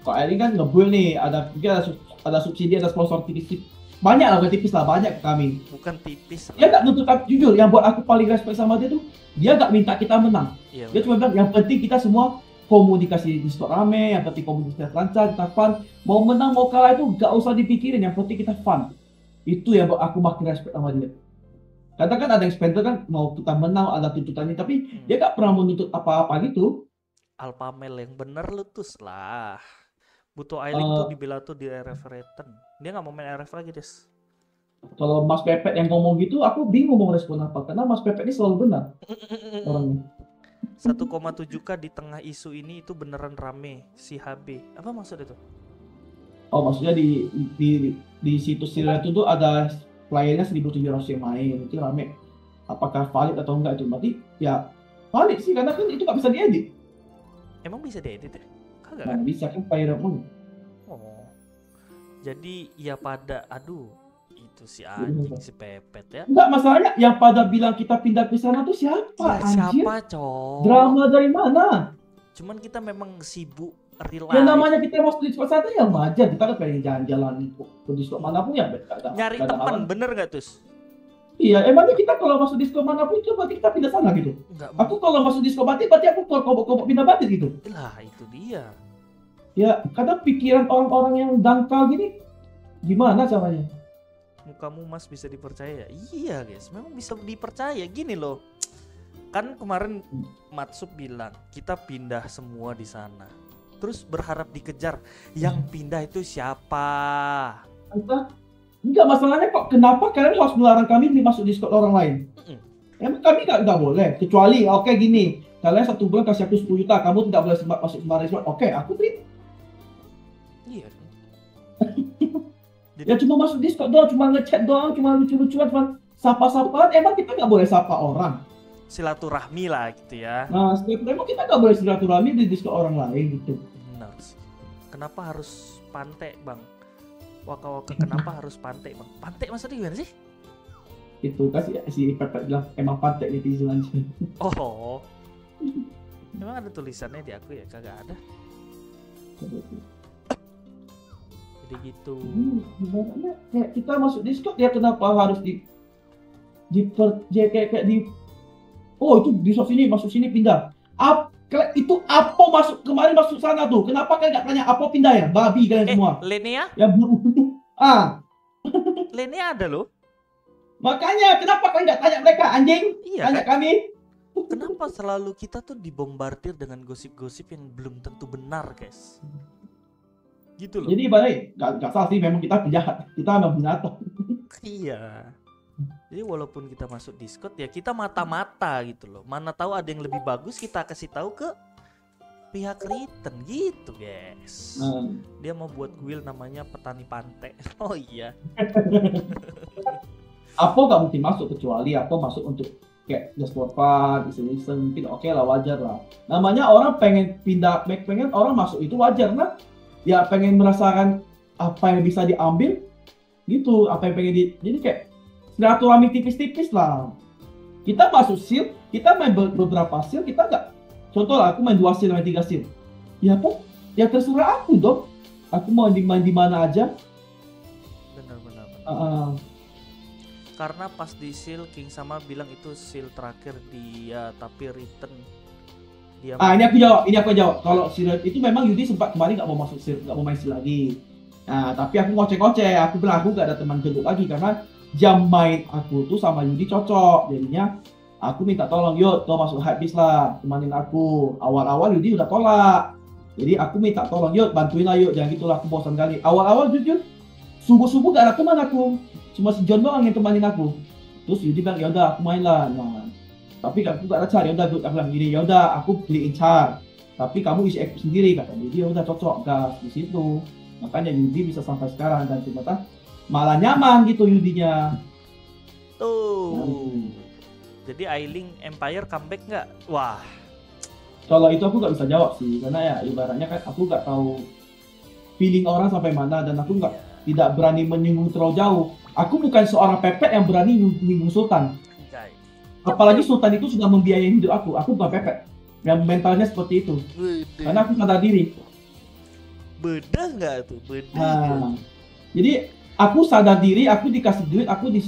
Kok kan ngebuil nih, ada mungkin ada, ada subsidi, ada sponsor tipis banyak lah, bukan tipis lah, banyak ke kami. Bukan tipis. Dia nggak nuntut kami, jujur, yang buat aku paling respect sama dia tuh, dia nggak minta kita menang. Iya, Dia cuma bilang, yang penting kita semua komunikasi di store rame, yang penting komunikasi lancar, kita fun. Mau menang, mau kalah itu nggak usah dipikirin, yang penting kita fun. Itu yang buat aku makin respect sama dia. Kadang kan ada yang spender kan mau kita menang ada tuntutannya tapi Hmm. dia nggak pernah menuntut apa-apa gitu. Alpamel yang bener letus lah. Butuh Ailing Eh. tuh dibela tuh di Return. Dia nggak mau main RF lagi des. Kalau Mas Pepet yang ngomong gitu, aku bingung mau respon apa karena Mas Pepet ini selalu benar orangnya. 1,7k di tengah isu ini itu beneran rame si HB. Apa maksud itu? Oh maksudnya di di di situs Sirius itu tuh ada playernya 1700 yang main itu rame. Apakah valid atau enggak itu berarti ya valid sih karena kan itu nggak bisa diedit. Emang bisa diedit ya? Kagak Nah, kan? bisa kan pirate mode. Jadi ya pada aduh itu si Jadi anjing si Pepet ya. Enggak masalahnya yang pada bilang kita pindah ke sana tuh siapa? Ya, anjir? siapa, Cok? Drama dari mana? Cuman kita memang sibuk real Yang namanya kita masuk di sana yang wajar. Kita kan pengen jalan-jalan ke diskot mana pun ya. nggak ada- Nyari teman, bener gak Tus? Iya, emangnya kita kalau masuk diskot mana pun itu berarti kita pindah sana gitu. Enggak. Aku kalau masuk diskot batin berarti aku kalau kobok-kobok pindah batin gitu. Lah itu dia. Ya, kadang pikiran orang-orang yang dangkal gini gimana caranya? Mukamu Mas bisa dipercaya. Iya guys, memang bisa dipercaya. Gini loh. Kan kemarin Matsub bilang kita pindah semua di sana. Terus berharap dikejar. Yang pindah itu siapa? Entah. Enggak masalahnya kok kenapa kalian harus melarang kami masuk diskot orang lain? Mm-mm. Emang kami nggak nggak boleh kecuali oke gini kalian satu bulan kasih aku 10 juta kamu tidak boleh masuk sembarang diskot oke aku terima Iya. ya cuma masuk diskot doang cuma ngechat doang cuma lucu-lucuan cuma sapa-sapaan emang kita nggak boleh sapa orang Silaturahmi lah gitu ya. nah setiap emang kita nggak boleh silaturahmi di diskot orang lain gitu Benar sih. Kenapa harus pantai bang? Waka-waka kenapa harus pantai bang? Pantai maksudnya gimana sih? itu kan si, Pepe bilang emang pantek netizen aja Oh. Emang ada tulisannya di aku ya? Kagak ada. Jadi gitu. Hmm, kayak kita masuk diskot ya kenapa harus di di per, ya, kayak, kayak di oh itu diskot sini masuk sini pindah Ap, kalian- itu apa masuk kemarin masuk sana tuh kenapa kalian nggak tanya apa pindah ya babi kalian Eh, semua Lenea? ya ah Lenea ada loh. makanya kenapa kalian nggak tanya mereka anjing Iya tanya kan? kami Kenapa selalu kita tuh dibombardir dengan gosip-gosip yang belum tentu benar, guys? Gitu loh. jadi ibaratnya nggak nggak salah sih memang kita penjahat kita memang binatang Iya. Jadi walaupun kita masuk Discord ya kita mata-mata gitu loh. Mana tahu ada yang lebih bagus kita kasih tahu ke pihak return gitu, guys. Nah, Dia mau buat guild namanya Petani Pantai. Oh iya. apa nggak mungkin masuk kecuali apa masuk untuk kayak just for fun, iseng-iseng mungkin oke lah wajar lah. Namanya orang pengen pindah, pengen orang masuk itu wajar nah. Ya pengen merasakan apa yang bisa diambil gitu, apa yang pengen di, jadi kayak silaturahmi tipis-tipis lah. Kita masuk seal, kita main be- beberapa seal, kita nggak contoh lah aku main dua seal, main tiga seal. Ya apa? Ya terserah aku dong. Aku mau di main di mana aja. Benar-benar. benar. Ah. Karena pas di seal King sama bilang itu seal terakhir dia tapi return dia Ah ini aku jawab, ini aku jawab. Kalau Silat itu memang Yudi sempat kemarin nggak mau masuk Sil, nggak mau main Sil lagi. Nah tapi aku ngoceh-ngoceh, aku bilang aku nggak ada teman gendut lagi karena jam main aku tuh sama Yudi cocok. Jadinya aku minta tolong Yud, kau masuk habis lah, temanin aku. Awal-awal Yudi udah tolak. Jadi aku minta tolong Yud, bantuin lah Yud, jangan gitulah aku bosan kali. Awal-awal jujur, subuh-subuh gak ada teman aku, cuma si John doang yang temanin aku. Terus Yudi bilang ya udah aku main lah. Nah, tapi aku gak ada car ya udah aku bilang gini ya udah aku beliin car tapi kamu isi ekip sendiri kata Yudi ya udah cocok. Gas di situ. Makanya Yudi bisa sampai sekarang. Dan ternyata malah nyaman gitu Yudinya tuh. Hmm. Jadi Ailing Empire comeback nggak? Wah, kalau itu aku gak bisa jawab sih. Karena ya ibaratnya kan aku gak tahu feeling orang sampai mana. Dan aku nggak tidak berani menyinggung terlalu jauh. Aku bukan seorang pepet yang berani menyinggung Sultan. Apalagi Sultan itu sudah membiayai hidup aku aku bukan pepet yang mentalnya seperti itu Beda. karena aku sadar diri Beda nggak tuh? Beda. Nah, jadi aku sadar diri, aku dikasih duit, aku di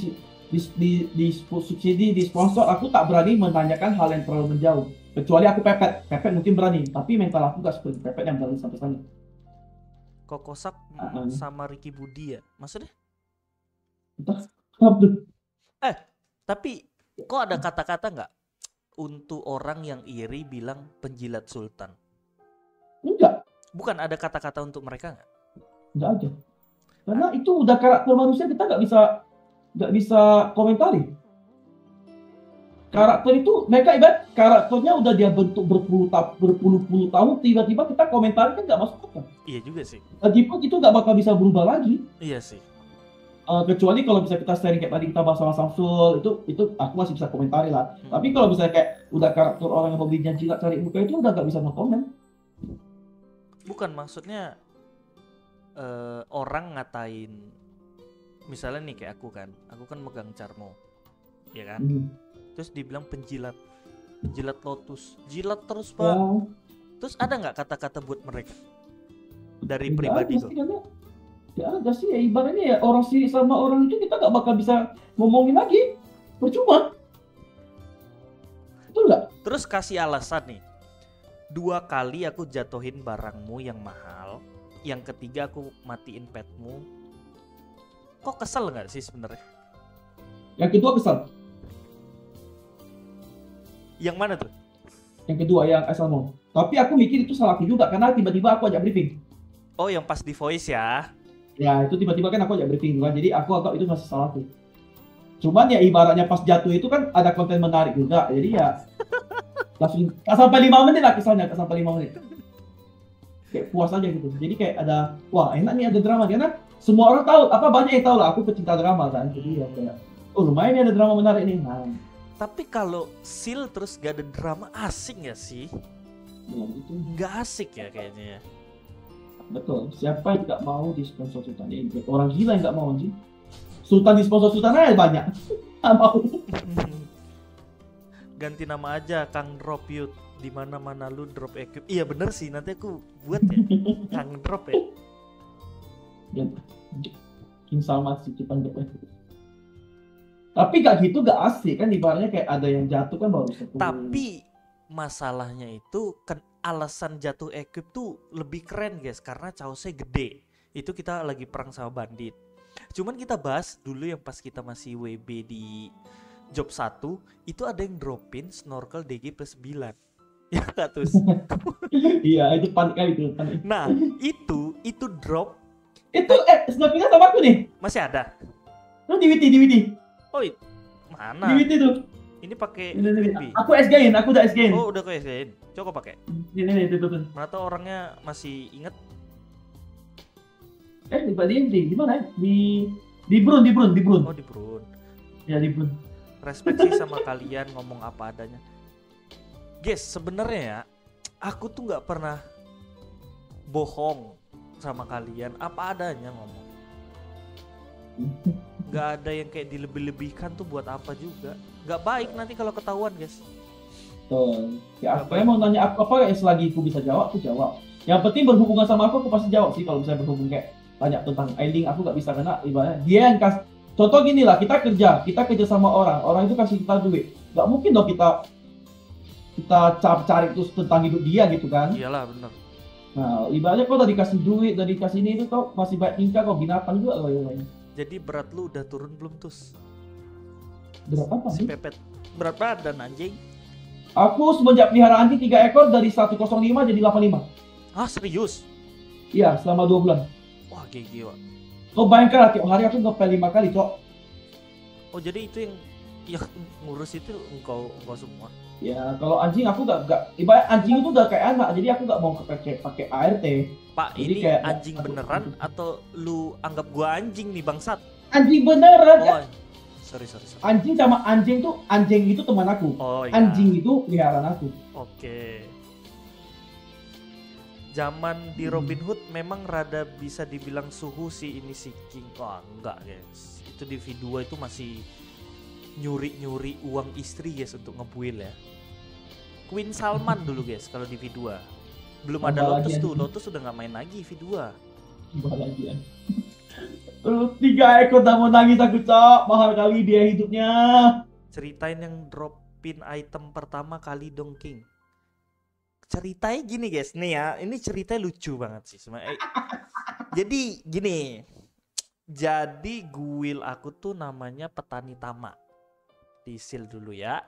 di di, di subsidi, di sponsor, aku tak berani menanyakan hal yang terlalu menjauh. Kecuali aku pepet, pepet mungkin berani, tapi mental aku gak seperti pepet yang berani sampai sana. Kokosak ah. sama Ricky Budi ya? Maksudnya? Aduh, Tapi kok ada kata-kata nggak untuk orang yang iri bilang penjilat sultan? Enggak, Bukan ada kata-kata untuk mereka nggak? enggak ada. Karena itu udah karakter manusia kita nggak bisa nggak bisa komentari. Karakter itu mereka ibarat karakternya udah dia bentuk berpuluh ta- berpuluh-puluh tahun tiba-tiba kita komentari kan nggak masuk akal. Iya juga sih. Lagipun itu nggak bakal bisa berubah lagi. Iya sih. Uh, kecuali kalau bisa kita sharing kayak tadi kita bahas sama Samsul itu itu aku masih bisa komentari lah. Hmm. Tapi kalau misalnya kayak udah karakter orang yang hobinya jilat cari muka itu udah gak bisa no komen. bukan maksudnya eh, orang ngatain misalnya nih kayak aku kan aku kan megang carmo ya kan Hmm. terus dibilang penjilat penjilat lotus jilat terus pak Oh, terus ada nggak kata-kata buat mereka dari nggak pribadi ada karena ya ada sih ya ibaratnya ya orang sih sama orang itu kita nggak bakal bisa ngomongin lagi. Percuma. Betul nggak? Terus kasih alasan nih. Dua kali aku jatuhin barangmu yang mahal yang ketiga aku matiin petmu. Kok kesel nggak sih sebenarnya? Yang kedua kesal yang mana tuh? Yang kedua yang asal mau tapi aku mikir itu salah aku juga karena tiba-tiba aku ajak briefing. Oh yang pas di voice ya ya itu tiba-tiba kan aku ajak briefing kan. Jadi aku agak itu masih salah aku. Cuman ya ibaratnya pas jatuh itu kan ada konten menarik juga. Jadi ya langsung nggak sampai lima menit lah kesannya nggak sampai lima menit. Kayak puas aja gitu. Jadi kayak ada wah enak nih ada drama. Karena semua orang tahu apa banyak yang tahu lah aku pecinta drama kan. Jadi ya kayak oh lumayan nih ada drama menarik nih. Nah. Tapi kalau seal terus gak ada drama asik nggak sih? Ya, itu nggak asik ya kayaknya ya betul. Siapa yang tidak mau di sponsor sultan? Ya, orang gila yang nggak mau anjing. Sultan di sponsor sultan aja banyak. Nggak mau. Ganti nama aja Kang Drop Yut di mana mana lu drop equip iya bener sih. Nanti aku buat ya. Kang Drop ya. Ya, Salman sih kita nggak tapi gak gitu gak asik. Kan ibaratnya kayak ada yang jatuh kan baru satu. Tapi masalahnya itu kan alasan jatuh equip tuh lebih keren guys karena caosnya gede. Itu kita lagi perang sama bandit. Cuman kita bahas dulu yang pas kita masih WB di job 1 itu ada yang dropin snorkel DG plus 9 ya gak tuh iya itu panik kali itu panik. nah itu itu drop. Itu eh snorkelnya sama aku nih. Masih ada? Lu di Witi oh mana? Witi tuh. Ini pakai aku SG-in aku udah SG-in oh udah kok SGN coba pakai. Ini itu tuh mana tau orangnya masih inget. Eh di di di di mana ya? di di Brun di Brun di Brun. Oh di Brun. Ya di Brun. Respect sih sama kalian ngomong apa adanya. Guys sebenarnya ya aku tuh nggak pernah bohong sama kalian. Apa adanya ngomong. Nggak ada yang kayak dilebih-lebihkan tuh buat apa juga. Nggak baik nanti kalau ketahuan guys Tuh. Ya, apa yang mau nanya apa apa ya selagi aku bisa jawab, aku jawab. Yang penting berhubungan sama aku, aku pasti jawab sih kalau misalnya berhubung kayak tanya tentang Ailing, aku nggak bisa karena ibaratnya dia yang kas. Contoh gini lah, kita kerja, kita kerja sama orang, orang itu kasih kita duit, nggak mungkin dong kita kita ca- cari terus tentang hidup dia gitu kan. iyalah bener Nah, ibaratnya kau udah dikasih duit, udah dikasih ini itu kau masih baik tingkah kau binatang juga kau yang lain. jadi berat lu udah turun belum tus Berat apa si pepet berat badan anjing Aku semenjak pelihara anjing 3 ekor dari 105 jadi 85. ah serius Iya, selama 2 bulan. wah wah Kau bayangkan lah, tiap hari aku ngepel 5 kali, cok. oh jadi itu yang yang ngurus itu engkau engkau semua Ya, kalau anjing aku gak, gak ibarat anjing itu udah kayak anak, jadi aku gak mau pakai pakai ART. Pak, Jadi ini kayak- anjing beneran atau lu anggap gua anjing nih bangsat? Anjing beneran, ya. Oh, sorry sorry sorry. Anjing sama anjing tuh, anjing itu teman aku. Oh iya. Anjing itu peliharaan aku. Oke. Zaman di Hmm. Robin Hood memang rada bisa dibilang suhu sih ini si King. Wah enggak guys. Itu di V2 itu masih nyuri-nyuri uang istri guys untuk ngebuil ya. Queen Salman dulu guys kalau di V2. Belum ada Tambah Lotus tuh. Lotus udah nggak main lagi V2. Gimana lagi ya? Terus tiga ekor udah mau nangis aku, cok. Mahal kali dia hidupnya. Ceritain yang dropin item pertama kali dong King. Ceritanya gini guys, nih ya, ini ceritanya lucu banget sih. Sema- eh, Jadi gini, jadi guil aku tuh namanya Petani Tama. Di seal dulu ya.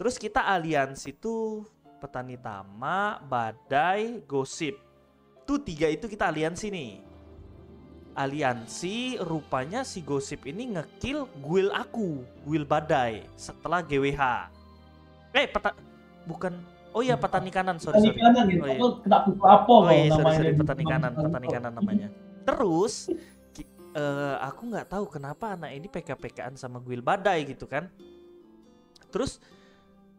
Terus kita aliansi tuh Petani Tama, Badai, Gosip. Tuh tiga itu kita aliansi nih. Aliansi rupanya si Gosip ini ngekill guil aku, guil Badai setelah GWH. Eh, peta bukan Oh iya petani kanan, sorry Petani sorry. kanan gitu. Oh iya. Kena pukul apa Oh iya, sorry, namanya sorry, petani kanan, petani kanan namanya. Terus eh, aku nggak tahu kenapa anak ini PK-PKan sama Guil Badai gitu kan. Terus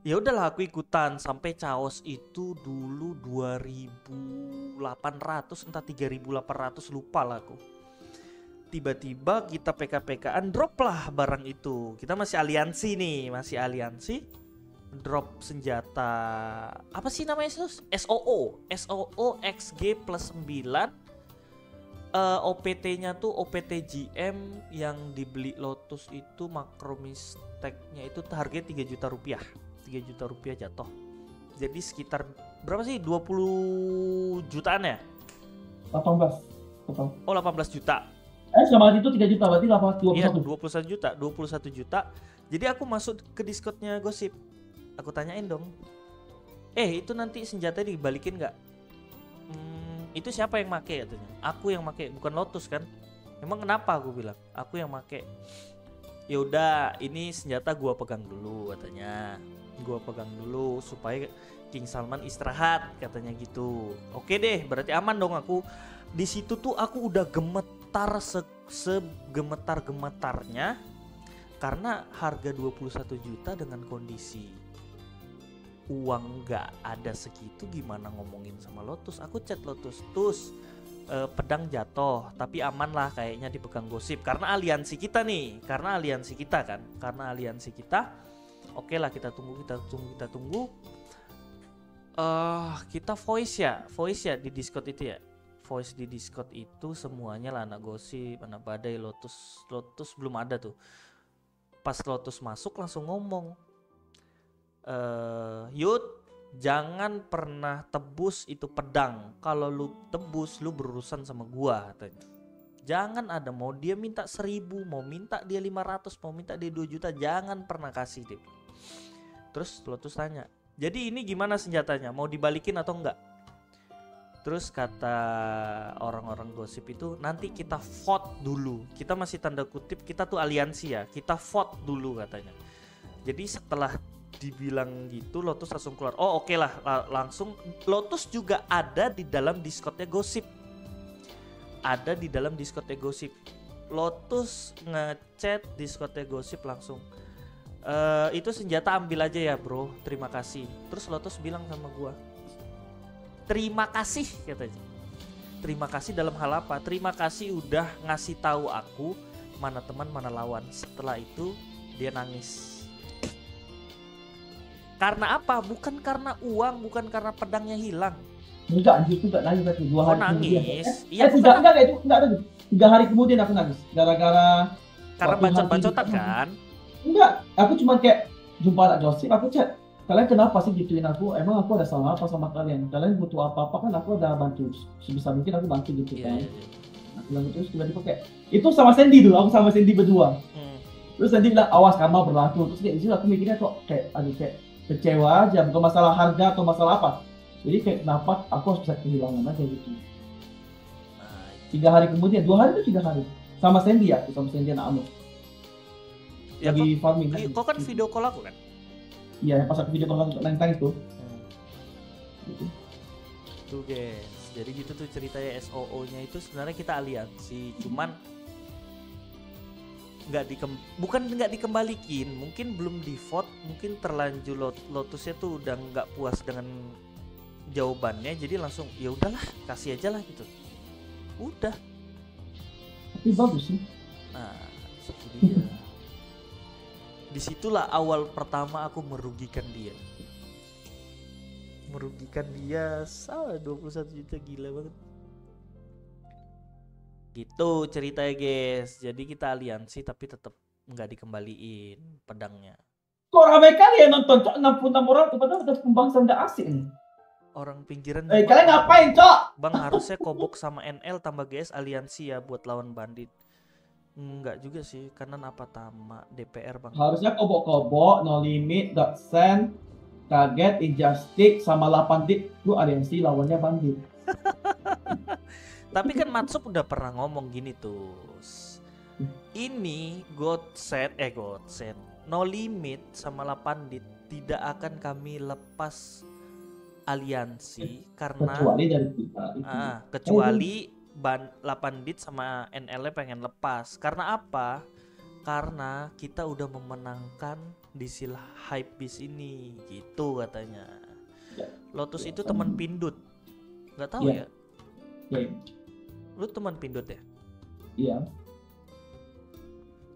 ya udahlah aku ikutan sampai Chaos itu dulu 2800 entah 3800 lupa lah aku tiba-tiba kita PK-PKan drop lah barang itu. Kita masih aliansi nih masih aliansi. Drop senjata apa sih namanya Sus? SOO SOO XG plus 9 eh, OPT-nya tuh OPT GM yang dibeli Lotus itu makromisteknya itu harganya 3 juta rupiah. 3 juta rupiah jatuh. Jadi sekitar berapa sih? 20 jutaan ya? 18 total. oh 18 juta Eh sama itu 3 juta berarti 8 Iya, 21. 21 juta, 21 juta. Jadi aku masuk ke Discordnya Gosip. Aku tanyain dong. Eh, itu nanti senjata dibalikin nggak? Hmm, itu siapa yang make katanya? Aku yang make, bukan Lotus kan? Emang kenapa aku bilang? Aku yang make. Ya udah, ini senjata gua pegang dulu katanya. Gua pegang dulu supaya King Salman istirahat katanya gitu. Oke deh, berarti aman dong aku. Di situ tuh aku udah gemetar se segemetar gemetarnya karena harga 21 juta dengan kondisi uang nggak ada segitu gimana ngomongin sama Lotus? Aku chat Lotus tus eh, pedang jatuh tapi aman lah kayaknya dipegang gosip. Karena aliansi kita nih karena aliansi kita kan karena aliansi kita oke lah kita tunggu kita tunggu kita tunggu. Eh kita voice ya voice ya di Discord itu ya voice di Discord itu semuanya lah anak gosip anak badai Lotus Lotus belum ada tuh. Pas Lotus masuk langsung ngomong eh Yud jangan pernah tebus itu pedang. Kalau lu tebus lu berurusan sama gua jangan ada mau dia minta seribu mau minta dia 500 mau minta dia 2 juta jangan pernah kasih dia terus Lotus tanya jadi ini gimana senjatanya? Mau dibalikin atau enggak Terus kata orang-orang gosip itu nanti kita vote dulu. Kita masih tanda kutip kita tuh aliansi ya. Kita vote dulu katanya. Jadi setelah dibilang gitu Lotus langsung keluar. Oh oke lah la- langsung Lotus juga ada di dalam Discordnya gosip. Ada di dalam Discordnya gosip. Lotus ngechat Discordnya gosip langsung. "Eh, itu senjata ambil aja ya bro. Terima kasih. Terus Lotus bilang sama gua terima kasih katanya. Terima kasih dalam hal apa? Terima kasih udah ngasih tahu aku mana teman mana lawan. Setelah itu dia nangis. Karena apa? Bukan karena uang, bukan karena pedangnya hilang. Enggak, anjir itu enggak nangis berarti dua Oh hari kemudian. nangis. Eh, Iya eh, enggak, enggak, itu enggak ada. Tiga hari kemudian aku nangis. Gara-gara karena bacot-bacotan kan. Enggak, aku cuma kayak jumpa anak gosip, aku chat. Kalian kenapa sih gituin aku? Emang aku ada salah apa sama kalian? Kalian butuh apa-apa kan aku udah bantu sebisa mungkin aku bantu gitu Iya, kan. iya, iya. Aku bilang gitu terus tiba-tiba kayak itu sama Sandy dulu, aku sama Sandy berdua. Hmm. Terus Sandy bilang awas karma berlaku. Terus kayak di situ aku mikirnya kok kayak aduh kayak kecewa aja, bukan masalah harga atau masalah apa. Jadi kayak kenapa aku harus bisa kehilangan aja gitu. Nah, Tiga hari kemudian, dua hari itu tiga hari. Sama Sandy ya, sama Sandy anak Amos. ya kok, Lagi farming iya, kok kan video call aku kan. Iya, yang pas aku video call tentang itu. Hmm. Gitu. Tuh guys, jadi gitu tuh ceritanya SOO-nya itu sebenarnya kita aliansi, cuman nggak dikem bukan nggak dikembalikin, mungkin belum di vote, mungkin terlanjur lot Lotusnya tuh udah nggak puas dengan jawabannya, jadi langsung ya udahlah kasih aja lah gitu. Udah, Tapi bagus sih. nah itu dia. Di situlah awal pertama aku merugikan dia. Merugikan dia salah 21 juta gila banget. Gitu ceritanya guys. Jadi kita aliansi tapi tetap nggak dikembaliin pedangnya. Kok ramai kali ya nonton, cok 66 orang tuh padahal udah pembahasan udah asik nih. Orang pinggiran Eh, kalian ngapain, cok? Bang harusnya kobok sama NL tambah GS aliansi ya buat lawan bandit. Enggak juga sih, kanan apa tama DPR bang. Harusnya kobok-kobok, no limit, dot send, target, injustice, sama 8 dit. Lu aliansi lawannya bandit. Tapi kan Matsup udah pernah ngomong gini tuh. Ini God set eh God set no limit sama 8 dit tidak akan kami lepas aliansi karena Kecuali dari kita. itu. ah, kecuali ban 8 dit sama NL pengen lepas. Karena apa? karena kita udah memenangkan di sil hype beast ini gitu katanya. Ya. Lotus Ya, itu teman pindut. nggak tahu Ya. ya? Ya, Lu teman pindut ya? iya.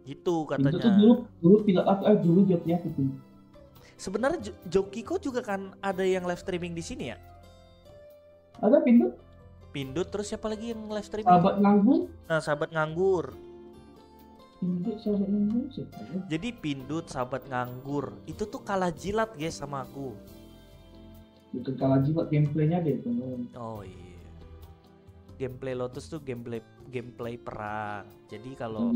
Gitu Itu katanya. tuh dulu dulu pilot aku eh dulu jobnya aku tuh. Sebenarnya Jo- Jokiko juga kan ada yang live streaming di sini ya? Ada pintu Pindut terus siapa lagi yang live streaming? sahabat nganggur. Nah, sahabat nganggur. Pintu sahabat nganggur ya? Jadi Pindut sahabat nganggur itu tuh kalah jilat guys sama aku. Bukan kalah jiwa gameplaynya deh teman. Oh iya. Gameplay Lotus tuh gameplay gameplay perang. Jadi kalau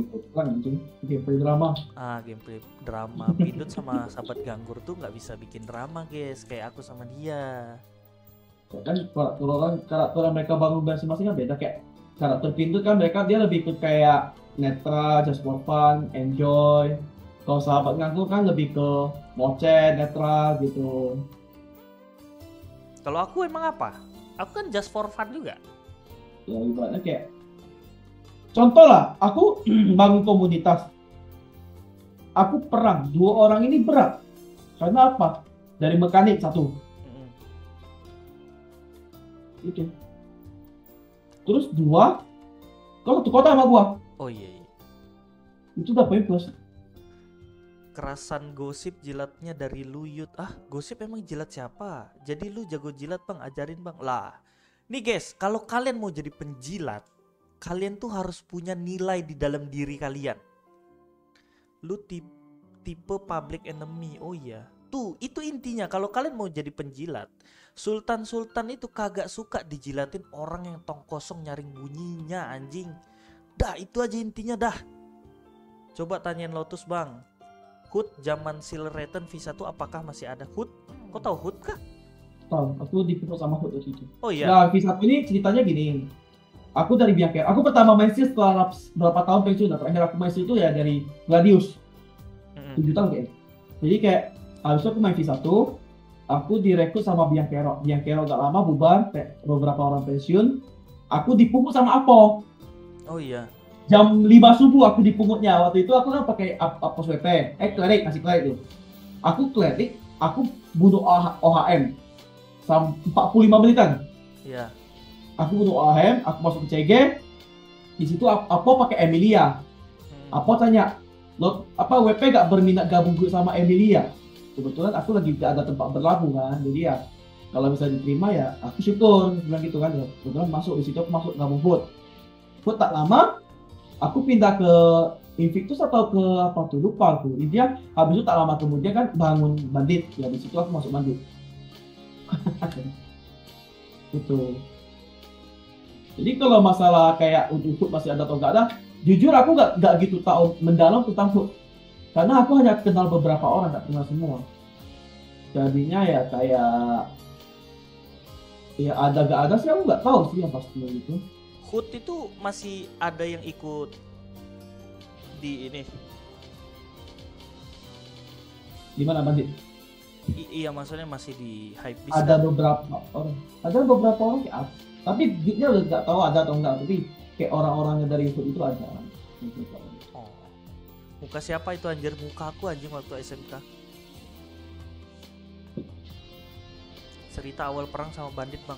gameplay drama. ah gameplay drama Pindut sama sahabat nganggur tuh nggak bisa bikin drama guys kayak aku sama dia. Kan karakter orang karakter mereka bangun masing-masing kan beda kayak karakter pintu kan mereka dia lebih ikut kayak netral just for fun enjoy kalau sahabat nganggur kan lebih ke mocet netral gitu Kalau aku emang apa? Aku kan just for fun juga. ya ibaratnya kayak contoh lah aku bangun komunitas aku perang dua orang ini berat karena apa dari mekanik satu. Itu terus dua kau satu kota sama gua Oh iya, iya. itu udah plus Kerasan gosip jilatnya dari Luyut. Ah, gosip emang jilat siapa? Jadi lu jago jilat bang, ajarin bang. Lah, nih guys, kalau kalian mau jadi penjilat, kalian tuh harus punya nilai di dalam diri kalian. Lu tipe, tipe public enemy, oh iya. Tuh, itu intinya. Kalau kalian mau jadi penjilat, Sultan-sultan itu kagak suka dijilatin orang yang tong kosong nyaring bunyinya anjing. Dah, itu aja intinya dah. Coba tanyain Lotus bang. Hood zaman Silverton V1 apakah masih ada Hood? Kau tahu Hood kah? Tahu, aku dipukul sama Hood waktu itu. Oh iya. Nah, V1 ini ceritanya gini. Aku dari Bianca. Aku pertama main sih setelah berapa tahun pensiun. Nah, terakhir aku main sih itu ya dari Gladius. Mm-mm. 7 tahun kayaknya. Jadi kayak itu aku main V1, aku direkrut sama Bianchero. Bianchero gak lama bubar, beberapa orang pensiun. Aku dipukul sama Apo. Oh iya. Jam 5 subuh aku dipungutnya. Waktu itu aku kan pakai ap- Apos WP. Eh, klerik, kasih klerik tuh. Aku klerik, aku bunuh OH- OHM. Sam 45 menitan. Iya. aku butuh OHM, aku masuk ke CG, di situ Ap- Apo pakai Emilia. Hmm. Apo tanya, lo apa WP gak berminat gabung sama Emilia? Kebetulan aku lagi gak ada tempat berlabuh kan, jadi ya kalau bisa diterima ya aku syukur bilang gitu kan. Ya kebetulan masuk di situ aku masuk gabung food food tak lama aku pindah ke Invictus atau ke apa tuh lupa aku. Intinya habis itu tak lama kemudian kan bangun bandit. Ya di situ aku masuk bandit. Itu jadi kalau masalah kayak untuk masih ada atau enggak ada jujur aku nggak nggak gitu tahu mendalam tentang food karena aku hanya kenal beberapa orang nggak kenal semua. Jadinya ya kayak ya ada gak ada sih aku nggak tahu sih yang pasti gitu. Hood itu masih ada yang ikut di ini. gimana bandit? I- iya maksudnya masih di hype beast ada beberapa orang. Ada beberapa orang apa tapi dia udah nggak tahu ada atau enggak tapi kayak orang-orangnya dari food itu ada. Oh. Muka siapa itu anjir? Muka aku anjing waktu SMK. Cerita awal perang sama bandit bang.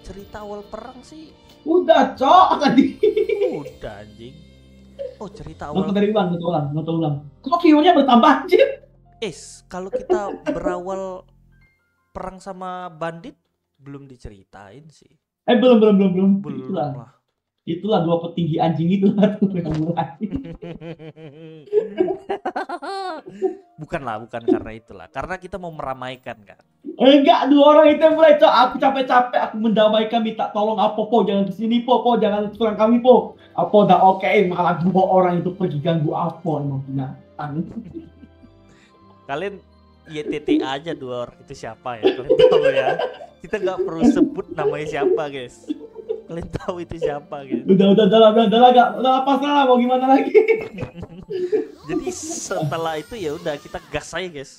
Cerita awal perang sih udah cok tadi udah anjing. Oh cerita nonton awal dari ulang nonton ulang nonton ulang kok view-nya bertambah anjir Es, kalau kita berawal perang sama bandit belum diceritain sih. eh belum belum belum belum Belum lah. Itulah dua petinggi anjing itu yang mulai bukan lah, bukan karena itulah. Karena kita mau meramaikan kan. Enggak, dua orang itu yang mulai cok. Aku capek-capek, aku mendamaikan minta tolong apa po, jangan ke sini po, po, jangan serang kami po. Apa udah oke, malah dua orang itu pergi ganggu apa emang binatang. Kalian YTT aja dua orang itu siapa ya? Kalian tahu ya. Kita nggak perlu sebut namanya siapa guys. Kalian tahu itu siapa guys. Udah, udah, udah, udah, udah, udah, udah lepas lah, mau gimana lagi? Jadi setelah itu ya udah kita gas aja guys.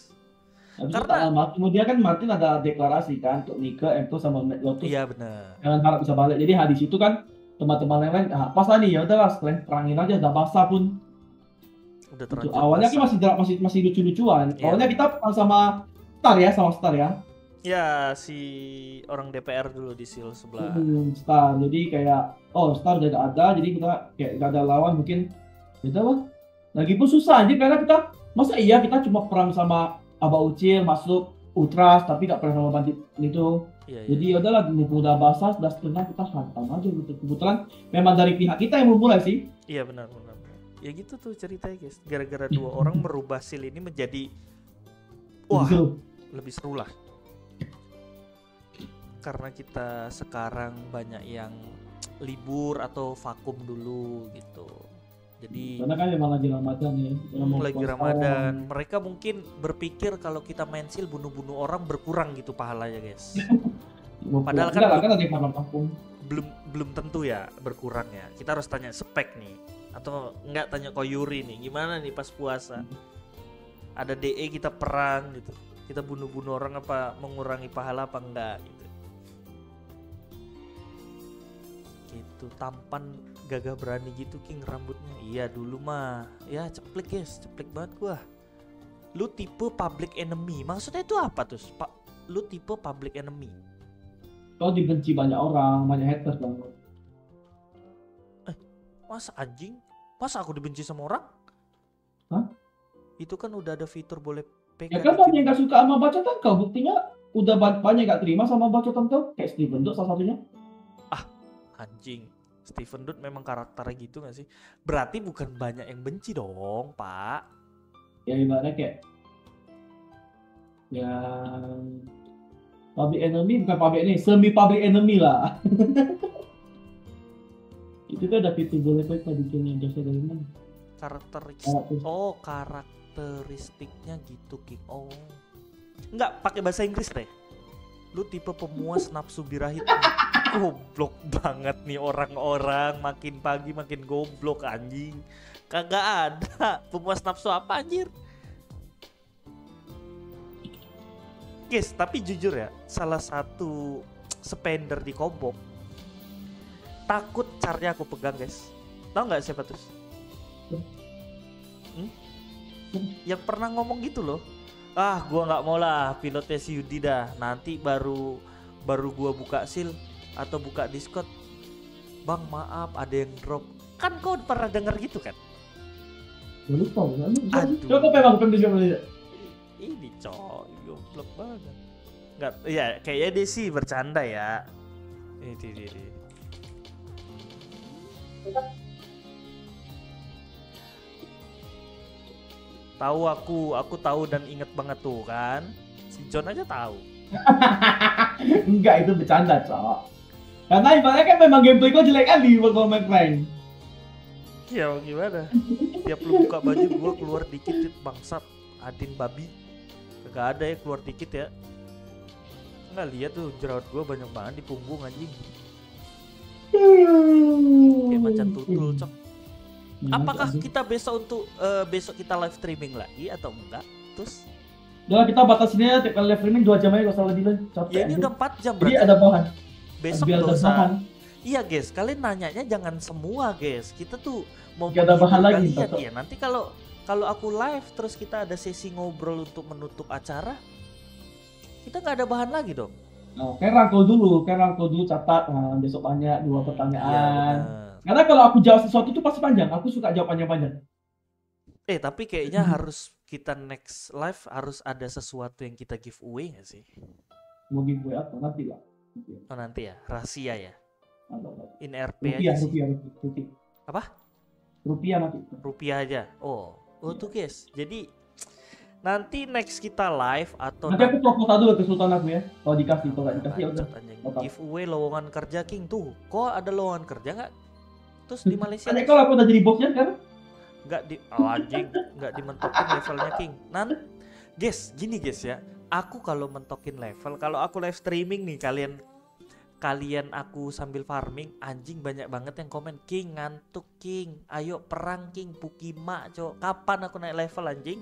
Habis itu Karena- lama, kemudian kan Martin ada deklarasi kan untuk Nike, Emto sama Matt Lotus. Iya benar. Jangan harap bisa balik. Jadi hadis itu kan teman-teman yang lain ah, pas nih ya udahlah sekalian perangin aja udah basah pun Udah Gitu. terlanjur awalnya kan masih masih masih lucu-lucuan Iya. awalnya kita sama Star ya sama Star ya Ya si orang DPR dulu di sil sebelah. Hmm, Star jadi kayak oh Star udah gak ada jadi kita kayak gak ada lawan mungkin gitu lah lagi pun susah aja karena kita masa iya kita cuma perang sama Aba Ucil masuk Ultras tapi gak pernah sama bandit itu Iya, iya. jadi ya udahlah mumpung udah basah sudah setengah kita hantam aja gitu kebetulan memang dari pihak kita yang memulai sih Iya benar benar. Ya gitu tuh ceritanya guys. Gara-gara dua orang merubah sil ini menjadi wah Gitu. lebih seru lah. Karena kita sekarang banyak yang libur atau vakum dulu gitu. Jadi karena kan memang lagi Ramadan ya kita Hmm, lagi. Ramadan. Mereka mungkin berpikir kalau kita main sil bunuh-bunuh orang berkurang gitu pahalanya, guys. Padahal kan Enggak kan malam kampung belum belum tentu ya berkurang ya. Kita harus tanya spek nih atau enggak tanya Koyuri nih, gimana nih pas puasa? Ada DE kita perang gitu. Kita bunuh-bunuh orang apa mengurangi pahala apa enggak gitu. Gitu tampan gagah berani gitu King rambutnya. Iya dulu mah. Ya ceplik guys, ceplik banget gua. Lu tipe public enemy. Maksudnya itu apa tuh? Pak, lu tipe public enemy. kau dibenci banyak orang banyak haters banget Masa anjing? Masa aku dibenci sama orang? Hah? Itu kan udah ada fitur boleh ya pegang. kan di banyak yang gak suka sama bacotan kau buktinya udah ba- banyak gak terima sama bacotan kau kayak Steven Dot salah satunya Anjing. Steven Dut memang karakternya gitu gak sih? Berarti bukan banyak yang benci dong, Pak. ya ibaratnya kayak yang public enemy bukan public enemy semi public enemy lah itu kan ada fitur boleh kau tadi bikin yang jasa dari mana Karakteristik. Karakter- Oh, karakteristiknya gitu, King. Oh. Enggak, pakai bahasa Inggris deh. Lu tipe pemuas nafsu birahi. goblok banget nih orang-orang makin pagi makin goblok anjing. Kagak ada pemuas nafsu apa anjir? Guys, tapi jujur ya, salah satu spender di Kobok takut carnya aku pegang, guys. Tahu nggak siapa tuh? Hmm? Yang pernah ngomong gitu loh. Ah, gua nggak mau lah pilotnya si Yudi dah. Nanti baru baru gua buka sil atau buka Discord. Bang, maaf ada yang drop. Kan kau pernah denger gitu kan? Lupa. Lu- Aduh. Coba memang Ini coy, goblok banget. Enggak, ya kayaknya dia sih bercanda ya. Ini dia, dia, Tahu aku, aku tahu dan inget banget tuh kan. Si John aja tahu. Enggak itu bercanda cok. Karena ibaratnya kan memang gameplay kau jelek kali waktu main rank. Ya gimana? Tiap lu buka baju gua keluar dikit Dit. bangsat. Adin babi. Gak ada ya keluar dikit ya. Nggak lihat tuh jerawat gua banyak banget di punggung anjing. Kayak macan tutul cok. Apakah kita besok untuk eh, besok kita live streaming lagi atau enggak? Terus Udah kita batasin aja tiap kali live streaming 2 jam aja kalau salah lebih lah. Capek. ya ini anjir. udah 4 jam Jadi berarti ada bahan. besok biar usah. bahan. Iya guys, kalian nanyanya jangan semua guys. Kita tuh mau Nggak ada bahan lagi. Iya, nanti kalau kalau aku live terus kita ada sesi ngobrol untuk menutup acara, kita nggak ada bahan lagi dong. Nah, kayak rangkul dulu, kayak rangkul dulu catat. Nah, besok banyak dua Iya, pertanyaan. benar. Karena kalau aku jawab sesuatu tuh pasti panjang. Aku suka jawabannya panjang. Eh tapi kayaknya Hmm. harus kita next live harus ada sesuatu yang kita giveaway nggak sih? Mau giveaway apa nanti lah. Ya. Oh nanti ya, rahasia ya. In RP Rupiah, aja sih. rupiah, rupiah, rupiah. Apa? Rupiah nanti. Rupiah aja. Oh, oh tuh guys. Jadi nanti next kita live atau Nanti aku proposal dulu ke Sultan aku ya. Kalau dikasih, kalau nggak dikasih ya udah. Giveaway lowongan kerja King tuh. Kok ada lowongan kerja nggak? Terus di Malaysia Tanya kalau aku udah jadi bosnya sekarang. nggak di oh, anjing. Nggak dimentokin levelnya King. Nan, guys, gini guys ya. Aku kalau mentokin level, kalau aku live streaming nih kalian kalian aku sambil farming anjing banyak banget yang komen King ngantuk King. Ayo perang King. Pukima cok. Kapan aku naik level anjing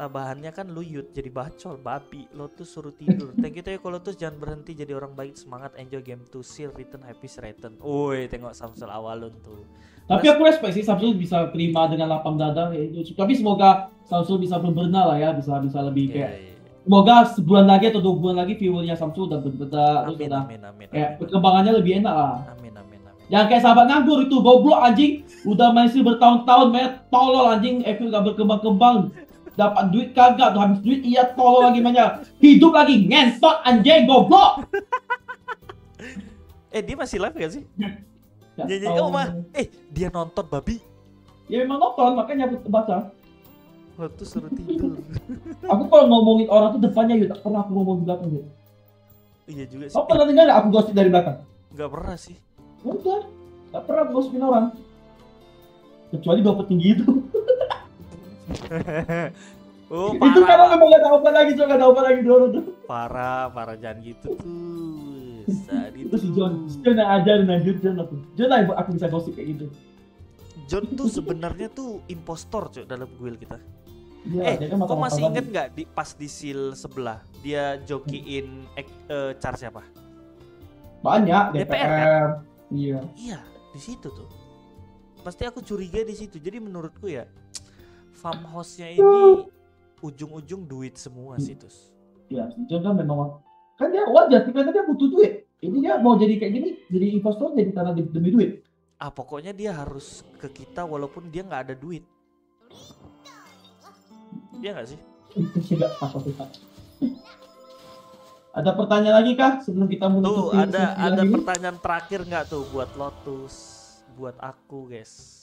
lah bahannya kan luyut jadi bacol babi Lotus suruh tidur thank you kalau Lotus jangan berhenti jadi orang baik semangat enjoy game to seal return happy return Woi tengok Samsul awalun tuh Tapi aku respect sih Samsul bisa terima dengan lapang dada gitu. Tapi semoga Samsul bisa berbenah lah ya, bisa bisa lebih Iya, kayak iya. semoga sebulan lagi atau dua bulan lagi viewernya Samsul udah berbenah terus amin udah amin amin kayak amin perkembangannya lebih enak lah. amin amin amin Yang kayak sahabat nganggur itu goblok anjing, udah masih bertahun-tahun main tolol anjing, Epic udah berkembang-kembang. Dapat duit kagak tuh habis duit iya tolol lagi mainnya. Hidup lagi ngentot anjing goblok. eh dia masih live gak sih ya, ya, oh, mah. eh dia nonton babi Ya memang nonton makanya aku baca. Lotus suruh tidur Aku kalau ngomongin orang tuh depannya yuk, tak pernah aku ngomong di belakang yuk. iya juga sih Kau pernah dengar nggak aku gosip dari belakang? nggak pernah sih Ya udah, gak pernah aku gosipin orang. Kecuali dua petinggi itu. oh itu karena parah memang gak tahu apa lagi, so gak tahu apa lagi dulu tuh. parah parah jangan gitu tuh Saat Itu si John, si John yang ajarin lanjut John aku. John buat aku bisa gosip kayak gitu. John tuh sebenarnya tuh impostor cuy dalam guild kita Iya, eh kan kau masih inget nggak di pas di seal sebelah dia jokiin ek, eh, char siapa Banyak DPR, DPR. Iya. Iya, di situ tuh. Pasti aku curiga di situ. Jadi menurutku ya, farm house-nya ini ujung-ujung duit semua sih Tus. Iya, John kan memang kan dia wajar sih karena dia butuh duit. Ini dia mau jadi kayak gini, jadi investor jadi karena demi duit. Ah pokoknya dia harus ke kita walaupun dia nggak ada duit. Iya nggak sih? Itu sih nggak apa-apa. Ada pertanyaan lagi kah sebelum kita menutup Tuh ada ada pertanyaan terakhir nggak tuh buat Lotus, buat aku guys.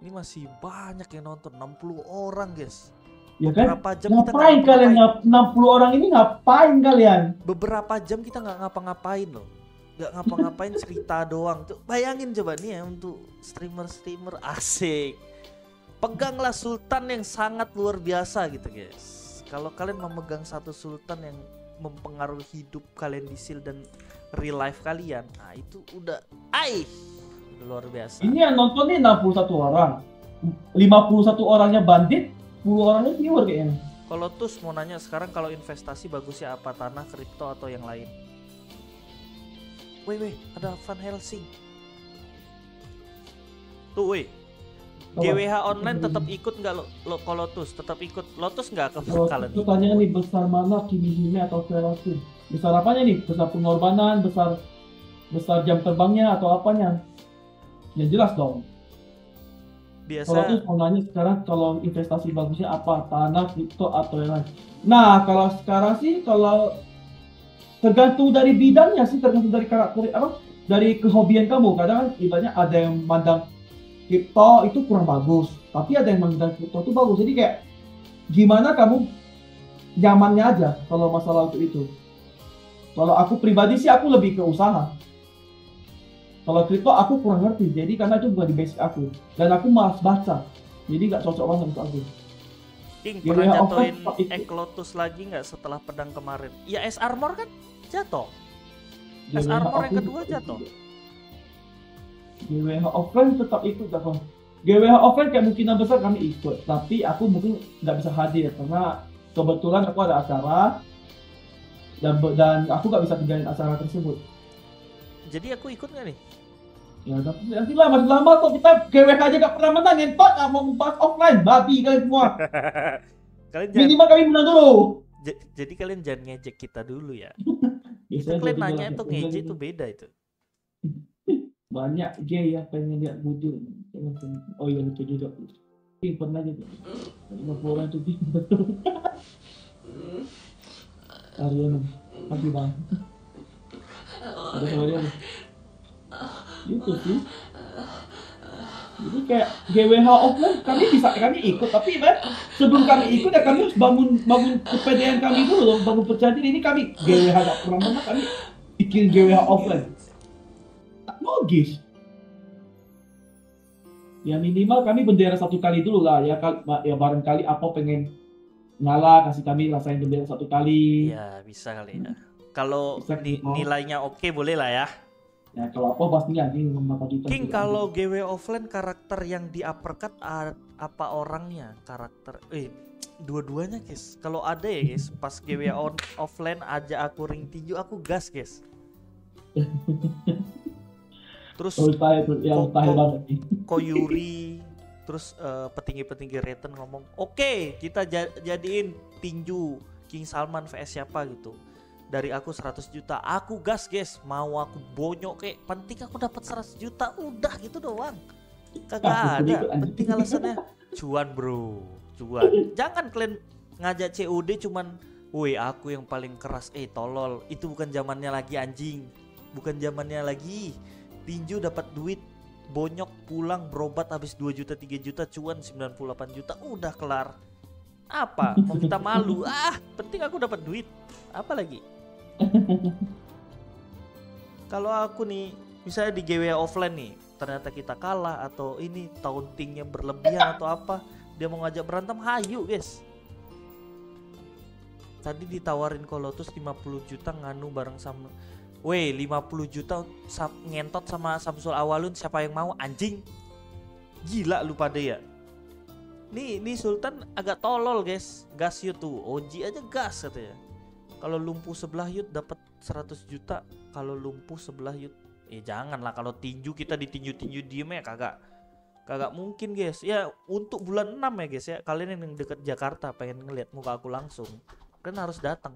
Ini masih banyak yang nonton 60 orang guys. Ya kan? Berapa jam kita Ngapain nggak kalian ngapa-ngapain? ngap- 60 orang ini ngapain kalian? beberapa jam kita nggak ngapa-ngapain loh nggak ngapa-ngapain cerita doang tuh bayangin coba nih ya untuk streamer-streamer asik peganglah sultan yang sangat luar biasa gitu guys kalau kalian memegang satu sultan yang mempengaruhi hidup kalian di seal dan real life kalian nah itu udah ai udah luar biasa Ini yang nonton nih 61 orang. 51 orangnya bandit, 10 orangnya viewer kayaknya. kalau tus mau nanya sekarang kalau investasi bagusnya apa tanah kripto atau yang lain Weh weh ada Van Helsing Tuh weh? GWH online tetap ikut nggak lo, lo kalau Lotus tetap ikut Lotus nggak ke kalian itu tanya nih besar mana Kimi atau Velasin? Besar apanya nih? Besar pengorbanan, besar besar jam terbangnya atau apanya? Ya jelas dong. Kalau tuh biasa mau nanya sekarang kalau investasi bagusnya apa? Tanah, kripto atau yang lain? Nah, kalau sekarang sih kalau tergantung dari bidangnya sih, tergantung dari karakter apa? Dari kehobian kamu. Kadang kan ibaratnya ada yang mandang kripto itu kurang bagus, tapi ada yang mandang kripto itu bagus. Jadi kayak gimana kamu nyamannya aja kalau masalah untuk itu. Kalau aku pribadi sih aku lebih ke usaha. Kalau kripto aku kurang ngerti, jadi karena itu bukan di basic aku dan aku malas baca, jadi nggak cocok banget untuk aku. GWH pernah jatuhin offline tetap ikut. Ek Lotus lagi nggak setelah pedang kemarin ya S Armor kan jatuh S Armor yang kedua jatuh. GWH offline tetap ikut Bang. GWH offline kemungkinan besar kami ikut, tapi aku mungkin nggak bisa hadir karena kebetulan aku ada acara dan dan aku nggak bisa tinggalin acara tersebut. jadi aku ikut nggak nih Ya tapi nanti lah masih lama kok kita GWH aja gak pernah menang. Ngentot nggak mau bahas offline babi kalian semua. kalian jangan Minimal kami menang dulu. j- jadi kalian jangan ngejek kita dulu ya. Itu Biasanya kalian nanya itu "Udah, ngejek itu beda itu. Banyak gay ya pengen lihat bujur oh iya itu juga. Ih, pernah juga. Lima puluh orang tuh betul. Ariana pagi bang. Ada sama dia nih. itu sih. Jadi kayak GWH offline kami bisa kami ikut tapi kan sebelum kami ikut ya kami harus bangun bangun kepedean kami dulu loh bangun percaya diri ini kami GWH gak pernah kami bikin GWH offline. Tak logis. Ya minimal kami bendera satu kali dulu lah ya ya barangkali apa pengen ngalah kasih kami rasain bendera satu kali. Ya bisa kali ya. Kalau Bisa, ni- nilainya oke boleh lah ya ya kalau apa pasti lagi berapa juta King kalau GW offline karakter yang di uppercut apa orangnya? Karakter eh dua-duanya guys. Kalau ada ya guys pas GW on offline aja aku ring tinju aku gas guys. Terus yang kok- banget nih. Koyuri terus eh, petinggi-petinggi Reten ngomong oke kita ja- jadiin tinju King Salman vs siapa gitu dari aku 100 juta aku gas guys. Mau aku bonyok kayak penting aku dapat 100 juta udah gitu doang. Kagak Ah, ada penting alasannya. Cuan bro. Cuan. Jangan kalian ngajak COD cuman woi aku yang paling keras. Eh tolol. Itu bukan zamannya lagi anjing. Bukan zamannya lagi. Tinju dapat duit bonyok pulang berobat habis 2 juta 3 juta cuan 98 juta. Udah kelar. Apa? Mau kita malu? Ah penting aku dapat duit. Apa lagi kalau aku nih misalnya di GW offline nih ternyata kita kalah atau ini tauntingnya berlebihan atau apa dia mau ngajak berantem hayu guys. Tadi ditawarin Kolotus 50 juta nganu bareng sama Weh 50 juta ngentot sama Samsul Awalun siapa yang mau anjing. Gila lu pada ya. Nih, nih Sultan agak tolol guys. Gas yut tuh Oji aja gas katanya Kalau lumpuh sebelah yut dapat 100 juta. Kalau lumpuh sebelah yut Eh jangan lah kalau tinju kita ditinju-tinju diem ya kagak Kagak mungkin guys. Ya untuk bulan 6 ya guys ya. Kalian yang deket Jakarta pengen ngeliat muka aku langsung Kalian harus datang.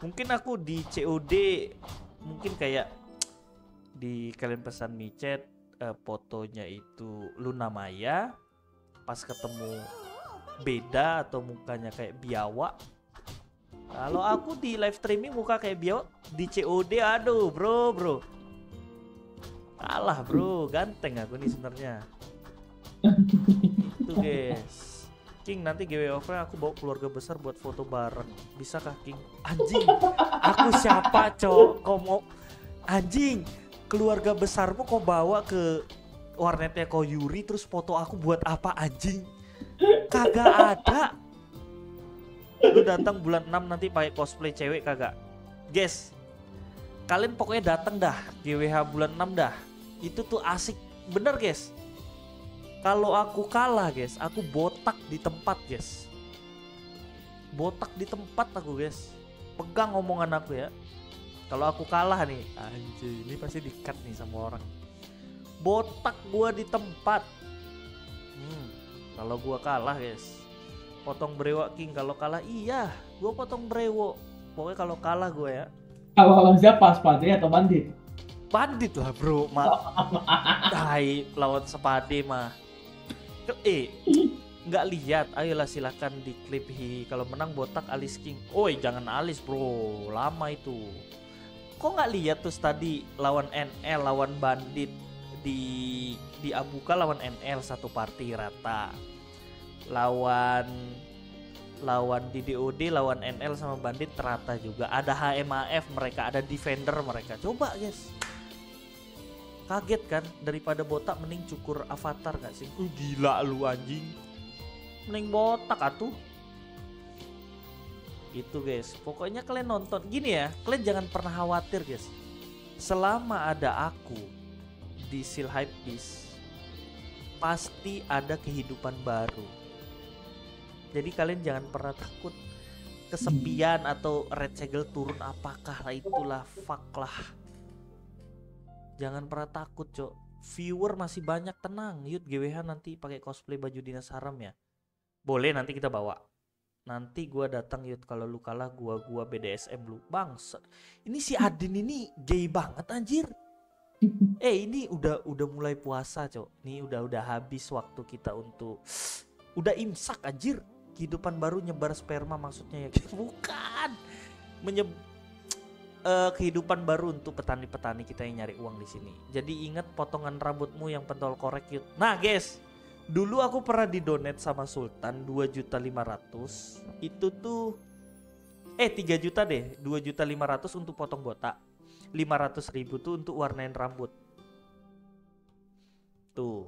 Mungkin aku di COD mungkin kayak di kalian pesan micet eh, fotonya itu Luna Maya pas ketemu beda atau mukanya kayak biawak kalau aku di live streaming muka kayak biawak di COD aduh bro bro. Kalah bro. Ganteng aku nih sebenarnya. Itu guys. King nanti GW offline aku bawa keluarga besar buat foto bareng. Bisakah King? Anjing. Aku siapa cok Kau mau Anjing. Keluarga besarmu kau bawa ke Warnetnya kau Yuri Terus foto aku buat apa anjing? Kagak ada Lu datang bulan 6 nanti pakai cosplay cewek kagak Guys Kalian pokoknya datang dah GWH bulan 6 dah Itu tuh asik Bener guys kalau aku kalah guys, aku botak di tempat guys. Botak di tempat aku guys. Pegang omongan aku ya. Kalau aku kalah nih, anjir, ini pasti dikat nih sama orang. Botak gua di tempat. Hmm, kalau gua kalah guys. Potong brewok king. Kalau kalah iya, gua potong brewok. Pokoknya kalau kalah gua ya, Kalau lawan siapa? Spade atau bandit? bandit lah bro. Ma. Hai, lawan sepade mah. Eh nggak lihat. Ayolah silakan di klip hi. Kalau menang botak alis king. Oi jangan alis bro. Lama itu. Kok nggak lihat tuh tadi lawan NL lawan bandit? Di di Abuka lawan NL satu party rata lawan lawan di DOD lawan NL sama bandit rata juga. Ada HMAF mereka ada defender mereka. Coba guys. Kaget kan? Daripada botak mending cukur avatar gak sih? Uh, gila lu anjing. Mending botak atuh. Itu guys. Pokoknya kalian nonton. Gini ya kalian jangan pernah khawatir guys. Selama ada aku di Seal Hype pasti ada kehidupan baru jadi kalian jangan pernah takut kesepian atau red segel turun apakah itulah fuck lah. Jangan pernah takut cok. Viewer masih banyak tenang. Yud GWH nanti pakai cosplay baju dinas haram ya? Boleh nanti kita bawa. Nanti gua datang yud. Kalau lu kalah gua gua BDSM lu. Bangsa ini si Adin ini gay banget anjir. Eh ini udah udah mulai puasa cok. Nih udah udah habis waktu kita untuk udah imsak anjir kehidupan baru nyebar sperma maksudnya ya? Bukan. Menyeb eh, kehidupan baru untuk petani-petani kita yang nyari uang di sini. Jadi ingat potongan rambutmu yang pentol korek yut. Nah guys, dulu aku pernah didonate sama Sultan 2 juta 500 itu tuh eh 3 juta deh. 2 juta 500 untuk potong botak. 500 ribu tuh untuk warnain rambut. Tuh.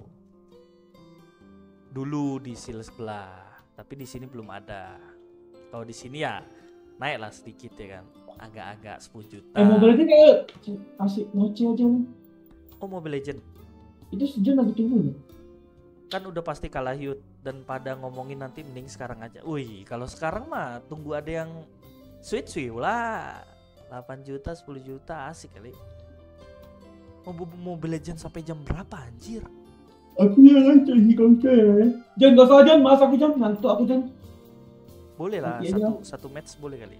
Dulu di sil sebelah tapi di sini belum ada kalau di sini ya naik lah sedikit ya kan agak-agak 10 juta Eh Mobile Legends kayak kasih ngoceh aja lu. oh Mobile Legend Itu sejam lagi turun ya? kan udah pasti kalah Yud dan pada ngomongin nanti mending sekarang aja. Wih, kalau sekarang mah tunggu ada yang sweet sweet lah. 8 juta, 10 juta asik kali. Mau Mobile Legends sampai jam berapa anjir? Aku yang cari konser. Jangan gak usah jangan, mas aku jangan ngantuk aku jangan. Boleh lah, Iya, satu satu match boleh kali.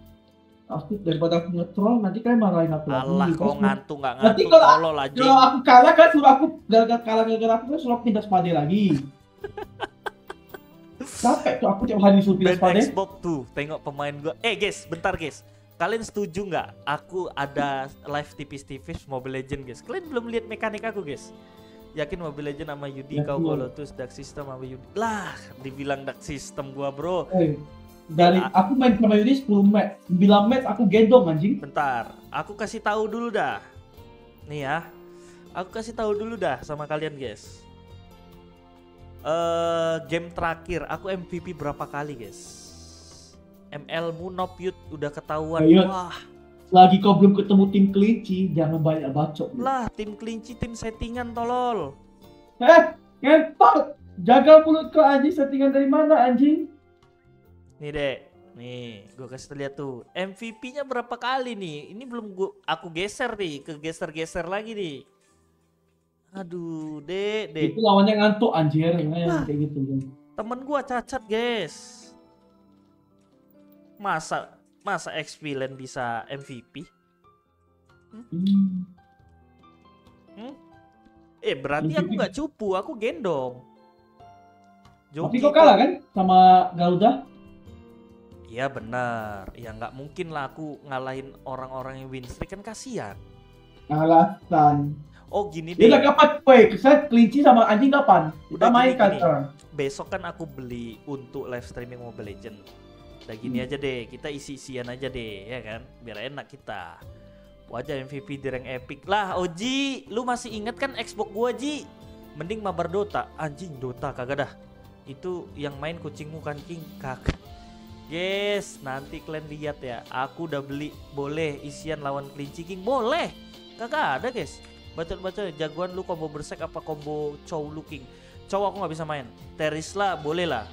Aku daripada aku nge-troll nanti kalian marahin aku lagi. Alah, Terus kau ngantuk nggak Nanti ngantuk kalau- tolol aja. Kalau aku kalah kan suruh aku gara-gara kalah gara-gara aku kan suruh aku pindah spade lagi. Capek tuh aku tiap hari suruh pindah spade. Xbox tuh, tengok pemain gua. Eh guys, bentar guys. Kalian setuju nggak? Aku ada live tipis-tipis Mobile Legend guys. Kalian belum lihat mekanik aku guys? Yakin Mobile Legend sama Yudi Ya, kau belum. kalau tuh Dark System sama Yudi. Lah, dibilang Dark System gua bro. Eh, dari Ah. aku main sama Yudi 10 match, 9 match aku gendong anjing. Bentar, aku kasih tahu dulu dah. Nih ya, aku kasih tahu dulu dah sama kalian guys. Eh game terakhir aku MVP berapa kali guys? ML Munop Yud udah ketahuan. Ayo. Wah, Lagi kau belum ketemu tim kelinci, jangan banyak bacot. lah tim kelinci tim settingan tolol. Eh, ngentot. Jaga mulut kau anjing, settingan dari mana anjing? Nih dek, nih gue kasih lihat tuh MVP-nya berapa kali nih? Ini belum gua aku geser nih, ke geser-geser lagi nih. Aduh, dek, dek. Itu lawannya ngantuk anjir, kayak gitu. Temen gua cacat, guys. Masa masa XP Land bisa MVP? Hmm. Eh, berarti aku nggak cupu, aku gendong. Tapi Joki kau kalah kan sama Garuda? Iya benar. Ya nggak mungkin lah aku ngalahin orang-orang yang win streak kan kasihan. Alasan. Oh gini deh. udah kapan? Woi, saya kelinci sama anjing kapan? Kita Udah main kan gini. sekarang. Besok kan aku beli untuk live streaming Mobile Legend. Udah gini aja deh, kita isi-isian aja deh, ya kan? Biar enak kita. Wajah MVP di rank epic. Lah, Oji, lu masih inget kan Xbox gua, Ji? Mending mabar Dota. Anjing, Dota kagak dah. Itu yang main kucingmu kan, King. Kagak. Yes, nanti kalian lihat ya. Aku udah beli. Boleh isian lawan kelinci King? Boleh. Kagak ada, guys. Bacot-bacot jagoan lu combo bersek apa combo cow lu King? Cow aku nggak bisa main. Teris lah, boleh lah.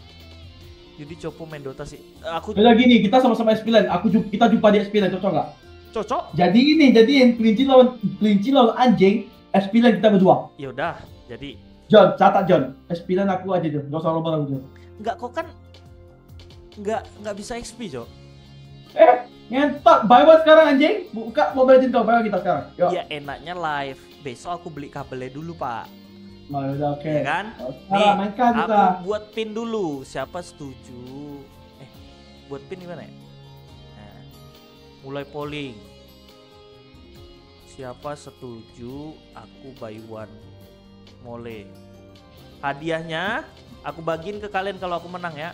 Jadi Copo main Dota sih. Eh, Aku Udah gini, kita sama-sama S9. Aku kita jumpa di S9, cocok nggak? cocok. Jadi ini, jadi yang kelinci lawan kelinci lawan anjing, S9 kita berdua. Ya udah. Jadi John, catat John. S9 aku aja John. Gak usah lomba aku John. nggak kok kan nggak nggak bisa XP Jo. Eh, ngentot. Buy one sekarang anjing. Buka Mobile Legends kau, bayar kita sekarang. Yuk. Ya enaknya live. Besok aku beli kabelnya dulu pak. Nah, udah oke. Ya kan? Sekarang mainkan kita. Aku buat pin dulu. Siapa setuju? Eh, buat pin gimana ya? Nah, mulai polling. Siapa setuju? Aku buy one. Mole. Hadiahnya aku bagiin ke kalian kalau aku menang ya.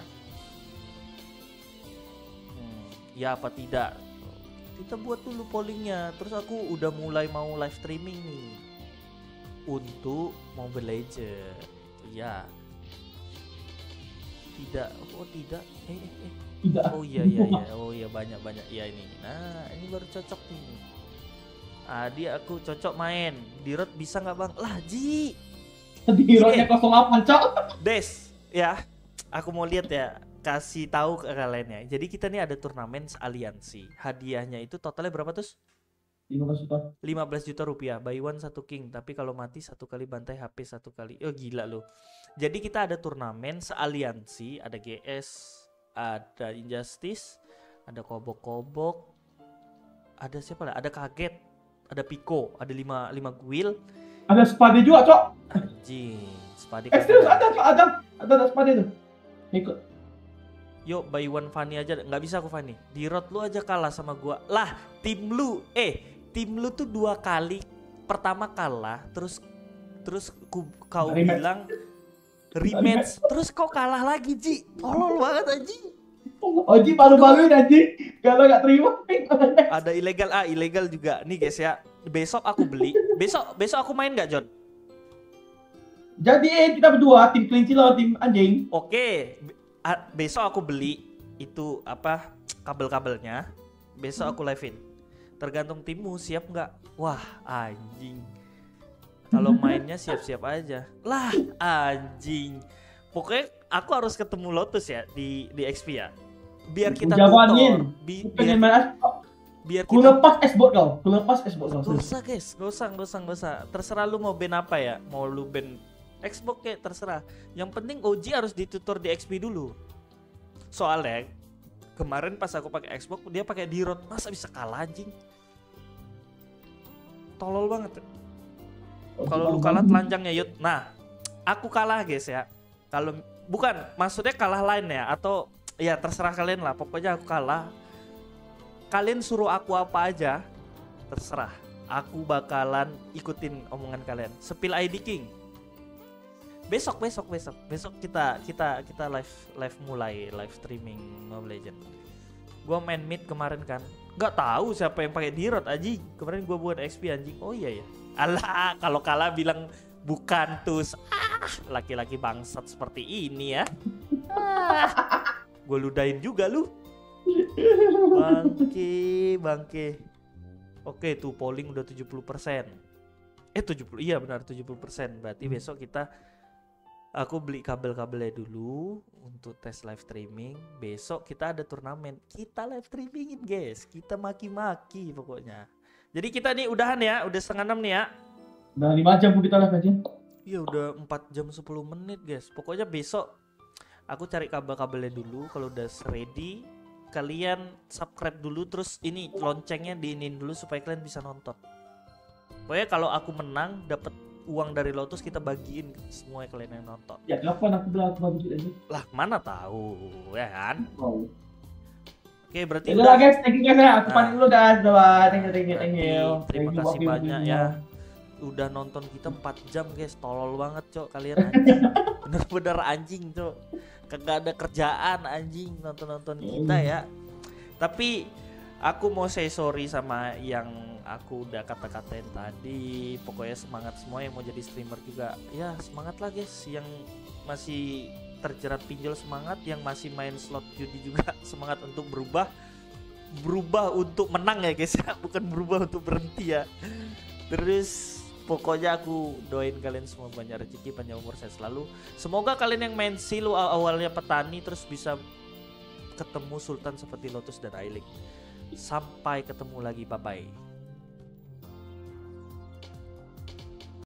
Hmm, ya apa tidak? Kita buat dulu pollingnya. Terus aku udah mulai mau live streaming nih untuk Mobile Legend. Ya. Tidak. Oh tidak. Eh, eh, eh. Tidak. Oh iya iya iya. Oh iya banyak banyak. Ya ini. Nah ini baru cocok nih. Ah dia aku cocok main. Di road bisa nggak bang? Lah Ji. Di hero-nya 08, cok. Des. Ya. Aku mau lihat ya. Kasih tahu ke kalian ya. Jadi kita nih ada turnamen aliansi. Hadiahnya itu totalnya berapa tuh? 15 juta. 15 juta rupiah buy one satu king tapi kalau mati satu kali bantai HP satu kali oh gila lo jadi kita ada turnamen sealiansi ada GS ada Injustice ada kobok-kobok ada siapa lah ada kaget ada Pico ada lima lima guild Ada spade juga, cok. anjing spadi Eh, serius ada, cok. Ada. Ada, ada spade tuh. Ikut. Yuk buy one Fanny aja nggak bisa aku Fanny di road lu aja kalah sama gua lah tim lu eh tim lu tuh dua kali pertama kalah terus terus ku, kau Rematch. bilang rematch. Terus kau kalah lagi Ji? Tolol banget anjing Oji malu-maluin anjing. Kalau nggak terima. ada ilegal ah ilegal juga. Nih guys ya. Besok aku beli. Besok besok aku main nggak John? Jadi kita berdua tim kelinci lawan tim anjing. oke. Ah, besok aku beli itu apa kabel-kabelnya. Besok aku livein tergantung timmu siap nggak wah anjing Kalau mainnya siap-siap aja. Lah, anjing. Pokoknya aku harus ketemu Lotus ya di di XP ya. Biar kita. Yin. Bi- biar, biar Ku kita lepas Xbox kau. Ku lepas Xbox kau. Gak usah guys, gak usah, gak usah, gak usah. Terserah lu mau band apa ya, mau lu band Xbox kayak terserah. Yang penting OG harus ditutor di XP dulu. Soalnya kemarin pas aku pakai Xbox dia pakai D-Rod, masa bisa kalah anjing? Tolol banget. Kalau lu kalah telanjangnya Yud. Nah, aku kalah guys ya. Kalau bukan maksudnya kalah lain ya atau ya terserah kalian lah. Pokoknya aku kalah. Kalian suruh aku apa aja, terserah. Aku bakalan ikutin omongan kalian. Sepil ID King. Besok, besok, besok, besok kita kita kita live live mulai live streaming Mobile Legend. Gua main mid kemarin kan. Gak tahu siapa yang pakai dirot aji. Kemarin gua buat XP anjing. Oh iya ya. Alah, kalau kalah bilang bukan tus. Ah, laki-laki bangsat seperti ini ya. Ah, gue ludahin juga lu. Bangke, bangke. Oke, tuh polling udah 70%. Eh 70, iya benar 70%. Berarti besok kita aku beli kabel-kabelnya dulu untuk tes live streaming. Besok kita ada turnamen. Kita live streamingin, guys. Kita maki-maki pokoknya. Jadi kita nih udahan ya, udah setengah enam nih ya. Udah 5 jam kita live aja. Iya udah 4 jam 10 menit guys. Pokoknya besok aku cari kabel-kabelnya dulu kalau udah ready kalian subscribe dulu terus ini loncengnya diinin dulu supaya kalian bisa nonton. Pokoknya kalau aku menang dapat uang dari Lotus kita bagiin semua kalian yang nonton. Ya kapan aku bilang aku bagi aja. Lah mana tahu ya kan? Oh. Oke berarti Ya udah guys, thank you guys ya. Aku Nah. panik dulu guys. Bye. Thank you, thank you, thank you. terima Thank you, kasih banyak waktunya. ya. Udah nonton kita 4 jam guys, tolol banget cok kalian anjing. Bener-bener anjing cok. Kagak ada kerjaan anjing nonton-nonton kita ya. Tapi aku mau say sorry sama yang aku udah kata-katain tadi. Pokoknya semangat semua yang mau jadi streamer juga. Ya semangat lah guys. Yang masih terjerat pinjol semangat, yang masih main slot judi juga semangat untuk berubah. Berubah untuk menang ya guys. Ya bukan berubah untuk berhenti ya. Terus pokoknya aku doain kalian semua banyak rezeki panjang umur saya selalu. Semoga kalian yang main silo aw- awalnya petani terus bisa ketemu sultan seperti lotus dan ailing sampai ketemu lagi. Bye bye